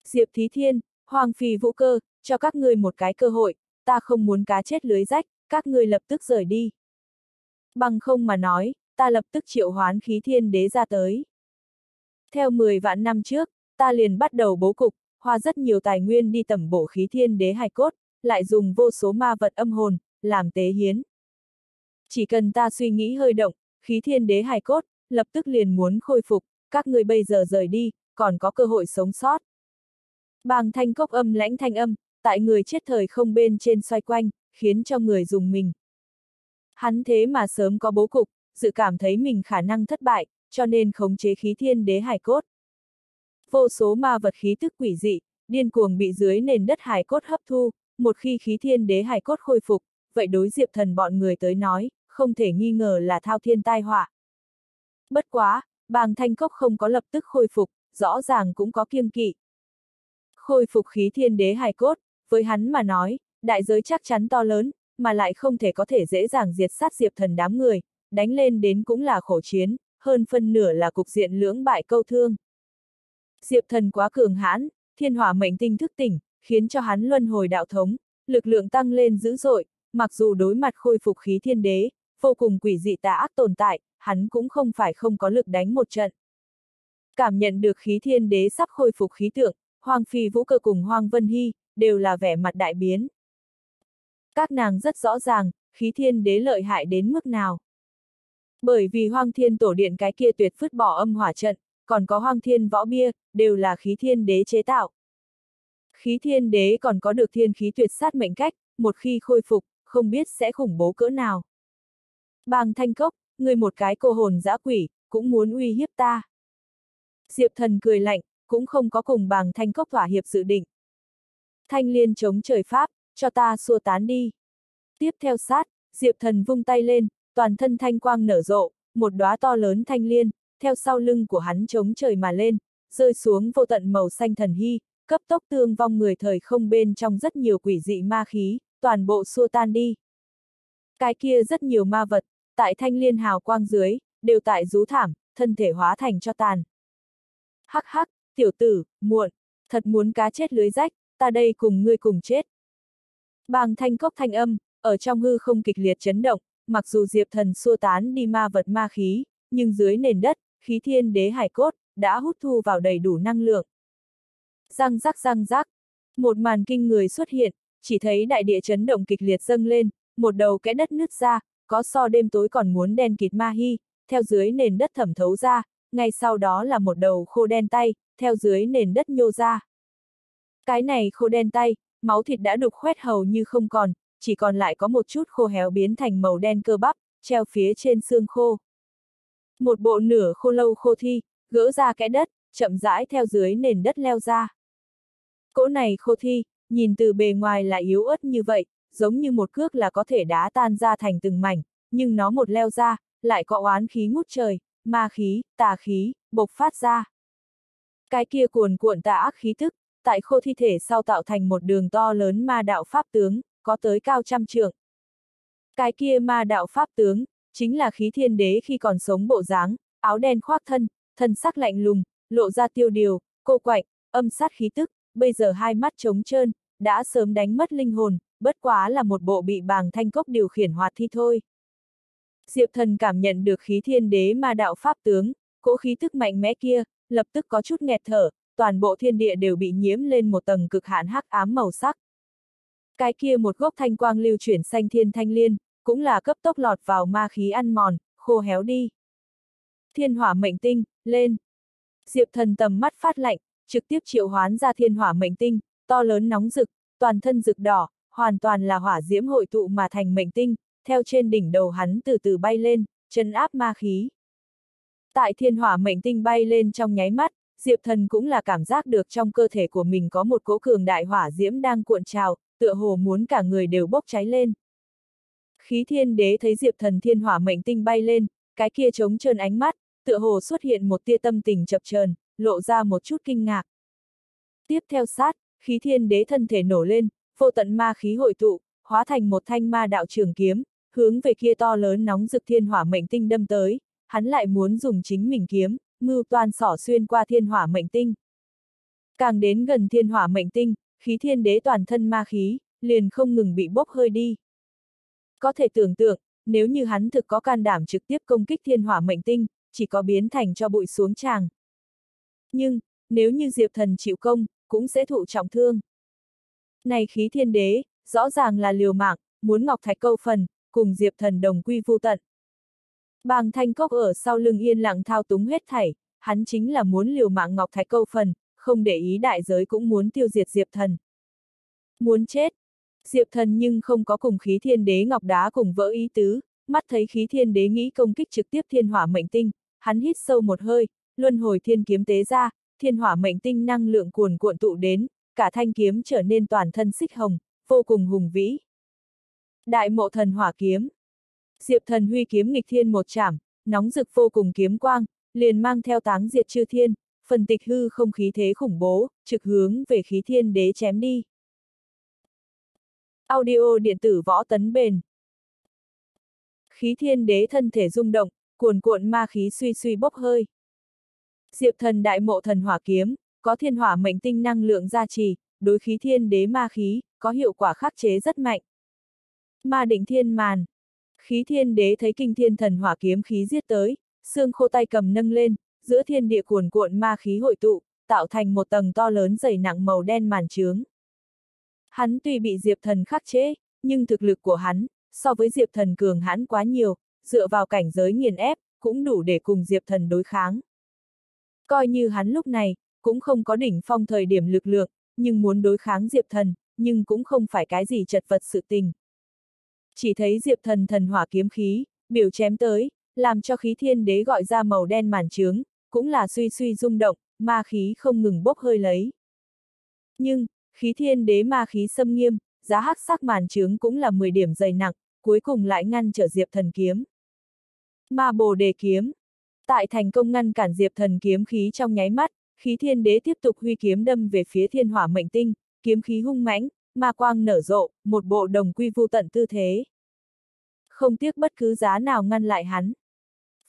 Diệp Thí Thiên, Hoàng Phi Vũ Cơ, cho các ngươi một cái cơ hội, ta không muốn cá chết lưới rách, các ngươi lập tức rời đi. Bằng không mà nói, ta lập tức triệu hoán khí thiên đế ra tới. Theo 10 vạn năm trước, ta liền bắt đầu bố cục, hoa rất nhiều tài nguyên đi tẩm bổ khí thiên đế hài cốt, lại dùng vô số ma vật âm hồn, làm tế hiến. Chỉ cần ta suy nghĩ hơi động, khí thiên đế hài cốt, lập tức liền muốn khôi phục, các người bây giờ rời đi, còn có cơ hội sống sót. Bàng thanh cốc âm lãnh thanh âm, tại người chết thời không bên trên xoay quanh, khiến cho người dùng mình. Hắn thế mà sớm có bố cục, dự cảm thấy mình khả năng thất bại, cho nên khống chế khí thiên đế hải cốt. Vô số ma vật khí tức quỷ dị, điên cuồng bị dưới nền đất hải cốt hấp thu, một khi khí thiên đế hải cốt khôi phục, vậy đối diệp thần bọn người tới nói, không thể nghi ngờ là thao thiên tai họa. Bất quá, bàng thanh cốc không có lập tức khôi phục, rõ ràng cũng có kiêng kỵ. Khôi phục khí thiên đế hài cốt, với hắn mà nói, đại giới chắc chắn to lớn, mà lại không thể có thể dễ dàng diệt sát diệp thần đám người, đánh lên đến cũng là khổ chiến, hơn phân nửa là cục diện lưỡng bại câu thương. Diệp thần quá cường hãn, thiên hỏa mệnh tinh thức tỉnh, khiến cho hắn luân hồi đạo thống, lực lượng tăng lên dữ dội, mặc dù đối mặt khôi phục khí thiên đế, vô cùng quỷ dị tà ác tồn tại, hắn cũng không phải không có lực đánh một trận. Cảm nhận được khí thiên đế sắp khôi phục khí tượng, Hoàng Phi Vũ Cơ cùng Hoàng Vân Hy, đều là vẻ mặt đại biến. Các nàng rất rõ ràng, khí thiên đế lợi hại đến mức nào. Bởi vì hoàng Thiên Tổ Điện cái kia tuyệt phứt bỏ âm hỏa trận, còn có hoàng Thiên Võ Bia, đều là khí thiên đế chế tạo. Khí thiên đế còn có được thiên khí tuyệt sát mệnh cách, một khi khôi phục, không biết sẽ khủng bố cỡ nào. Bàng thanh cốc, người một cái cô hồn dã quỷ, cũng muốn uy hiếp ta. Diệp thần cười lạnh, cũng không có cùng bàng thanh cốc thỏa hiệp dự định. Thanh liên chống trời pháp, cho ta xua tán đi. Tiếp theo sát, Diệp thần vung tay lên, toàn thân thanh quang nở rộ, một đóa to lớn thanh liên, theo sau lưng của hắn chống trời mà lên, rơi xuống vô tận màu xanh thần hy, cấp tốc tương vong người thời không bên trong rất nhiều quỷ dị ma khí, toàn bộ xua tan đi. Cái kia rất nhiều ma vật, tại thanh liên hào quang dưới, đều tại rú thảm, thân thể hóa thành cho tàn. Hắc hắc, tiểu tử, muộn, thật muốn cá chết lưới rách, ta đây cùng ngươi cùng chết. Bàng thanh cốc thanh âm, ở trong hư không kịch liệt chấn động, mặc dù Diệp Thần xua tán đi ma vật ma khí, nhưng dưới nền đất, khí thiên đế hải cốt, đã hút thu vào đầy đủ năng lượng. Răng rắc răng rắc, một màn kinh người xuất hiện, chỉ thấy đại địa chấn động kịch liệt dâng lên, một đầu kẽ đất nứt ra, có so đêm tối còn muốn đen kịt ma hi, theo dưới nền đất thẩm thấu ra, ngay sau đó là một đầu khô đen tay, theo dưới nền đất nhô ra. Cái này khô đen tay, máu thịt đã đục khoét hầu như không còn, chỉ còn lại có một chút khô héo biến thành màu đen cơ bắp, treo phía trên xương khô. Một bộ nửa khô lâu khô thi, gỡ ra kẽ đất, chậm rãi theo dưới nền đất leo ra. Cỗ này khô thi, nhìn từ bề ngoài là yếu ớt như vậy, giống như một cước là có thể đá tan ra thành từng mảnh, nhưng nó một leo ra, lại có oán khí ngút trời, ma khí, tà khí, bộc phát ra. Cái kia cuồn cuộn tà ác khí thức, tại khô thi thể sau tạo thành một đường to lớn ma đạo pháp tướng, có tới cao trăm trượng. Cái kia ma đạo pháp tướng, chính là khí thiên đế khi còn sống bộ dáng, áo đen khoác thân, thân sắc lạnh lùng, lộ ra tiêu điều, cô quạnh, âm sát khí tức, bây giờ hai mắt trống trơn, đã sớm đánh mất linh hồn, bất quá là một bộ bị bàng thanh cốc điều khiển hoạt thi thôi. Diệp thần cảm nhận được khí thiên đế ma đạo pháp tướng, cỗ khí tức mạnh mẽ kia, lập tức có chút nghẹt thở, toàn bộ thiên địa đều bị nhiễm lên một tầng cực hạn hắc ám màu sắc. Cái kia một gốc thanh quang lưu chuyển xanh thiên thanh liên, cũng là cấp tốc lọt vào ma khí ăn mòn, khô héo đi. Thiên hỏa mệnh tinh, lên. Diệp thần tầm mắt phát lạnh, trực tiếp triệu hoán ra thiên hỏa mệnh tinh, to lớn nóng rực, toàn thân rực đỏ, hoàn toàn là hỏa diễm hội tụ mà thành mệnh tinh, theo trên đỉnh đầu hắn từ từ bay lên, chân áp ma khí. Tại thiên hỏa mệnh tinh bay lên trong nháy mắt, Diệp Thần cũng là cảm giác được trong cơ thể của mình có một cỗ cường đại hỏa diễm đang cuộn trào, tựa hồ muốn cả người đều bốc cháy lên. Khí thiên đế thấy Diệp Thần thiên hỏa mệnh tinh bay lên, cái kia trống trơn ánh mắt, tựa hồ xuất hiện một tia tâm tình chập chờn, lộ ra một chút kinh ngạc. Tiếp theo sát, khí thiên đế thân thể nổ lên, vô tận ma khí hội tụ, hóa thành một thanh ma đạo trường kiếm, hướng về kia to lớn nóng rực thiên hỏa mệnh tinh đâm tới, hắn lại muốn dùng chính mình kiếm, mưu toan sỏ xuyên qua thiên hỏa mệnh tinh. Càng đến gần thiên hỏa mệnh tinh, khí thiên đế toàn thân ma khí, liền không ngừng bị bốc hơi đi. Có thể tưởng tượng, nếu như hắn thực có can đảm trực tiếp công kích thiên hỏa mệnh tinh, chỉ có biến thành cho bụi xuống tràng. Nhưng, nếu như Diệp Thần chịu công, cũng sẽ thụ trọng thương. Này khí thiên đế, rõ ràng là liều mạng, muốn Ngọc Thạch câu phần, cùng Diệp Thần đồng quy vu tận. Bàng thanh cốc ở sau lưng yên lặng thao túng hết thảy, hắn chính là muốn liều mạng Ngọc Thạch câu phần, không để ý đại giới cũng muốn tiêu diệt Diệp Thần. Muốn chết. Diệp Thần nhưng không có cùng khí thiên đế ngọc đá cùng vỡ ý tứ, mắt thấy khí thiên đế nghĩ công kích trực tiếp thiên hỏa mệnh tinh, hắn hít sâu một hơi, luân hồi thiên kiếm tế ra, thiên hỏa mệnh tinh năng lượng cuồn cuộn tụ đến, cả thanh kiếm trở nên toàn thân xích hồng, vô cùng hùng vĩ. Đại mộ thần hỏa kiếm. Diệp thần huy kiếm nghịch thiên một chảm, nóng rực vô cùng kiếm quang, liền mang theo táng diệt chư thiên, phần tịch hư không khí thế khủng bố, trực hướng về khí thiên đế chém đi. Audio điện tử võ tấn bền. Khí thiên đế thân thể rung động, cuồn cuộn ma khí suy suy bốc hơi. Diệp thần đại mộ thần hỏa kiếm, có thiên hỏa mệnh tinh năng lượng gia trì, đối khí thiên đế ma khí, có hiệu quả khắc chế rất mạnh. Ma định thiên màn. Khí thiên đế thấy kinh thiên thần hỏa kiếm khí giết tới, xương khô tay cầm nâng lên, giữa thiên địa cuồn cuộn ma khí hội tụ, tạo thành một tầng to lớn dày nặng màu đen màn trướng. Hắn tuy bị Diệp Thần khắc chế, nhưng thực lực của hắn, so với Diệp Thần cường hãn quá nhiều, dựa vào cảnh giới nghiền ép, cũng đủ để cùng Diệp Thần đối kháng. Coi như hắn lúc này, cũng không có đỉnh phong thời điểm lực lượng, nhưng muốn đối kháng Diệp Thần, nhưng cũng không phải cái gì chật vật sự tình. Chỉ thấy Diệp Thần thần hỏa kiếm khí, biểu chém tới, làm cho khí thiên đế gọi ra màu đen màn trướng, cũng là suy suy rung động, ma khí không ngừng bốc hơi lấy. Nhưng, khí thiên đế ma khí xâm nghiêm, giá hắc sắc màn trướng cũng là 10 điểm dày nặng, cuối cùng lại ngăn trở Diệp thần kiếm. Ma bồ đề kiếm. Tại thành công ngăn cản Diệp thần kiếm khí trong nháy mắt, khí thiên đế tiếp tục huy kiếm đâm về phía thiên hỏa mệnh tinh, kiếm khí hung mãnh, ma quang nở rộ, một bộ đồng quy vu tận tư thế. Không tiếc bất cứ giá nào ngăn lại hắn.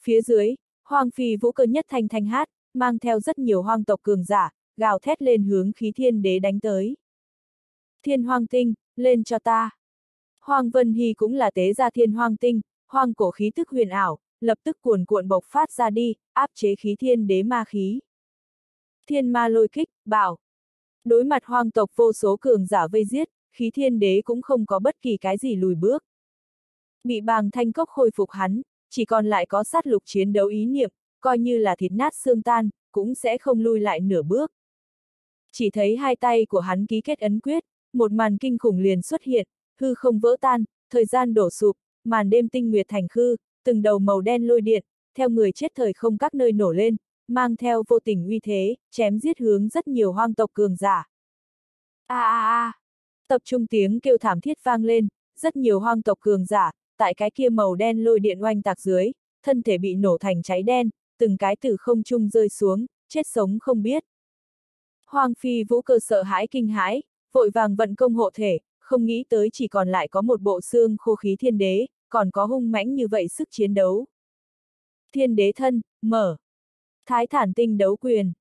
Phía dưới, Hoang Phi vũ cơ nhất thanh thanh hát, mang theo rất nhiều hoang tộc cường giả, gào thét lên hướng khí thiên đế đánh tới. Thiên hoang tinh, lên cho ta. Hoang Vân Hy cũng là tế gia thiên hoang tinh, hoang cổ khí thức huyền ảo, lập tức cuồn cuộn bộc phát ra đi, áp chế khí thiên đế ma khí. Thiên ma lôi kích, bảo. Đối mặt hoang tộc vô số cường giả vây giết, khí thiên đế cũng không có bất kỳ cái gì lùi bước. Bị bàng thanh cốc hồi phục hắn, chỉ còn lại có sát lục chiến đấu ý niệm, coi như là thịt nát xương tan, cũng sẽ không lui lại nửa bước. Chỉ thấy hai tay của hắn ký kết ấn quyết, một màn kinh khủng liền xuất hiện, hư không vỡ tan, thời gian đổ sụp, màn đêm tinh nguyệt thành khư, từng đầu màu đen lôi điện, theo người chết thời không các nơi nổ lên, mang theo vô tình uy thế, chém giết hướng rất nhiều hoang tộc cường giả. A a a! Tập trung tiếng kêu thảm thiết vang lên, rất nhiều hoang tộc cường giả, tại cái kia màu đen lôi điện oanh tạc dưới, thân thể bị nổ thành cháy đen, từng cái từ không trung rơi xuống, chết sống không biết. Hoàng phi vũ cơ sợ hãi kinh hãi, vội vàng vận công hộ thể, không nghĩ tới chỉ còn lại có một bộ xương khô khí thiên đế, còn có hung mãnh như vậy sức chiến đấu. Thiên đế thân, mở. Thái thản tinh đấu quyền.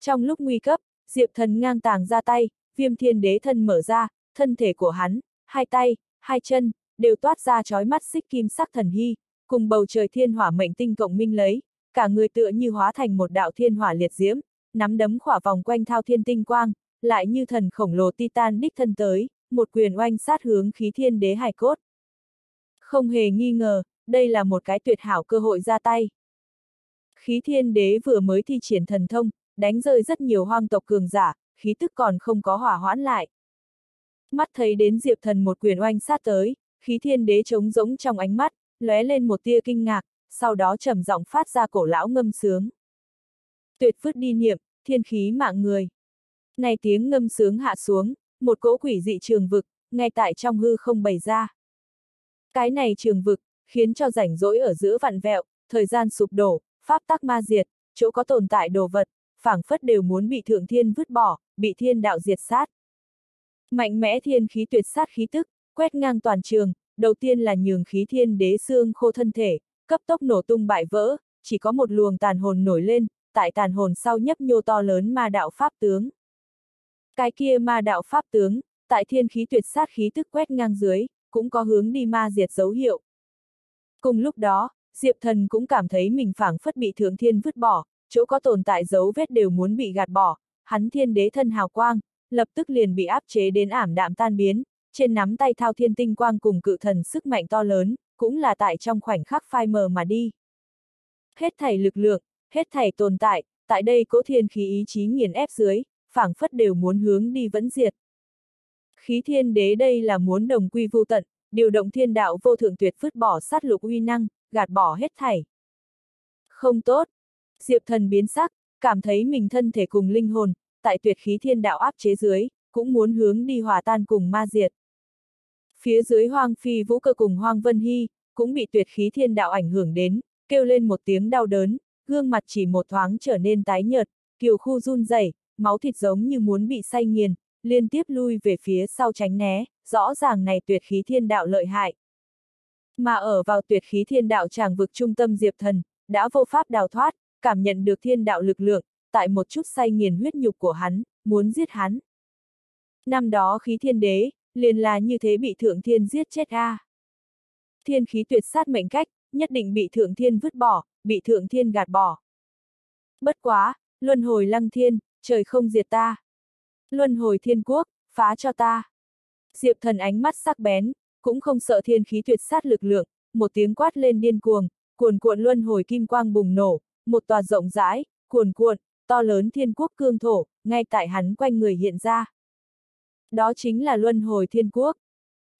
Trong lúc nguy cấp, Diệp thần ngang tàng ra tay, viêm thiên đế thân mở ra, thân thể của hắn, hai tay, hai chân, đều toát ra chói mắt xích kim sắc thần hy, cùng bầu trời thiên hỏa mệnh tinh cộng minh lấy, cả người tựa như hóa thành một đạo thiên hỏa liệt diễm, nắm đấm khỏa vòng quanh thao thiên tinh quang, lại như thần khổng lồ titan đích thân tới, một quyền oanh sát hướng khí thiên đế hải cốt. Không hề nghi ngờ, đây là một cái tuyệt hảo cơ hội ra tay. Khí thiên đế vừa mới thi triển thần thông, đánh rơi rất nhiều hoang tộc cường giả, khí tức còn không có hỏa hoãn lại. Mắt thấy đến diệp thần một quyền oanh sát tới, khí thiên đế trống rỗng trong ánh mắt, lóe lên một tia kinh ngạc, sau đó trầm giọng phát ra cổ lão ngâm sướng. Tuyệt vứt đi niệm, thiên khí mạng người. Này tiếng ngâm sướng hạ xuống, một cỗ quỷ dị trường vực, ngay tại trong hư không bày ra. Cái này trường vực, khiến cho rảnh rỗi ở giữa vặn vẹo, thời gian sụp đổ, pháp tắc ma diệt, chỗ có tồn tại đồ vật, phảng phất đều muốn bị thượng thiên vứt bỏ, bị thiên đạo diệt sát. Mạnh mẽ thiên khí tuyệt sát khí tức, quét ngang toàn trường, đầu tiên là nhường khí thiên đế xương khô thân thể, cấp tốc nổ tung bại vỡ, chỉ có một luồng tàn hồn nổi lên, tại tàn hồn sau nhấp nhô to lớn ma đạo pháp tướng. Cái kia ma đạo pháp tướng, tại thiên khí tuyệt sát khí tức quét ngang dưới, cũng có hướng đi ma diệt dấu hiệu. Cùng lúc đó, Diệp Thần cũng cảm thấy mình phảng phất bị thượng thiên vứt bỏ, chỗ có tồn tại dấu vết đều muốn bị gạt bỏ, hắn thiên đế thân hào quang, lập tức liền bị áp chế đến ảm đạm tan biến, trên nắm tay thao thiên tinh quang cùng cự thần sức mạnh to lớn, cũng là tại trong khoảnh khắc phai mờ mà đi. Hết thảy lực lượng, hết thảy tồn tại, tại đây cỗ thiên khí ý chí nghiền ép dưới, phảng phất đều muốn hướng đi vẫn diệt. Khí thiên đế đây là muốn đồng quy vô tận, điều động thiên đạo vô thượng tuyệt vứt bỏ sát lục uy năng, gạt bỏ hết thảy. Không tốt. Diệp thần biến sắc, cảm thấy mình thân thể cùng linh hồn, tại tuyệt khí thiên đạo áp chế dưới, cũng muốn hướng đi hòa tan cùng ma diệt. Phía dưới hoang phi vũ cơ cùng hoang vân hy, cũng bị tuyệt khí thiên đạo ảnh hưởng đến, kêu lên một tiếng đau đớn, gương mặt chỉ một thoáng trở nên tái nhợt, kiều khu run rẩy, máu thịt giống như muốn bị say nghiền, liên tiếp lui về phía sau tránh né, rõ ràng này tuyệt khí thiên đạo lợi hại. Mà ở vào tuyệt khí thiên đạo tràng vực trung tâm Diệp Thần, đã vô pháp đào thoát, cảm nhận được thiên đạo lực lượng, tại một chút say nghiền huyết nhục của hắn, muốn giết hắn. Năm đó khí thiên đế, liền là như thế bị thượng thiên giết chết a. À. Thiên khí tuyệt sát mệnh cách, nhất định bị thượng thiên vứt bỏ, bị thượng thiên gạt bỏ. Bất quá, luân hồi lăng thiên, trời không diệt ta. Luân hồi thiên quốc, phá cho ta. Diệp thần ánh mắt sắc bén, cũng không sợ thiên khí tuyệt sát lực lượng, một tiếng quát lên điên cuồng, cuồn cuộn luân hồi kim quang bùng nổ, một tòa rộng rãi, cuồn cuộn, to lớn thiên quốc cương thổ, ngay tại hắn quanh người hiện ra. Đó chính là luân hồi thiên quốc.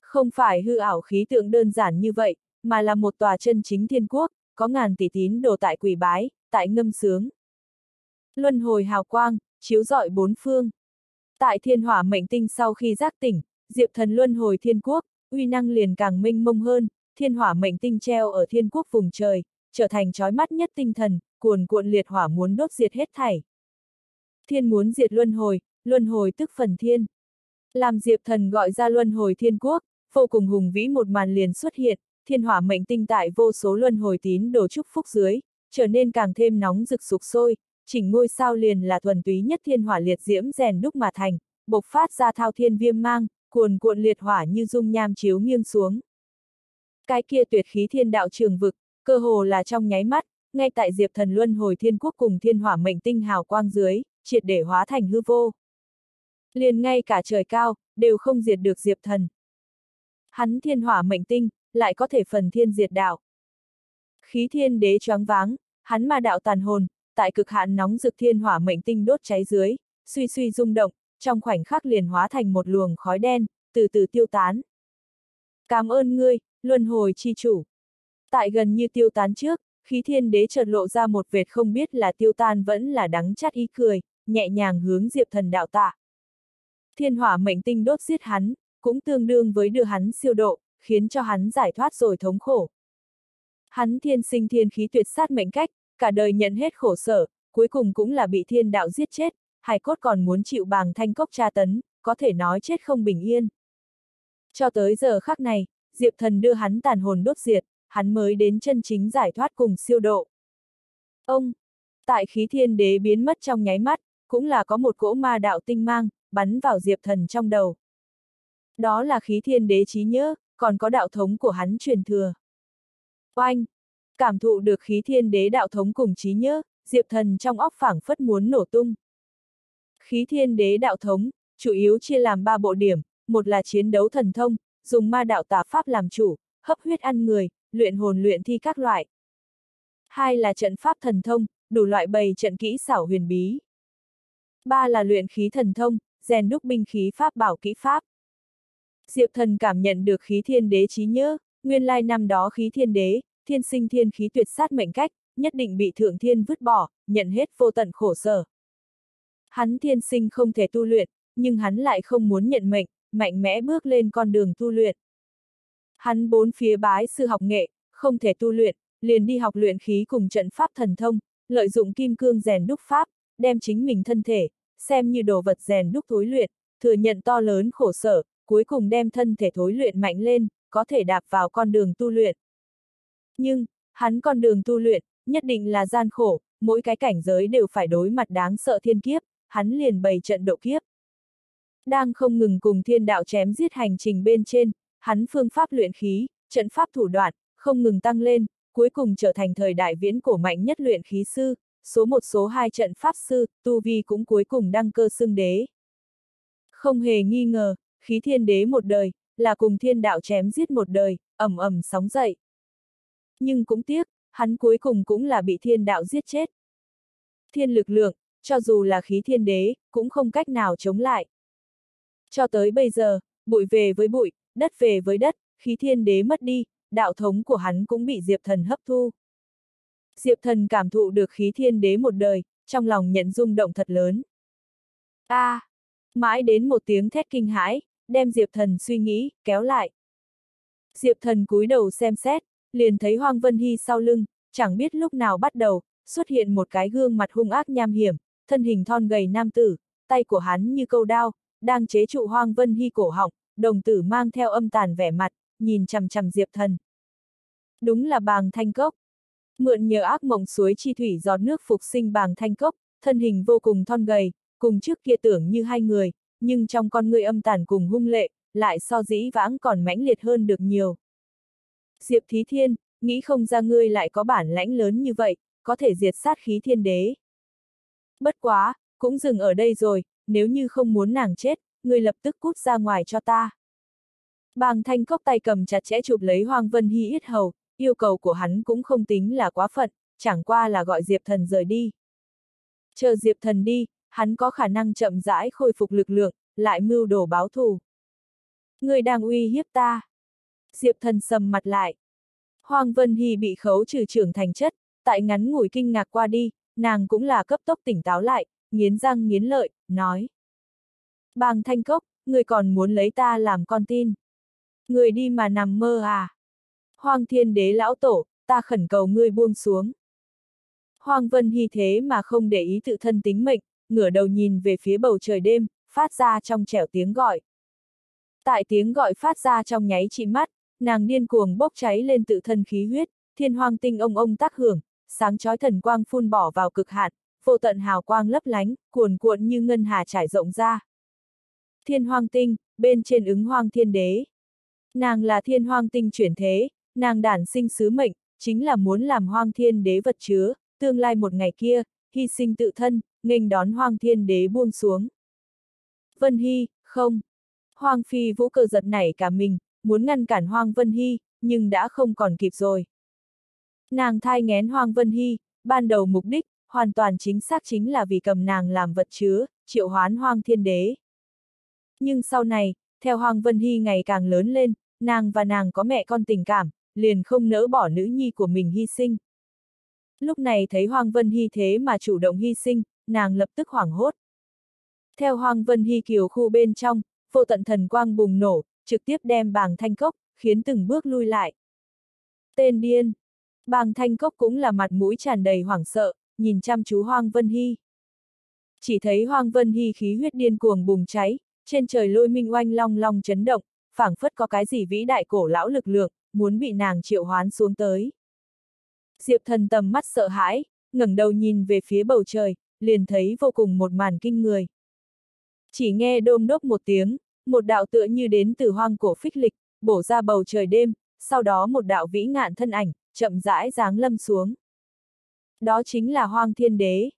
Không phải hư ảo khí tượng đơn giản như vậy, mà là một tòa chân chính thiên quốc, có ngàn tỷ tín đồ tại quỷ bái, tại ngâm sướng. Luân hồi hào quang, chiếu rọi bốn phương. Tại thiên hỏa mệnh tinh sau khi giác tỉnh, diệp thần luân hồi thiên quốc, uy năng liền càng minh mông hơn, thiên hỏa mệnh tinh treo ở thiên quốc vùng trời, trở thành trói mắt nhất tinh thần, cuồn cuộn liệt hỏa muốn đốt diệt hết thảy. Thiên muốn diệt luân hồi, luân hồi tức phần thiên. Làm diệp thần gọi ra luân hồi thiên quốc, vô cùng hùng vĩ một màn liền xuất hiện, thiên hỏa mệnh tinh tại vô số luân hồi tín đồ chúc phúc dưới, trở nên càng thêm nóng rực sục sôi, chỉnh ngôi sao liền là thuần túy nhất thiên hỏa liệt diễm rèn đúc mà thành, bộc phát ra thao thiên viêm mang, cuồn cuộn liệt hỏa như dung nham chiếu nghiêng xuống. Cái kia tuyệt khí thiên đạo trường vực, cơ hồ là trong nháy mắt, ngay tại diệp thần luân hồi thiên quốc cùng thiên hỏa mệnh tinh hào quang dưới, triệt để hóa thành hư vô. Liền ngay cả trời cao, đều không diệt được diệp thần. Hắn thiên hỏa mệnh tinh, lại có thể phần thiên diệt đạo. Khí thiên đế choáng váng, hắn ma đạo tàn hồn, tại cực hạn nóng rực thiên hỏa mệnh tinh đốt cháy dưới, suy suy rung động, trong khoảnh khắc liền hóa thành một luồng khói đen, từ từ tiêu tán. Cảm ơn ngươi, luân hồi chi chủ. Tại gần như tiêu tán trước, khí thiên đế chợt lộ ra một vệt không biết là tiêu tan vẫn là đắng chát ý cười, nhẹ nhàng hướng diệp thần đạo tạ. Thiên hỏa mệnh tinh đốt giết hắn, cũng tương đương với đưa hắn siêu độ, khiến cho hắn giải thoát rồi thống khổ. Hắn thiên sinh thiên khí tuyệt sát mệnh cách, cả đời nhận hết khổ sở, cuối cùng cũng là bị thiên đạo giết chết, hài cốt còn muốn chịu bàng thanh cốc tra tấn, có thể nói chết không bình yên. Cho tới giờ khắc này, Diệp Thần đưa hắn tàn hồn đốt diệt, hắn mới đến chân chính giải thoát cùng siêu độ. Ông, tại khí thiên đế biến mất trong nháy mắt, cũng là có một cỗ ma đạo tinh mang, bắn vào Diệp Thần trong đầu. Đó là khí thiên đế trí nhớ, còn có đạo thống của hắn truyền thừa. Oanh! Cảm thụ được khí thiên đế đạo thống cùng trí nhớ, Diệp Thần trong óc phảng phất muốn nổ tung. Khí thiên đế đạo thống, chủ yếu chia làm ba bộ điểm, một là chiến đấu thần thông, dùng ma đạo tà pháp làm chủ, hấp huyết ăn người, luyện hồn luyện thi các loại. Hai là trận pháp thần thông, đủ loại bày trận kỹ xảo huyền bí. Ba là luyện khí thần thông, rèn đúc binh khí pháp bảo kỹ pháp. Diệp thần cảm nhận được khí thiên đế trí nhớ, nguyên lai năm đó khí thiên đế, thiên sinh thiên khí tuyệt sát mệnh cách, nhất định bị thượng thiên vứt bỏ, nhận hết vô tận khổ sở. Hắn thiên sinh không thể tu luyện, nhưng hắn lại không muốn nhận mệnh, mạnh mẽ bước lên con đường tu luyện. Hắn bốn phía bái sư học nghệ, không thể tu luyện, liền đi học luyện khí cùng trận pháp thần thông, lợi dụng kim cương rèn đúc pháp, đem chính mình thân thể, xem như đồ vật rèn đúc thối luyện, thừa nhận to lớn khổ sở, cuối cùng đem thân thể thối luyện mạnh lên, có thể đạp vào con đường tu luyện. Nhưng, hắn con đường tu luyện, nhất định là gian khổ, mỗi cái cảnh giới đều phải đối mặt đáng sợ thiên kiếp, hắn liền bày trận độ kiếp. Đang không ngừng cùng thiên đạo chém giết hành trình bên trên, hắn phương pháp luyện khí, trận pháp thủ đoạn, không ngừng tăng lên, cuối cùng trở thành thời đại viễn cổ mạnh nhất luyện khí sư, số một số hai trận pháp sư, tu vi cũng cuối cùng đăng cơ xưng đế. Không hề nghi ngờ, khí thiên đế một đời, là cùng thiên đạo chém giết một đời, ầm ầm sóng dậy. Nhưng cũng tiếc, hắn cuối cùng cũng là bị thiên đạo giết chết. Thiên lực lượng, cho dù là khí thiên đế, cũng không cách nào chống lại. Cho tới bây giờ, bụi về với bụi, đất về với đất, khí thiên đế mất đi, đạo thống của hắn cũng bị Diệp Thần hấp thu. Diệp Thần cảm thụ được khí thiên đế một đời, trong lòng nhận rung động thật lớn. a à, mãi đến một tiếng thét kinh hãi, đem Diệp Thần suy nghĩ, kéo lại. Diệp Thần cúi đầu xem xét, liền thấy hoang Vân Hy sau lưng, chẳng biết lúc nào bắt đầu, xuất hiện một cái gương mặt hung ác nham hiểm, thân hình thon gầy nam tử, tay của hắn như câu đao, đang chế trụ hoang Vân Hy cổ họng, đồng tử mang theo âm tàn vẻ mặt, nhìn chằm chằm Diệp Thần. Đúng là bàng thanh cốc. Mượn nhờ ác mộng suối chi thủy giọt nước phục sinh bàng thanh cốc, thân hình vô cùng thon gầy, cùng trước kia tưởng như hai người, nhưng trong con người âm tàn cùng hung lệ, lại so dĩ vãng còn mãnh liệt hơn được nhiều. Diệp Thí Thiên, nghĩ không ra ngươi lại có bản lãnh lớn như vậy, có thể diệt sát khí thiên đế. Bất quá, cũng dừng ở đây rồi, nếu như không muốn nàng chết, ngươi lập tức cút ra ngoài cho ta. Bàng thanh cốc tay cầm chặt chẽ chụp lấy Hoàng Vân Hy ít hầu, yêu cầu của hắn cũng không tính là quá phận, chẳng qua là gọi Diệp Thần rời đi. Chờ Diệp Thần đi, hắn có khả năng chậm rãi khôi phục lực lượng, lại mưu đồ báo thù. Người đang uy hiếp ta. Diệp Thần sầm mặt lại. Hoàng Vân Hy bị khấu trừ trưởng thành chất, tại ngắn ngủi kinh ngạc qua đi, nàng cũng là cấp tốc tỉnh táo lại, nghiến răng nghiến lợi, nói. Bàng thanh cốc, người còn muốn lấy ta làm con tin. Người đi mà nằm mơ à? Hoàng thiên đế lão tổ, ta khẩn cầu ngươi buông xuống. Hoàng Vân Hy thế mà không để ý tự thân tính mệnh, ngửa đầu nhìn về phía bầu trời đêm, phát ra trong trẻo tiếng gọi. Tại tiếng gọi phát ra trong nháy chị mắt, nàng điên cuồng bốc cháy lên tự thân khí huyết, thiên hoàng tinh ông ông tác hưởng, sáng chói thần quang phun bỏ vào cực hạn, vô tận hào quang lấp lánh, cuồn cuộn như ngân hà trải rộng ra. Thiên hoàng tinh, bên trên ứng hoàng thiên đế. Nàng là thiên hoàng tinh chuyển thế, nàng đản sinh sứ mệnh, chính là muốn làm hoang thiên đế vật chứa, tương lai một ngày kia, hy sinh tự thân, nghênh đón hoang thiên đế buông xuống. Vân Hy, không. Hoàng Phi vũ cơ giật nảy cả mình, muốn ngăn cản Hoàng Vân Hy, nhưng đã không còn kịp rồi. Nàng thai ngén Hoàng Vân Hy, ban đầu mục đích, hoàn toàn chính xác chính là vì cầm nàng làm vật chứa, triệu hoán Hoàng Thiên Đế. Nhưng sau này, theo Hoàng Vân Hy ngày càng lớn lên, nàng và nàng có mẹ con tình cảm, liền không nỡ bỏ nữ nhi của mình hy sinh. Lúc này thấy Hoàng Vân Hy thế mà chủ động hy sinh, nàng lập tức hoảng hốt. Theo Hoàng Vân Hy kiều khu bên trong, vô tận thần quang bùng nổ, trực tiếp đem bàng thanh cốc, khiến từng bước lui lại. Tên điên! Bàng thanh cốc cũng là mặt mũi tràn đầy hoảng sợ, nhìn chăm chú Hoàng Vân Hy. Chỉ thấy Hoàng Vân Hy khí huyết điên cuồng bùng cháy, trên trời lôi minh oanh long long chấn động, phảng phất có cái gì vĩ đại cổ lão lực lượng, muốn bị nàng triệu hoán xuống tới. Diệp thần tầm mắt sợ hãi, ngẩng đầu nhìn về phía bầu trời, liền thấy vô cùng một màn kinh người. Chỉ nghe đôm đốc một tiếng, một đạo tựa như đến từ hoang cổ phích lịch, bổ ra bầu trời đêm, sau đó một đạo vĩ ngạn thân ảnh, chậm rãi giáng lâm xuống. Đó chính là Hoang Thiên Đế.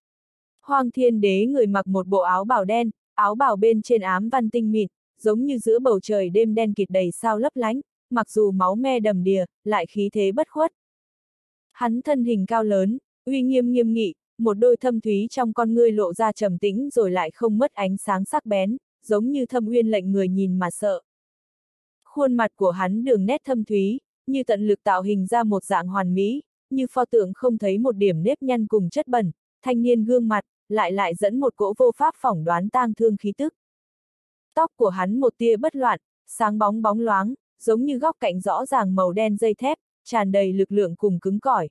Hoang Thiên Đế người mặc một bộ áo bào đen, áo bào bên trên ám văn tinh mịn, giống như giữa bầu trời đêm đen kịt đầy sao lấp lánh, mặc dù máu me đầm đìa, lại khí thế bất khuất. Hắn thân hình cao lớn, uy nghiêm nghiêm nghị, một đôi thâm thúy trong con ngươi lộ ra trầm tĩnh rồi lại không mất ánh sáng sắc bén, giống như thâm uyên lệnh người nhìn mà sợ. Khuôn mặt của hắn đường nét thâm thúy, như tận lực tạo hình ra một dạng hoàn mỹ, như pho tượng không thấy một điểm nếp nhăn cùng chất bẩn, thanh niên gương mặt, lại lại dẫn một cỗ vô pháp phỏng đoán tang thương khí tức. Tóc của hắn một tia bất loạn, sáng bóng bóng loáng, giống như góc cạnh rõ ràng màu đen dây thép, tràn đầy lực lượng cùng cứng cỏi.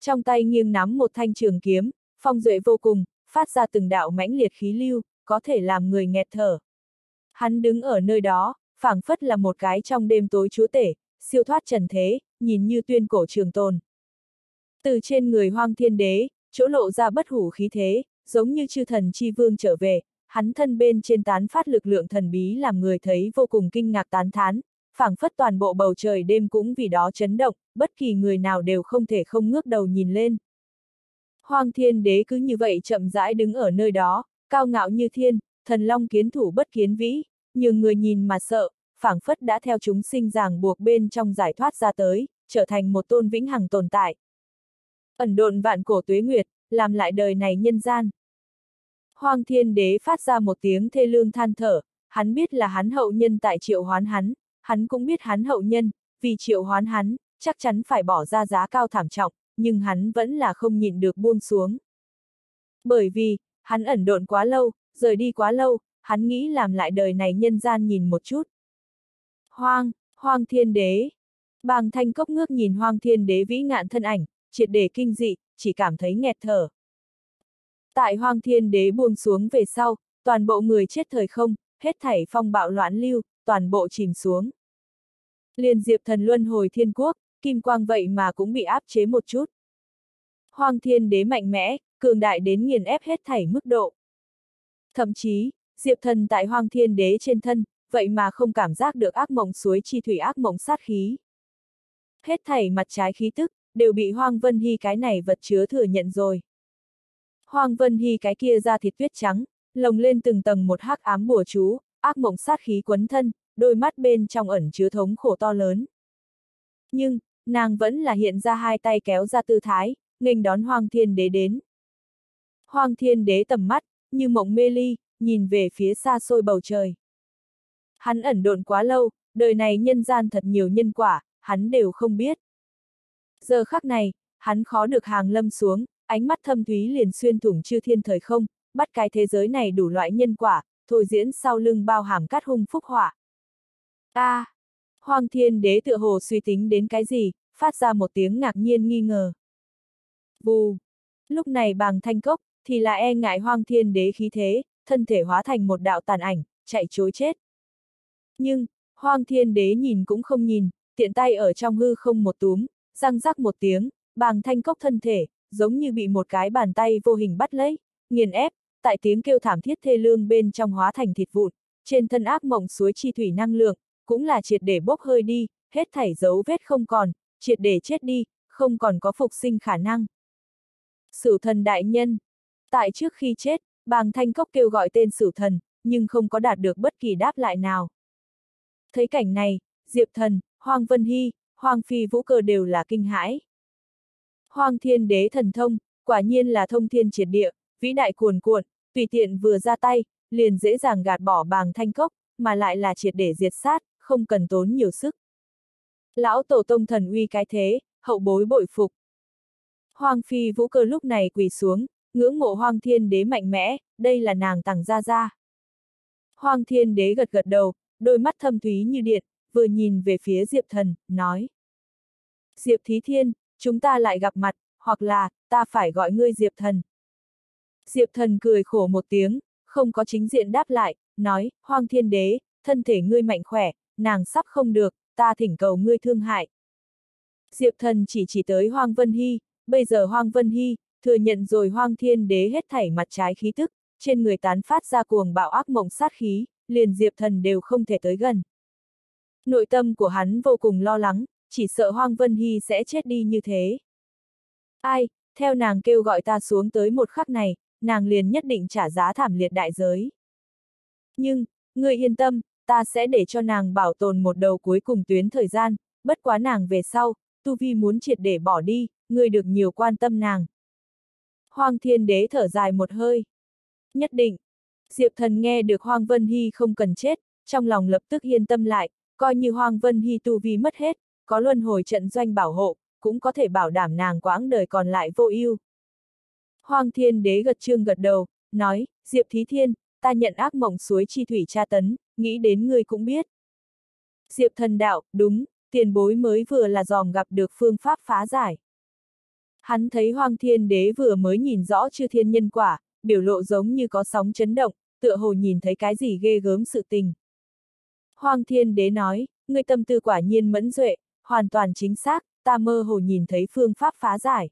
Trong tay nghiêng nắm một thanh trường kiếm, phong duệ vô cùng, phát ra từng đạo mãnh liệt khí lưu, có thể làm người nghẹt thở. Hắn đứng ở nơi đó, phảng phất là một cái trong đêm tối chúa tể, siêu thoát trần thế, nhìn như tuyên cổ trường tồn. Từ trên người hoang thiên đế, chỗ lộ ra bất hủ khí thế, giống như chư thần chi vương trở về, hắn thân bên trên tán phát lực lượng thần bí làm người thấy vô cùng kinh ngạc tán thán, phảng phất toàn bộ bầu trời đêm cũng vì đó chấn động, bất kỳ người nào đều không thể không ngước đầu nhìn lên. Hoang thiên đế cứ như vậy chậm rãi đứng ở nơi đó, cao ngạo như thiên, thần long kiến thủ bất kiến vĩ, nhưng người nhìn mà sợ, phảng phất đã theo chúng sinh ràng buộc bên trong giải thoát ra tới, trở thành một tôn vĩnh hằng tồn tại. Ẩn độn vạn cổ tuế nguyệt, làm lại đời này nhân gian. Hoàng thiên đế phát ra một tiếng thê lương than thở, hắn biết là hắn hậu nhân tại triệu hoán hắn, hắn cũng biết hắn hậu nhân, vì triệu hoán hắn, chắc chắn phải bỏ ra giá cao thảm trọng, nhưng hắn vẫn là không nhịn được buông xuống. Bởi vì, hắn ẩn độn quá lâu, rời đi quá lâu, hắn nghĩ làm lại đời này nhân gian nhìn một chút. Hoang, hoang thiên đế. Bàng thanh cốc ngước nhìn hoang thiên đế vĩ ngạn thân ảnh, triệt để kinh dị, chỉ cảm thấy nghẹt thở. Tại hoang thiên đế buông xuống về sau, toàn bộ người chết thời không, hết thảy phong bạo loạn lưu, toàn bộ chìm xuống. Liên diệp thần luân hồi thiên quốc, kim quang vậy mà cũng bị áp chế một chút. Hoang thiên đế mạnh mẽ, cường đại đến nghiền ép hết thảy mức độ. Thậm chí, diệp thần tại hoang thiên đế trên thân, vậy mà không cảm giác được ác mộng suối chi thủy ác mộng sát khí. Hết thảy mặt trái khí tức, đều bị Hoang Vân Hy cái này vật chứa thừa nhận rồi. Hoang Vân Hy cái kia ra thịt tuyết trắng, lồng lên từng tầng một hắc ám bùa chú, ác mộng sát khí quấn thân, đôi mắt bên trong ẩn chứa thống khổ to lớn. Nhưng, nàng vẫn là hiện ra hai tay kéo ra tư thái, nghênh đón Hoang Thiên Đế đến. Hoang Thiên Đế tầm mắt, như mộng mê ly, nhìn về phía xa xôi bầu trời. Hắn ẩn độn quá lâu, đời này nhân gian thật nhiều nhân quả, hắn đều không biết. Giờ khắc này, hắn khó được hàng lâm xuống, ánh mắt thâm thúy liền xuyên thủng chư thiên thời không, bắt cái thế giới này đủ loại nhân quả, thôi diễn sau lưng bao hàm cát hung phúc hỏa. A, à, Hoàng Thiên Đế tựa hồ suy tính đến cái gì, phát ra một tiếng ngạc nhiên nghi ngờ. Bù! Lúc này bàng thanh cốc, thì là e ngại Hoàng Thiên Đế khí thế, thân thể hóa thành một đạo tàn ảnh, chạy chối chết. Nhưng, Hoàng Thiên Đế nhìn cũng không nhìn, tiện tay ở trong hư không một túm, răng rắc một tiếng, bàng thanh cốc thân thể, giống như bị một cái bàn tay vô hình bắt lấy, nghiền ép, tại tiếng kêu thảm thiết thê lương bên trong hóa thành thịt vụn, trên thân ác mộng suối chi thủy năng lượng, cũng là triệt để bốc hơi đi, hết thảy dấu vết không còn, triệt để chết đi, không còn có phục sinh khả năng. sử thần đại nhân. Tại trước khi chết, bàng thanh cốc kêu gọi tên sử thần, nhưng không có đạt được bất kỳ đáp lại nào. Thấy cảnh này, Diệp thần, Hoàng Vân Hy, Hoàng Phi Vũ Cơ đều là kinh hãi. Hoàng Thiên Đế thần thông, quả nhiên là thông thiên triệt địa, vĩ đại cuồn cuộn, tùy tiện vừa ra tay, liền dễ dàng gạt bỏ bàng thanh cốc, mà lại là triệt để diệt sát, không cần tốn nhiều sức. Lão Tổ Tông thần uy cái thế, hậu bối bội phục. Hoàng Phi Vũ Cơ lúc này quỳ xuống, ngưỡng mộ hoang Thiên Đế mạnh mẽ, đây là nàng tặng ra ra. hoang Thiên Đế gật gật đầu, đôi mắt thâm thúy như điện, vừa nhìn về phía Diệp Thần, nói. Diệp Thí Thiên, chúng ta lại gặp mặt, hoặc là, ta phải gọi ngươi Diệp Thần. Diệp Thần cười khổ một tiếng, không có chính diện đáp lại, nói, Hoang Thiên Đế, thân thể ngươi mạnh khỏe, nàng sắp không được, ta thỉnh cầu ngươi thương hại. Diệp Thần chỉ chỉ tới Hoang Vân Hy, bây giờ Hoang Vân Hy, thừa nhận rồi Hoang Thiên Đế hết thảy mặt trái khí tức, trên người tán phát ra cuồng bạo ác mộng sát khí, liền Diệp Thần đều không thể tới gần. Nội tâm của hắn vô cùng lo lắng, chỉ sợ Hoang Vân Hy sẽ chết đi như thế. Ai, theo nàng kêu gọi ta xuống tới một khắc này, nàng liền nhất định trả giá thảm liệt đại giới. Nhưng, người yên tâm, ta sẽ để cho nàng bảo tồn một đầu cuối cùng tuyến thời gian, bất quá nàng về sau, Tu Vi muốn triệt để bỏ đi, người được nhiều quan tâm nàng. Hoàng Thiên Đế thở dài một hơi. Nhất định, Diệp Thần nghe được Hoàng Vân Hy không cần chết, trong lòng lập tức yên tâm lại, coi như Hoàng Vân Hy tu vi mất hết, có luân hồi trận doanh bảo hộ, cũng có thể bảo đảm nàng quãng đời còn lại vô ưu. Hoàng thiên đế gật trương gật đầu, nói, Diệp Thí Thiên, ta nhận ác mộng suối chi thủy tra tấn, nghĩ đến ngươi cũng biết. Diệp thần đạo, đúng, tiền bối mới vừa là dòm gặp được phương pháp phá giải. Hắn thấy Hoàng Thiên Đế vừa mới nhìn rõ chư thiên nhân quả, biểu lộ giống như có sóng chấn động, tựa hồ nhìn thấy cái gì ghê gớm sự tình. Hoàng Thiên Đế nói, ngươi tâm tư quả nhiên mẫn duệ, hoàn toàn chính xác, ta mơ hồ nhìn thấy phương pháp phá giải.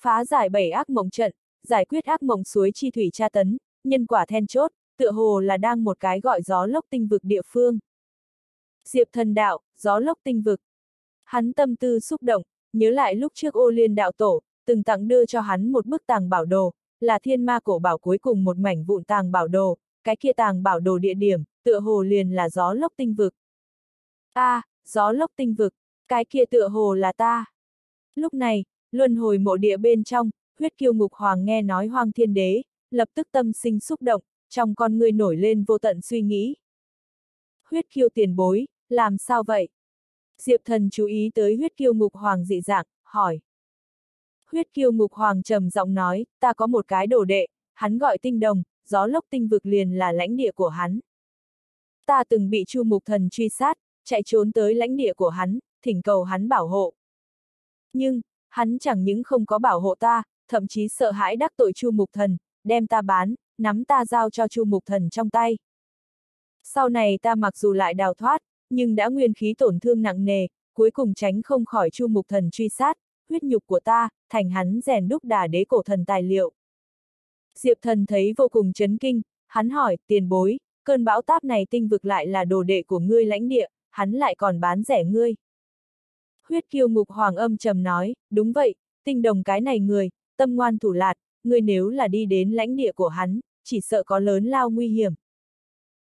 Phá giải bảy ác mộng trận, giải quyết ác mộng suối chi thủy tra tấn, nhân quả then chốt, tựa hồ là đang một cái gọi gió lốc tinh vực địa phương. Diệp thần đạo, gió lốc tinh vực. Hắn tâm tư xúc động, nhớ lại lúc trước ô liên đạo tổ, từng tặng đưa cho hắn một bức tàng bảo đồ, là thiên ma cổ bảo cuối cùng một mảnh vụn tàng bảo đồ, cái kia tàng bảo đồ địa điểm, tựa hồ liền là gió lốc tinh vực. a à, gió lốc tinh vực, cái kia tựa hồ là ta. Lúc này, luân hồi mộ địa bên trong, huyết kiêu ngục hoàng nghe nói hoang thiên đế, lập tức tâm sinh xúc động, trong con người nổi lên vô tận suy nghĩ. Huyết kiêu tiền bối, làm sao vậy? Diệp thần chú ý tới huyết kiêu ngục hoàng dị dạng, hỏi. Huyết kiêu ngục hoàng trầm giọng nói, ta có một cái đồ đệ, hắn gọi tinh đồng, gió lốc tinh vực liền là lãnh địa của hắn. Ta từng bị chu mục thần truy sát, chạy trốn tới lãnh địa của hắn, thỉnh cầu hắn bảo hộ. Nhưng, hắn chẳng những không có bảo hộ ta, thậm chí sợ hãi đắc tội chu mục thần, đem ta bán, nắm ta giao cho chu mục thần trong tay. Sau này ta mặc dù lại đào thoát, nhưng đã nguyên khí tổn thương nặng nề, cuối cùng tránh không khỏi chu mục thần truy sát, huyết nhục của ta, thành hắn rèn đúc đà đế cổ thần tài liệu. Diệp thần thấy vô cùng chấn kinh, hắn hỏi, tiền bối, cơn bão táp này tinh vực lại là đồ đệ của ngươi lãnh địa, hắn lại còn bán rẻ ngươi. Huyết kiêu ngục hoàng âm trầm nói, đúng vậy, tinh đồng cái này người, tâm ngoan thủ lạt, ngươi nếu là đi đến lãnh địa của hắn, chỉ sợ có lớn lao nguy hiểm.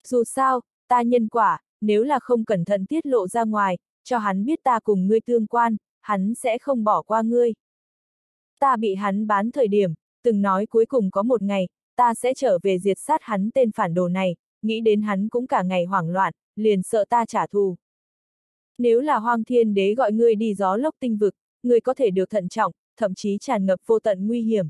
Dù sao, ta nhân quả, nếu là không cẩn thận tiết lộ ra ngoài, cho hắn biết ta cùng ngươi tương quan, hắn sẽ không bỏ qua ngươi. Ta bị hắn bán thời điểm, từng nói cuối cùng có một ngày, ta sẽ trở về diệt sát hắn tên phản đồ này, nghĩ đến hắn cũng cả ngày hoảng loạn, liền sợ ta trả thù. Nếu là hoang thiên đế gọi ngươi đi gió lốc tinh vực, ngươi có thể được thận trọng, thậm chí tràn ngập vô tận nguy hiểm.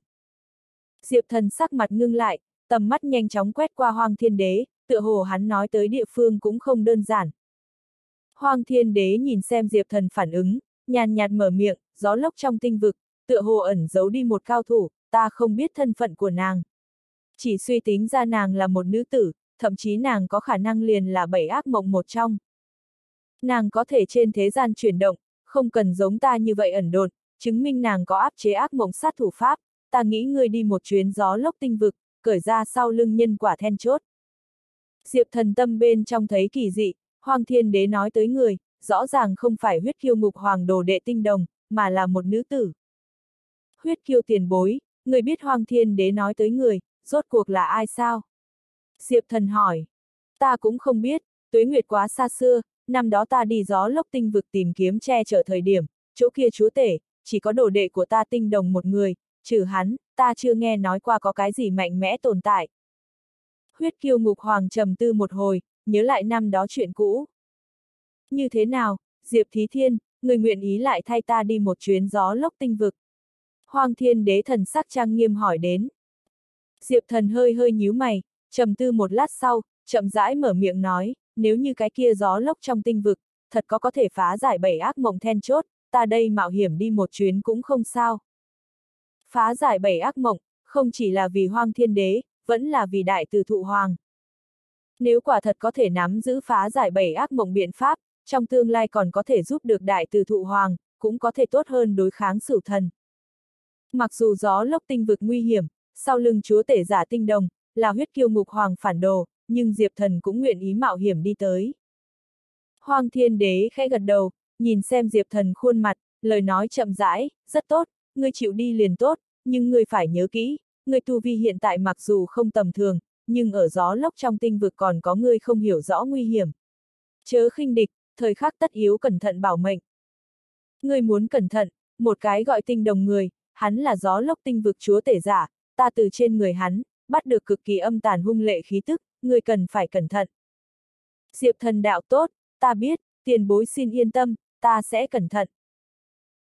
Diệp thần sắc mặt ngưng lại, tầm mắt nhanh chóng quét qua hoang thiên đế, tựa hồ hắn nói tới địa phương cũng không đơn giản. Hoàng thiên đế nhìn xem diệp thần phản ứng, nhàn nhạt mở miệng, gió lốc trong tinh vực, tựa hồ ẩn giấu đi một cao thủ, ta không biết thân phận của nàng. Chỉ suy tính ra nàng là một nữ tử, thậm chí nàng có khả năng liền là bảy ác mộng một trong. Nàng có thể trên thế gian chuyển động, không cần giống ta như vậy ẩn đột, chứng minh nàng có áp chế ác mộng sát thủ pháp, ta nghĩ ngươi đi một chuyến gió lốc tinh vực, cởi ra sau lưng nhân quả then chốt. Diệp thần tâm bên trong thấy kỳ dị, Hoàng Thiên Đế nói tới người, rõ ràng không phải huyết kiêu ngục hoàng đồ đệ tinh đồng, mà là một nữ tử. Huyết kiêu tiền bối, người biết Hoàng Thiên Đế nói tới người, rốt cuộc là ai sao? Diệp thần hỏi. Ta cũng không biết, tuế nguyệt quá xa xưa, năm đó ta đi gió lốc tinh vực tìm kiếm che chở thời điểm, chỗ kia chúa tể, chỉ có đồ đệ của ta tinh đồng một người, trừ hắn, ta chưa nghe nói qua có cái gì mạnh mẽ tồn tại. Huyết kiêu ngục hoàng trầm tư một hồi, nhớ lại năm đó chuyện cũ. Như thế nào, Diệp Thí Thiên, người nguyện ý lại thay ta đi một chuyến gió lốc tinh vực. Hoàng thiên đế thần sắc trang nghiêm hỏi đến. Diệp thần hơi hơi nhíu mày, trầm tư một lát sau, chậm rãi mở miệng nói, nếu như cái kia gió lốc trong tinh vực, thật có có thể phá giải bảy ác mộng then chốt, ta đây mạo hiểm đi một chuyến cũng không sao. Phá giải bảy ác mộng, không chỉ là vì hoang thiên đế, vẫn là vì đại từ thụ hoàng. Nếu quả thật có thể nắm giữ phá giải bảy ác mộng biện pháp, trong tương lai còn có thể giúp được đại từ thụ hoàng, cũng có thể tốt hơn đối kháng sửu thần. Mặc dù gió lốc tinh vực nguy hiểm, sau lưng chúa tể giả tinh đồng, là huyết kiêu ngục hoàng phản đồ, nhưng Diệp Thần cũng nguyện ý mạo hiểm đi tới. Hoàng thiên đế khẽ gật đầu, nhìn xem Diệp Thần khuôn mặt, lời nói chậm rãi, rất tốt, ngươi chịu đi liền tốt, nhưng ngươi phải nhớ kỹ, ngươi tu vi hiện tại mặc dù không tầm thường, nhưng ở gió lốc trong tinh vực còn có ngươi không hiểu rõ nguy hiểm. Chớ khinh địch, thời khắc tất yếu cẩn thận bảo mệnh. Ngươi muốn cẩn thận, một cái gọi tinh đồng người, hắn là gió lốc tinh vực chúa tể giả, ta từ trên người hắn, bắt được cực kỳ âm tàn hung lệ khí tức, ngươi cần phải cẩn thận. Diệp thần đạo tốt, ta biết, tiền bối xin yên tâm, ta sẽ cẩn thận.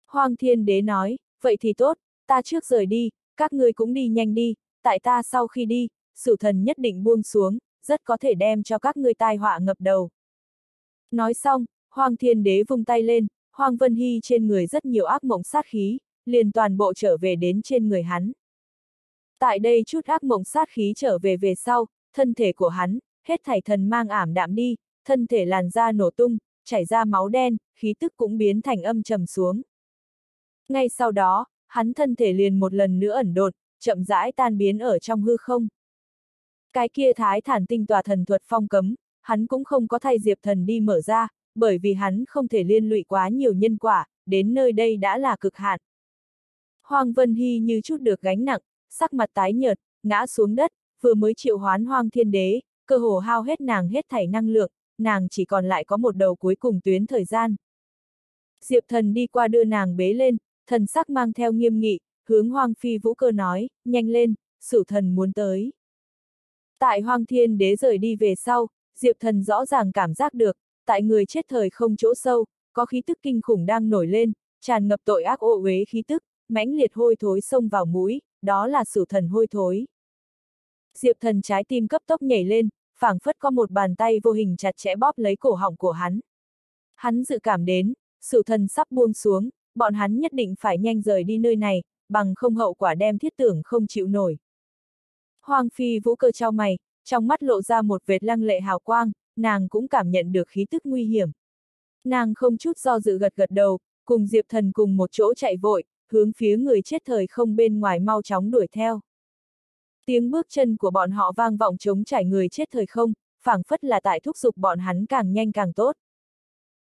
Hoàng thiên đế nói, vậy thì tốt, ta trước rời đi, các ngươi cũng đi nhanh đi, tại ta sau khi đi, sử thần nhất định buông xuống, rất có thể đem cho các ngươi tai họa ngập đầu. Nói xong, Hoàng Thiên Đế vung tay lên, Hoàng Vân Hy trên người rất nhiều ác mộng sát khí, liền toàn bộ trở về đến trên người hắn. Tại đây chút ác mộng sát khí trở về về sau, thân thể của hắn, hết thảy thần mang ảm đạm đi, thân thể làn da nổ tung, chảy ra máu đen, khí tức cũng biến thành âm trầm xuống. Ngay sau đó, hắn thân thể liền một lần nữa ẩn đột, chậm rãi tan biến ở trong hư không. Cái kia thái thản tinh tòa thần thuật phong cấm, hắn cũng không có thay diệp thần đi mở ra, bởi vì hắn không thể liên lụy quá nhiều nhân quả, đến nơi đây đã là cực hạn. Hoàng Vân Hy như chút được gánh nặng, sắc mặt tái nhợt, ngã xuống đất, vừa mới triệu hoán hoang Thiên Đế, cơ hồ hao hết nàng hết thảy năng lượng, nàng chỉ còn lại có một đầu cuối cùng tuyến thời gian. Diệp thần đi qua đưa nàng bế lên, thần sắc mang theo nghiêm nghị, hướng Hoàng Phi Vũ Cơ nói, nhanh lên, sử thần muốn tới. Tại Hoàng Thiên Đế rời đi về sau, Diệp thần rõ ràng cảm giác được, tại người chết thời không chỗ sâu, có khí tức kinh khủng đang nổi lên, tràn ngập tội ác ô uế khí tức, mãnh liệt hôi thối xông vào mũi, đó là sử thần hôi thối. Diệp thần trái tim cấp tốc nhảy lên, phảng phất có một bàn tay vô hình chặt chẽ bóp lấy cổ họng của hắn. Hắn dự cảm đến, sử thần sắp buông xuống, bọn hắn nhất định phải nhanh rời đi nơi này, bằng không hậu quả đem thiết tưởng không chịu nổi. Hoàng phi vũ cơ trao mày, trong mắt lộ ra một vệt lăng lệ hào quang, nàng cũng cảm nhận được khí tức nguy hiểm. Nàng không chút do dự gật gật đầu, cùng Diệp Thần cùng một chỗ chạy vội, hướng phía người chết thời không bên ngoài mau chóng đuổi theo. Tiếng bước chân của bọn họ vang vọng chống trải người chết thời không, phảng phất là tại thúc giục bọn hắn càng nhanh càng tốt.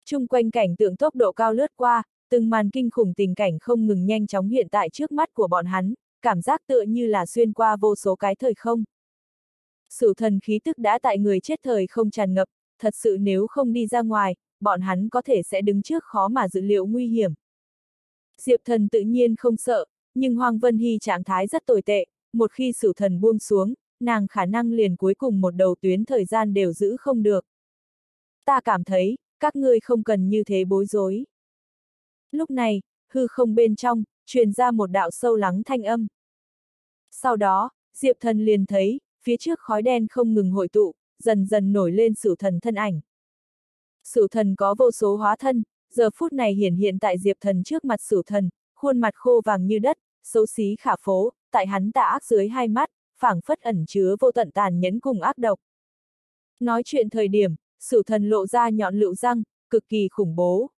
Trung quanh cảnh tượng tốc độ cao lướt qua, từng màn kinh khủng tình cảnh không ngừng nhanh chóng hiện tại trước mắt của bọn hắn, cảm giác tựa như là xuyên qua vô số cái thời không. Sử thần khí tức đã tại người chết thời không tràn ngập, thật sự nếu không đi ra ngoài, bọn hắn có thể sẽ đứng trước khó mà dự liệu nguy hiểm. Diệp thần tự nhiên không sợ, nhưng Hoàng Vân Hy trạng thái rất tồi tệ, một khi sử thần buông xuống, nàng khả năng liền cuối cùng một đầu tuyến thời gian đều giữ không được. Ta cảm thấy, các ngươi không cần như thế bối rối. Lúc này, hư không bên trong, truyền ra một đạo sâu lắng thanh âm. Sau đó, Diệp thần liền thấy, phía trước khói đen không ngừng hội tụ, dần dần nổi lên sử thần thân ảnh. Sử thần có vô số hóa thân, giờ phút này hiển hiện tại diệp thần trước mặt sử thần, khuôn mặt khô vàng như đất, xấu xí khả phố, tại hắn tà ác dưới hai mắt, phảng phất ẩn chứa vô tận tàn nhẫn cùng ác độc. Nói chuyện thời điểm, sử thần lộ ra nhọn lựu răng, cực kỳ khủng bố.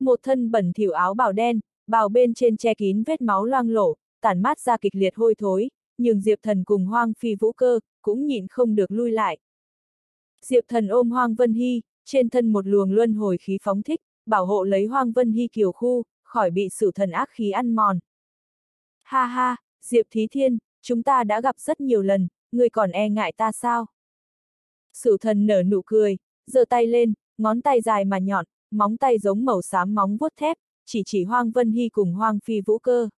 Một thân bẩn thỉu áo bào đen, bào bên trên che kín vết máu loang lổ, tản mát ra kịch liệt hôi thối, nhưng Diệp Thần cùng Hoang Phi Vũ Cơ, cũng nhịn không được lui lại. Diệp Thần ôm Hoang Vân Hy, trên thân một luồng luân hồi khí phóng thích, bảo hộ lấy Hoang Vân Hy kiều khu, khỏi bị sử thần ác khí ăn mòn. Ha ha, Diệp Thí Thiên, chúng ta đã gặp rất nhiều lần, người còn e ngại ta sao? Sử thần nở nụ cười, giơ tay lên, ngón tay dài mà nhọn, móng tay giống màu xám móng vuốt thép, chỉ chỉ Hoang Vân Hy cùng Hoang Phi Vũ Cơ.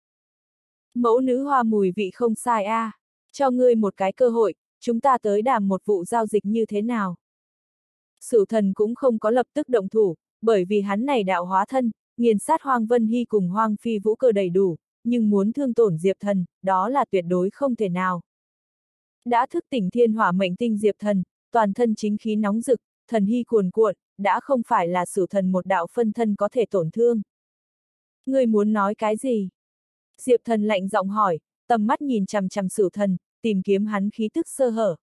Mẫu nữ hoa mùi vị không sai a, à. cho ngươi một cái cơ hội, chúng ta tới đàm một vụ giao dịch như thế nào. Sử thần cũng không có lập tức động thủ, bởi vì hắn này đạo hóa thân, nghiền sát Hoang Vân Hy cùng Hoang Phi vũ cơ đầy đủ, nhưng muốn thương tổn Diệp thần, đó là tuyệt đối không thể nào. Đã thức tỉnh thiên hỏa mệnh tinh Diệp thần, toàn thân chính khí nóng rực, thần hy cuồn cuộn, đã không phải là sử thần một đạo phân thân có thể tổn thương. Ngươi muốn nói cái gì? Diệp thần lạnh giọng hỏi, tầm mắt nhìn chằm chằm sử thần, tìm kiếm hắn khí tức sơ hở.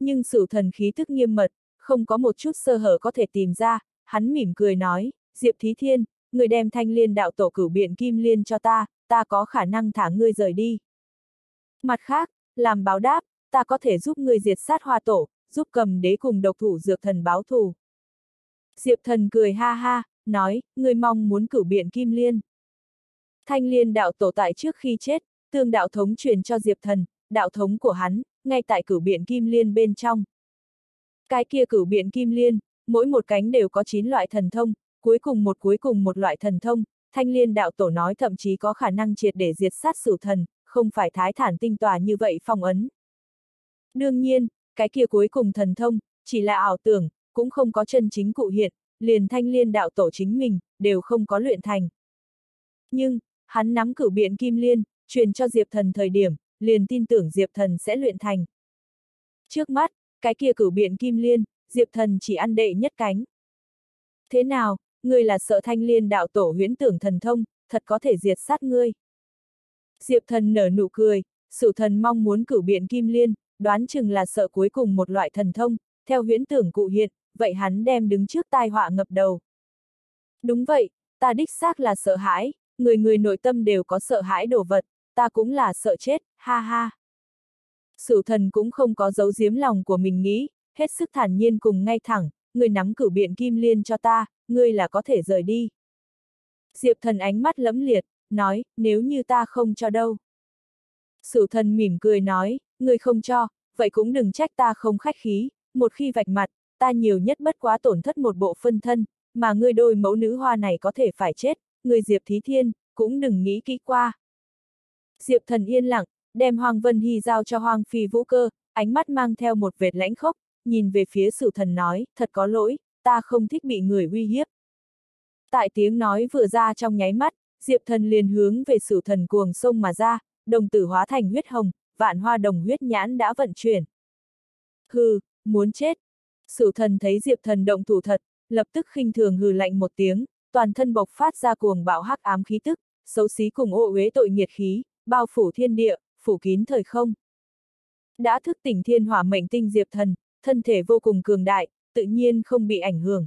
Nhưng sử thần khí tức nghiêm mật, không có một chút sơ hở có thể tìm ra, hắn mỉm cười nói, Diệp Thí Thiên, người đem thanh liên đạo tổ cửu biện kim liên cho ta, ta có khả năng thả ngươi rời đi. Mặt khác, làm báo đáp, ta có thể giúp ngươi diệt sát hoa tổ, giúp cầm đế cùng độc thủ dược thần báo thù. Diệp thần cười ha ha, nói, ngươi mong muốn cửu biện kim liên. Thanh liên đạo tổ tại trước khi chết, tương đạo thống truyền cho Diệp Thần, đạo thống của hắn, ngay tại cửu biện kim liên bên trong. Cái kia cửu biện kim liên, mỗi một cánh đều có 9 loại thần thông, cuối cùng một cuối cùng một loại thần thông, thanh liên đạo tổ nói thậm chí có khả năng triệt để diệt sát sử thần, không phải thái thản tinh tòa như vậy phong ấn. Đương nhiên, cái kia cuối cùng thần thông, chỉ là ảo tưởng, cũng không có chân chính cụ hiện, liền thanh liên đạo tổ chính mình, đều không có luyện thành. Nhưng, hắn nắm cử biện kim liên, truyền cho Diệp Thần thời điểm, liền tin tưởng Diệp Thần sẽ luyện thành. Trước mắt, cái kia cử biện kim liên, Diệp Thần chỉ ăn đệ nhất cánh. Thế nào, ngươi là sợ thanh liên đạo tổ huyễn tưởng thần thông, thật có thể diệt sát ngươi. Diệp Thần nở nụ cười, sự thần mong muốn cử biện kim liên, đoán chừng là sợ cuối cùng một loại thần thông, theo huyễn tưởng cụ hiện, vậy hắn đem đứng trước tai họa ngập đầu. Đúng vậy, ta đích xác là sợ hãi, người người nội tâm đều có sợ hãi đồ vật, ta cũng là sợ chết, ha ha. Sử thần cũng không có giấu giếm lòng của mình nghĩ, hết sức thản nhiên cùng ngay thẳng, người nắm cử biện kim liên cho ta, ngươi là có thể rời đi. Diệp thần ánh mắt lẫm liệt, nói, nếu như ta không cho đâu. Sử thần mỉm cười nói, ngươi không cho, vậy cũng đừng trách ta không khách khí, một khi vạch mặt, ta nhiều nhất bất quá tổn thất một bộ phân thân, mà ngươi đôi mẫu nữ hoa này có thể phải chết, người Diệp Thí Thiên, cũng đừng nghĩ kỹ qua. Diệp thần yên lặng, đem Hoàng Vân Hy giao cho Hoàng Phi Vũ Cơ, ánh mắt mang theo một vệt lãnh khốc, nhìn về phía sử thần nói, thật có lỗi, ta không thích bị người uy hiếp. Tại tiếng nói vừa ra trong nháy mắt, Diệp thần liền hướng về sử thần cuồng sông mà ra, đồng tử hóa thành huyết hồng, vạn hoa đồng huyết nhãn đã vận chuyển. Hừ, muốn chết. Sử thần thấy Diệp thần động thủ thật, lập tức khinh thường hừ lạnh một tiếng, toàn thân bộc phát ra cuồng bạo hắc ám khí tức, xấu xí cùng ô uế tội nghiệt khí, bao phủ thiên địa, phủ kín thời không. Đã thức tỉnh thiên hỏa mệnh tinh Diệp thần, thân thể vô cùng cường đại, tự nhiên không bị ảnh hưởng.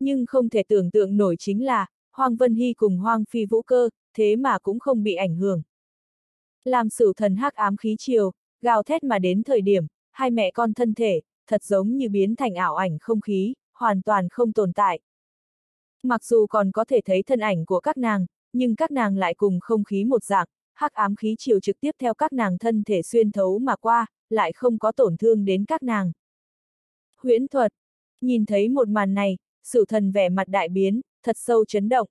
Nhưng không thể tưởng tượng nổi chính là, Hoàng Vân Hy cùng Hoàng Phi Vũ Cơ, thế mà cũng không bị ảnh hưởng. Làm sử thần hắc ám khí chiều, gào thét mà đến thời điểm, hai mẹ con thân thể, thật giống như biến thành ảo ảnh không khí, hoàn toàn không tồn tại. Mặc dù còn có thể thấy thân ảnh của các nàng, nhưng các nàng lại cùng không khí một dạng, hắc ám khí chiều trực tiếp theo các nàng thân thể xuyên thấu mà qua, lại không có tổn thương đến các nàng. Huyễn thuật. Nhìn thấy một màn này, sự thần vẻ mặt đại biến, thật sâu chấn động.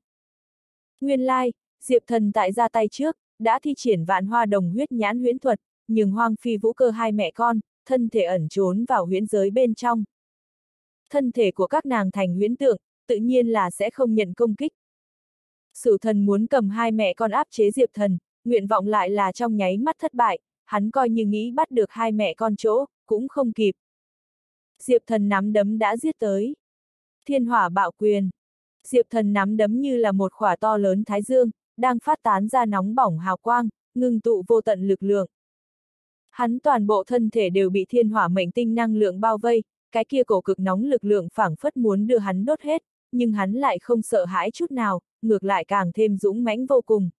Nguyên lai, Diệp thần tại ra tay trước, đã thi triển vạn hoa đồng huyết nhãn huyễn thuật, nhưng hoang phi vũ cơ hai mẹ con, thân thể ẩn trốn vào huyễn giới bên trong. Thân thể của các nàng thành huyễn tượng, tự nhiên là sẽ không nhận công kích. Sử thần muốn cầm hai mẹ con áp chế Diệp thần, nguyện vọng lại là trong nháy mắt thất bại, hắn coi như nghĩ bắt được hai mẹ con chỗ, cũng không kịp. Diệp thần nắm đấm đã giết tới. Thiên hỏa bạo quyền. Diệp thần nắm đấm như là một khỏa to lớn thái dương, đang phát tán ra nóng bỏng hào quang, ngưng tụ vô tận lực lượng. Hắn toàn bộ thân thể đều bị thiên hỏa mệnh tinh năng lượng bao vây, cái kia cổ cực nóng lực lượng phảng phất muốn đưa hắn đốt hết, nhưng hắn lại không sợ hãi chút nào, ngược lại càng thêm dũng mãnh vô cùng.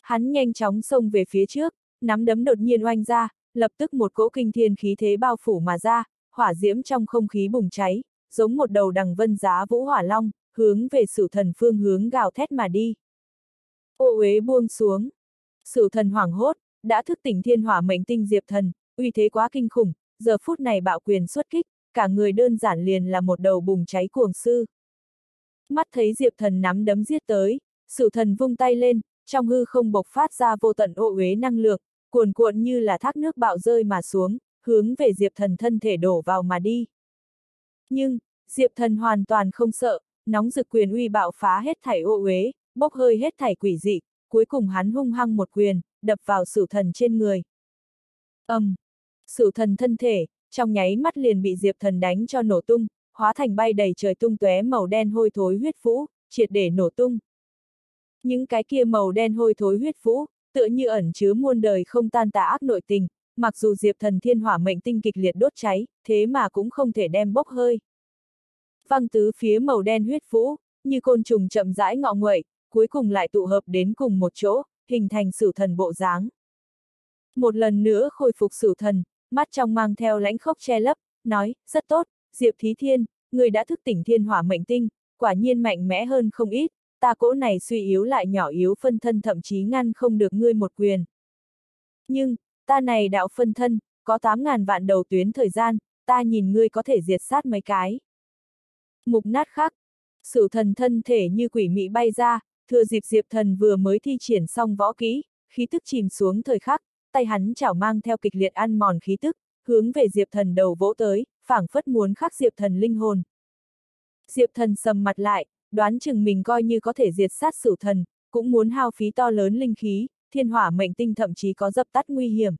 Hắn nhanh chóng xông về phía trước, nắm đấm đột nhiên oanh ra, lập tức một cỗ kinh thiên khí thế bao phủ mà ra, hỏa diễm trong không khí bùng cháy, giống một đầu đằng vân giá vũ hỏa long, hướng về sử thần phương hướng gào thét mà đi. Ô uế buông xuống. Sử thần hoảng hốt, đã thức tỉnh thiên hỏa mệnh tinh diệp thần, uy thế quá kinh khủng, giờ phút này bạo quyền xuất kích, cả người đơn giản liền là một đầu bùng cháy cuồng sư. Mắt thấy diệp thần nắm đấm giết tới, sử thần vung tay lên, trong hư không bộc phát ra vô tận ô uế năng lượng, cuồn cuộn như là thác nước bạo rơi mà xuống, hướng về diệp thần thân thể đổ vào mà đi. Nhưng, diệp thần hoàn toàn không sợ, nóng rực quyền uy bạo phá hết thảy ô uế, bốc hơi hết thảy quỷ dị, cuối cùng hắn hung hăng một quyền, đập vào sử thần trên người. ầm, um, sử thần thân thể, trong nháy mắt liền bị diệp thần đánh cho nổ tung, hóa thành bay đầy trời tung tóe màu đen hôi thối huyết vũ, triệt để nổ tung. Những cái kia màu đen hôi thối huyết vũ, tựa như ẩn chứa muôn đời không tan tà ác nội tình, mặc dù diệp thần thiên hỏa mệnh tinh kịch liệt đốt cháy, thế mà cũng không thể đem bốc hơi. Văng tứ phía màu đen huyết vũ, như côn trùng chậm rãi ngọ nguậy, cuối cùng lại tụ hợp đến cùng một chỗ, hình thành sử thần bộ dáng. Một lần nữa khôi phục sử thần, mắt trong mang theo lãnh khốc che lấp, nói, rất tốt, Diệp Thí Thiên, người đã thức tỉnh thiên hỏa mệnh tinh, quả nhiên mạnh mẽ hơn không ít, ta cỗ này suy yếu lại nhỏ yếu phân thân thậm chí ngăn không được ngươi một quyền. Nhưng, ta này đạo phân thân, có 8.000 vạn đầu tuyến thời gian, ta nhìn ngươi có thể diệt sát mấy cái. Mục nát khắc, sử thần thân thể như quỷ mị bay ra, thừa dịp diệp thần vừa mới thi triển xong võ kỹ, khí tức chìm xuống thời khắc, tay hắn chảo mang theo kịch liệt ăn mòn khí tức, hướng về diệp thần đầu vỗ tới, phảng phất muốn khắc diệp thần linh hồn. Diệp thần sầm mặt lại, đoán chừng mình coi như có thể diệt sát sửu thần, cũng muốn hao phí to lớn linh khí, thiên hỏa mệnh tinh thậm chí có dập tắt nguy hiểm.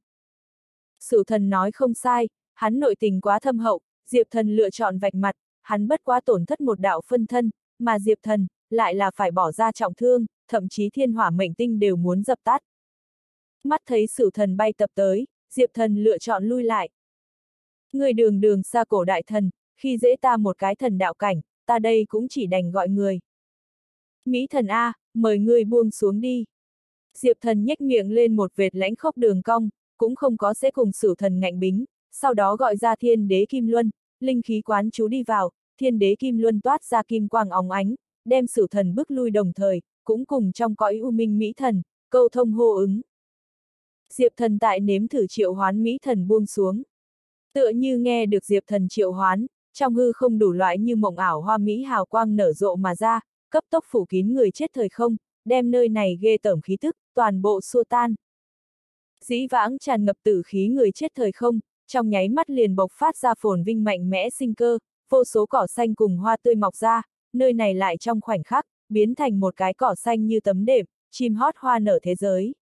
Sửu thần nói không sai, hắn nội tình quá thâm hậu, Diệp thần lựa chọn vạch mặt, hắn bất quá tổn thất một đạo phân thân, mà Diệp thần, lại là phải bỏ ra trọng thương, thậm chí thiên hỏa mệnh tinh đều muốn dập tắt. Mắt thấy sửu thần bay tập tới, Diệp thần lựa chọn lui lại. Người đường đường xa cổ đại thần, khi dễ ta một cái thần đạo cảnh, ta đây cũng chỉ đành gọi người. Mỹ thần A, mời ngươi buông xuống đi. Diệp thần nhếch miệng lên một vệt lãnh khốc đường cong, cũng không có sẽ cùng sửu thần ngạnh bính, sau đó gọi ra thiên đế kim luân, linh khí quán chú đi vào, thiên đế kim luân toát ra kim quang óng ánh, đem sửu thần bước lui đồng thời, cũng cùng trong cõi u minh mỹ thần, câu thông hô ứng. Diệp thần tại nếm thử triệu hoán mỹ thần buông xuống. Tựa như nghe được diệp thần triệu hoán, trong hư không đủ loại như mộng ảo hoa mỹ hào quang nở rộ mà ra, cấp tốc phủ kín người chết thời không, đem nơi này ghê tởm khí tức, toàn bộ xua tan. Dĩ vãng tràn ngập tử khí người chết thời không, trong nháy mắt liền bộc phát ra phồn vinh mạnh mẽ sinh cơ, vô số cỏ xanh cùng hoa tươi mọc ra, nơi này lại trong khoảnh khắc, biến thành một cái cỏ xanh như tấm đệm, chim hót hoa nở thế giới.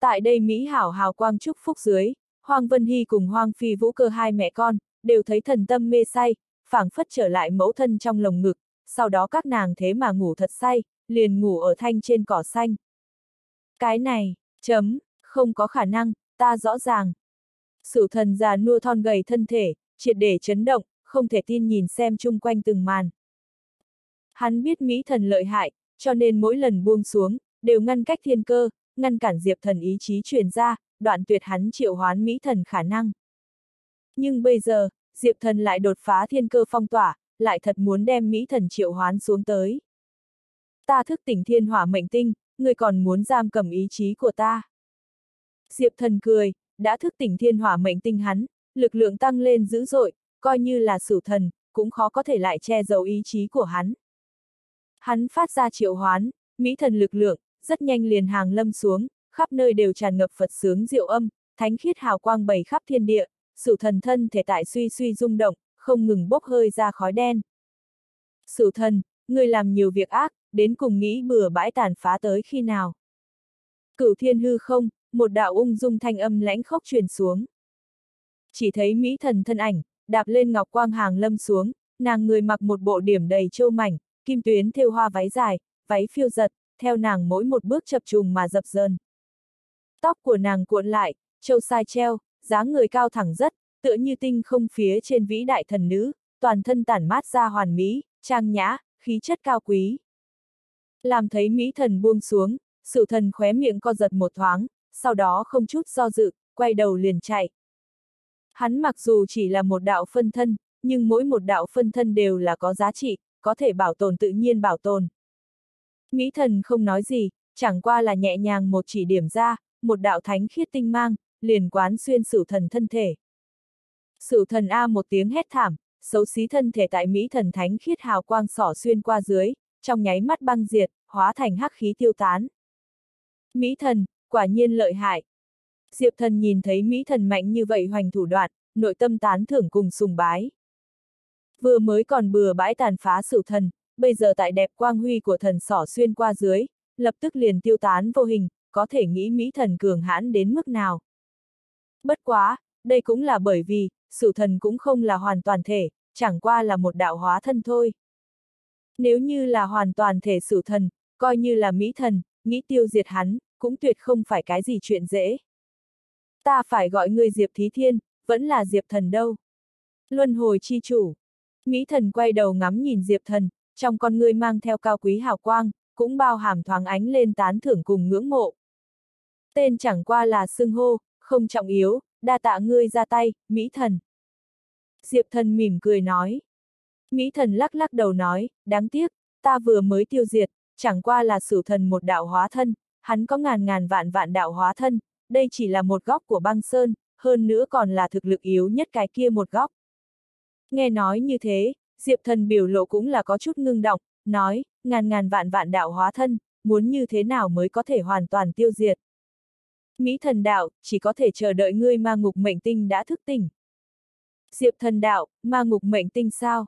Tại đây Mỹ hảo hào quang chúc phúc dưới, Hoàng Vân Hy cùng Hoàng Phi Vũ cơ hai mẹ con, đều thấy thần tâm mê say, phảng phất trở lại mẫu thân trong lồng ngực, sau đó các nàng thế mà ngủ thật say, liền ngủ ở thanh trên cỏ xanh. Cái này, chấm, không có khả năng, ta rõ ràng. Sử thần già nua thon gầy thân thể, triệt để chấn động, không thể tin nhìn xem chung quanh từng màn. Hắn biết Mỹ thần lợi hại, cho nên mỗi lần buông xuống, đều ngăn cách thiên cơ, ngăn cản Diệp thần ý chí truyền ra, đoạn tuyệt hắn triệu hoán Mỹ thần khả năng. Nhưng bây giờ, Diệp thần lại đột phá thiên cơ phong tỏa, lại thật muốn đem Mỹ thần triệu hoán xuống tới. Ta thức tỉnh thiên hỏa mệnh tinh, người còn muốn giam cầm ý chí của ta. Diệp thần cười, đã thức tỉnh thiên hỏa mệnh tinh hắn, lực lượng tăng lên dữ dội, coi như là sử thần, cũng khó có thể lại che giấu ý chí của hắn. Hắn phát ra triệu hoán, Mỹ thần lực lượng, rất nhanh liền hàng lâm xuống, khắp nơi đều tràn ngập Phật sướng diệu âm, thánh khiết hào quang bầy khắp thiên địa, sự thần thân thể tại suy suy rung động, không ngừng bốc hơi ra khói đen. Sự thần, người làm nhiều việc ác, đến cùng nghĩ bừa bãi tàn phá tới khi nào. Cửu thiên hư không, một đạo ung dung thanh âm lãnh khốc truyền xuống. Chỉ thấy Mỹ thần thân ảnh, đạp lên ngọc quang hàng lâm xuống, nàng người mặc một bộ điểm đầy châu mảnh, kim tuyến thêu hoa váy dài, váy phiêu giật, theo nàng mỗi một bước chập trùng mà dập dờn. Tóc của nàng cuộn lại, châu sai treo, dáng người cao thẳng rất, tựa như tinh không phía trên vĩ đại thần nữ, toàn thân tản mát ra hoàn mỹ, trang nhã, khí chất cao quý. Làm thấy Mỹ thần buông xuống, sự thần khóe miệng co giật một thoáng, sau đó không chút do dự, quay đầu liền chạy. Hắn mặc dù chỉ là một đạo phân thân, nhưng mỗi một đạo phân thân đều là có giá trị, có thể bảo tồn tự nhiên bảo tồn. Mỹ thần không nói gì, chẳng qua là nhẹ nhàng một chỉ điểm ra, một đạo thánh khiết tinh mang, liền quán xuyên sử thần thân thể. Sử thần A một tiếng hét thảm, xấu xí thân thể tại Mỹ thần thánh khiết hào quang sỏ xuyên qua dưới, trong nháy mắt băng diệt, hóa thành hắc khí tiêu tán. Mỹ thần, quả nhiên lợi hại. Diệp thần nhìn thấy Mỹ thần mạnh như vậy hoành thủ đoạn, nội tâm tán thưởng cùng sùng bái. Vừa mới còn bừa bãi tàn phá sử thần, bây giờ tại đẹp quang huy của thần sỏ xuyên qua dưới, lập tức liền tiêu tán vô hình, có thể nghĩ Mỹ thần cường hãn đến mức nào. Bất quá, đây cũng là bởi vì, sử thần cũng không là hoàn toàn thể, chẳng qua là một đạo hóa thân thôi. Nếu như là hoàn toàn thể sử thần, coi như là Mỹ thần, nghĩ tiêu diệt hắn, cũng tuyệt không phải cái gì chuyện dễ. Ta phải gọi người Diệp Thí Thiên, vẫn là Diệp Thần đâu. Luân hồi chi chủ. Mỹ thần quay đầu ngắm nhìn Diệp Thần, trong con ngươi mang theo cao quý hào quang, cũng bao hàm thoáng ánh lên tán thưởng cùng ngưỡng mộ. Tên chẳng qua là xưng hô, không trọng yếu, đa tạ ngươi ra tay, Mỹ thần. Diệp thần mỉm cười nói. Mỹ thần lắc lắc đầu nói, đáng tiếc, ta vừa mới tiêu diệt, chẳng qua là sử thần một đạo hóa thân, hắn có ngàn ngàn vạn vạn đạo hóa thân, đây chỉ là một góc của băng sơn, hơn nữa còn là thực lực yếu nhất cái kia một góc. Nghe nói như thế, Diệp thần biểu lộ cũng là có chút ngưng động, nói, ngàn ngàn vạn vạn đạo hóa thân, muốn như thế nào mới có thể hoàn toàn tiêu diệt. Mỹ thần đạo, chỉ có thể chờ đợi ngươi ma ngục mệnh tinh đã thức tỉnh. Diệp thần đạo, ma ngục mệnh tinh sao?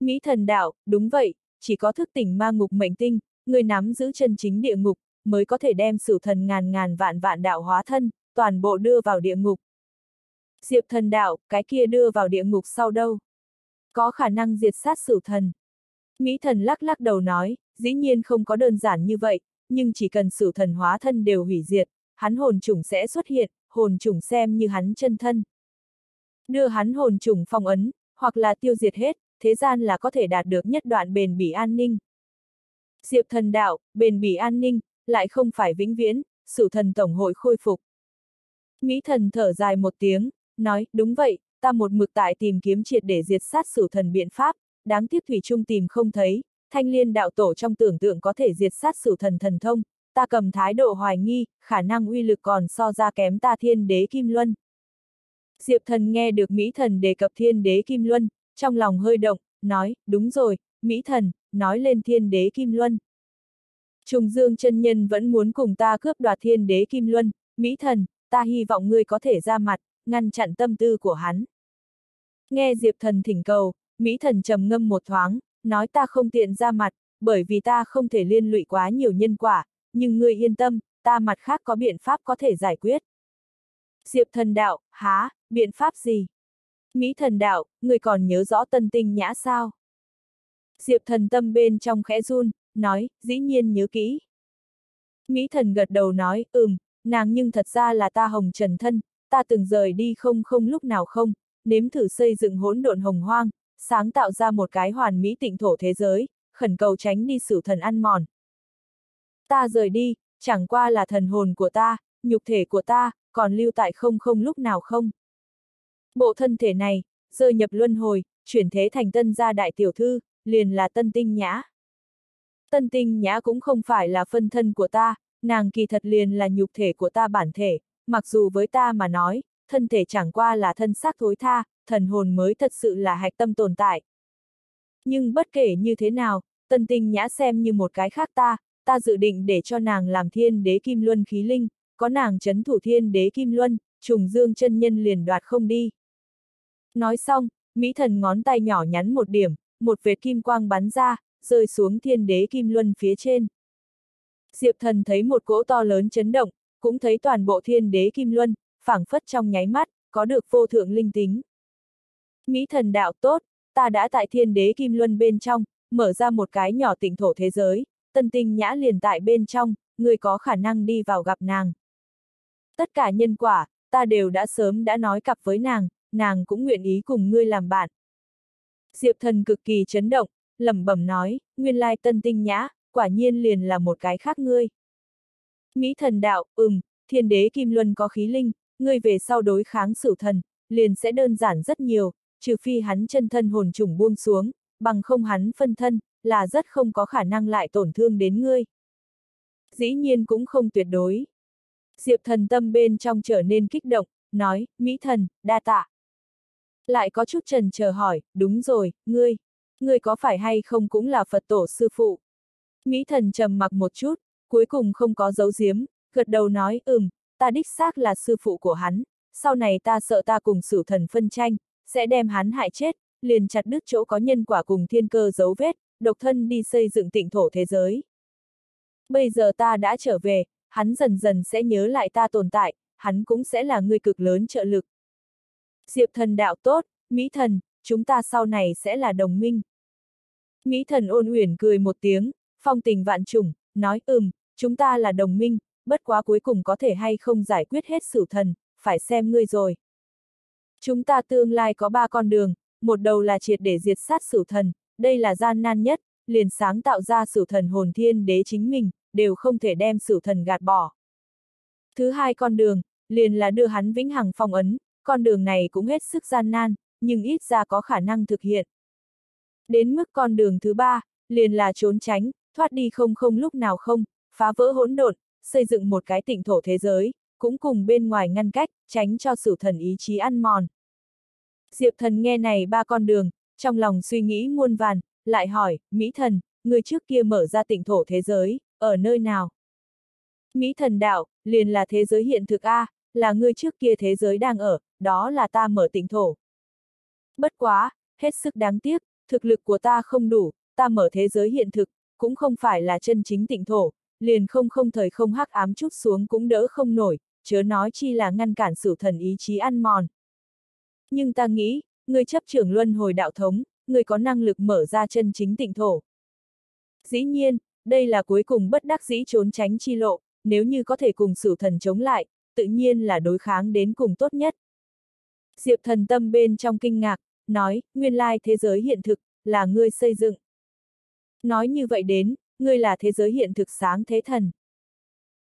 Mỹ thần đạo, đúng vậy, chỉ có thức tỉnh ma ngục mệnh tinh, người nắm giữ chân chính địa ngục, mới có thể đem sử thần ngàn ngàn vạn vạn đạo hóa thân, toàn bộ đưa vào địa ngục. Diệp thần đạo, cái kia đưa vào địa ngục sau đâu? Có khả năng diệt sát sửu thần. Mỹ thần lắc lắc đầu nói, dĩ nhiên không có đơn giản như vậy, nhưng chỉ cần sửu thần hóa thân đều hủy diệt, hắn hồn chủng sẽ xuất hiện, hồn chủng xem như hắn chân thân. Đưa hắn hồn chủng phong ấn, hoặc là tiêu diệt hết, thế gian là có thể đạt được nhất đoạn bền bỉ an ninh. Diệp thần đạo, bền bỉ an ninh, lại không phải vĩnh viễn, sửu thần tổng hội khôi phục. Mỹ thần thở dài một tiếng, nói, đúng vậy, ta một mực tại tìm kiếm triệt để diệt sát sử thần biện pháp, đáng tiếc Thủy Trung tìm không thấy, thanh liên đạo tổ trong tưởng tượng có thể diệt sát sử thần thần thông, ta cầm thái độ hoài nghi, khả năng uy lực còn so ra kém ta thiên đế Kim Luân. Diệp thần nghe được Mỹ thần đề cập thiên đế Kim Luân, trong lòng hơi động, nói, đúng rồi, Mỹ thần, nói lên thiên đế Kim Luân. Trùng Dương chân nhân vẫn muốn cùng ta cướp đoạt thiên đế Kim Luân, Mỹ thần, ta hy vọng ngươi có thể ra mặt, ngăn chặn tâm tư của hắn. Nghe Diệp thần thỉnh cầu, Mỹ thần trầm ngâm một thoáng, nói ta không tiện ra mặt, bởi vì ta không thể liên lụy quá nhiều nhân quả, nhưng ngươi yên tâm, ta mặt khác có biện pháp có thể giải quyết. Diệp thần đạo, há, biện pháp gì? Mỹ thần đạo, Ngươi còn nhớ rõ tân tinh nhã sao? Diệp thần tâm bên trong khẽ run, nói, dĩ nhiên nhớ kỹ. Mỹ thần gật đầu nói, ừm, nàng nhưng thật ra là ta hồng trần thân, ta từng rời đi không không lúc nào không, nếm thử xây dựng hỗn độn hồng hoang, sáng tạo ra một cái hoàn mỹ tịnh thổ thế giới, khẩn cầu tránh đi sử thần ăn mòn. Ta rời đi, chẳng qua là thần hồn của ta, nhục thể của ta, còn lưu tại không không lúc nào không. Bộ thân thể này, rơi nhập luân hồi, chuyển thế thành tân gia đại tiểu thư, liền là tân tinh nhã. Tân tinh nhã cũng không phải là phân thân của ta, nàng kỳ thật liền là nhục thể của ta bản thể, mặc dù với ta mà nói, thân thể chẳng qua là thân xác thối tha, thần hồn mới thật sự là hạch tâm tồn tại. Nhưng bất kể như thế nào, tân tinh nhã xem như một cái khác ta, ta dự định để cho nàng làm thiên đế kim luân khí linh, có nàng chấn thủ thiên đế kim luân, trùng dương chân nhân liền đoạt không đi. Nói xong, Mỹ thần ngón tay nhỏ nhắn một điểm, một vệt kim quang bắn ra, rơi xuống thiên đế kim luân phía trên. Diệp thần thấy một cỗ to lớn chấn động, cũng thấy toàn bộ thiên đế kim luân, phảng phất trong nháy mắt, có được vô thượng linh tính. Mỹ thần đạo tốt, ta đã tại thiên đế kim luân bên trong, mở ra một cái nhỏ tỉnh thổ thế giới, tân tinh nhã liền tại bên trong, người có khả năng đi vào gặp nàng. Tất cả nhân quả, ta đều đã sớm đã nói cặp với nàng, nàng cũng nguyện ý cùng ngươi làm bạn. Diệp thần cực kỳ chấn động, lẩm bẩm nói, nguyên lai tân tinh nhã, quả nhiên liền là một cái khác ngươi. Mỹ thần đạo, ừm, thiên đế Kim Luân có khí linh, ngươi về sau đối kháng sửu thần, liền sẽ đơn giản rất nhiều, trừ phi hắn chân thân hồn trùng buông xuống, bằng không hắn phân thân, là rất không có khả năng lại tổn thương đến ngươi. Dĩ nhiên cũng không tuyệt đối. Diệp thần tâm bên trong trở nên kích động, nói, Mỹ thần, đa tạ. Lại có chút trần chờ hỏi, đúng rồi, ngươi, ngươi có phải hay không cũng là Phật tổ sư phụ? Mỹ thần trầm mặc một chút, cuối cùng không có dấu giếm, gật đầu nói, ừm, ta đích xác là sư phụ của hắn, sau này ta sợ ta cùng sử thần phân tranh, sẽ đem hắn hại chết, liền chặt đứt chỗ có nhân quả cùng thiên cơ dấu vết, độc thân đi xây dựng tịnh thổ thế giới. Bây giờ ta đã trở về, hắn dần dần sẽ nhớ lại ta tồn tại, hắn cũng sẽ là người cực lớn trợ lực. Diệp thần đạo tốt, Mỹ thần, chúng ta sau này sẽ là đồng minh. Mỹ thần ôn uyển cười một tiếng, phong tình vạn trùng, nói ừm, chúng ta là đồng minh, bất quá cuối cùng có thể hay không giải quyết hết sử thần, phải xem ngươi rồi. Chúng ta tương lai có ba con đường, một đầu là triệt để diệt sát sử thần, đây là gian nan nhất, liền sáng tạo ra sử thần hồn thiên đế chính mình, đều không thể đem sử thần gạt bỏ. Thứ hai con đường, liền là đưa hắn vĩnh hằng phong ấn, con đường này cũng hết sức gian nan, nhưng ít ra có khả năng thực hiện. Đến mức con đường thứ ba, liền là trốn tránh, thoát đi không không lúc nào không, phá vỡ hỗn độn, xây dựng một cái tịnh thổ thế giới, cũng cùng bên ngoài ngăn cách, tránh cho sử thần ý chí ăn mòn. Diệp thần nghe này ba con đường, trong lòng suy nghĩ muôn vàn, lại hỏi, Mỹ thần, người trước kia mở ra tịnh thổ thế giới, ở nơi nào? Mỹ thần đạo, liền là thế giới hiện thực A, là người trước kia thế giới đang ở, đó là ta mở tịnh thổ. Bất quá, hết sức đáng tiếc, thực lực của ta không đủ, ta mở thế giới hiện thực, cũng không phải là chân chính tịnh thổ, liền không không thời không hắc ám chút xuống cũng đỡ không nổi, chớ nói chi là ngăn cản sửu thần ý chí ăn mòn. Nhưng ta nghĩ, người chấp trưởng luân hồi đạo thống, người có năng lực mở ra chân chính tịnh thổ. Dĩ nhiên, đây là cuối cùng bất đắc dĩ trốn tránh chi lộ, nếu như có thể cùng sử thần chống lại, tự nhiên là đối kháng đến cùng tốt nhất. Diệp thần tâm bên trong kinh ngạc, nói, nguyên lai thế giới hiện thực, là ngươi xây dựng. Nói như vậy đến, ngươi là thế giới hiện thực sáng thế thần.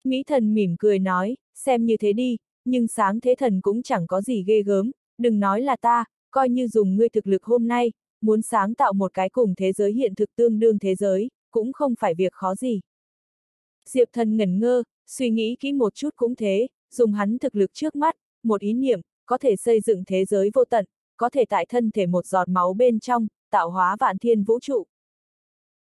Mỹ thần mỉm cười nói, xem như thế đi, nhưng sáng thế thần cũng chẳng có gì ghê gớm, đừng nói là ta, coi như dùng ngươi thực lực hôm nay, muốn sáng tạo một cái cùng thế giới hiện thực tương đương thế giới, cũng không phải việc khó gì. Diệp thần ngẩn ngơ, suy nghĩ kỹ một chút cũng thế, dùng hắn thực lực trước mắt, một ý niệm, có thể xây dựng thế giới vô tận, có thể tại thân thể một giọt máu bên trong, tạo hóa vạn thiên vũ trụ.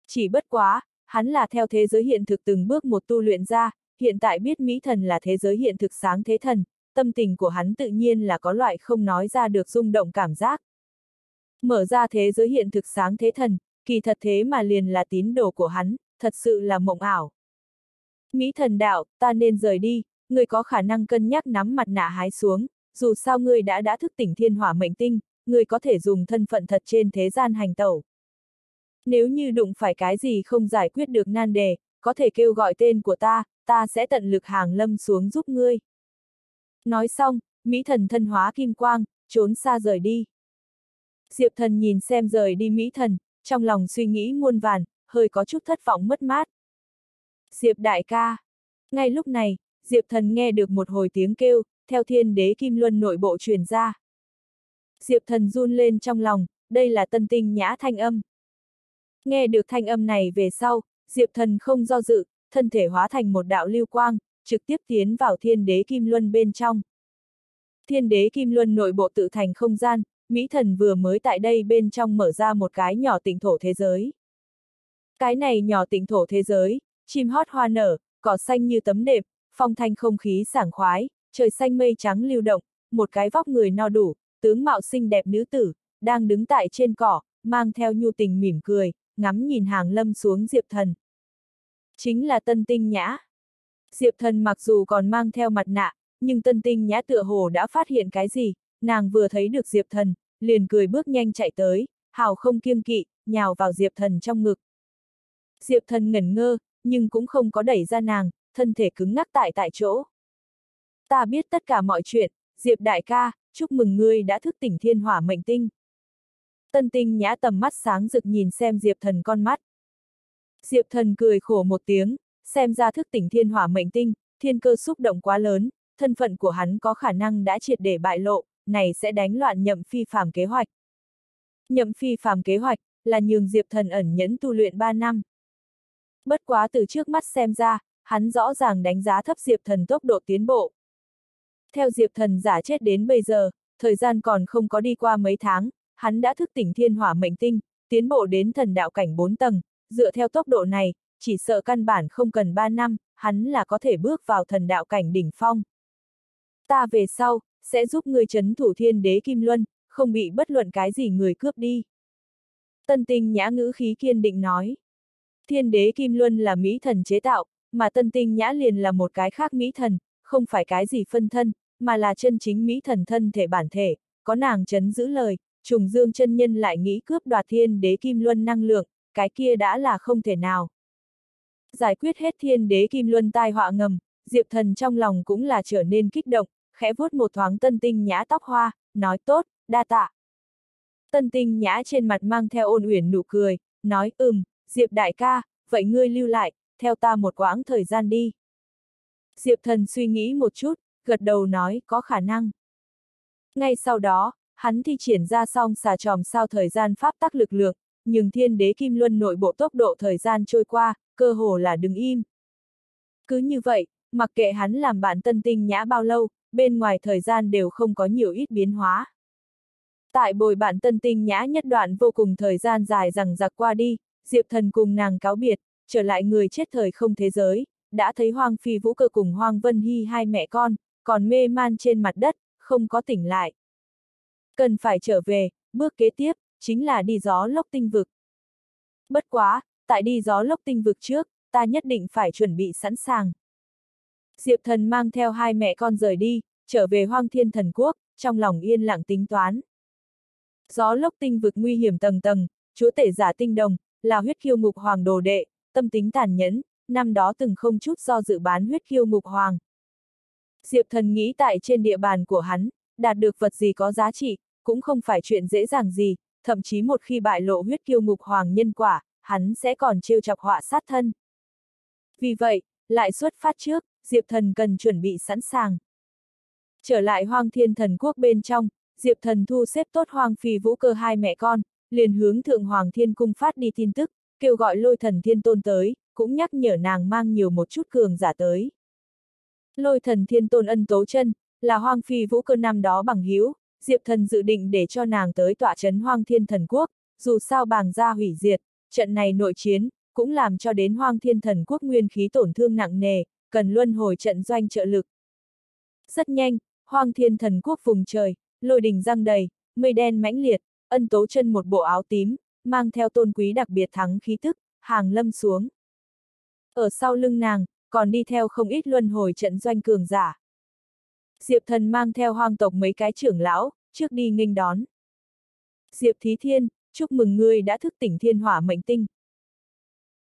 Chỉ bất quá, hắn là theo thế giới hiện thực từng bước một tu luyện ra, hiện tại biết Mỹ thần là thế giới hiện thực sáng thế thần, tâm tình của hắn tự nhiên là có loại không nói ra được rung động cảm giác. Mở ra thế giới hiện thực sáng thế thần, kỳ thật thế mà liền là tín đồ của hắn, thật sự là mộng ảo. Mỹ thần đạo, ta nên rời đi, người có khả năng cân nhắc nắm mặt nạ hái xuống, dù sao ngươi đã đã thức tỉnh thiên hỏa mệnh tinh, người có thể dùng thân phận thật trên thế gian hành tẩu. Nếu như đụng phải cái gì không giải quyết được nan đề, có thể kêu gọi tên của ta, ta sẽ tận lực hàng lâm xuống giúp ngươi. Nói xong, Mỹ thần thân hóa kim quang, trốn xa rời đi. Diệp thần nhìn xem rời đi Mỹ thần, trong lòng suy nghĩ muôn vàn, hơi có chút thất vọng mất mát. Diệp đại ca. Ngay lúc này, Diệp thần nghe được một hồi tiếng kêu, theo thiên đế kim luân nội bộ truyền ra. Diệp thần run lên trong lòng, đây là tân tinh nhã thanh âm. Nghe được thanh âm này về sau, Diệp thần không do dự, thân thể hóa thành một đạo lưu quang, trực tiếp tiến vào thiên đế kim luân bên trong. Thiên đế kim luân nội bộ tự thành không gian, Mỹ thần vừa mới tại đây bên trong mở ra một cái nhỏ tịnh thổ thế giới. Cái này nhỏ tịnh thổ thế giới, chim hót hoa nở, cỏ xanh như tấm đệm, phong thanh không khí sảng khoái, trời xanh mây trắng lưu động, một cái vóc người no đủ, tướng mạo xinh đẹp nữ tử, đang đứng tại trên cỏ, mang theo nhu tình mỉm cười, ngắm nhìn hàng lâm xuống Diệp Thần. Chính là Tân Tinh Nhã. Diệp Thần mặc dù còn mang theo mặt nạ, nhưng Tân Tinh Nhã tựa hồ đã phát hiện cái gì, nàng vừa thấy được Diệp Thần, liền cười bước nhanh chạy tới, hào không kiêng kỵ, nhào vào Diệp Thần trong ngực. Diệp Thần ngẩn ngơ, nhưng cũng không có đẩy ra nàng, thân thể cứng ngắc tại tại chỗ. Ta biết tất cả mọi chuyện, Diệp đại ca, chúc mừng ngươi đã thức tỉnh thiên hỏa mệnh tinh. Tân tinh nhã tầm mắt sáng rực nhìn xem Diệp thần con mắt. Diệp thần cười khổ một tiếng, xem ra thức tỉnh thiên hỏa mệnh tinh, thiên cơ xúc động quá lớn, thân phận của hắn có khả năng đã triệt để bại lộ, này sẽ đánh loạn nhậm phi phàm kế hoạch. Nhậm phi phàm kế hoạch, là nhường Diệp thần ẩn nhẫn tu luyện 3 năm. Bất quá từ trước mắt xem ra, hắn rõ ràng đánh giá thấp Diệp thần tốc độ tiến bộ. Theo Diệp thần giả chết đến bây giờ, thời gian còn không có đi qua mấy tháng, hắn đã thức tỉnh thiên hỏa mệnh tinh, tiến bộ đến thần đạo cảnh 4 tầng, dựa theo tốc độ này, chỉ sợ căn bản không cần 3 năm, hắn là có thể bước vào thần đạo cảnh đỉnh phong. Ta về sau, sẽ giúp người chấn thủ thiên đế Kim Luân, không bị bất luận cái gì người cướp đi. Tân tinh nhã ngữ khí kiên định nói. Thiên đế Kim Luân là Mỹ thần chế tạo, mà tân tinh nhã liền là một cái khác Mỹ thần, không phải cái gì phân thân, mà là chân chính Mỹ thần thân thể bản thể, có nàng chấn giữ lời, trùng dương chân nhân lại nghĩ cướp đoạt thiên đế kim luân năng lượng, cái kia đã là không thể nào. Giải quyết hết thiên đế kim luân tai họa ngầm, Diệp thần trong lòng cũng là trở nên kích động, khẽ vuốt một thoáng tân tinh nhã tóc hoa, nói tốt, đa tạ. Tân tinh nhã trên mặt mang theo ôn uyển nụ cười, nói ừm, Diệp đại ca, vậy ngươi lưu lại, theo ta một quãng thời gian đi. Diệp thần suy nghĩ một chút, gật đầu nói có khả năng. Ngay sau đó, hắn thi triển ra xong xà tròm sao thời gian pháp tắc lực lượng, nhưng thiên đế kim luân nội bộ tốc độ thời gian trôi qua, cơ hồ là đứng im. Cứ như vậy, mặc kệ hắn làm bạn tân tinh nhã bao lâu, bên ngoài thời gian đều không có nhiều ít biến hóa. Tại bồi bạn tân tinh nhã nhất đoạn vô cùng thời gian dài rằng giặc qua đi, Diệp thần cùng nàng cáo biệt, trở lại người chết thời không thế giới, đã thấy Hoang Phi Vũ Cơ cùng Hoang Vân Hy hai mẹ con, còn mê man trên mặt đất, không có tỉnh lại. Cần phải trở về, bước kế tiếp, chính là đi gió lốc tinh vực. Bất quá, tại đi gió lốc tinh vực trước, ta nhất định phải chuẩn bị sẵn sàng. Diệp thần mang theo hai mẹ con rời đi, trở về hoang thiên thần quốc, trong lòng yên lặng tính toán. Gió lốc tinh vực nguy hiểm tầng tầng, chúa tể giả tinh đồng, là huyết khiêu ngục hoàng đồ đệ, tâm tính tàn nhẫn, năm đó từng không chút do dự bán huyết khiêu ngục hoàng. Diệp thần nghĩ tại trên địa bàn của hắn, đạt được vật gì có giá trị, cũng không phải chuyện dễ dàng gì, thậm chí một khi bại lộ huyết kiêu ngục hoàng nhân quả, hắn sẽ còn trêu chọc họa sát thân. Vì vậy, lại xuất phát trước, Diệp thần cần chuẩn bị sẵn sàng. Trở lại hoang thiên thần quốc bên trong, Diệp thần thu xếp tốt hoang phi vũ cơ hai mẹ con, liền hướng thượng hoàng thiên cung phát đi tin tức, kêu gọi lôi thần thiên tôn tới, cũng nhắc nhở nàng mang nhiều một chút cường giả tới. Lôi thần thiên tôn ân tố chân, là hoang phi vũ cơ năm đó bằng hiếu, Diệp thần dự định để cho nàng tới tọa trấn hoang thiên thần quốc, dù sao bàng gia hủy diệt, trận này nội chiến, cũng làm cho đến hoang thiên thần quốc nguyên khí tổn thương nặng nề, cần luân hồi trận doanh trợ lực. Rất nhanh, hoang thiên thần quốc vùng trời, lôi đình răng đầy, mây đen mãnh liệt, ân tố chân một bộ áo tím, mang theo tôn quý đặc biệt thắng khí tức, hàng lâm xuống. Ở sau lưng nàng, còn đi theo không ít luân hồi trận doanh cường giả. Diệp thần mang theo hoang tộc mấy cái trưởng lão, trước đi nghênh đón. Diệp Thí Thiên, chúc mừng ngươi đã thức tỉnh thiên hỏa mệnh tinh.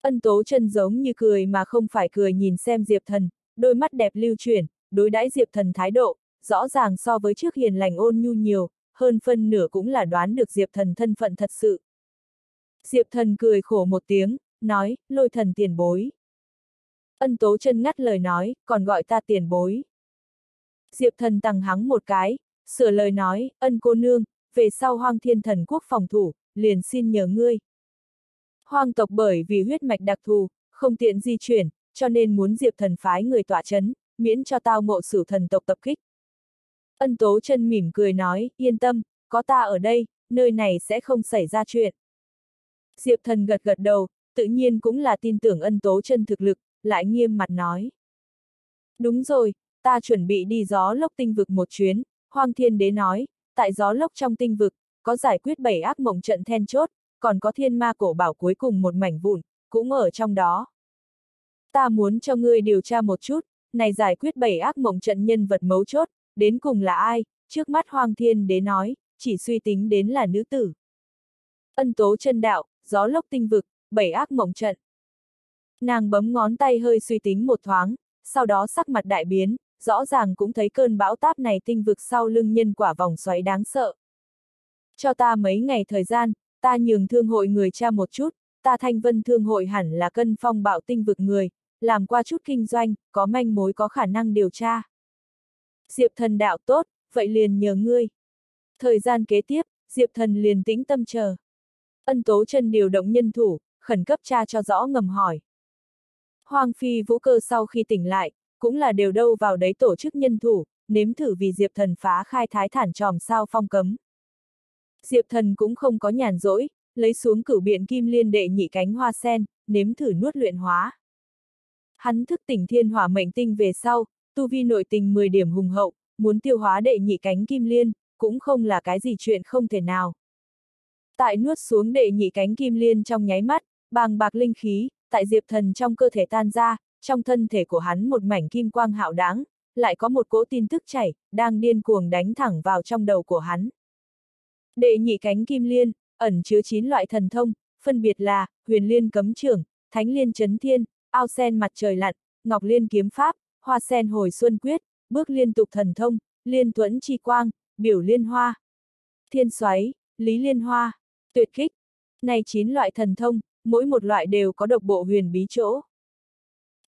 Ân tố chân giống như cười mà không phải cười nhìn xem Diệp thần, đôi mắt đẹp lưu chuyển, đối đãi Diệp thần thái độ, rõ ràng so với trước hiền lành ôn nhu nhiều, hơn phân nửa cũng là đoán được Diệp thần thân phận thật sự. Diệp thần cười khổ một tiếng, nói, lôi thần tiền bối. Ân tố chân ngắt lời nói, còn gọi ta tiền bối. Diệp thần tăng hắng một cái, sửa lời nói, ân cô nương, về sau hoang thiên thần quốc phòng thủ, liền xin nhờ ngươi. Hoang tộc bởi vì huyết mạch đặc thù, không tiện di chuyển, cho nên muốn diệp thần phái người tỏa chấn, miễn cho tao ngộ sử thần tộc tập kích. Ân tố chân mỉm cười nói, yên tâm, có ta ở đây, nơi này sẽ không xảy ra chuyện. Diệp thần gật gật đầu, tự nhiên cũng là tin tưởng ân tố chân thực lực, lại nghiêm mặt nói. Đúng rồi, ta chuẩn bị đi gió lốc tinh vực một chuyến, Hoàng Thiên Đế nói, tại gió lốc trong tinh vực, có giải quyết bảy ác mộng trận then chốt, còn có thiên ma cổ bảo cuối cùng một mảnh vụn, cũng ở trong đó. Ta muốn cho ngươi điều tra một chút, này giải quyết bảy ác mộng trận nhân vật mấu chốt, đến cùng là ai, trước mắt Hoàng Thiên Đế nói, chỉ suy tính đến là nữ tử. Ân tố chân đạo, gió lốc tinh vực, bảy ác mộng trận. Nàng bấm ngón tay hơi suy tính một thoáng, sau đó sắc mặt đại biến, rõ ràng cũng thấy cơn bão táp này tinh vực sau lưng nhân quả vòng xoáy đáng sợ. Cho ta mấy ngày thời gian, ta nhường thương hội người cha một chút, ta thanh vân thương hội hẳn là cân phong bạo tinh vực người, làm qua chút kinh doanh, có manh mối có khả năng điều tra. Diệp thần đạo tốt, vậy liền nhờ ngươi. Thời gian kế tiếp, Diệp thần liền tĩnh tâm chờ. Ân tố chân điều động nhân thủ, khẩn cấp tra cho rõ ngầm hỏi. Hoàng phi vũ cơ sau khi tỉnh lại, cũng là đều đâu vào đấy tổ chức nhân thủ, nếm thử vì Diệp Thần phá khai thái thản tròm sao phong cấm. Diệp Thần cũng không có nhàn rỗi, lấy xuống cửu biện kim liên đệ nhị cánh hoa sen, nếm thử nuốt luyện hóa. Hắn thức tỉnh thiên hỏa mệnh tinh về sau, tu vi nội tình 10 điểm hùng hậu, muốn tiêu hóa đệ nhị cánh kim liên, cũng không là cái gì chuyện không thể nào. Tại nuốt xuống đệ nhị cánh kim liên trong nháy mắt, bàng bạc linh khí, tại diệp thần trong cơ thể tan ra, trong thân thể của hắn một mảnh kim quang hạo đáng, lại có một cỗ tin tức chảy, đang điên cuồng đánh thẳng vào trong đầu của hắn. Đệ nhị cánh kim liên, ẩn chứa 9 loại thần thông, phân biệt là, huyền liên cấm trưởng, thánh liên chấn thiên, ao sen mặt trời lặn, ngọc liên kiếm pháp, hoa sen hồi xuân quyết, bước liên tục thần thông, liên tuẫn chi quang, biểu liên hoa, thiên xoáy, lý liên hoa, tuyệt kích. Này 9 loại thần thông, mỗi một loại đều có độc bộ huyền bí chỗ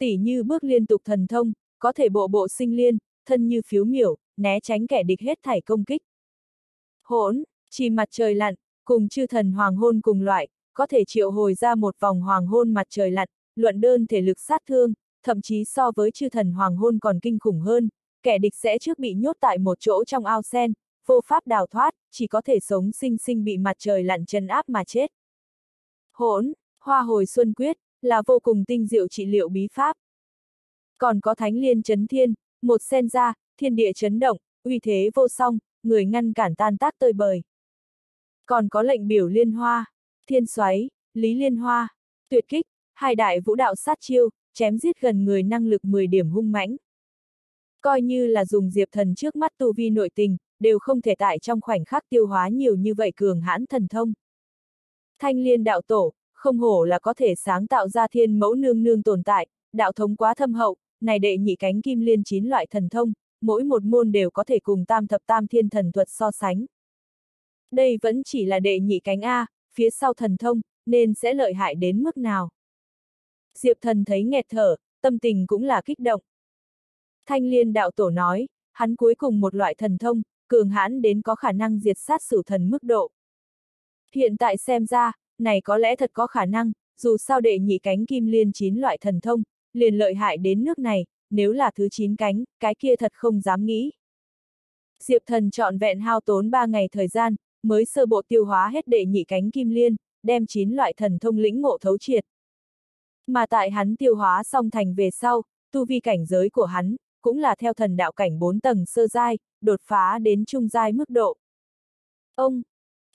tỉ như bước liên tục thần thông, có thể bộ bộ sinh liên, thân như phiếu miểu, né tránh kẻ địch hết thảy công kích. Hỗn, chỉ mặt trời lặn, cùng chư thần hoàng hôn cùng loại, có thể triệu hồi ra một vòng hoàng hôn mặt trời lặn, luận đơn thể lực sát thương, thậm chí so với chư thần hoàng hôn còn kinh khủng hơn, kẻ địch sẽ trước bị nhốt tại một chỗ trong ao sen, vô pháp đào thoát, chỉ có thể sống sinh sinh bị mặt trời lặn chân áp mà chết. Hỗn, hoa hồi xuân quyết, là vô cùng tinh diệu trị liệu bí pháp. Còn có thánh liên chấn thiên, một sen ra, thiên địa chấn động, uy thế vô song, người ngăn cản tan tác tơi bời. Còn có lệnh biểu liên hoa, thiên xoáy, lý liên hoa, tuyệt kích, hai đại vũ đạo sát chiêu, chém giết gần người năng lực 10 điểm hung mãnh. Coi như là dùng diệp thần trước mắt tu vi nội tình, đều không thể tại trong khoảnh khắc tiêu hóa nhiều như vậy cường hãn thần thông. Thanh liên đạo tổ, không hổ là có thể sáng tạo ra thiên mẫu nương nương tồn tại, đạo thống quá thâm hậu, này đệ nhị cánh kim liên chín loại thần thông, mỗi một môn đều có thể cùng tam thập tam thiên thần thuật so sánh. Đây vẫn chỉ là đệ nhị cánh A, phía sau thần thông, nên sẽ lợi hại đến mức nào. Diệp thần thấy nghẹt thở, tâm tình cũng là kích động. Thanh liên đạo tổ nói, hắn cuối cùng một loại thần thông, cường hãn đến có khả năng diệt sát sử thần mức độ. Hiện tại xem ra, này có lẽ thật có khả năng, dù sao đệ nhị cánh kim liên chín loại thần thông, liền lợi hại đến nước này, nếu là thứ chín cánh, cái kia thật không dám nghĩ. Diệp thần chọn vẹn hao tốn ba ngày thời gian, mới sơ bộ tiêu hóa hết đệ nhị cánh kim liên, đem chín loại thần thông lĩnh ngộ thấu triệt. Mà tại hắn tiêu hóa xong thành về sau, tu vi cảnh giới của hắn, cũng là theo thần đạo cảnh bốn tầng sơ giai, đột phá đến trung giai mức độ. Ông,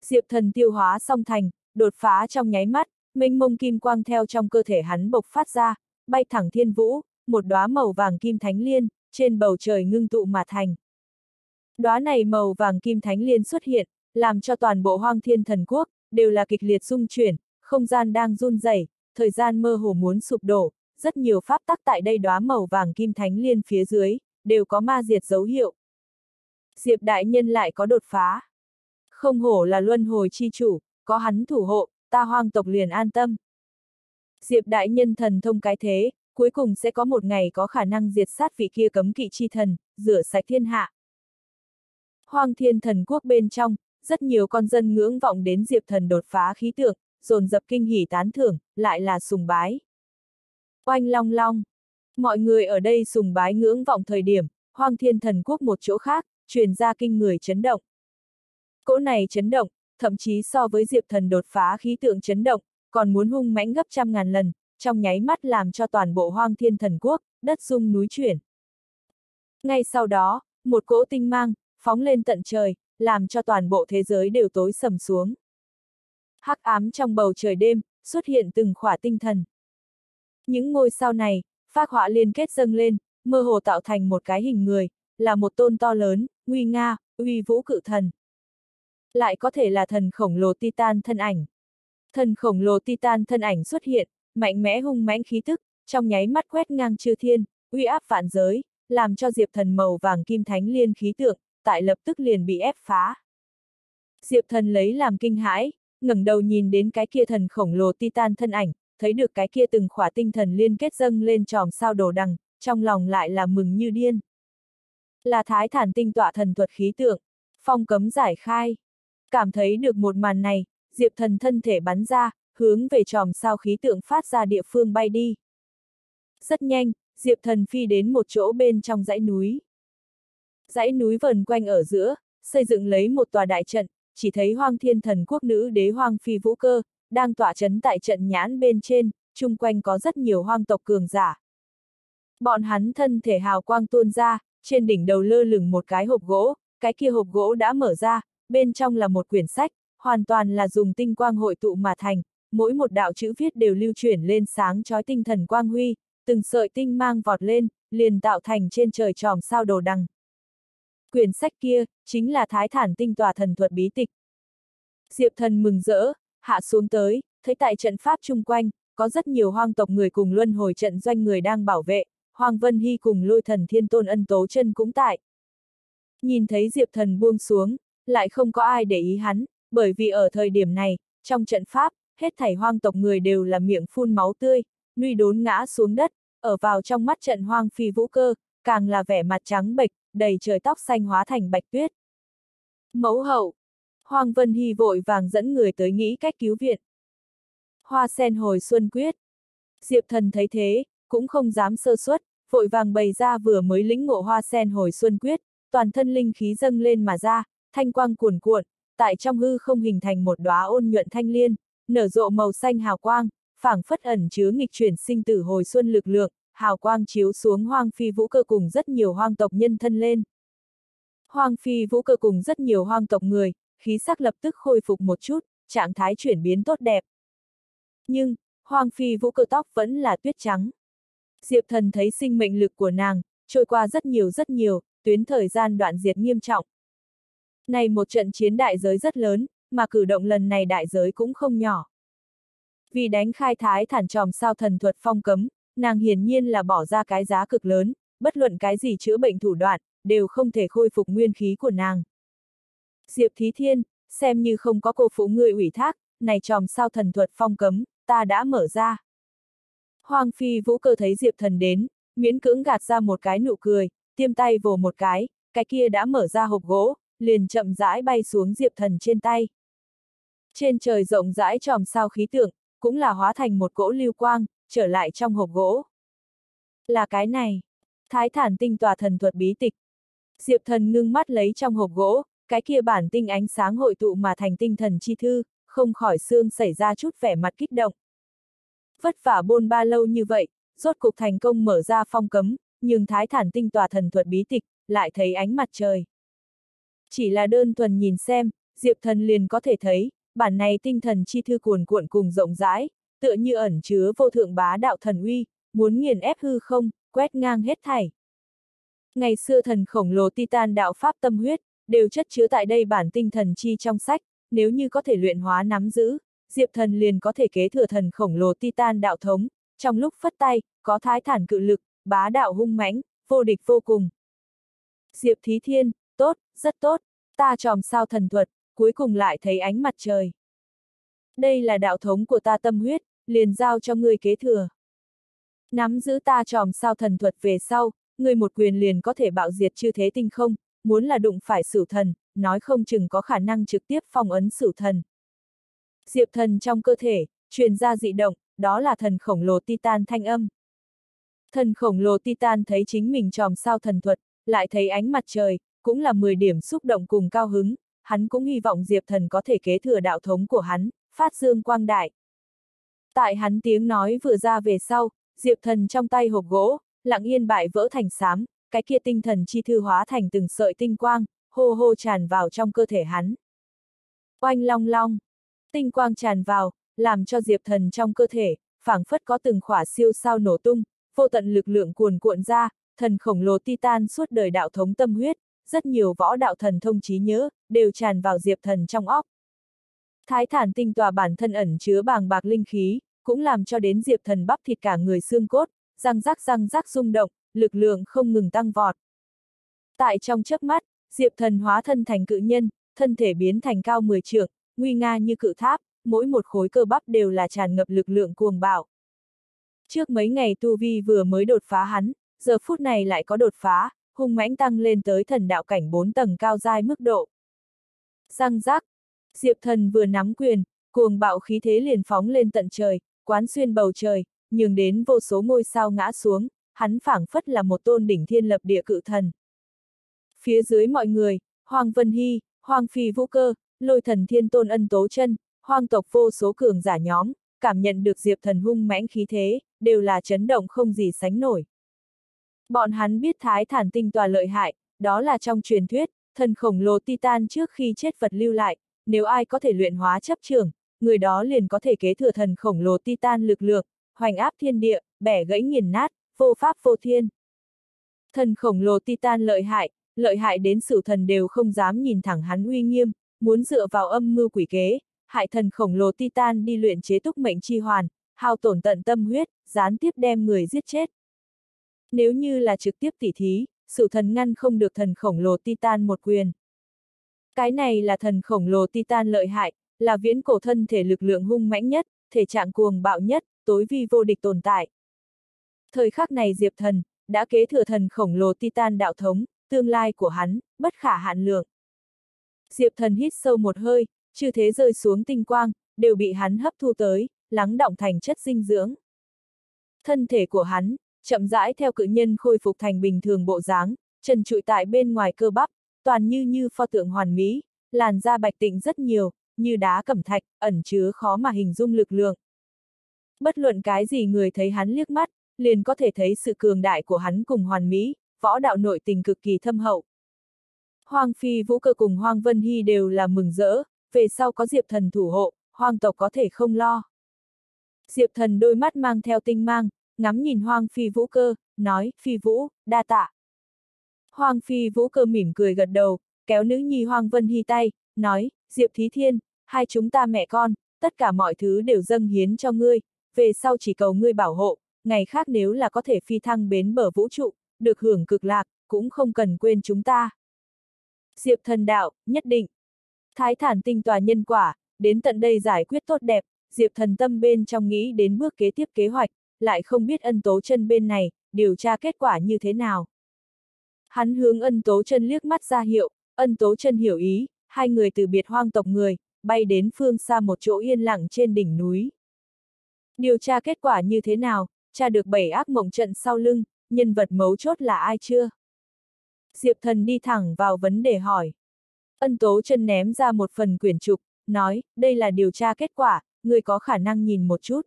Diệp thần tiêu hóa xong thành, đột phá trong nháy mắt, minh mông kim quang theo trong cơ thể hắn bộc phát ra, bay thẳng thiên vũ, một đóa màu vàng kim thánh liên, trên bầu trời ngưng tụ mà thành. Đóa này màu vàng kim thánh liên xuất hiện, làm cho toàn bộ hoang thiên thần quốc, đều là kịch liệt rung chuyển, không gian đang run rẩy, thời gian mơ hồ muốn sụp đổ, rất nhiều pháp tắc tại đây đóa màu vàng kim thánh liên phía dưới, đều có ma diệt dấu hiệu. Diệp đại nhân lại có đột phá. Không hổ là luân hồi chi chủ, có hắn thủ hộ, ta hoang tộc liền an tâm. Diệp đại nhân thần thông cái thế, cuối cùng sẽ có một ngày có khả năng diệt sát vị kia cấm kỵ chi thần, rửa sạch thiên hạ. Hoang thiên thần quốc bên trong, rất nhiều con dân ngưỡng vọng đến diệp thần đột phá khí tượng, dồn dập kinh hỉ tán thưởng, lại là sùng bái. Oanh long long, mọi người ở đây sùng bái ngưỡng vọng thời điểm, hoang thiên thần quốc một chỗ khác, truyền ra kinh người chấn động. Cỗ này chấn động, thậm chí so với diệp thần đột phá khí tượng chấn động, còn muốn hung mãnh gấp trăm ngàn lần, trong nháy mắt làm cho toàn bộ hoang thiên thần quốc, đất rung núi chuyển. Ngay sau đó, một cỗ tinh mang, phóng lên tận trời, làm cho toàn bộ thế giới đều tối sầm xuống. Hắc ám trong bầu trời đêm, xuất hiện từng khỏa tinh thần. Những ngôi sao này, phát họa liên kết dâng lên, mơ hồ tạo thành một cái hình người, là một tôn to lớn, nguy nga, uy vũ cự thần. Lại có thể là thần khổng lồ Titan thân ảnh. Thần khổng lồ Titan thân ảnh xuất hiện, mạnh mẽ hung mãnh khí tức, trong nháy mắt quét ngang chư thiên, uy áp vạn giới, làm cho Diệp Thần màu vàng kim thánh liên khí tượng, tại lập tức liền bị ép phá. Diệp Thần lấy làm kinh hãi, ngẩng đầu nhìn đến cái kia thần khổng lồ titan thân ảnh, thấy được cái kia từng khỏa tinh thần liên kết dâng lên tròm sao đồ đằng, trong lòng lại là mừng như điên. Là thái thản tinh tọa thần thuật khí tượng, phong cấm giải khai. Cảm thấy được một màn này, Diệp Thần thân thể bắn ra, hướng về tròm sao khí tượng phát ra địa phương bay đi. Rất nhanh, Diệp Thần phi đến một chỗ bên trong dãy núi. Dãy núi vần quanh ở giữa, xây dựng lấy một tòa đại trận, chỉ thấy hoang thiên thần quốc nữ đế hoang phi vũ cơ, đang tỏa chấn tại trận nhãn bên trên, chung quanh có rất nhiều hoang tộc cường giả. Bọn hắn thân thể hào quang tuôn ra, trên đỉnh đầu lơ lửng một cái hộp gỗ, cái kia hộp gỗ đã mở ra, bên trong là một quyển sách, hoàn toàn là dùng tinh quang hội tụ mà thành, mỗi một đạo chữ viết đều lưu chuyển lên sáng chói tinh thần quang huy, từng sợi tinh mang vọt lên, liền tạo thành trên trời tròm sao đồ đằng. Quyển sách kia, chính là thái thản tinh tòa thần thuật bí tịch. Diệp thần mừng rỡ, hạ xuống tới, thấy tại trận pháp chung quanh, có rất nhiều hoang tộc người cùng luân hồi trận doanh người đang bảo vệ, Hoàng Vân Hy cùng lôi thần thiên tôn ân tố chân cũng tại. Nhìn thấy Diệp thần buông xuống, lại không có ai để ý hắn, bởi vì ở thời điểm này, trong trận pháp, hết thảy hoang tộc người đều là miệng phun máu tươi, nuy đốn ngã xuống đất, ở vào trong mắt trận hoang phi vũ cơ, càng là vẻ mặt trắng bệch, đầy trời tóc xanh hóa thành bạch tuyết. Mẫu hậu, Hoàng Vân Hy vội vàng dẫn người tới nghĩ cách cứu viện. Hoa sen hồi xuân quyết. Diệp thần thấy thế, cũng không dám sơ suất, vội vàng bày ra vừa mới lĩnh ngộ hoa sen hồi xuân quyết, toàn thân linh khí dâng lên mà ra, thanh quang cuồn cuộn, tại trong hư không hình thành một đóa ôn nhuận thanh liên, nở rộ màu xanh hào quang, phảng phất ẩn chứa nghịch chuyển sinh tử hồi xuân lực lượng, hào quang chiếu xuống hoang phi vũ cơ cùng rất nhiều hoang tộc nhân thân lên. Hoang phi vũ cơ cùng rất nhiều hoang tộc người, khí sắc lập tức khôi phục một chút, trạng thái chuyển biến tốt đẹp. Nhưng, Hoàng Phi Vũ cơ tóc vẫn là tuyết trắng. Diệp thần thấy sinh mệnh lực của nàng, trôi qua rất nhiều rất nhiều, tuyến thời gian đoạn diệt nghiêm trọng. Này một trận chiến đại giới rất lớn, mà cử động lần này đại giới cũng không nhỏ. Vì đánh khai thái thản tròm sao thần thuật phong cấm, nàng hiển nhiên là bỏ ra cái giá cực lớn, bất luận cái gì chữa bệnh thủ đoạn, đều không thể khôi phục nguyên khí của nàng. Diệp Thí Thiên, xem như không có cô phụ người ủy thác, này tròm sao thần thuật phong cấm, ta đã mở ra. Hoàng Phi Vũ cơ thấy Diệp Thần đến, miễn cưỡng gạt ra một cái nụ cười, tiêm tay vồ một cái, cái kia đã mở ra hộp gỗ, liền chậm rãi bay xuống Diệp Thần trên tay. Trên trời rộng rãi tròm sao khí tượng, cũng là hóa thành một cỗ lưu quang, trở lại trong hộp gỗ. Là cái này. Thái thản tinh tòa thần thuật bí tịch. Diệp thần ngưng mắt lấy trong hộp gỗ, cái kia bản tinh ánh sáng hội tụ mà thành tinh thần chi thư, không khỏi xương xảy ra chút vẻ mặt kích động. Vất vả bôn ba lâu như vậy, rốt cục thành công mở ra phong cấm, nhưng thái thản tinh tòa thần thuật bí tịch, lại thấy ánh mặt trời. Chỉ là đơn thuần nhìn xem, Diệp thần liền có thể thấy, bản này tinh thần chi thư cuồn cuộn cùng rộng rãi, tựa như ẩn chứa vô thượng bá đạo thần uy, muốn nghiền ép hư không, quét ngang hết thảy. Ngày xưa thần khổng lồ Titan đạo Pháp tâm huyết, đều chất chứa tại đây bản tinh thần chi trong sách, nếu như có thể luyện hóa nắm giữ, Diệp thần liền có thể kế thừa thần khổng lồ Titan đạo thống, trong lúc phất tay, có thái thản cự lực, bá đạo hung mãnh, vô địch vô cùng. Diệp Thí Thiên, tốt, rất tốt, ta tròm sao thần thuật, cuối cùng lại thấy ánh mặt trời. Đây là đạo thống của ta tâm huyết, liền giao cho ngươi kế thừa. Nắm giữ ta tròm sao thần thuật về sau, ngươi một quyền liền có thể bạo diệt chư thế tinh không, muốn là đụng phải sửu thần, nói không chừng có khả năng trực tiếp phong ấn sửu thần. Diệp thần trong cơ thể, truyền ra dị động, đó là thần khổng lồ Titan thanh âm. Thần khổng lồ Titan thấy chính mình tròm sao thần thuật, lại thấy ánh mặt trời, cũng là 10 điểm xúc động cùng cao hứng, hắn cũng hy vọng Diệp thần có thể kế thừa đạo thống của hắn, phát dương quang đại. Tại hắn tiếng nói vừa ra về sau, Diệp thần trong tay hộp gỗ, lặng yên bại vỡ thành xám, cái kia tinh thần chi thư hóa thành từng sợi tinh quang, hô hô tràn vào trong cơ thể hắn. Oanh long long, tinh quang tràn vào, làm cho Diệp thần trong cơ thể, phảng phất có từng khỏa siêu sao nổ tung, vô tận lực lượng cuồn cuộn ra, thần khổng lồ titan suốt đời đạo thống tâm huyết, rất nhiều võ đạo thần thông trí nhớ, đều tràn vào Diệp thần trong óc. Thái thản tinh tòa bản thân ẩn chứa bàng bạc linh khí, cũng làm cho đến Diệp thần bắp thịt cả người xương cốt, răng rắc răng rắc rung động, lực lượng không ngừng tăng vọt. Tại trong chớp mắt, Diệp thần hóa thân thành cự nhân, thân thể biến thành cao 10 trượng, nguy nga như cự tháp, mỗi một khối cơ bắp đều là tràn ngập lực lượng cuồng bạo. Trước mấy ngày Tu Vi vừa mới đột phá hắn, giờ phút này lại có đột phá, hung mãnh tăng lên tới thần đạo cảnh 4 tầng cao giai mức độ. Răng rác, Diệp thần vừa nắm quyền, cuồng bạo khí thế liền phóng lên tận trời, quán xuyên bầu trời, nhường đến vô số ngôi sao ngã xuống, hắn phảng phất là một tôn đỉnh thiên lập địa cự thần. Phía dưới mọi người, Hoàng Vân Hy, Hoàng Phi Vũ Cơ, Lôi Thần Thiên Tôn Ân Tố chân, Hoàng tộc vô số cường giả nhóm, cảm nhận được Diệp Thần hung mãnh khí thế, đều là chấn động không gì sánh nổi. Bọn hắn biết Thái Thản Tinh tòa lợi hại, đó là trong truyền thuyết, thần khổng lồ Titan trước khi chết vật lưu lại, nếu ai có thể luyện hóa chấp trường, người đó liền có thể kế thừa thần khổng lồ Titan lực lượng, hoành áp thiên địa, bẻ gãy nghiền nát, vô pháp vô thiên. Thần khổng lồ Titan lợi hại, lợi hại đến sử thần đều không dám nhìn thẳng hắn uy nghiêm, muốn dựa vào âm mưu quỷ kế, hại thần khổng lồ Titan đi luyện chế túc mệnh chi hoàn, hao tổn tận tâm huyết, gián tiếp đem người giết chết. Nếu như là trực tiếp tỉ thí, sự thần ngăn không được thần khổng lồ Titan một quyền. Cái này là thần khổng lồ Titan lợi hại, là viễn cổ thân thể lực lượng hung mãnh nhất, thể trạng cuồng bạo nhất, tối vi vô địch tồn tại. Thời khắc này Diệp Thần, đã kế thừa thần khổng lồ Titan đạo thống, tương lai của hắn, bất khả hạn lượng. Diệp Thần hít sâu một hơi, chư thế rơi xuống tinh quang, đều bị hắn hấp thu tới, lắng động thành chất dinh dưỡng. Thân thể của hắn, chậm rãi theo cự nhân khôi phục thành bình thường bộ dáng, trần trụi tại bên ngoài cơ bắp, toàn như như pho tượng hoàn mỹ, làn da bạch tịnh rất nhiều, như đá cẩm thạch, ẩn chứa khó mà hình dung lực lượng. Bất luận cái gì người thấy hắn liếc mắt, liền có thể thấy sự cường đại của hắn cùng hoàn mỹ, võ đạo nội tình cực kỳ thâm hậu. Hoàng Phi Vũ Cơ cùng Hoàng Vân Hy đều là mừng rỡ, về sau có Diệp Thần thủ hộ, Hoàng tộc có thể không lo. Diệp Thần đôi mắt mang theo tinh mang, ngắm nhìn Hoàng Phi Vũ Cơ, nói, Phi Vũ, đa tạ. Hoàng Phi Vũ Cơ mỉm cười gật đầu, kéo nữ nhi Hoàng Vân Hy tay, nói, Diệp Thí Thiên, hai chúng ta mẹ con, tất cả mọi thứ đều dâng hiến cho ngươi, về sau chỉ cầu ngươi bảo hộ, ngày khác nếu là có thể phi thăng bến bờ vũ trụ, được hưởng cực lạc, cũng không cần quên chúng ta. Diệp thần đạo, nhất định. Thái thản tinh tòa nhân quả, đến tận đây giải quyết tốt đẹp, Diệp thần tâm bên trong nghĩ đến bước kế tiếp kế hoạch, lại không biết ân tố chân bên này, điều tra kết quả như thế nào. Hắn hướng ân tố chân liếc mắt ra hiệu, ân tố chân hiểu ý, hai người từ biệt hoang tộc người, bay đến phương xa một chỗ yên lặng trên đỉnh núi. Điều tra kết quả như thế nào, tra được bảy ác mộng trận sau lưng, nhân vật mấu chốt là ai chưa? Diệp thần đi thẳng vào vấn đề hỏi. Ân tố chân ném ra một phần quyển trục, nói, đây là điều tra kết quả, người có khả năng nhìn một chút.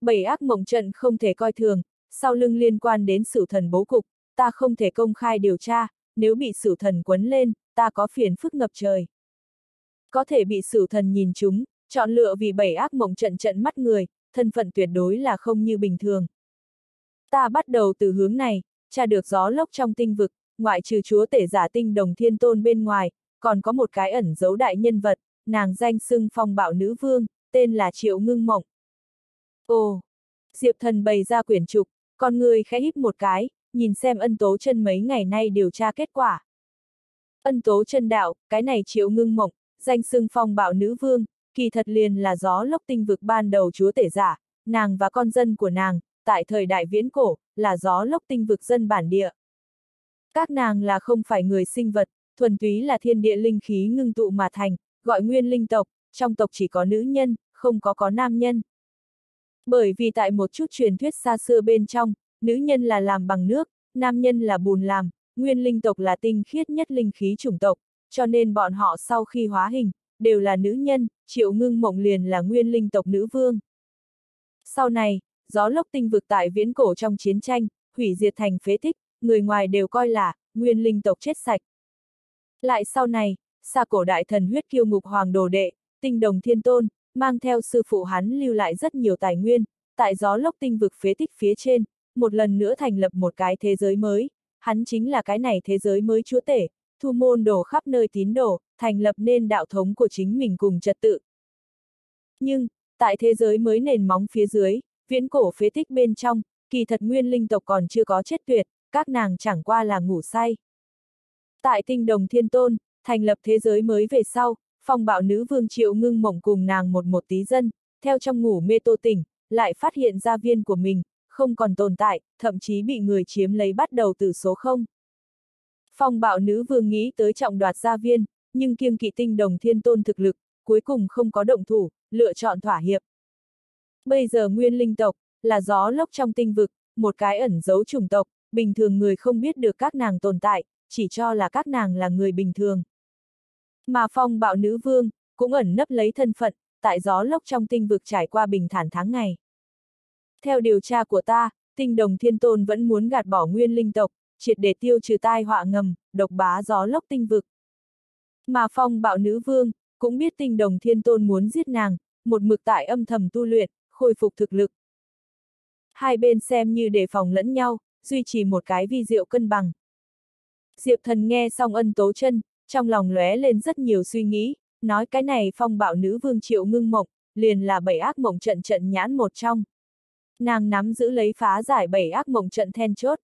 Bảy ác mộng trận không thể coi thường, sau lưng liên quan đến sự thần bố cục, ta không thể công khai điều tra, nếu bị sự thần quấn lên, ta có phiền phức ngập trời. Có thể bị sự thần nhìn chúng, chọn lựa vì bảy ác mộng trận trận mắt người, thân phận tuyệt đối là không như bình thường. Ta bắt đầu từ hướng này, tra được gió lốc trong tinh vực, ngoại trừ chúa tể giả tinh đồng thiên tôn bên ngoài, còn có một cái ẩn giấu đại nhân vật, nàng danh xưng phong bạo nữ vương, tên là Triệu Ngưng Mộng. Ồ! Diệp thần bày ra quyển trục, con người khẽ híp một cái, nhìn xem ân tố chân mấy ngày nay điều tra kết quả. Ân tố chân đạo, cái này Triệu Ngưng Mộng, danh xưng phong bạo nữ vương, kỳ thật liền là gió lốc tinh vực ban đầu chúa tể giả, nàng và con dân của nàng, tại thời đại viễn cổ, là gió lốc tinh vực dân bản địa. Các nàng là không phải người sinh vật, thuần túy là thiên địa linh khí ngưng tụ mà thành, gọi nguyên linh tộc, trong tộc chỉ có nữ nhân, không có có nam nhân. Bởi vì tại một chút truyền thuyết xa xưa bên trong, nữ nhân là làm bằng nước, nam nhân là bùn làm, nguyên linh tộc là tinh khiết nhất linh khí chủng tộc, cho nên bọn họ sau khi hóa hình, đều là nữ nhân, triệu ngưng mộng liền là nguyên linh tộc nữ vương. Sau này, gió lốc tinh vực tại viễn cổ trong chiến tranh, hủy diệt thành phế tích, người ngoài đều coi là, nguyên linh tộc chết sạch. Lại sau này, xa cổ đại thần huyết kiêu ngục hoàng đồ đệ, tinh đồng thiên tôn, mang theo sư phụ hắn lưu lại rất nhiều tài nguyên, tại gió lốc tinh vực phế tích phía trên, một lần nữa thành lập một cái thế giới mới, hắn chính là cái này thế giới mới chúa tể, thu môn đồ khắp nơi tín đồ, thành lập nên đạo thống của chính mình cùng trật tự. Nhưng, tại thế giới mới nền móng phía dưới, viễn cổ phế tích bên trong, kỳ thật nguyên linh tộc còn chưa có chết tuyệt, các nàng chẳng qua là ngủ say. Tại tinh đồng thiên tôn, thành lập thế giới mới về sau, phong bạo nữ vương triệu ngưng mộng cùng nàng một một tí dân, theo trong ngủ mê tô tỉnh, lại phát hiện gia viên của mình, không còn tồn tại, thậm chí bị người chiếm lấy bắt đầu từ số 0. Phong bạo nữ vương nghĩ tới trọng đoạt gia viên, nhưng kiêng kỵ tinh đồng thiên tôn thực lực, cuối cùng không có động thủ, lựa chọn thỏa hiệp. Bây giờ nguyên linh tộc, là gió lốc trong tinh vực, một cái ẩn giấu chủng tộc, bình thường người không biết được các nàng tồn tại, chỉ cho là các nàng là người bình thường. Mà phong bạo nữ vương, cũng ẩn nấp lấy thân phận, tại gió lốc trong tinh vực trải qua bình thản tháng ngày. Theo điều tra của ta, tinh đồng thiên tôn vẫn muốn gạt bỏ nguyên linh tộc, triệt để tiêu trừ tai họa ngầm, độc bá gió lốc tinh vực. Mà phong bạo nữ vương, cũng biết tinh đồng thiên tôn muốn giết nàng, một mực tại âm thầm tu luyện, khôi phục thực lực. Hai bên xem như đề phòng lẫn nhau, duy trì một cái vi diệu cân bằng. Diệp thần nghe xong ân tố chân, trong lòng lóe lên rất nhiều suy nghĩ, nói cái này phong bạo nữ vương triệu ngưng mộng, liền là bảy ác mộng trận trận nhãn một trong. Nàng nắm giữ lấy phá giải bảy ác mộng trận then chốt.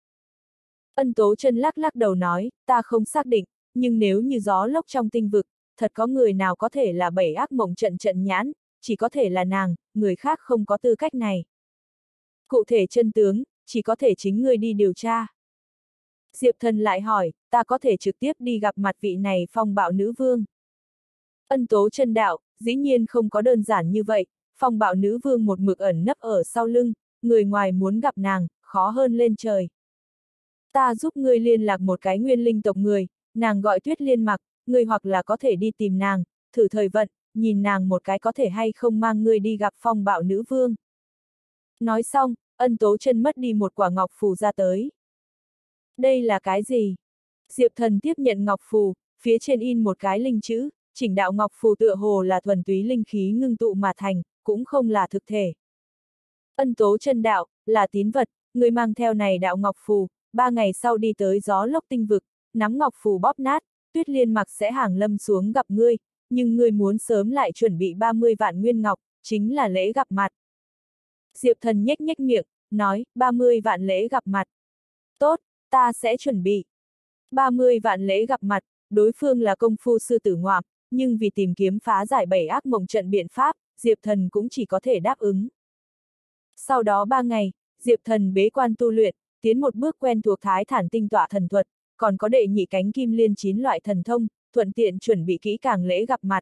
Ân tố chân lắc lắc đầu nói, ta không xác định, nhưng nếu như gió lốc trong tinh vực, thật có người nào có thể là bảy ác mộng trận trận nhãn, chỉ có thể là nàng, người khác không có tư cách này. Cụ thể chân tướng, chỉ có thể chính người đi điều tra. Diệp thần lại hỏi, ta có thể trực tiếp đi gặp mặt vị này phong bạo nữ vương. Ân tố chân đạo, dĩ nhiên không có đơn giản như vậy, phong bạo nữ vương một mực ẩn nấp ở sau lưng, người ngoài muốn gặp nàng, khó hơn lên trời. Ta giúp ngươi liên lạc một cái nguyên linh tộc người, nàng gọi tuyết liên mặc, ngươi hoặc là có thể đi tìm nàng, thử thời vận, nhìn nàng một cái có thể hay không mang ngươi đi gặp phong bạo nữ vương. Nói xong, ân tố chân mất đi một quả ngọc phù ra tới. Đây là cái gì? Diệp thần tiếp nhận ngọc phù, phía trên in một cái linh chữ, chỉnh đạo ngọc phù tựa hồ là thuần túy linh khí ngưng tụ mà thành, cũng không là thực thể. Ân tố chân đạo, là tín vật, người mang theo này đạo ngọc phù, ba ngày sau đi tới gió lốc tinh vực, nắm ngọc phù bóp nát, tuyết liên mặc sẽ hàng lâm xuống gặp ngươi, nhưng ngươi muốn sớm lại chuẩn bị 30 vạn nguyên ngọc, chính là lễ gặp mặt. Diệp thần nhếch nhếch miệng, nói, 30 vạn lễ gặp mặt. Tốt, ta sẽ chuẩn bị. 30 vạn lễ gặp mặt, đối phương là công phu sư tử ngoạm, nhưng vì tìm kiếm phá giải bảy ác mộng trận biện pháp, Diệp thần cũng chỉ có thể đáp ứng. Sau đó ba ngày, Diệp thần bế quan tu luyện, tiến một bước quen thuộc thái thản tinh tọa thần thuật, còn có đệ nhị cánh kim liên chín loại thần thông, thuận tiện chuẩn bị kỹ càng lễ gặp mặt.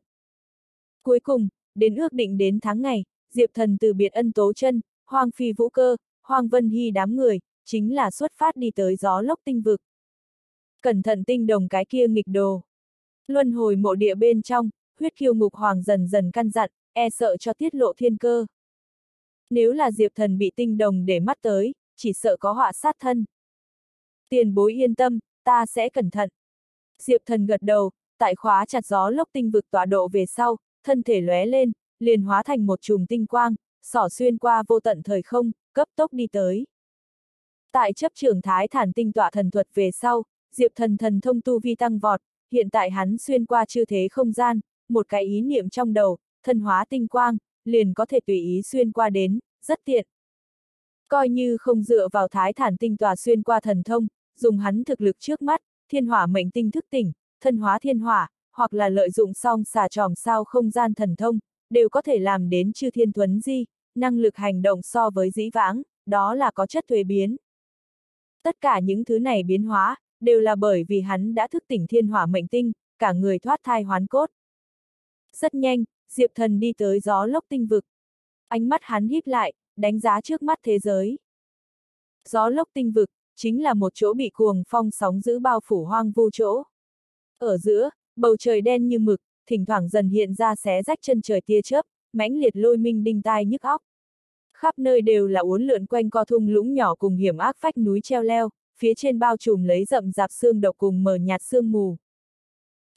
Cuối cùng, đến ước định đến tháng ngày, Diệp thần từ biệt ân tố chân, hoang phi vũ cơ, hoang vân hy đám người, chính là xuất phát đi tới gió lốc tinh vực. Cẩn thận tinh đồng cái kia nghịch đồ. Luân hồi mộ địa bên trong, huyết kiêu ngục hoàng dần dần căn dặn, e sợ cho tiết lộ thiên cơ. Nếu là Diệp thần bị tinh đồng để mắt tới, chỉ sợ có họa sát thân. Tiền bối yên tâm, ta sẽ cẩn thận. Diệp thần gật đầu, tại khóa chặt gió lốc tinh vực tọa độ về sau, thân thể lóe lên, liền hóa thành một chùm tinh quang, sỏ xuyên qua vô tận thời không, cấp tốc đi tới. Tại chấp trưởng thái thản tinh tọa thần thuật về sau, Diệp thần thần thông tu vi tăng vọt, hiện tại hắn xuyên qua chư thế không gian, một cái ý niệm trong đầu, thân hóa tinh quang, liền có thể tùy ý xuyên qua đến, rất tiện. Coi như không dựa vào thái thản tinh tòa xuyên qua thần thông, dùng hắn thực lực trước mắt, thiên hỏa mệnh tinh thức tỉnh, thân hóa thiên hỏa, hoặc là lợi dụng song xà tròm sao không gian thần thông, đều có thể làm đến chư thiên thuấn di, năng lực hành động so với dĩ vãng, đó là có chất thuế biến. Tất cả những thứ này biến hóa, đều là bởi vì hắn đã thức tỉnh thiên hỏa mệnh tinh, cả người thoát thai hoán cốt. Rất nhanh, Diệp Thần đi tới gió lốc tinh vực. Ánh mắt hắn híp lại, đánh giá trước mắt thế giới. Gió lốc tinh vực, chính là một chỗ bị cuồng phong sóng giữ bao phủ hoang vu chỗ. Ở giữa, bầu trời đen như mực, thỉnh thoảng dần hiện ra xé rách chân trời tia chớp, mãnh liệt lôi minh đinh tai nhức óc. Khắp nơi đều là uốn lượn quanh co thung lũng nhỏ cùng hiểm ác phách núi treo leo, phía trên bao trùm lấy rậm rạp xương độc cùng mờ nhạt sương mù.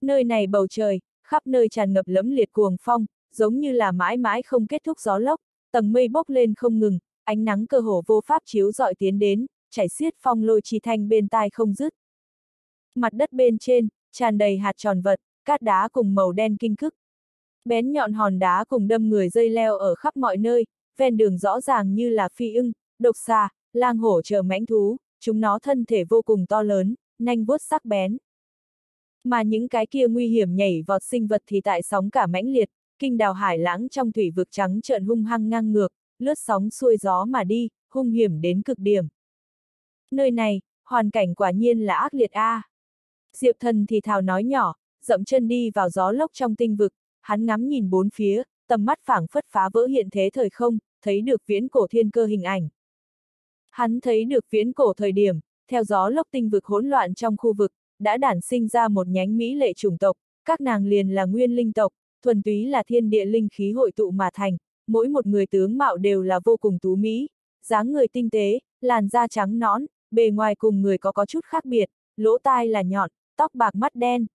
Nơi này bầu trời, khắp nơi tràn ngập lẫm liệt cuồng phong, giống như là mãi mãi không kết thúc gió lốc, tầng mây bốc lên không ngừng, ánh nắng cơ hồ vô pháp chiếu dọi tiến đến, chảy xiết phong lôi chi thanh bên tai không dứt. Mặt đất bên trên, tràn đầy hạt tròn vật, cát đá cùng màu đen kinh cức. Bén nhọn hòn đá cùng đâm người dây leo ở khắp mọi nơi, ven đường rõ ràng như là phi ưng, độc xà, lang hổ chờ mãnh thú, chúng nó thân thể vô cùng to lớn, nanh vuốt sắc bén. Mà những cái kia nguy hiểm nhảy vọt sinh vật thì tại sóng cả mãnh liệt, kinh đào hải lãng trong thủy vực trắng trợn hung hăng ngang ngược, lướt sóng xuôi gió mà đi, hung hiểm đến cực điểm. Nơi này, hoàn cảnh quả nhiên là ác liệt a. À. Diệp thần thì thào nói nhỏ, dậm chân đi vào gió lốc trong tinh vực, hắn ngắm nhìn bốn phía, tầm mắt phảng phất phá vỡ hiện thế thời không, thấy được viễn cổ thiên cơ hình ảnh. Hắn thấy được viễn cổ thời điểm, theo gió lốc tinh vực hỗn loạn trong khu vực, đã đản sinh ra một nhánh Mỹ lệ chủng tộc, các nàng liền là nguyên linh tộc, thuần túy là thiên địa linh khí hội tụ mà thành, mỗi một người tướng mạo đều là vô cùng tú Mỹ, dáng người tinh tế, làn da trắng nõn, bề ngoài cùng người có có chút khác biệt, lỗ tai là nhọn, tóc bạc mắt đen.